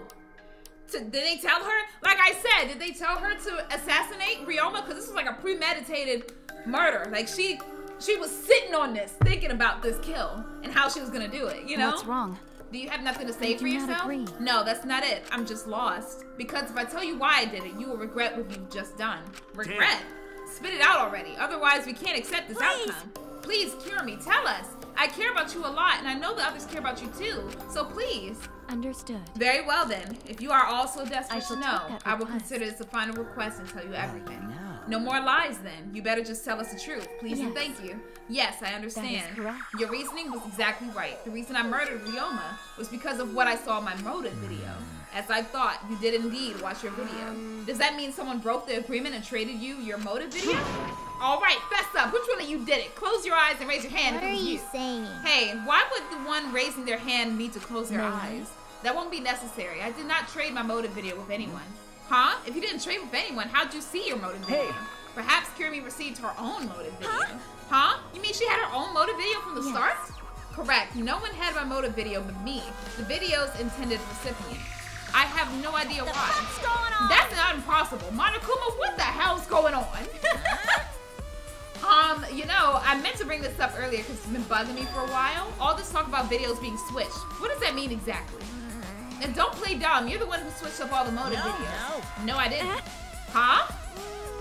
So did they tell her? Like I said, did they tell her to assassinate Ryoma? Because this was like a premeditated murder. Like she she was sitting on this, thinking about this kill and how she was gonna do it, you know? What's wrong? Do you have nothing to say I for yourself? agree. No, that's not it. I'm just lost. Because if I tell you why I did it, you will regret what you've just done. Regret? Spit it out already. Otherwise, we can't accept this Please. outcome. Please, Kirumi. Tell us. I care about you a lot, and I know the others care about you too. So please. Understood. Very well then. If you are all so desperate I to know, I will consider this a final request and tell you everything. No more lies then. You better just tell us the truth, please and thank you. Yes, I understand. correct. Your reasoning was exactly right. The reason I murdered Ryoma was because of what I saw in my motive video. As I thought, you did indeed watch your video. Does that mean someone broke the agreement and traded you your motive video? All right, fess up. Which one of you did it? Close your eyes and raise your hand. What are was you saying? Hey, why would the one raising their hand need to close their Maybe. eyes? That won't be necessary. I did not trade my motive video with anyone. Huh? If you didn't trade with anyone, how'd you see your motive video? Hey. Perhaps Kirumi received her own motive video. Huh? You mean she had her own motive video from the start? Correct. No one had my motive video but me, the video's intended recipient. I have no idea why. What's going on? That's not impossible. Monokuma, what the hell's going on? um, you know, I meant to bring this up earlier because it's been bugging me for a while. All this talk about videos being switched. What does that mean exactly? And don't play dumb. You're the one who switched up all the motive No, videos. No, I didn't. Huh?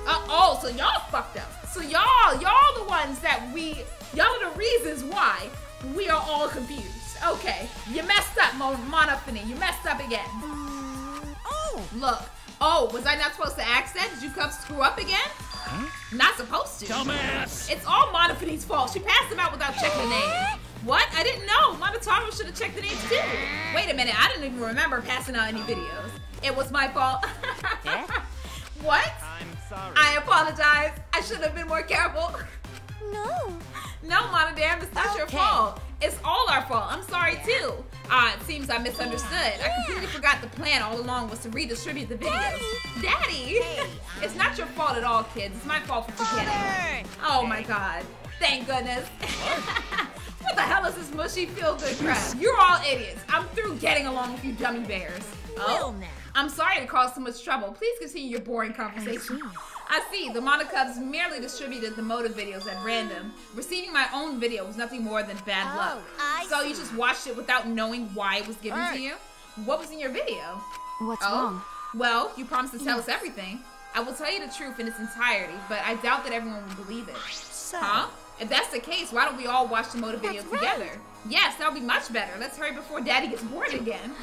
Uh, oh, so y'all fucked up. So y'all, y'all the ones that we, y'all are the reasons why we are all confused. Okay, you messed up, Mo- Monophanie. You messed up again. Oh, look. Oh, was I not supposed to ask that? Did you come screw up again? Not supposed to. Dumbass. It's all Monophanie's fault. She passed him out without checking the name. What? I didn't know. Monotaro should have checked the names too. Wait a minute. I didn't even remember passing out any videos. It was my fault. what? I'm sorry. I apologize. I should have been more careful. No. No, Monodam, it's not your fault. It's all our fault. I'm sorry too. Uh, it seems I misunderstood. I completely forgot the plan all along was to redistribute the videos. Daddy! it's not your fault at all, kids. It's my fault for forgetting. Oh my god. Thank goodness. what the hell is this mushy feel good crap? You're all idiots. I'm through getting along with you dummy bears. Oh, now. I'm sorry to cause so much trouble. Please continue your boring conversation. I see. The Monocubs merely distributed the motive videos at random. Receiving my own video was nothing more than bad oh, luck. I so you just watched it without knowing why it was given to you? What was in your video? What's oh? wrong? Well, you promised to tell us everything. I will tell you the truth in its entirety, but I doubt that everyone will believe it. Huh? If that's the case, why don't we all watch the motive videos together? Yes, that'll be much better. Let's hurry before Daddy gets bored again.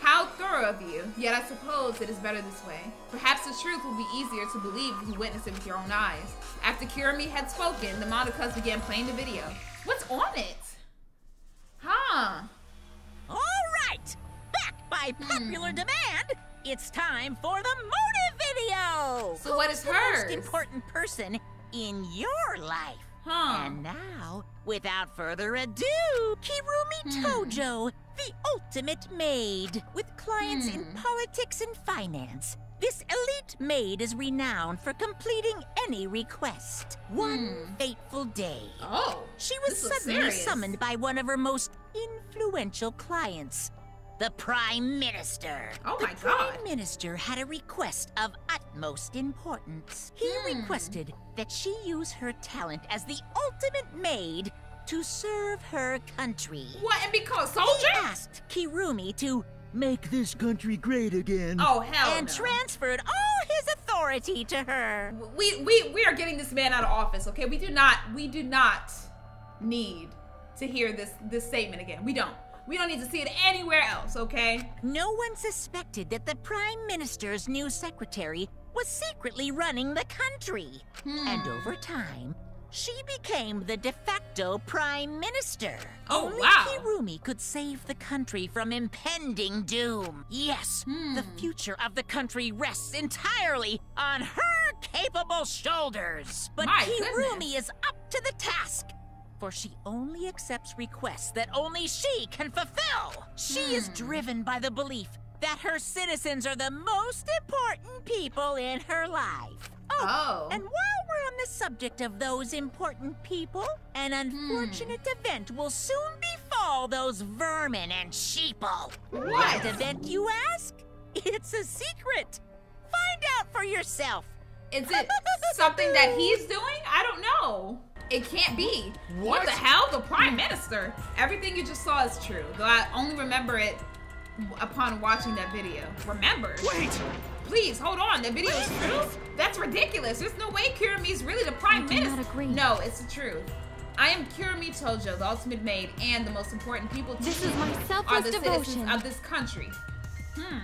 How thorough of you. Yet I suppose it is better this way. Perhaps the truth will be easier to believe if you witness it with your own eyes. After Kirumi had spoken, the Monocubs began playing the video. What's on it? Huh? All right, back by hmm. popular demand, it's time for the motive video. So what Who's is the hers? most important person in your life? Huh. And now, without further ado, Kirumi hmm. Tojo, the ultimate maid, with clients in hmm. politics and finance. This elite maid is renowned for completing any request. One hmm. fateful day. Oh, She was suddenly serious. summoned by one of her most influential clients, the Prime Minister. Oh my the my Prime Minister had a request of utmost importance. He Hmm. requested that she use her talent as the ultimate maid to serve her country. What, and be called soldier? He asked Kirumi to make this country great again. Oh, hell And no. transferred all his authority to her. we we we are getting this man out of office okay we do not we do not need to hear this this statement again we don't we don't need to see it anywhere else okay No one suspected that the Prime Minister's new secretary was secretly running the country. And hmm. over time, she became the de facto Prime Minister. Oh, Only wow. Kirumi could save the country from impending doom. Yes, hmm. the future of the country rests entirely on her capable shoulders. But My Kirumi is up to the task. For she only accepts requests that only she can fulfill. She is hmm. driven by the belief that her citizens are the most important people in her life. Oh. oh. And while we're on the subject of those important people, an hmm. unfortunate event will soon befall those vermin and sheeple. What? event, you ask? It's a secret. Find out for yourself. is it something that he's doing i don't know it can't be what, What? the hell the prime minister everything you just saw is true though i only remember it upon watching that video remember Wait! Please hold on. The video is true. That's ridiculous. There's no way Kirumi's really the prime I do not minister. agree. No, it's the truth. I am Kirumi Tojo, the ultimate maid, and the most important people to This is my selfless are the devotion. citizens of this country. Hmm.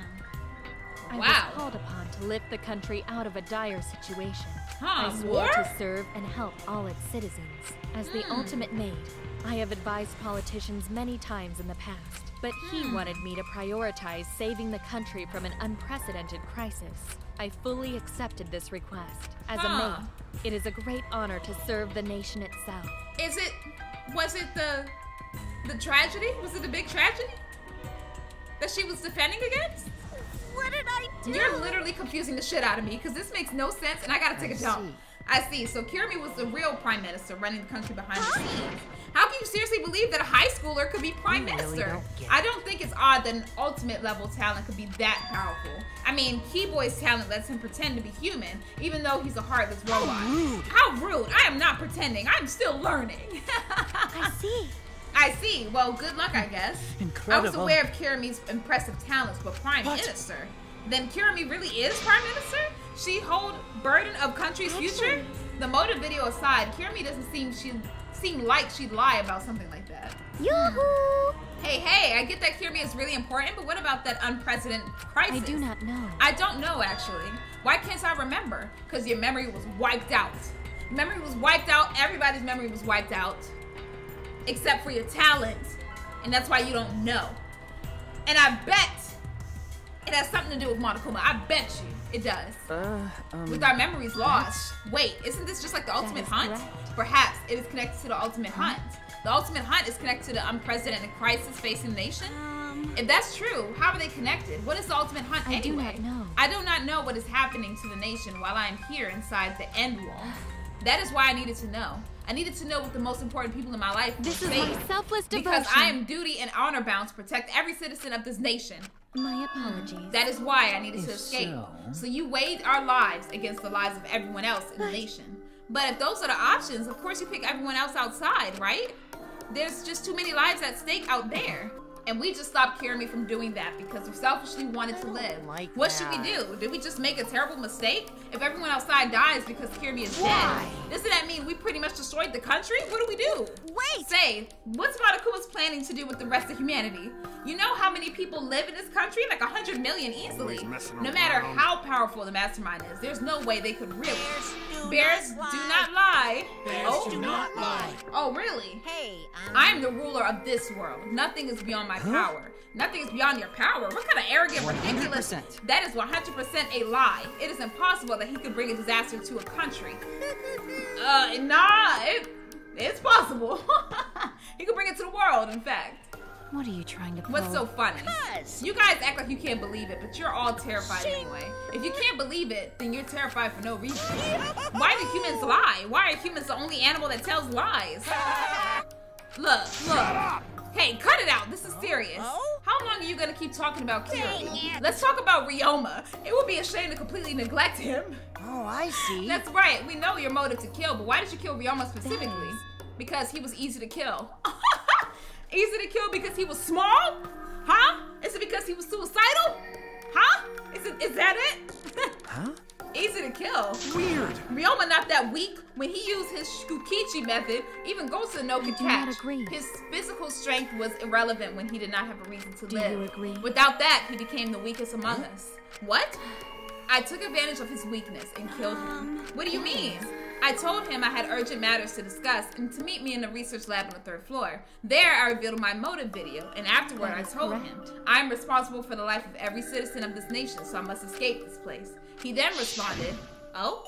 I Wow. was called upon to lift the country out of a dire situation. Huh, I swore war? to serve and help all its citizens. As the Hmm. ultimate maid, I have advised politicians many times in the past, but he Hmm. wanted me to prioritize saving the country from an unprecedented crisis. I fully accepted this request. As Huh. a maid, it is a great honor to serve the nation itself. Is it? Was it the the tragedy? Was it the big tragedy that she was defending against? What did I do? You're literally confusing the shit out of me because this makes no sense, and I gotta take a dump. I see. So Kirumi was the real prime minister running the country behind the scenes. How can you seriously believe that a high schooler could be prime You really minister? don't get I don't think it's odd that an ultimate level talent could be that powerful. I mean, Kibo's talent lets him pretend to be human, even though he's a heartless robot. rude. How rude! I am not pretending. I'm still learning. I see. I see. Well, good luck, I guess. Incredible. I was aware of Kirumi's impressive talents, but prime What? minister. Then Kirumi really is prime minister? She hold burden of country's future? The motive video aside, Kirumi doesn't seem she seem like she'd lie about something like that. Yoo-hoo! Hey, hey, I get that Kirumi is really important, but what about that unprecedented crisis? I do not know. I don't know actually. Why can't I remember? Because your memory was wiped out. Memory was wiped out. Everybody's memory was wiped out. Except for your talent. And that's why you don't know. And I bet it has something to do with Monokuma. I bet you it does. Uh, um, With our memories lost. Wait, isn't this just like the ultimate hunt? correct. Perhaps it is connected to the ultimate hunt. The ultimate hunt is connected to the unprecedented crisis facing the nation. if that's true, how are they connected? What is the ultimate hunt I do anyway? not know. I do not know what is happening to the nation while I am here inside the end wall. That is why I needed to know. I needed to know what the most important people in my life This is my saying. selfless Because. I am duty and honor bound to protect every citizen of this nation. My apologies. That is why I needed to escape. so- So you weighed our lives against the lives of everyone else in the nation. But if those are the options, of course you pick everyone else outside, right? There's just too many lives at stake out there. And we just stopped Kirumi from doing that because we selfishly wanted to live. like what should we do? Did we just make a terrible mistake? If everyone outside dies because Kirumi is dead, doesn't that mean we pretty much destroyed the country? What do we do? Wait! Say, what's Monokuma's planning to do with the rest of humanity? You know how many people live in this country? Like a hundred million easily. No matter around. how powerful the mastermind is, there's no way they could really. do Bears not do lie. not lie. Bears oh. do not lie. Oh, really? Hey, um, I am the ruler of this world. Nothing is beyond my power. Nothing is beyond your power. What kind of arrogant, ridiculous? 100%. That is 100% a lie. It is impossible that he could bring a disaster to a country. uh, nah, it, it's possible. he could bring it to the world, in fact. What are you trying to pull? What's so funny? Cuz. You guys act like you can't believe it, but you're all terrified anyway. If you can't believe it, then you're terrified for no reason. Why do humans lie? Why are humans the only animal that tells lies? Look, look. Hey, cut it out. This is serious. Oh? How long are you gonna keep talking about Kiri? Let's talk about Ryoma. It would be a shame to completely neglect him. Oh, I see. That's right. We know your motive to kill, but why did you kill Ryoma specifically? Because he was easy to kill. easy to kill because he was small? Huh? Is it because he was suicidal? Huh? Is it is that it? Huh? Easy to kill. Weird. Ryoma not that weak. When he used his Shukichi method, even Gonta no could do not catch. agree. His physical strength was irrelevant when he did not have a reason to Do live. you agree? Without that, he became the weakest among us. What? I took advantage of his weakness and killed him. Um, what do you mean? I told him I had urgent matters to discuss and to meet me in the research lab on the third floor. There, I revealed my motive video, and afterward, I told correct. him I am responsible for the life of every citizen of this nation, so I must escape this place. He then responded, Oh?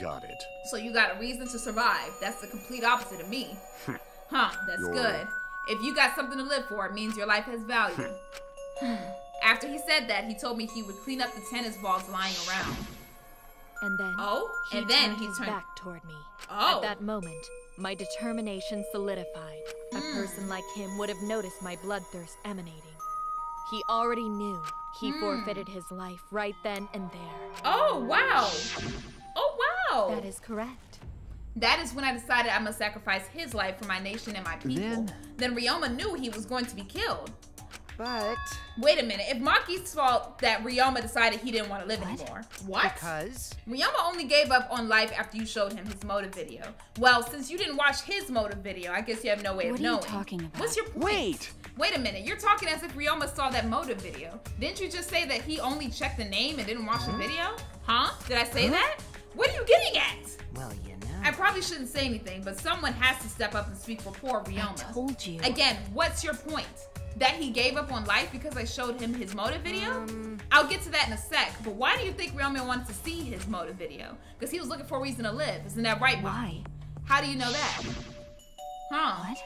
Got it. So you got a reason to survive. That's the complete opposite of me. huh, that's You're- good. If you got something to live for, it means your life has value. Hmm. After he said that, he told me he would clean up the tennis balls lying around. And then Oh, he and then turned he his turned. back toward me. Oh. At that moment, my determination solidified. A Hmm. person like him would have noticed my bloodthirst emanating. He already knew he Hmm. forfeited his life right then and there. Oh, wow. Oh, wow. That is correct. That is when I decided I must sacrifice his life for my nation and my people. Then- Then Ryoma knew he was going to be killed. But Wait a minute. If Maki's fault that Ryoma decided he didn't want to live anymore. What? Because Ryoma only gave up on life after you showed him his motive video. Well, since you didn't watch his motive video, I guess you have no way What of are you knowing. talking about? What's your point? Wait! Wait a minute. You're talking as if Ryoma saw that motive video. Didn't you just say that he only checked the name and didn't watch the video? Huh? Did I say Huh? that? What are you getting at? well, you know. I probably shouldn't say anything, but someone has to step up and speak for poor Ryoma. I told you. Again, what's your point? That he gave up on life because I showed him his motive video? Um, I'll get to that in a sec, but why do you think Ryoma wanted to see his motive video? Because he was looking for a reason to live. Isn't that right? Why? How do you know that? Huh? What?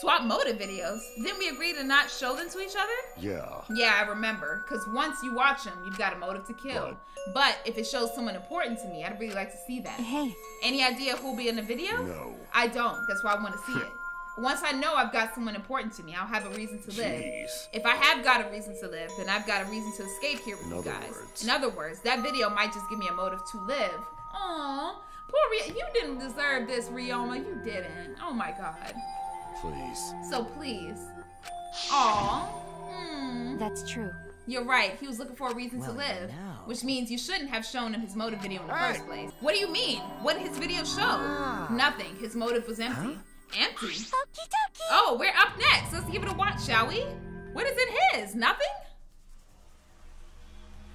Swap motive videos. Didn't we agree to not show them to each other? Yeah. Yeah, I remember. Because once you watch them, you've got a motive to kill. But if it shows someone important to me, I'd really like to see that. Hey, Any idea who'll be in the video? No. I don't. That's why I want to see it. Once I know I've got someone important to me, I'll have a reason to live. Jeez. If I have got a reason to live, then I've got a reason to escape here with In you other guys. words. In other words, that video might just give me a motive to live. Aw, poor Ry- you didn't deserve this, Ryoma. You didn't. Oh my god. Please. So please. Aw. Hmm. that's true. You're right. He was looking for a reason Well, to live, now. which means you shouldn't have shown him his motive video in the Hey. first place. What do you mean? What did his video show? Ah. Nothing. His motive was empty. Empty. Okie dokie. Oh, we're up next. Let's give it a watch, shall we? What is in his? Nothing?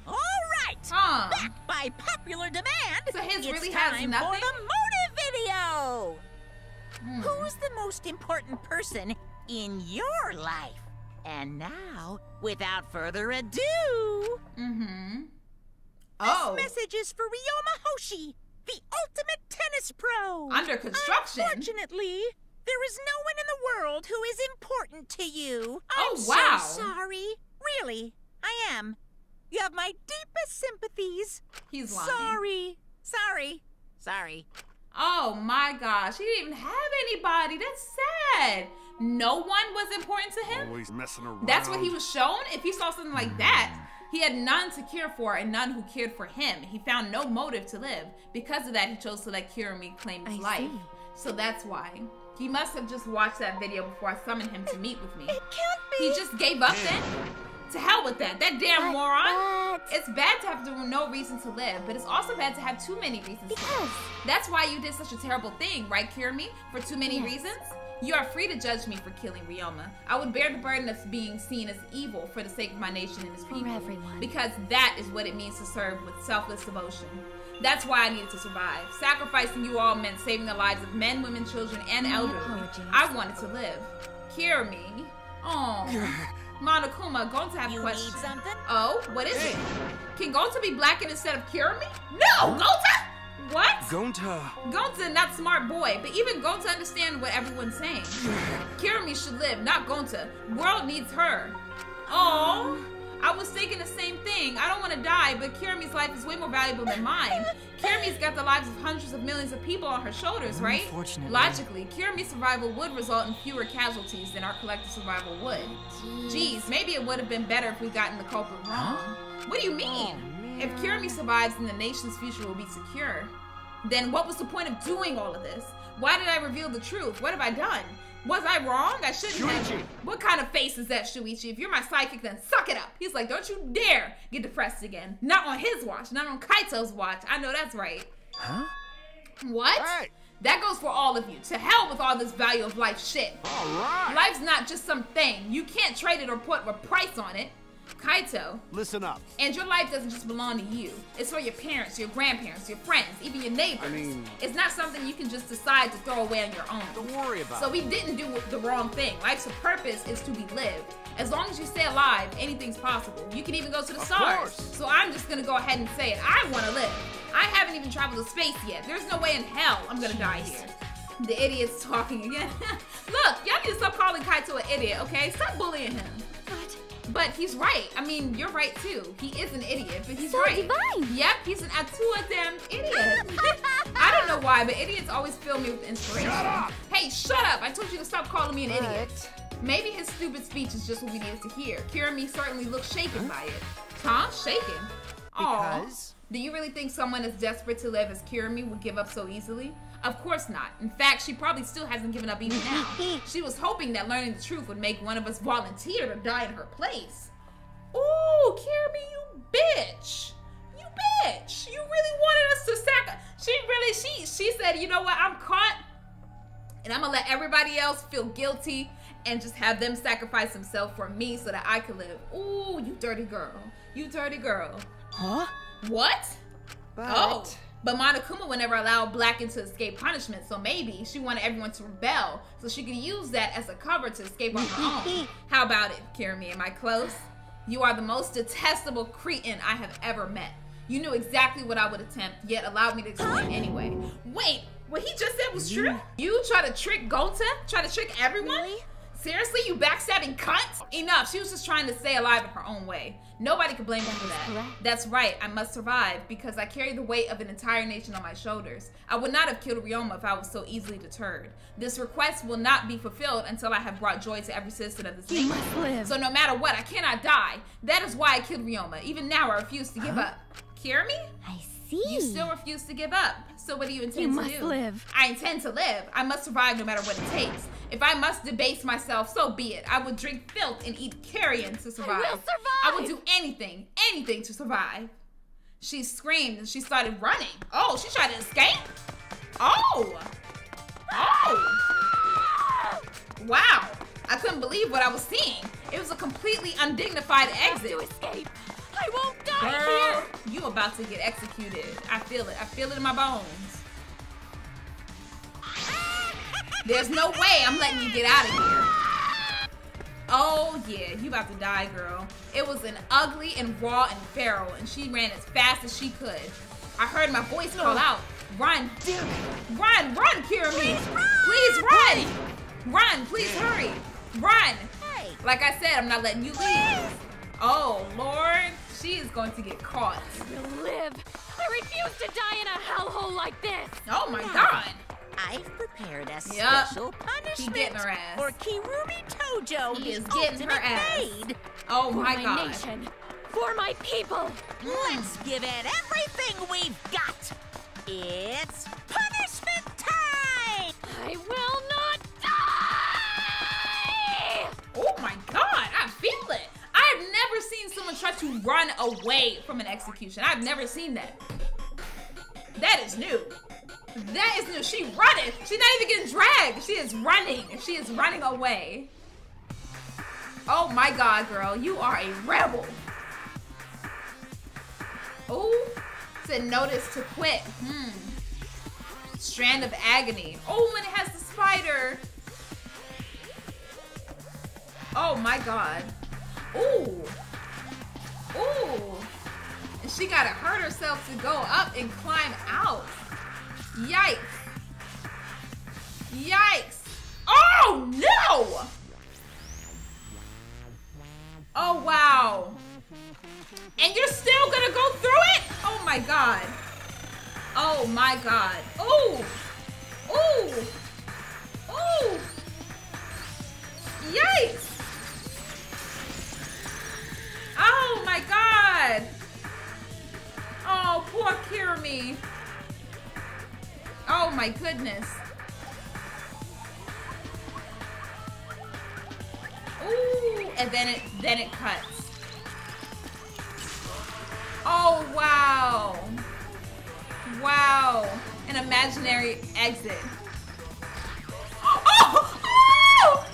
All right. Huh. Back by popular demand. So his it's really has time nothing? for the motive video. Hmm. Who's the most important person in your life? And now, without further ado, Mm-hmm. this Oh. message is for Ryoma Hoshi, the ultimate tennis pro. Under construction. Unfortunately, there is no one in the world who is important to you. Oh, I'm wow. so sorry. Really, I am. You have my deepest sympathies. He's lying. Sorry. Sorry. Sorry. Oh my gosh. He didn't even have anybody. That's sad. No one was important to him? Always messing around. That's what he was shown? If he saw something like that, he had none to care for and none who cared for him. He found no motive to live. Because of that, he chose to let Kirumi claim his I life. see. So that's why. He must have just watched that video before I summoned him to meet with me. It can't be. He just gave up then? To hell with that. That damn But- moron. but- It's bad to have no reason to live, but it's also bad to have too many reasons to Because live. That's why you did such a terrible thing, right, Kirumi? For too many Yes. reasons? You are free to judge me for killing Ryoma. I would bear the burden of being seen as evil for the sake of my nation and its people. For people. everyone. Because that is what it means to serve with selfless devotion. That's why I needed to survive. Sacrificing you all meant saving the lives of men, women, children, and My elderly. apologies. I wanted to live. Kirumi. Oh. Monokuma, Gonta have a You question. need something? Oh, what is it? Can Gonta be blackened instead of Kirumi? No, Gonta! What? Gonta. Gonta, not smart boy, but even Gonta understand what everyone's saying. Kirumi should live, not Gonta. World needs her. Oh, I was thinking the same thing. I don't want to die, but Kirumi's life is way more valuable than mine. Kirumi's got the lives of hundreds of millions of people on her shoulders, right? Unfortunately. Logically, Kirumi's survival would result in fewer casualties than our collective survival would. Jeez, maybe it would have been better if we'd gotten the culprit wrong. What do you mean? Oh, if Kirumi survives, then the nation's future will be secure. Then what was the point of doing all of this? Why did I reveal the truth? What have I done? Was I wrong? I shouldn't have. What kind of face is that, Shuichi? If you're my psychic, then suck it up. He's like, don't you dare get depressed again. Not on his watch, not on Kaito's watch. I know that's right. Huh? What? Hey. That goes for all of you. To hell with all this value of life shit. All right. Life's not just some thing. You can't trade it or put a price on it. Kaito, Listen up. and your life doesn't just belong to you. It's for your parents, your grandparents, your friends, even your neighbors. I mean- it's not something you can just decide to throw away on your own. Don't worry about So it. we didn't do the wrong thing. Life's purpose is to be lived. As long as you stay alive, anything's possible. You can even go to the Of stars. course. So I'm just gonna go ahead and say it. I want to live. I haven't even traveled to space yet. There's no way in hell I'm gonna die here. The idiot's talking again. Look, y'all need to stop calling Kaito an idiot, okay? Stop bullying him. But But he's right. I mean, you're right too. He is an idiot, but he's So right. divine. Yep, he's an atua damn idiot. I don't know why, but idiots always fill me with inspiration. Shut up. Hey, shut up! I told you to stop calling me an idiot. Maybe his stupid speech is just what we needed to hear. Kirumi certainly looks shaken by it. Huh? Shaken? Aw. because Do you really think someone as desperate to live as Kirumi would give up so easily? Of course not. In fact, she probably still hasn't given up even now. she was hoping that learning the truth would make one of us volunteer to die in her place. Ooh, Kirumi, you bitch. You bitch. You really wanted us to sack. She really, she, she said, you know what? I'm caught and I'm gonna let everybody else feel guilty and just have them sacrifice themselves for me so that I can live. Ooh, you dirty girl. You dirty girl. Huh? What? But... Oh. But Monokuma would never allow Blacken to escape punishment, so maybe she wanted everyone to rebel so she could use that as a cover to escape on her own. How about it, Kirumi? Am I close? You are the most detestable cretin I have ever met. You knew exactly what I would attempt, yet allowed me to explain anyway. Wait, what he just said was true? You try to trick Gonta? Try to trick everyone? Really? Seriously, you backstabbing cunt? Enough. She was just trying to stay alive in her own way. Nobody can blame her for that. Correct. That's right. I must survive because I carry the weight of an entire nation on my shoulders. I would not have killed Ryoma if I was so easily deterred. This request will not be fulfilled until I have brought joy to every citizen of this must live. So no matter what, I cannot die. That is why I killed Ryoma. Even now, I refuse to give huh? up. me. I see. You still refuse to give up. So what do you intend you to must do? live. I intend to live. I must survive no matter what it takes. If I must debase myself, so be it. I would drink filth and eat carrion to survive. I will survive. I would do anything, anything to survive. She screamed and she started running. Oh, she tried to escape? Oh! Oh! Wow. I couldn't believe what I was seeing. It was a completely undignified exit. to escape. I won't die Girl, here. you about to get executed. I feel it. I feel it in my bones. There's no way I'm letting you get out of here. Oh yeah, you about to die, girl. It was an ugly and raw and feral, and she ran as fast as she could. I heard my voice call oh. out, run, run, run, Kirumi. Please run! Please run. Run, please hurry. Run. Like I said, I'm not letting you leave. Oh, Lord. She is going to get caught. You'll live. I refuse to die in a hellhole like this. Oh my god. I've prepared a Yup. special punishment her ass. for Kirumi Tojo, He the is getting her ultimate ass. maid. Oh For my my god. nation. For my people. Let's give it everything we've got. It's punishment time! I will not die! Oh my god, I feel it. I've never seen someone try to run away from an execution. I've never seen that. That is new. That is new. She running. She's not even getting dragged. She is running. She is running away. Oh my god, girl. You are a rebel. Oh, said notice to quit. Hmm. Strand of agony. Oh, and it has the spider. Oh my god. Ooh. Ooh. And she gotta hurt herself to go up and climb out. Yikes. Yikes. Oh no! Oh wow. And you're still gonna go through it? Oh my god. Oh my god. Ooh. Ooh. Ooh. Yikes. Oh my god! Oh, poor Kirumi. Oh my goodness. Ooh, and then it then it cuts. Oh wow. Wow. An imaginary exit. Oh! Oh!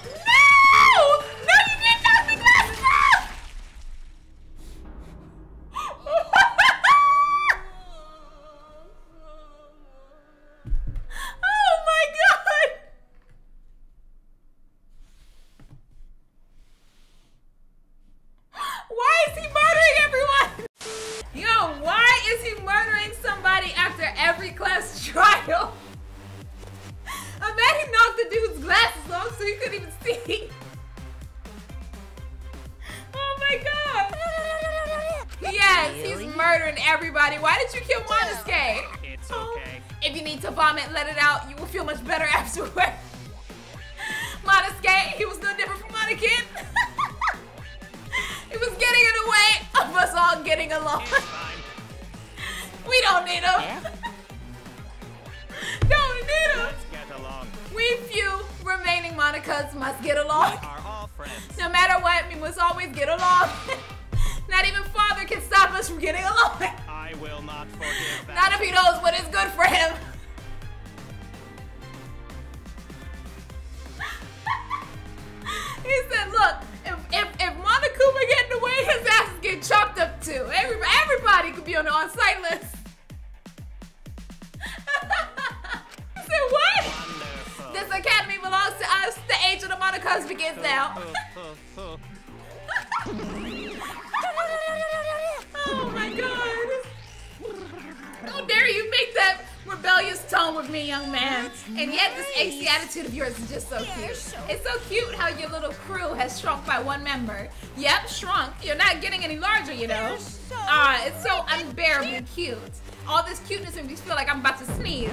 This cuteness feel like I'm about to sneeze.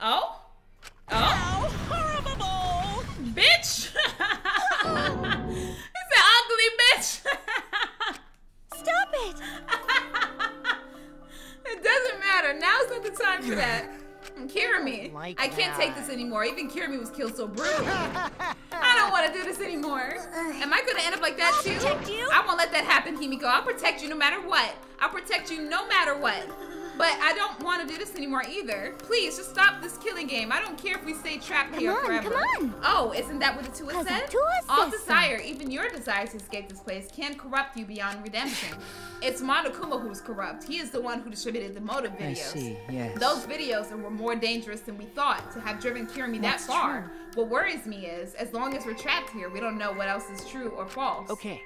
Oh? Oh? horrible! Bitch! it's an ugly bitch! Stop it! It doesn't matter. Now's not the time for that. Kirumi, Like I can't take this anymore. Even Kirumi was killed so brutally. I don't want to do this anymore. Am I gonna end up like that I'll too? you. I won't let that happen, Himiko. I'll protect you no matter what. I'll protect you no matter what. But I don't want to do this anymore either. Please, just stop this killing game. I don't care if we stay trapped here on, forever. come on. Oh, isn't that what the Tua 'Cause the said? Tua All says so. desire, even your desire to escape this place, can corrupt you beyond redemption. it's Monokuma who's corrupt. He is the one who distributed the motive videos. I videos. see, yes. Those videos were more dangerous than we thought to have driven Kirumi that That's far. What worries me is, as long as we're trapped here, we don't know what else is true or false. Okay.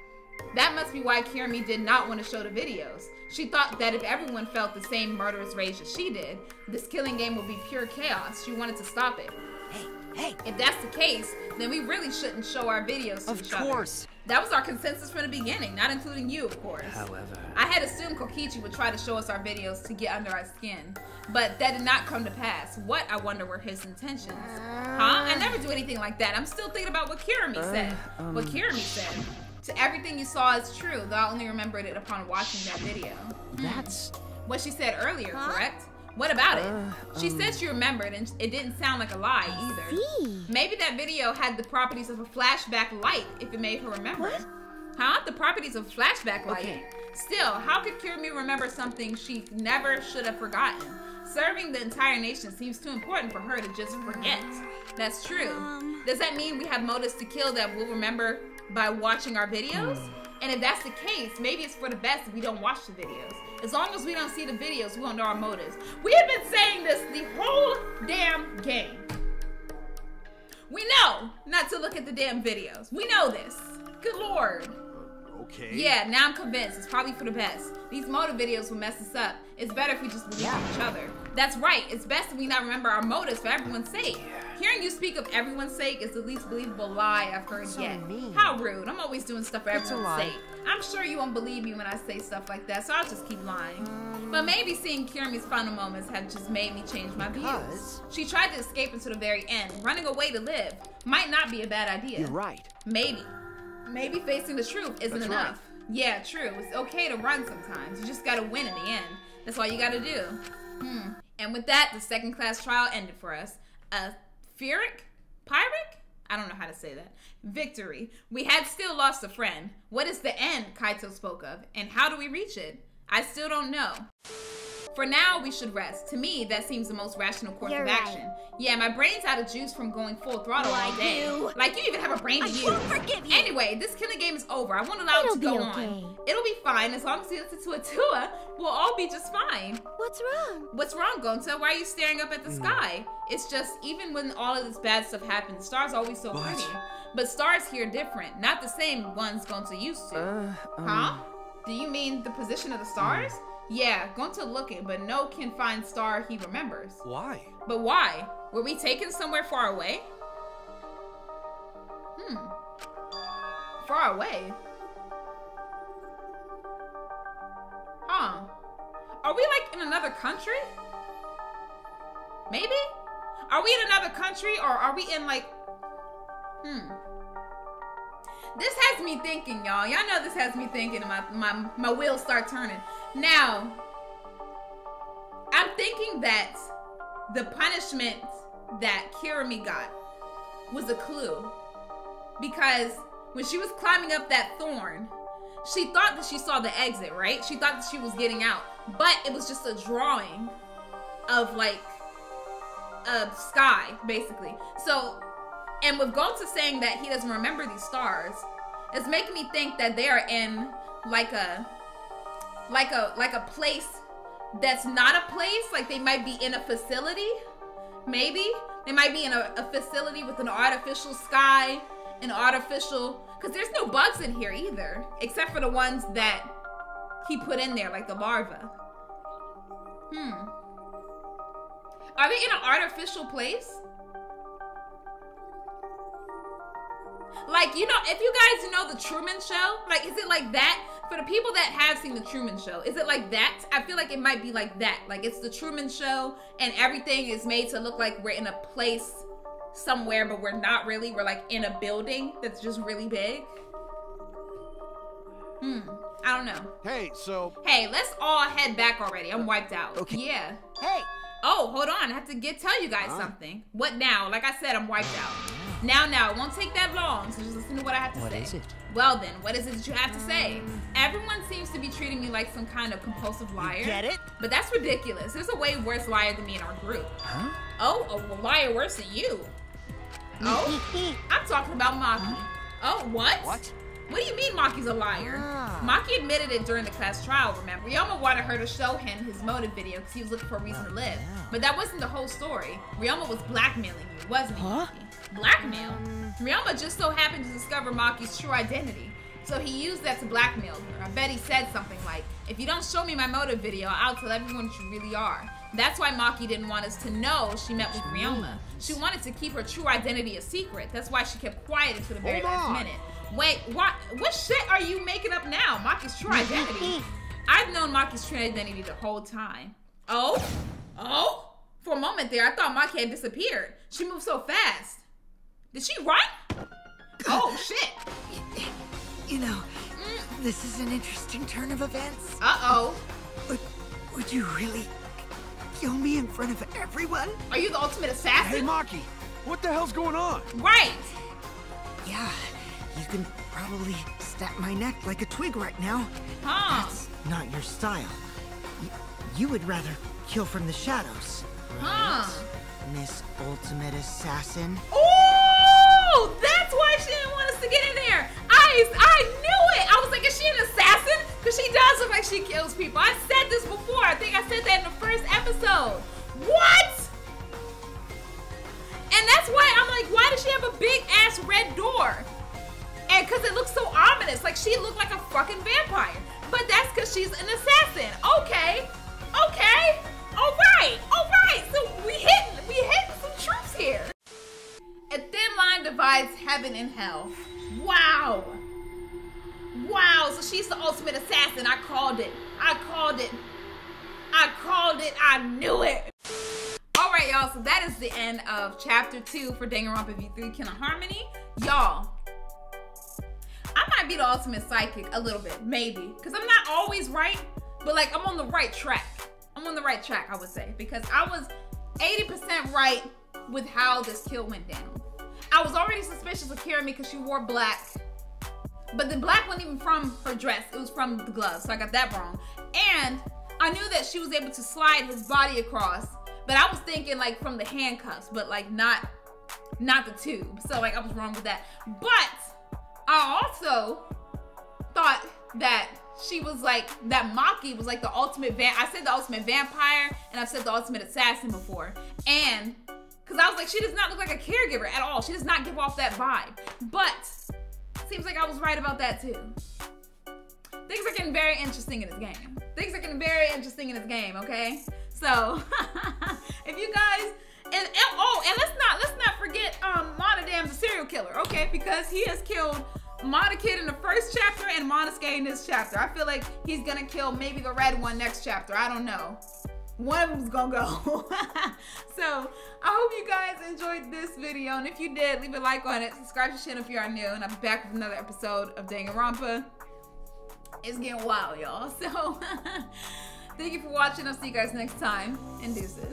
That must be why Kirumi did not want to show the videos. She thought that if everyone felt the same murderous rage as she did, this killing game would be pure chaos. She wanted to stop it. Hey, hey. If that's the case, then we really shouldn't show our videos to Of each other. course. That was our consensus from the beginning, not including you, of course. However. I had assumed Kokichi would try to show us our videos to get under our skin, but that did not come to pass. What, I wonder, were his intentions? Huh? I never do anything like that. I'm still thinking about what Kirumi Uh, said. what Kirumi said. To everything you saw is true, though I only remembered it upon watching that video. That's What she said earlier, correct? What about it? Uh, she um. said she remembered, and it didn't sound like a lie either. Maybe that video had the properties of a flashback light if it made her remember. Huh? The properties of flashback light. Okay. Still, how could Kirumi remember something she never should have forgotten? Serving the entire nation seems too important for her to just forget. That's true. Um, Does that mean we have motives to kill that we'll remember by watching our videos? Hmm. And if that's the case, maybe it's for the best if we don't watch the videos. As long as we don't see the videos, we won't know our motives. We have been saying this the whole damn game. We know not to look at the damn videos. We know this. Good lord. Okay. Yeah, now I'm convinced. It's probably for the best. These motive videos will mess us up. It's better if we just believe in each other. That's right. It's best if we not remember our motives for everyone's sake. Hearing you speak of everyone's sake is the least believable lie I've heard So yet. mean. How rude. I'm always doing stuff for It's everyone's sake. I'm sure you won't believe me when I say stuff like that, so I'll just keep lying. but maybe seeing Kirumi's final moments have just made me change my views. She tried to escape until the very end. Running away to live might not be a bad idea. You're right. Maybe. Maybe facing the truth isn't That's enough. Yeah, true. It's okay to run sometimes. You just gotta win in the end. That's all you gotta do. Hmm. And with that, the second class trial ended for us. A Pyrrhic? Pyrrhic? I don't know how to say that. Victory. We had still lost a friend. What is the end Kaito spoke of? And how do we reach it? I still don't know. For now, we should rest. To me, that seems the most rational course You're of right. action. Yeah, my brain's out of juice from going full throttle all Like day. you. Like you even have a brain to I use. won't forgive you. Anyway, this killing game is over. I won't allow It'll it to go be on. okay. It'll be fine as long as you listen to Atua. We'll all be just fine. What's wrong? What's wrong, Gonta? Why are you staring up at the sky? It's just even when all of this bad stuff happens, stars always so What? pretty. But stars here different, not the same ones Gonta used to. Uh, um, huh? Do you mean the position of the stars? Yeah, going to look looking, but no can find star he remembers. Why? But why? Were we taken somewhere far away? Hmm. Far away? Huh. Are we like in another country? Maybe? Are we in another country or are we in like. Hmm. This has me thinking, y'all. Y'all know this has me thinking, and my, my, my wheels start turning. Now, I'm thinking that the punishment that Kirumi got was a clue because when she was climbing up that thorn, she thought that she saw the exit, right? She thought that she was getting out, but it was just a drawing of like a sky, basically. So, and with Gonta saying that he doesn't remember these stars, it's making me think that they are in like a like a like a place that's not a place. Like they might be in a facility maybe. They might be in a, a facility with an artificial sky an artificial because there's no bugs in here either except for the ones that he put in there like the larva. Hmm. Are they in an artificial place like you know if you guys know the truman show like is it like that for the people that have seen the Truman Show, is it like that? I feel like it might be like that. Like it's the Truman Show and everything is made to look like we're in a place somewhere, but we're not really. We're like in a building that's just really big. Hmm. I don't know. Hey, so. Hey, let's all head back already. I'm wiped out. Okay. Yeah. Hey. Oh, hold on. I have to get tell you guys Huh? something. What now? Like I said, I'm wiped out. Now, now, it won't take that long. So just listen to what I have to What say. is it? Well then, what is it that you have to say? Everyone seems to be treating me like some kind of compulsive liar. get it? But that's ridiculous. There's a way worse liar than me in our group. Huh? Oh, a liar worse than you. Oh, I'm talking about Maki. Oh, what? What? What do you mean Maki's a liar? Ah. Maki admitted it during the class trial, remember? Ryoma wanted her to show him his motive video because he was looking for a reason to live. But that wasn't the whole story. Ryoma was blackmailing you, wasn't he, Huh? Maki? Blackmail? Ryoma just so happened to discover Maki's true identity. So he used that to blackmail her. I bet he said something like, if you don't show me my motive video, I'll tell everyone what you really are. That's why Maki didn't want us to know she met with Ryoma. She wanted to keep her true identity a secret. That's why she kept quiet until the very last minute. Wait, what what shit are you making up now? Maki's true identity. I've known Maki's true identity the whole time. Oh? Oh? For a moment there, I thought Maki had disappeared. She moved so fast. Did she run? Oh shit. You know, this is an interesting turn of events. Uh-oh. Would, would you really kill me in front of everyone? Are you the ultimate assassin? Hey, Maki, what the hell's going on? Right. Yeah, you can probably snap my neck like a twig right now. Huh. That's not your style. Y- you would rather kill from the shadows, Huh. Miss Ultimate Assassin. Oh, that's why she didn't want us to get in there. I I knew it. I was like, is she an assassin? Because she does look like she kills people. I said this before. I think I said that in the first episode. What? And that's why I'm like, why does she have a big ass red door? And because it looks so ominous, like she looked like a fucking vampire. But that's because she's an assassin. Okay, okay, all right, all right. So we hitting, we hitting some truths here. A thin line divides heaven and hell. Wow. Wow, so she's the ultimate assassin. I called it. I called it. I called it. I knew it. All right, y'all. So that is the end of chapter two for Danganronpa V3 Killing Harmony. Y'all, I might be the ultimate psychic a little bit, maybe. Because I'm not always right, but like I'm on the right track. I'm on the right track, I would say. Because I was 80% right with how this kill went down. I was already suspicious of Kirumi because she wore black. But the black wasn't even from her dress. It was from the gloves. So I got that wrong. And I knew that she was able to slide his body across. But I was thinking like from the handcuffs, but like not not the tube. So like I was wrong with that. But I also thought that she was like that Maki was like the ultimate van. I said the ultimate vampire and I've said the ultimate assassin before. And because I was like, she does not look like a caregiver at all. She does not give off that vibe. But seems like I was right about that too. Things are getting very interesting in this game. Things are getting very interesting in this game, okay? So if you guys and, and oh, and let's not let's not forget um Monodam the serial killer, okay? Because he has killed Monokid in the first chapter and Monosuke in this chapter. I feel like he's gonna kill maybe the red one next chapter. I don't know. One of them's gonna go. so I hope you guys enjoyed this video. And if you did, leave a like on it. Subscribe to the channel if you are new. And I'll be back with another episode of Danganronpa. It's getting wild, y'all. So thank you for watching. I'll see you guys next time. And deuces.